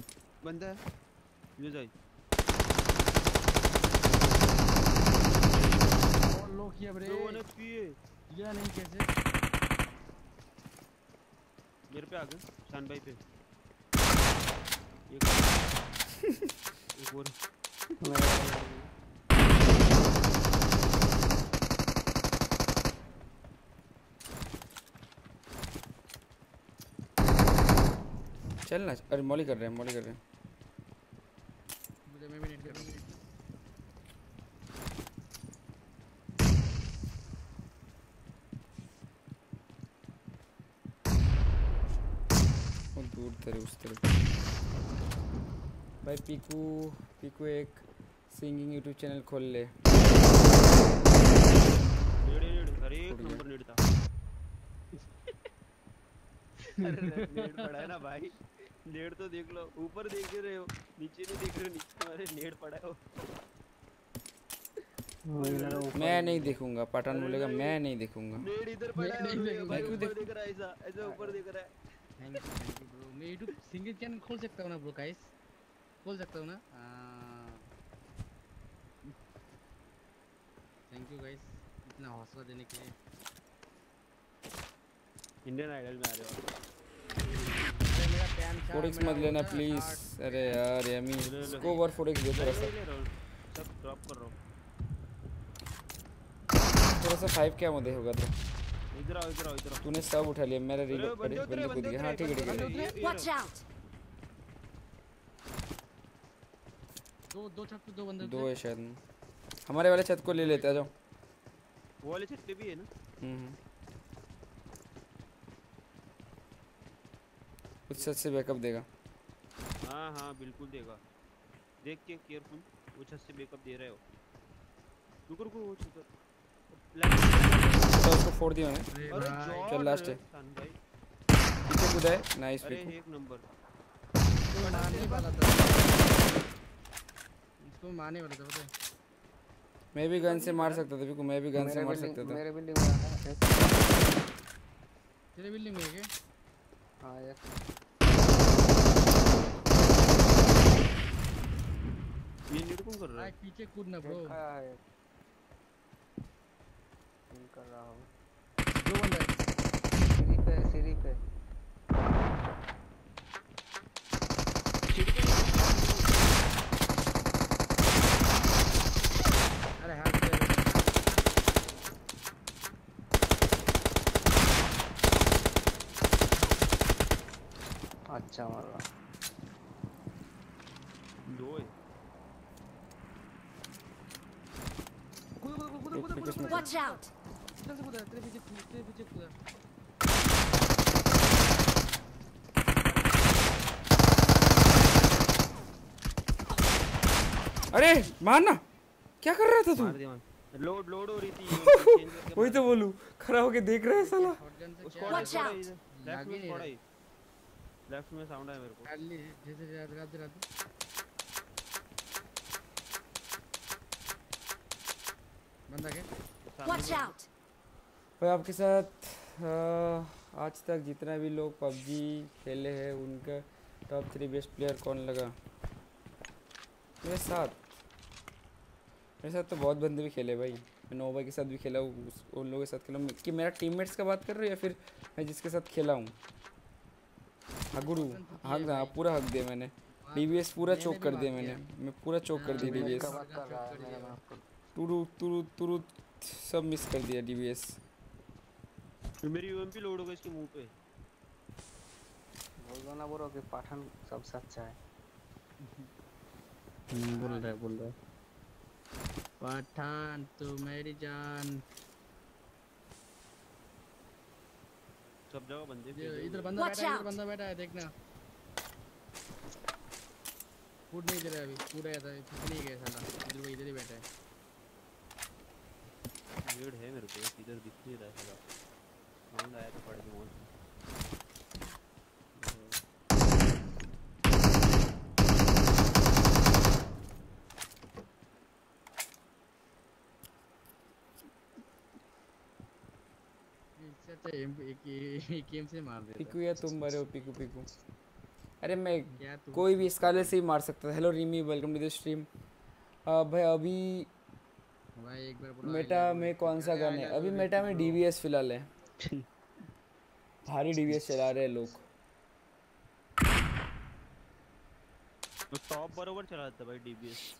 बंदा है? यूज़ और लो किया ब्रे दो वन या नहीं कैसे? मेरे पे आ गए शान भाई पे। एक एक और चल ना अरे मॉली कर रहे हैं मॉली कर रहे हैं। दूर तेरे उस तरफ़। भाई पीकू। पीकू एक सिंगिंग यूट्यूब चैनल खोल ले। एक। नंबर था। अरे नेड़ पड़ा है ना भाई। नेड़ तो देख लो ऊपर देख रहे हो नीचे नहीं देख रहे हो नीचे अरे नेड़ पड़ा है वो। मैं नहीं देखूँगा पठान बोलेगा मैं नहीं देखूँगा। नेड़ इधर पड़ा है। भाई मैं क्यों देख रहा है ऐसा ऐसा ऊपर देख रहा है। थैंक यू ब्रो मैं यूट्यूब सिंगल चैनल खोल सकता हूँ ना ब्रो गाइस खोल सकता हूँ ना? थैंक यू गाइस इतना हौसला देने के लिए। इंडियन आइडल में आ रहे हो। अरे मेरा पैन चार फोर एक्स मेरा मत लेना प्लीज़ अरे यार यमी इसको ओवर फोर एक्स दे थोड़ा सा। सब ड्रॉप कर रहा हूँ। थोड़ा सा फाइव क्या मुझे होगा तो। इधर आओ इधर आओ इधर तूने सब उठा लिया मेरा रीलोड बंदे पड़े बंदे कूद गया हाँ ठीक है ठीक है। Watch out! दो दो छत पे दो बंदे दो है शायद। हमारे वाले छत को ले लेते आ जाओ। वो वाले छत पे भी है ना? हम्म उस छत से बैकअप देगा। हाँ हाँ बिल्कुल देगा। देख के केयरफुल वो छत से बैकअप दे रहे हो। रुको रुको वो छत तो उसको फोड़ दिया मैंने। अरे चल लास्ट है। सन भाई। पीछे कूदा है नाइस अरे एक नंबर। इसको मारने वाला था। इसको मारने वाला था पता है? मैं भी गन से मार सकता था मैं भी गन से मार सकता था। मेरे बिल्डिंग में है। तेरे बिल्डिंग में है क्या? हाँ एक ये नीड कौन कर रहा है? पीछे कूदना ब्रो कर रहा हूँ। दो बंदा है। सीढ़ी पे सीढ़ी पे अरे हाथ पे अच्छा मार रहा दो है। कूदा कूदा कूदा कूदा पिकू कूदा। इसमें Watch out! इधर तेरे पीछे तेरे पीछे कूदा। अरे मारना। क्या कर रहा था तू? मार दिया मार लोड लोड हो रही थी। वही तो बोलू खड़ा होके देख रहा है साला। लेफ़्ट में। ही साउंड आया मेरे को। कर ली जैसे रात रात रात। बंदा Watch में- out! भाई आपके साथ आज तक जितना भी लोग पबजी खेले हैं उनका टॉप थ्री बेस्ट प्लेयर कौन लगा? मेरे साथ। मेरे साथ तो बहुत बंदे भी खेले भाई। मैं नोवा के साथ भी खेला हूँ उन लोगों के साथ खेला हूँ। कि मेरा टीममेट्स का बात कर रहे हो या फिर मैं जिसके साथ खेला हूँ? हगुरू हक हाँ पूरा हक दिया मैंने। डीबीएस पूरा चोक कर दिया मैंने। मैं पूरा चोक कर दिया डीबीएस तुरु तुरु तुरु सब मिस कर दिया डीबीएस मेरी यूएमपी लोड हो गई इसके मुँह पे। बोल दो ना बोलो कि पठान सबसे अच्छा है। बोल रहा है बोल रहा है। पठान तू मेरी जान। सब जगह बंदे इधर बंदा बैठा है इधर बंदा बैठा है देखना। फूट नहीं दे रहा अभी फ़ूड आया था फूट नहीं गया साला। इधर वो इधर ही बैठा है। वीड है मेरे को इधर दिख नहीं रहा है साला। साउंड आया तो पड़ गया वहाँ इससे अच्छा एम एक एम से मार देता पिकू या तुम मरे हो पिकू पिकू। अरे मैं कोई भी स्कालर से ही मार सकता था। Hello Rimi welcome to the stream भाई अभी भाई एक बार बोलो मेटा में कौन सा गन है? अभी मेटा में डीवीएस फ़िलहाल है। भारी डीवीएस चला रहे हैं लोग। तो टॉप बरोबर चला जाता भाई डीबीएस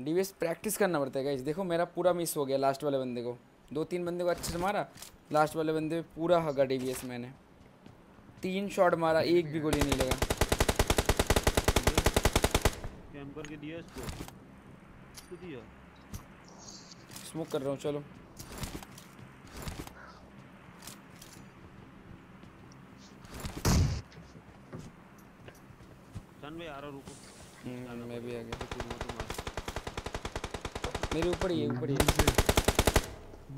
डीवीएस प्रैक्टिस करना पड़ता है गाइस देखो मेरा पूरा मिस हो गया लास्ट वाले बंदे को। दो तीन बंदे को अच्छे से मारा। लास्ट वाले बंदे पे पूरा हगा डीवीएस मैंने। तीन शॉट मारा एक भी गोली नहीं लगा। कैम करके दिया इसको दिया। स्मोक कर रहा हूँ चलो। सन आ रहा रुको। हम्म, मैं भी आ गया। तो मेरे। ऊपर ही है ऊपर है।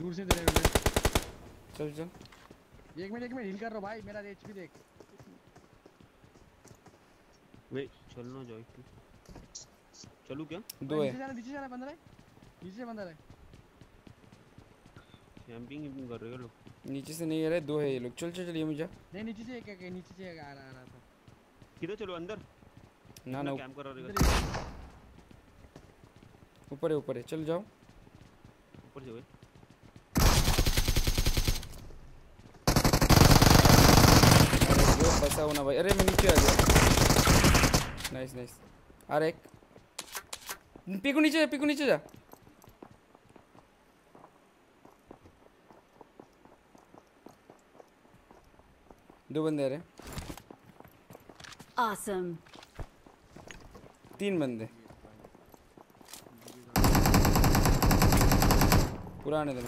दूर से को चल चल। एक मिनट एक मिनट हिल कर रहा हूँ भाई मेरा एचपी देख। वे चलना जाओ एक चलू क्या? दो है। नीचे जाना नीचे जाना बंदा है। नीचे से बंदा है कैंपिंग कर रहे हो लोग। नीचे से नहीं आ रहा दो है ये लोग। चल चल चलिए मुझे। नहीं नीचे से एक एक नीचे से आ रहा आ रहा था। किधर चलो अंदर? ना ना कैंप करा इधर रहेगा ही। ऊपर है ऊपर है। चल जाओ। ऊपर से भाई अरे वो फंसा हो ना भाई। अरे मैं नीचे आ गया। नाइस नाइस अरे एक। पीकू नीचे जा पीकू नीचे जा। दो बंदे अरे Awesome. तीन बंदे। पुराने दिन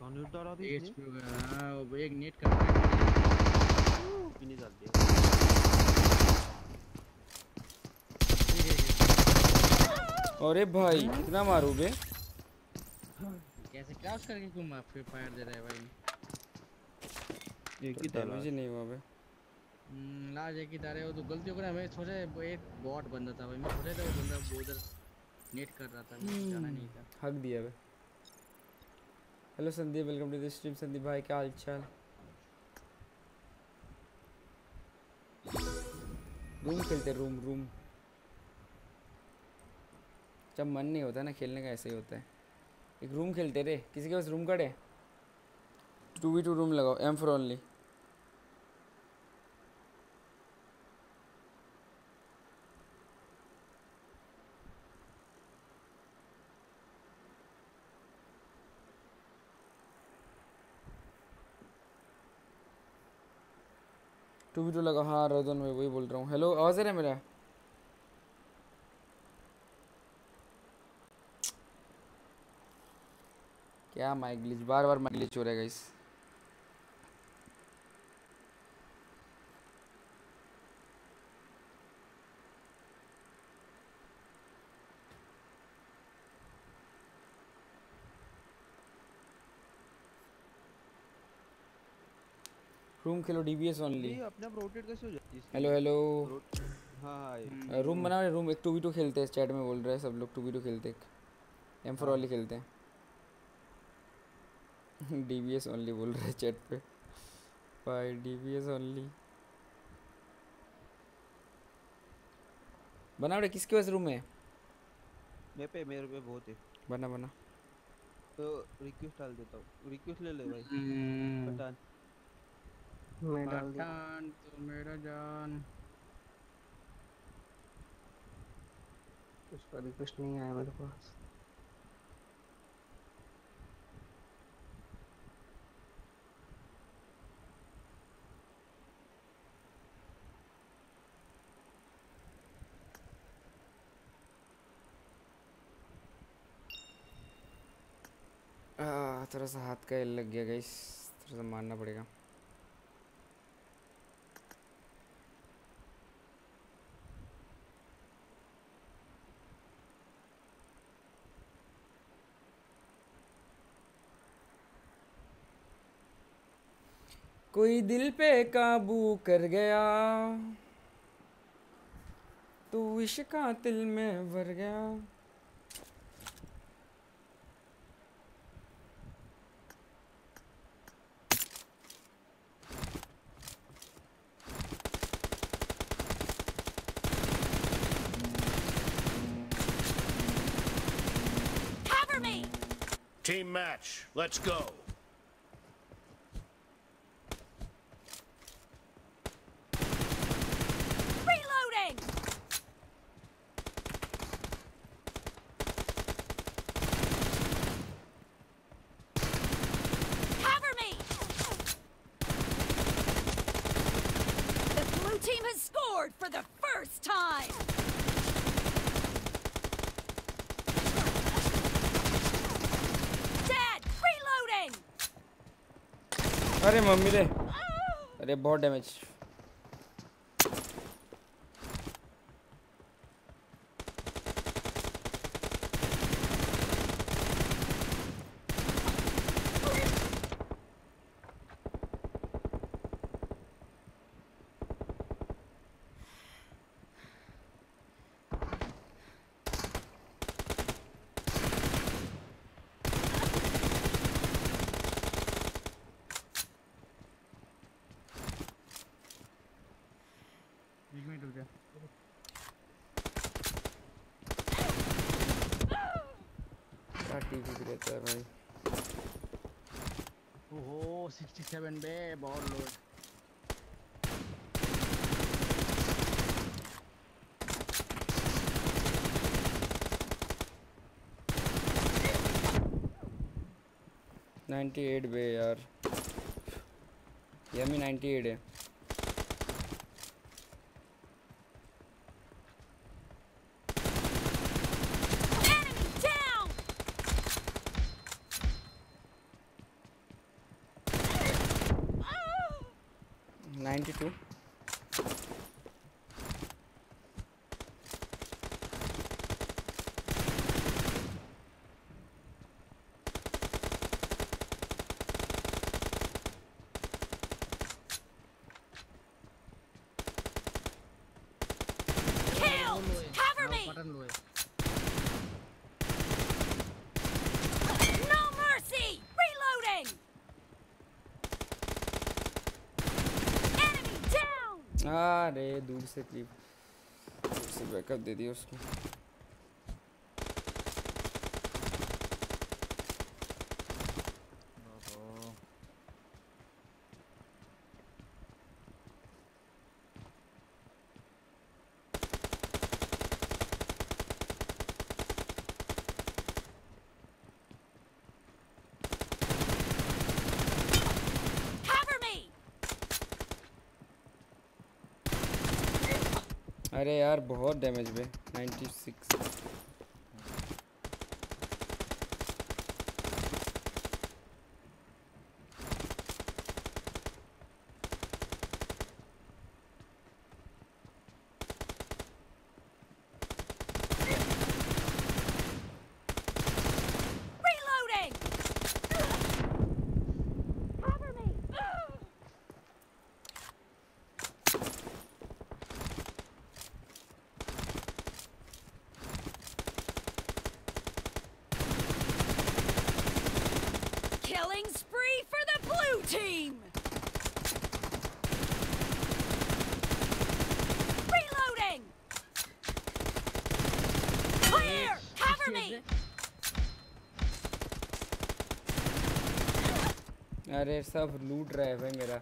ऑन इसने HP हो गया हाँ वो एक नेट अरे भाई कितना मारू बे? कैसे क्रॉस करके क्यों मार फिर फायर दे रहा है भाई? एक ही डाला डैमेज ही नहीं हुआ बे। हम्म, लाज एक ही तारे वो तो गलती हो गई मैं सोचा वो एक बॉट बंदा था भाई मैं सोचा था वो बंदा वो उधर नेट कर रहा था मुझे जाना नहीं था। हक दिया बे। Hello Sandeep welcome to the stream Sandeep भाई क्या हाल चाल रूम खेलते रूम रूम जब मन नहीं होता ना, खेलने का ऐसे ही होता है। एक रूम खेलते रे। किसी के पास रूम कड़े? टू वी टू रूम लगाओ। M four only two v two लगा हाँ रोदन भाई, वही बोल रहा हूँ। हेलो आवाज़ आ रहा है मेरा? क्या माइक ग्लिच बार बार माइक ग्लिच हो रहा है गाइस रूम खेलो डीबीएस ओनली अपने आप रोटेट कैसे हो जाती है हेलो हेलो रोट- हाँ हाँ ये- रूम बना रहे रूम एक टू वी टू खेलते हैं चैट में बोल रहे हैं सब लोग टू वी टू खेलते हैं। एम फोर वाली खेलते हैं। डीबीएस ओनली बोल रहे हैं चैट पे। भाई डीबीएस ओनली बना बड़े किसके पास रूम है? मेरे पे मेरे पे बहुत है। बना बना। तो रिक्वेस्ट डाल देता हूँ। रिक्वेस्ट ले ले भाई। हम्म। पठान मैं डाल दिया तो मेरा जान। उसका रिक्वेस्ट नहीं आया मेरे पास। थोड़ा सा हाथ का लग गया गाइस थोड़ा सा मारना पड़ेगा। कोई दिल पे काबू कर गया तू इश्का दिल में भर गया Team match. Let's go. Reloading! Cover me! The blue team has scored for the first time! Dad, reloading! अरे मम्मी रे। अरे बहुत डैमेज एक मिनट रुक जा क्या टीवी भी रहता है भाई ओहो 67 बे बहुत लोड नाइन्टी एट बे यार। ये यमी नाइन्टी एट है Enemy down! 92 Kill! Cover me! Button low है No mercy! Reloading! Enemy down! अरे दूर से क्लिप से बैकअप दे दिया उसको Cover me! अरे यार बहुत डैमेज बे 96 Reloading! Cover me! Killing spree for the blue team! Reloading! Clear! Cover me! अरे सब लूट रहा है भाई मेरा।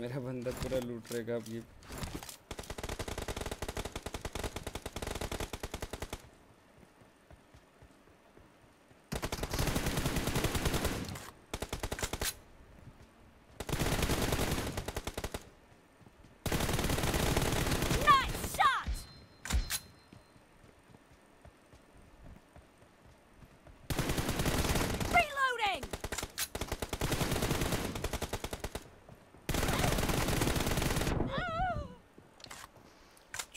मेरा बंदा पूरा लूट रहेगा अब ये Nice shot! Reloading!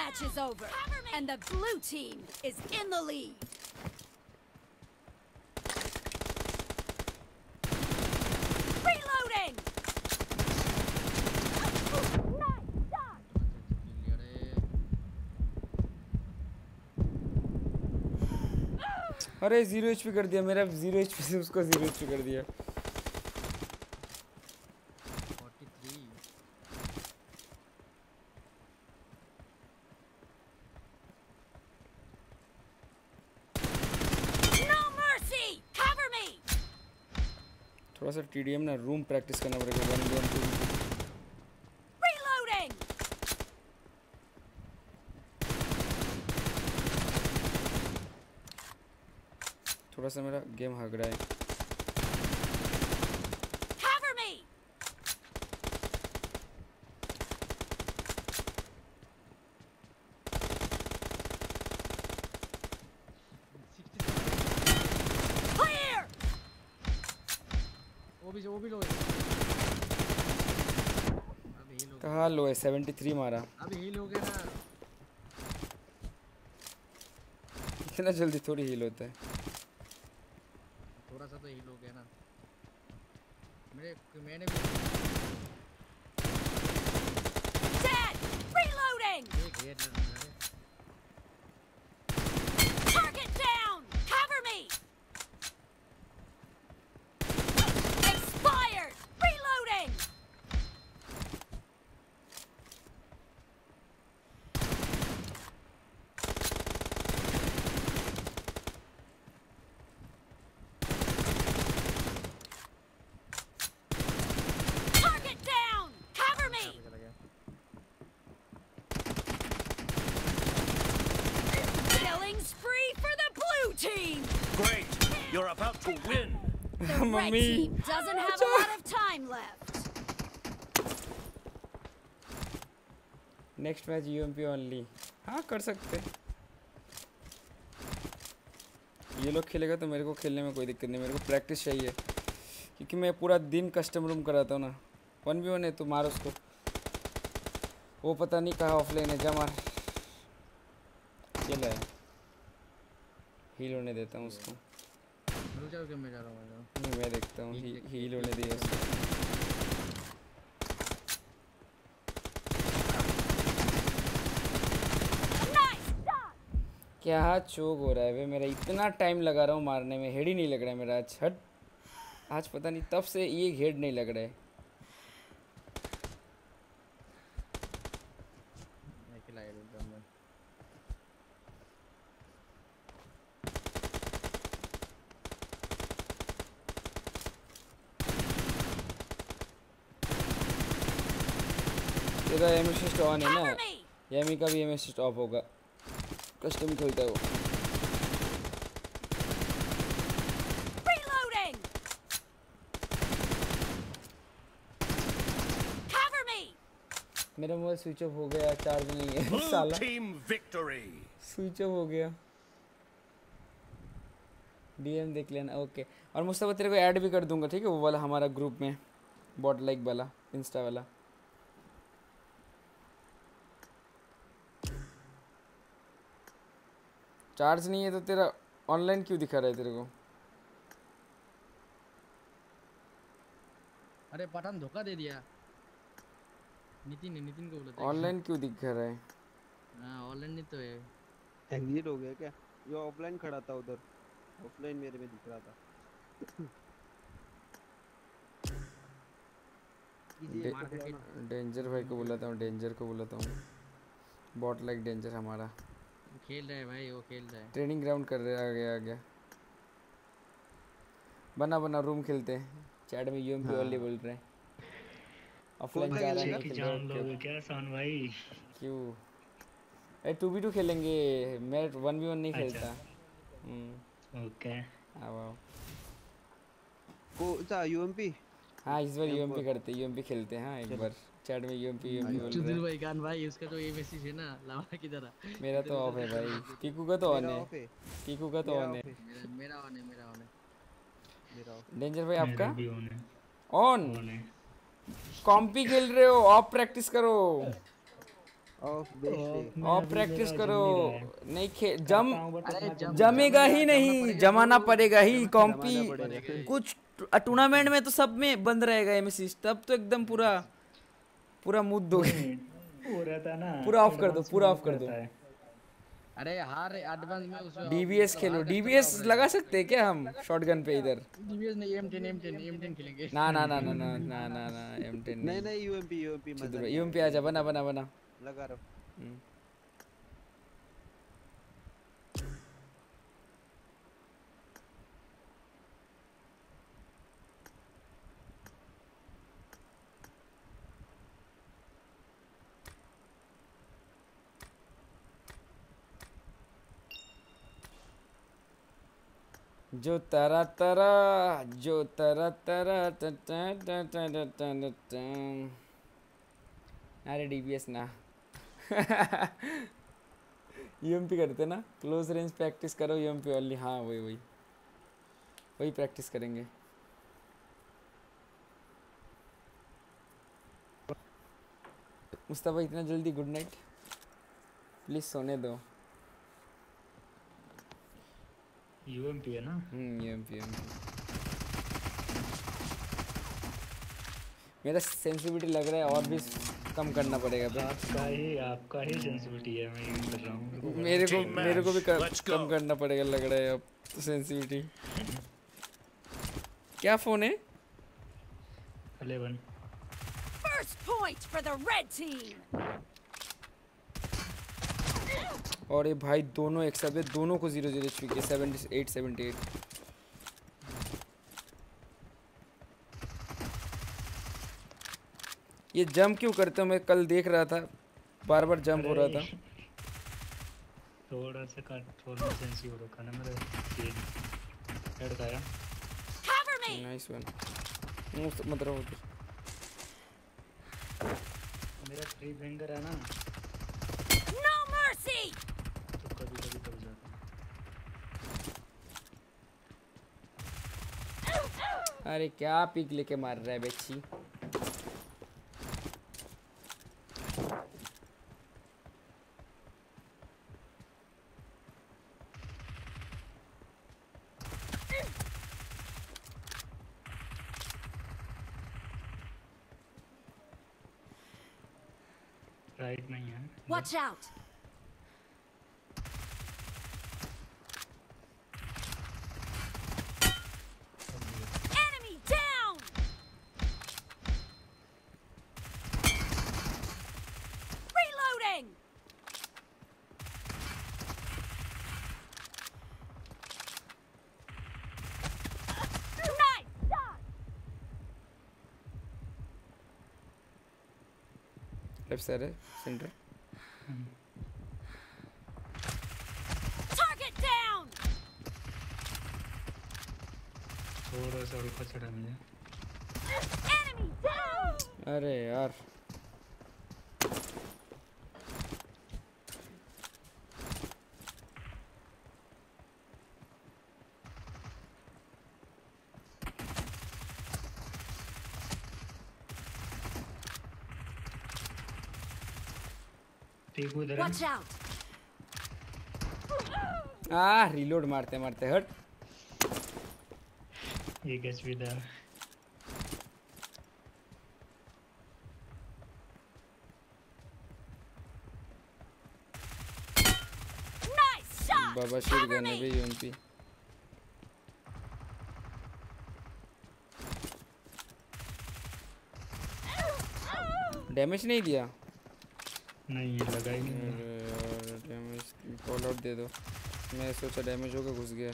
match is over, and the blue team is in the lead. Reloading! Nice shot! अरे जीरो एचपी कर दिया मेरा जीरो एचपी से उसको जीरो एचपी कर दिया प्रैक्टिस करना पड़ेगा। One one two! थोड़ा सा मेरा गेम हग रहा है Cover me! Clear! वो भी वो भी लो है अभी हील हो गया कहाँ लो है 73 मारा। अब हील हो गया ना। इतना जल्दी थोड़ी हील होता है। थोड़ा सा तो हील हो गया ना। मेरे मैंने भी Dead! Reloading! एक हेड लगा है Target down! Cover me! Expired! Reloading! To win. The red Mummy. team doesn't have a lot of time left. Next match UMP only हाँ कर सकते ये लोग खेलेगा तो मेरे को खेलने में कोई दिक्कत नहीं मेरे को प्रैक्टिस चाहिए। क्योंकि मैं पूरा दिन कस्टम रूम कराता हूँ ना। वन बी वन है तो मार उसको। वो पता नहीं कहाँ ऑफलाइन है जा मार। खेला है हील होने देता हूँ उसको। रुक जाओ कि मैं जा रहा हूँ मैं देखता हूँ ही- हील होने दिया क्या चोक हो रहा है वे? मेरा इतना टाइम लगा रहा हूँ मारने में। हेड ही नहीं लग रहा है मेरा। आज हट आज पता नहीं तब से ये हेड नहीं लग रहा है मैं खिला के देता हूँ मैं। तेरा ऑन है ना एमी का भी एम असिस्ट ऑफ़ होगा कस्टम खेलता है वो! मेरा मोबाइल स्विच ऑफ़ हो गया चार्ज नहीं है साला। team victory. स्विच ऑफ़ हो गया। डीएम देख लेना ओके और मुस्तफ़ा तेरे को ऐड भी कर दूँगा ठीक है? वो वाला हमारा ग्रुप में बॉट लाइक वाला इंस्टा वाला। चार्ज नहीं है तो तेरा ऑनलाइन क्यों दिखा रहा है तेरे को? अरे पठान धोखा दे दिया। नितिन ने नितिन को बोला था। ऑनलाइन क्यों दिख रहा है? हाँ ऑनलाइन नहीं तो है। एग्जिट हो गया क्या? ये ऑफलाइन खड़ा था उधर। ऑफलाइन मेरे में दिख रहा था। डेंजर भाई को बुलाता हूँ डेंजर को बुलाता हूँ। बॉट लाइक डेंजर हमारा। खेल रहा है भाई वो खेल रहा है। ट्रेनिंग ग्राउंड कर रहे आ गया आ गया बना बना रूम खेलते हैं। चैट में यूएमपी हाँ। वाले बोल रहे हैं। ऑफलाइन जा रहे हैं की जान हैं, लोगे क्या सान भाई? क्यों? ए टू बी टू खेलेंगे। मैं वन बी वन नहीं अच्छा। खेलता। हम्म। ओके। आओ आओ कौन सा यूएमपी हाँ इस बार यूएमपी करते यूएमपी खेलते हैं हाँ एक बार। चैट में यूएमपी यूएमपी बोल रहे चुदुल हैं। भाई खान भाई उसका तो ये मैसेज है ना लावा किधर है मेरा तो ऑफ़ है भाई। कीकू का तो ऑन है। कीकू का तो ऑन है। मेरा मेरा ऑन है मेरा ऑन है। मेरा off। डेंजर भाई आपका? ऑन है। कॉम्पी खेल रहे हो ऑफ़ प्रैक्टिस करो। ऑफ़ प्रैक्टिस करो। नहीं खे जम जमेगा ही नहीं पड़ेगा, जमाना तो। पड़ेगा ही। कॉम्पी कुछ टूर्नामेंट में तो सब में बंद रहेगा एमएससी तब तो एकदम पूरा पूरा मूड दो वो रहता ना पूरा ऑफ़ कर दो पूरा ऑफ़ कर दो। अरे हार एडवांस में उसमें डीबीएस खेलो। डीबीएस लगा सकते हैं क्या हम? शॉटगन पे इधर। डीबीएस नहीं एम10 एम10 एम10 खेलेंगे। ना ना ना ना ना ना ना एम10 नहीं नहीं यूएमपी यूएमपी मत यूएमपी आजा बना बना बना। लगा रहो जो तरा तरा, जो तरा तरा अरे डीबीएस ना। यूएमपी करते ना? क्लोज रेंज प्रैक्टिस करो यूएमपी वाली हाँ वही वही। वही प्रैक्टिस करेंगे। मुस्तफ़ा, इतना जल्दी गुड नाइट प्लीज़ सोने दो। यूएमपी है ना? हम्म यूएमपी मेरा सेंसिटिविटी लग रहा है और भी कम करना पड़ेगा। आपका ही आपका ही सेंसिटिविटी है मैं यूज़ कर रहा हूँ। मेरे को मेरे को भी कर, कम करना पड़ेगा लग रहा है अब सेंसिटिविटी क्या फ़ोन है? Eleven First point for the red team. और ये भाई दोनों एक साथ दोनों को ज़ीरो ज़ीरो एच के सेवेंटी एट सेवेंटी एट ये जंप क्यों करते हो? मैं कल देख रहा था बार बार जंप हो रहा था। थोड़ा सा कंट्रोल में सेंसी हो रखा ना मेरा। हेड खाया नाइस वन मुँह मत रहो। मेरा फ्री फिंगर है ना। No mercy! तो कभी कभी कर जाता हूँ अरे क्या पिक लेके मार रहा है बेची? राइट ही। Watch out! Enemy down! Reloading! Nice shot! Left side है सेंटर! थोड़ा सा उल्का चढ़ा मुझे। अरे यार। पीकू इधर आ रीलोड मारते मारते हट। ये गैस भी इधर बाबा शूट गन है भाई यूएमपी डैमेज नहीं दिया? नहीं ये लगा ही नहीं। डैमेज कॉल आउट दे दो। मैं सोचा डैमेज होकर घुस गया।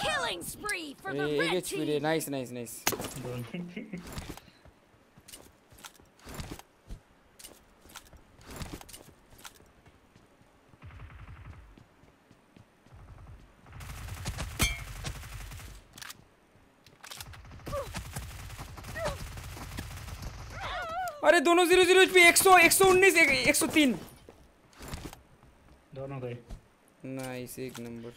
Killing spree for the red team! Nice nice nice दोनों ज़ीरो ज़ीरो एचपी एक सौ एक सौ उन्नीस एक सौ तीन। दोनों गए। नाइस एक नंबर।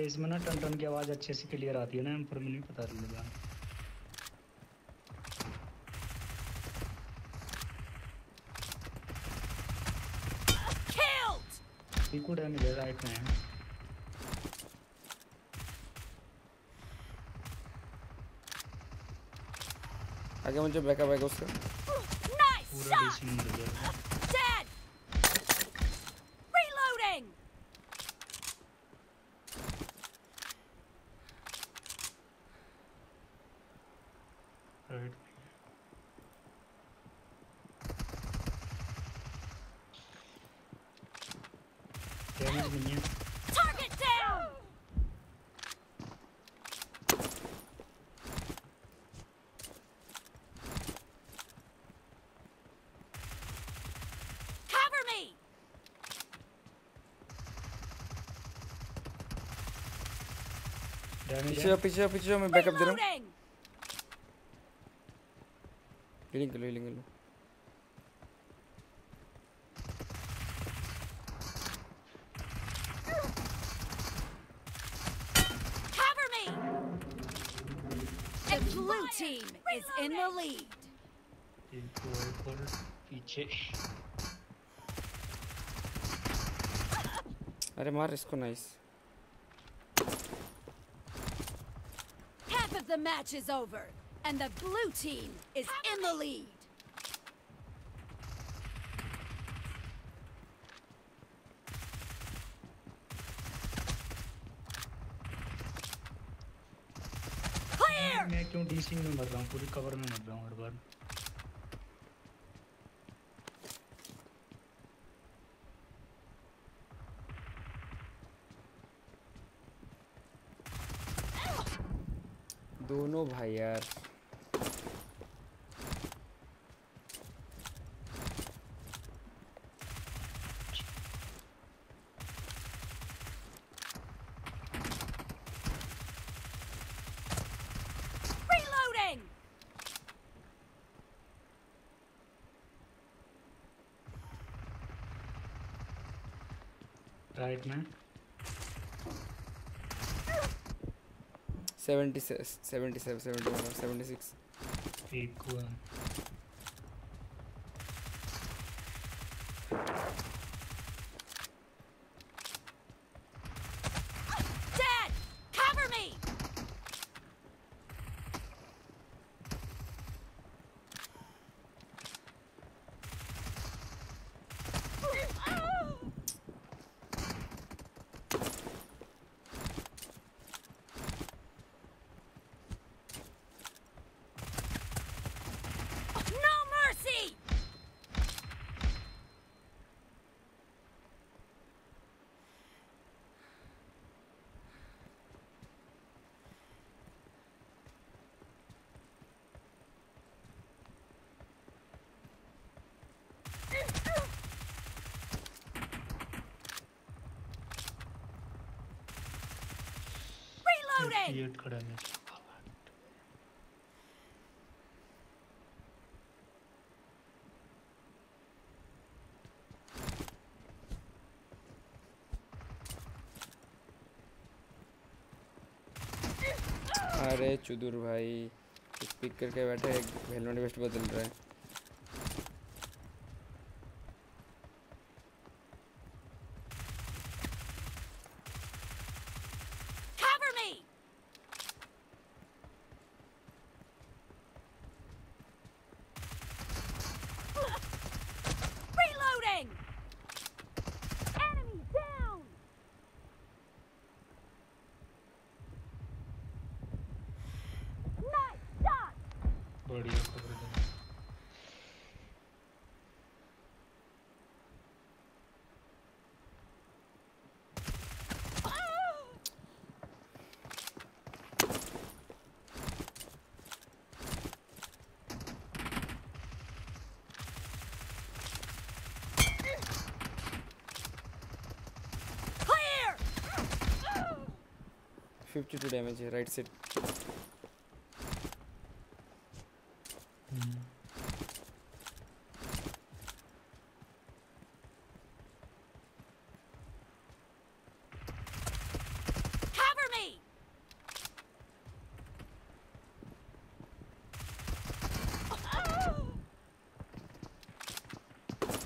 इसमें ना टन टन की आवाज़ अच्छे से क्लियर आती है ना पर मुझे नहीं पता लगा Killed! पीकू डैमेज है राइट में? है आगे मुझे बैकअप है उसका पूरा! डीसी में मर गया Dead! Reloading! राइट डैमेज नहीं है Target down! Cover me! Damage पीछे जाओ पीछे जाओ पीछे जाओ मैं बैकअप दे रहा हूँ! हीलिंग कर लो हीलिंग कर लो। Blue team is in the lead. पीछे अरे मार इसको nice Half the match is over, and the blue team is in the lead. Clear! मैं क्यों डीसी में मर रहा हूँ पूरी कवर में मर रहा हूँ हर बार ओ भाई यार। Right man. 76, 77, 76. 81. चुदुर भाई स्पीकर के बैठे हेलमेट वेस्ट बदल रहा है। 52 damage right side. Cover me.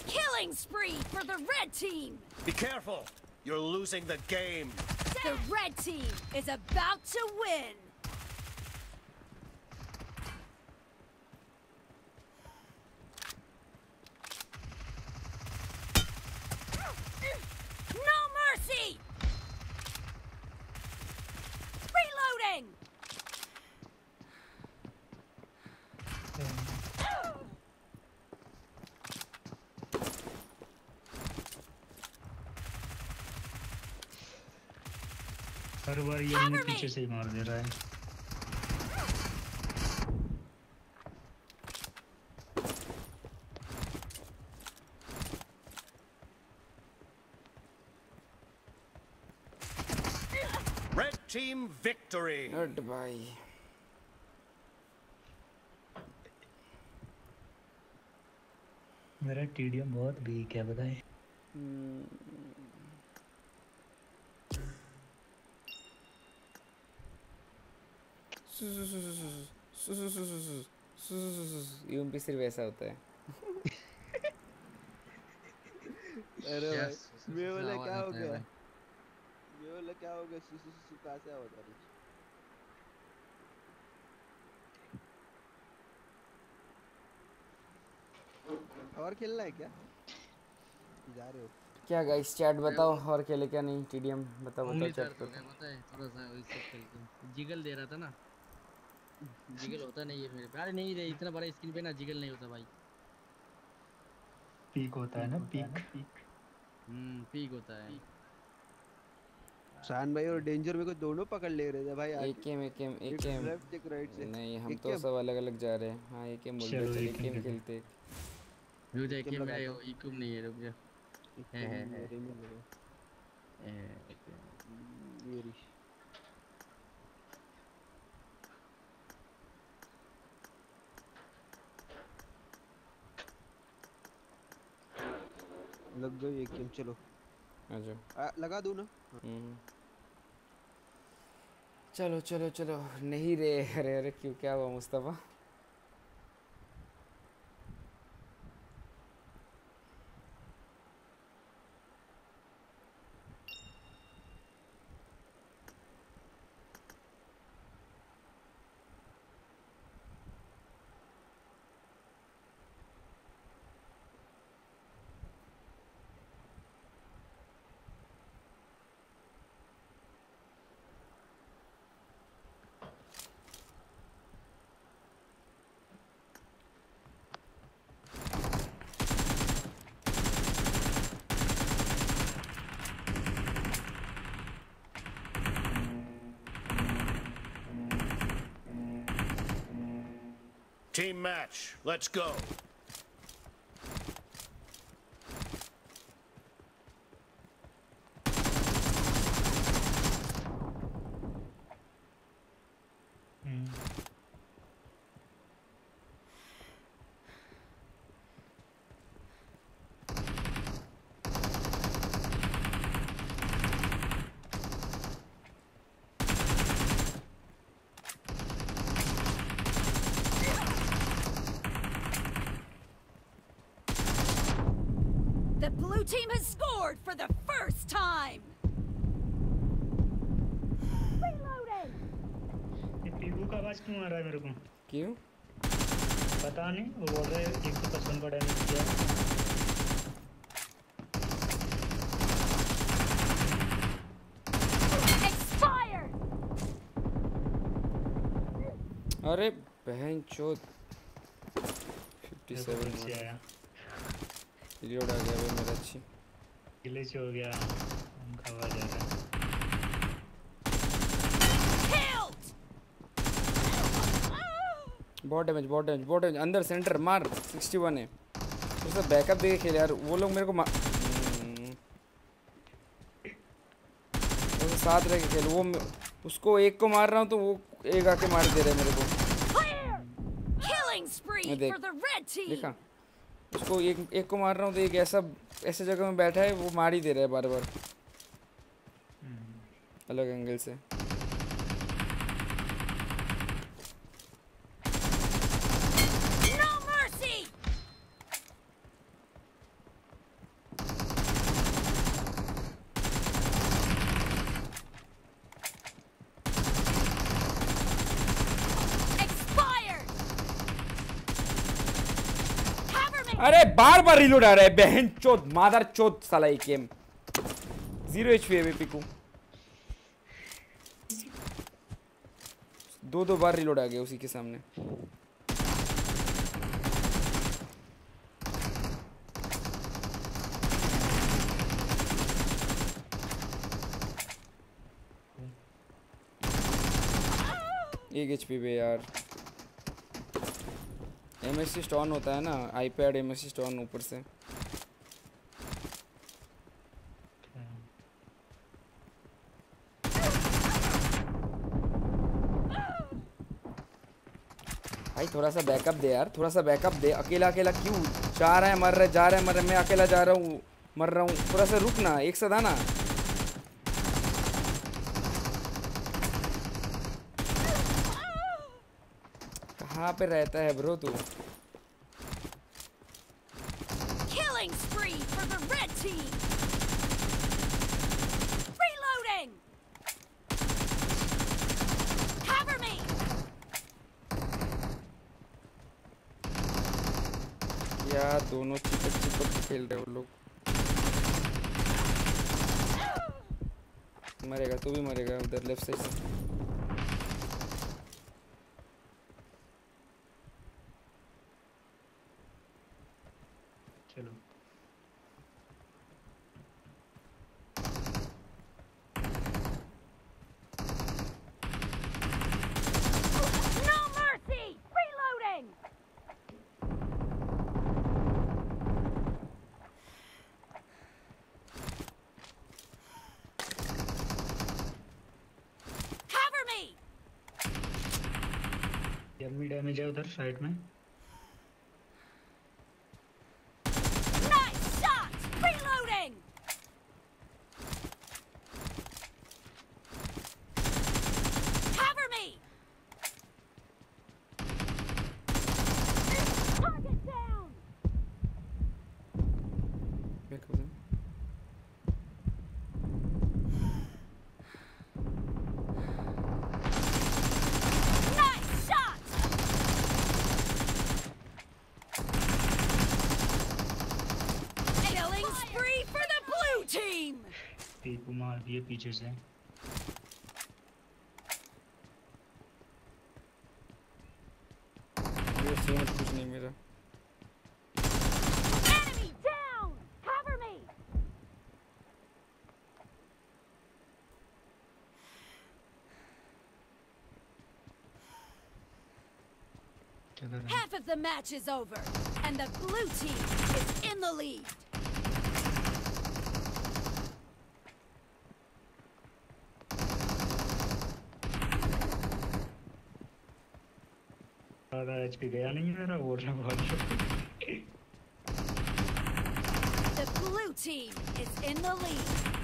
Killing spree for the red team! Be careful! You're losing the game! The red team is about to win! हमें पीछे से ही मार दे रहा है। Red team victory. हट भाई मेरा टीडीएम बहुत वीक है बताए यूएमपी सिर्फ़ ऐसा होता है। अरे क्या भाई मैं बोला क्या हो है गया? मैं बोला क्या हो गया? सु सु सु कहाँ से आवाज़ आ रही और खेलना है क्या? जा रहे हो। क्या गाइस चैट बताओ और खेले क्या नहीं? टीडीएम बताओ बताओ चैट पर पता है थोड़ा सा वही सब खेलते हैं। जिगल दे रहा था ना। जिगल होता नहीं है मेरे पे। अरे नहीं रे इतना बड़ा स्क्रीन पे ना जिगल नहीं होता भाई। पीक होता है ना पीक हम्म पीक होता है। शान भाई और डेंजर में को दोनों पकड़ ले रहे थे भाई एक एम एक एम एक एक एम लेफ़्ट एक राइट से। नहीं हम तो सब अलग अलग जा रहे हैं। हाँ एक एम बोल चलो, रहे चल एक एक एम एम खेलते। रुक जा कि लगाता मेरा हूँ। इक्विप नहीं है रुक जा। एक है, है, है। ये लग गई एक गेम चलो। अच्छा। लगा दूँ ना? हम्म। चलो चलो चलो। नहीं रे अरे अरे क्यों? क्या हुआ मुस्तफ़ा? Match. Let's go. अरे बहन चोद। देखो फिर से आया। रिलोड आ गया भाई मेरा अच्छी। ग्लिच हो गया। उनका आवाज़ आ रहा है. बहुत डैमेज बहुत डैमेज बहुत डैमेज अंदर सेंटर मार। 61 है। तो सब बैकअप देके खेल यार। वो लोग मेरे को मा- हम्म। तो साथ रह के खेल। वो उसको एक को मार रहा हूँ तो वो एक आके मार दे रहे मेरे को Clear. Killing spree ये देख। उसको एक एक को मार रहा हूँ तो एक ऐसा ऐसे जगह में बैठा है वो मार ही दे रहा है बार बार अलग एंगल से No mercy. Expired. Cover me. अरे बार रिलोड आ रहा है बहन चोद मादर चोद साला ये गेम ज़ीरो एच पी है पिकू दो दो बार रिलोड आ गया उसी के सामने। एक एच पी पे यार। एम एस ऑन होता है ना आईपैड एम एस ऑन ऊपर से। भाई, थोड़ा सा बैकअप दे यार, थोड़ा सा बैकअप दे। अकेला अकेला क्यों? जा रहा है, मर रहा जा रहा है, मर रहा मैं अकेला जा रहा हूँ, मर रहा हूँ। थोड़ा सा रुक ना एक साथ आना। कहाँ पे रहता है ब्रो तू Killing spree for the red team. Reloading. Cover me. यार दोनों चिपक चिपक खेल रहे वो लोग मरेगा तू भी मरेगा उधर लेफ़्ट साइड से चलो No mercy. Reloading. Cover me. Yummy damage है उधर साइड में। creatures there. Enemy down! Cover me! Half of the match is over, and the blue team is in the lead. HP गया नहीं है मेरा और ना बहुत The blue team is in the lead.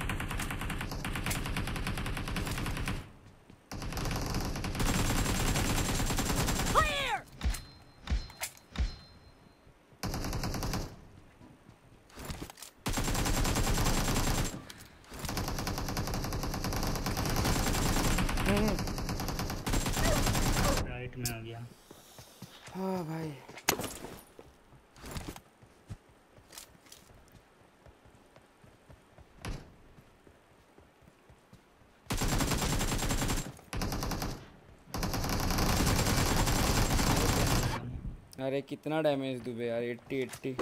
अरे कितना डैमेज दूबे यार 80 80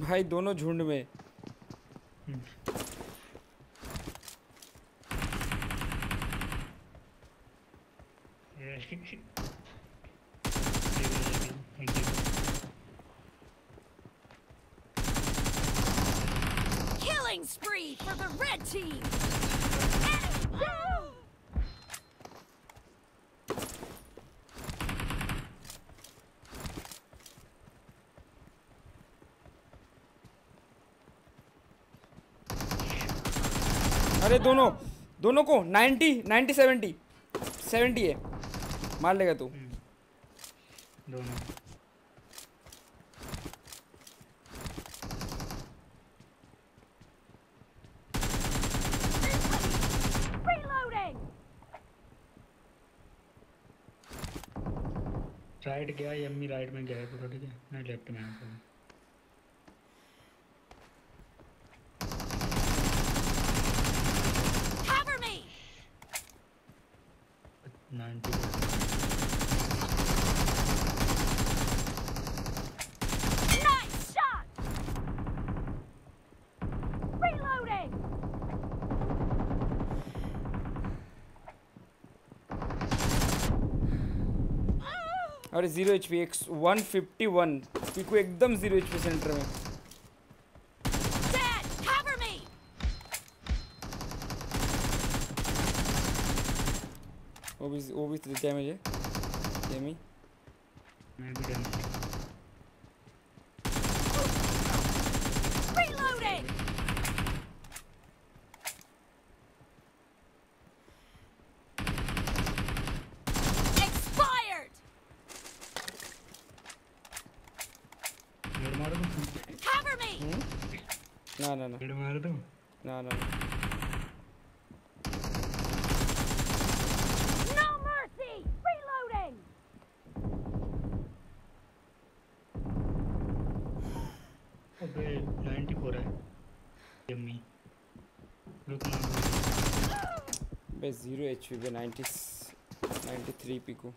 भाई दोनों झुंड में Killing spree for the red team! Enemy down! अरे दोनों दोनों को 90 90 70 70 है। मार लेगा तू। दोनों। राइट गया यम्मी राइट में गया पूरा ठीक है मैं लेफ़्ट में हूँ Cover me! Ninety Nice shot! Reloading! अरे ज़ीरो एच पी एक वन फिफ्टी वन पीकू एकदम ज़ीरो एच पी सेंटर में! वो भी वो भी डैमेज है मैं भी डैमेज Reloading! Expired! हेड मार दूँ Cover me! ना ना ना हेड मार दूँ ना ना ना No mercy! Reloading! अबे 94 है यम्मी रुकना बस नाइन्टी थ्री पी पे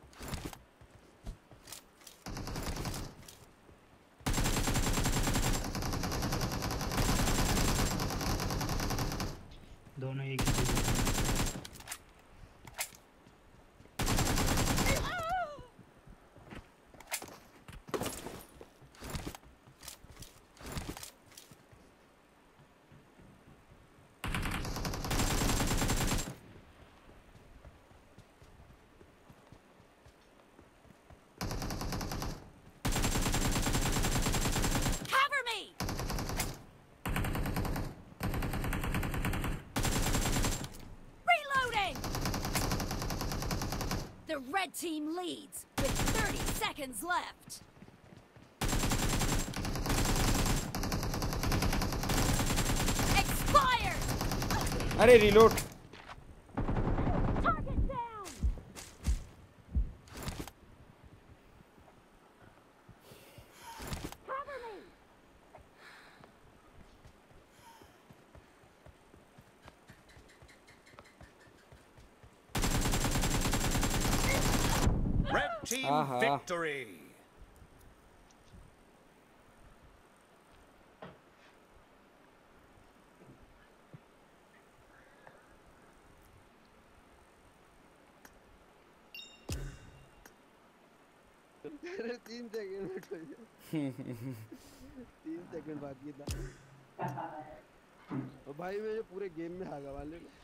Red team leads with 30 seconds left. Expired! अरे reload Aha. victory. तीन सेकंड हो गया तीन सेकंड बाकी था भाई मेरे पूरे गेम में हागा वाले ने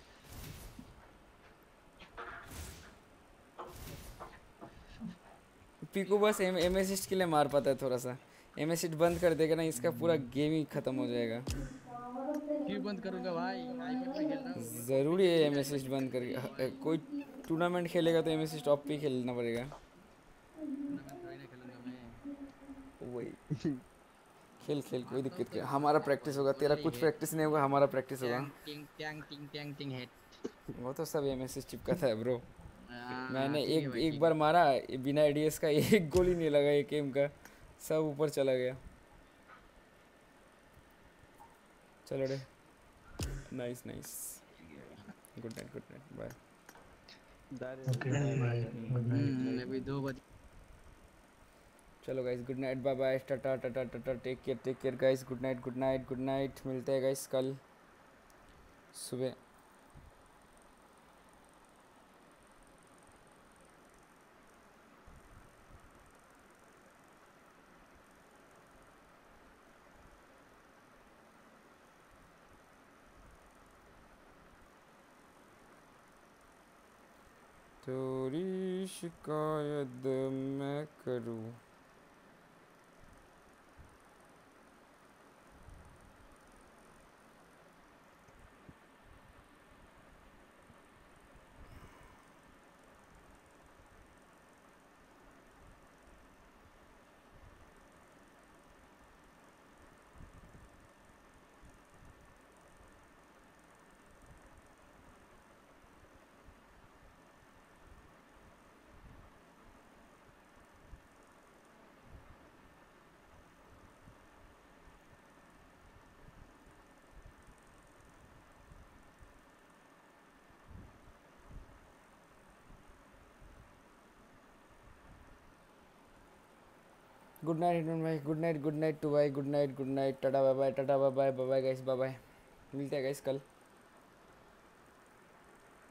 पीकू बस एम एम असिस्ट के लिए मार पाता है थोड़ा सा। एम असिस्ट बंद कर देगा ना इसका पूरा गेम ही खत्म हो जाएगा। क्यों बंद करूँगा भाई? ज़रूरी है एम असिस्ट बंद करके। कोई टूर्नामेंट खेलेगा तो एम असिस्ट ऑफ़ पे खेलना पड़ेगा। वही। खेल खेल कोई दिक्कत नहीं। हमारा प्रैक्टिस होगा। तेरा कुछ प्रैक्टिस नहीं होगा हमारा प्रैक्टिस होगा। वो तो सब एम एस चिपकाता है ब्रो मैंने एक एक बार मारा बिना एडीएस का एक गोली नहीं लगा एक एम का। सब ऊपर चला गया। चलो रे। Nice nice good night good night bye अभी दो बज चलो guys good night bye bye tata tata tata take care take care guys good night good night good night मिलते हैं गाइस कल। सुबह। तेरी शिकायत मैं करूँ। गुड नाइट भाई good night good night to भाई good night good night tata bye bye tata bye bye bye bye guys bye bye मिलते हैं गाइस कल।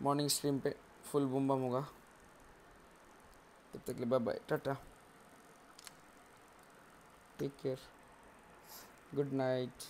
मॉर्निंग स्ट्रीम पे फुल बूम बम होगा। तब तक के लिए bye bye tata take care good night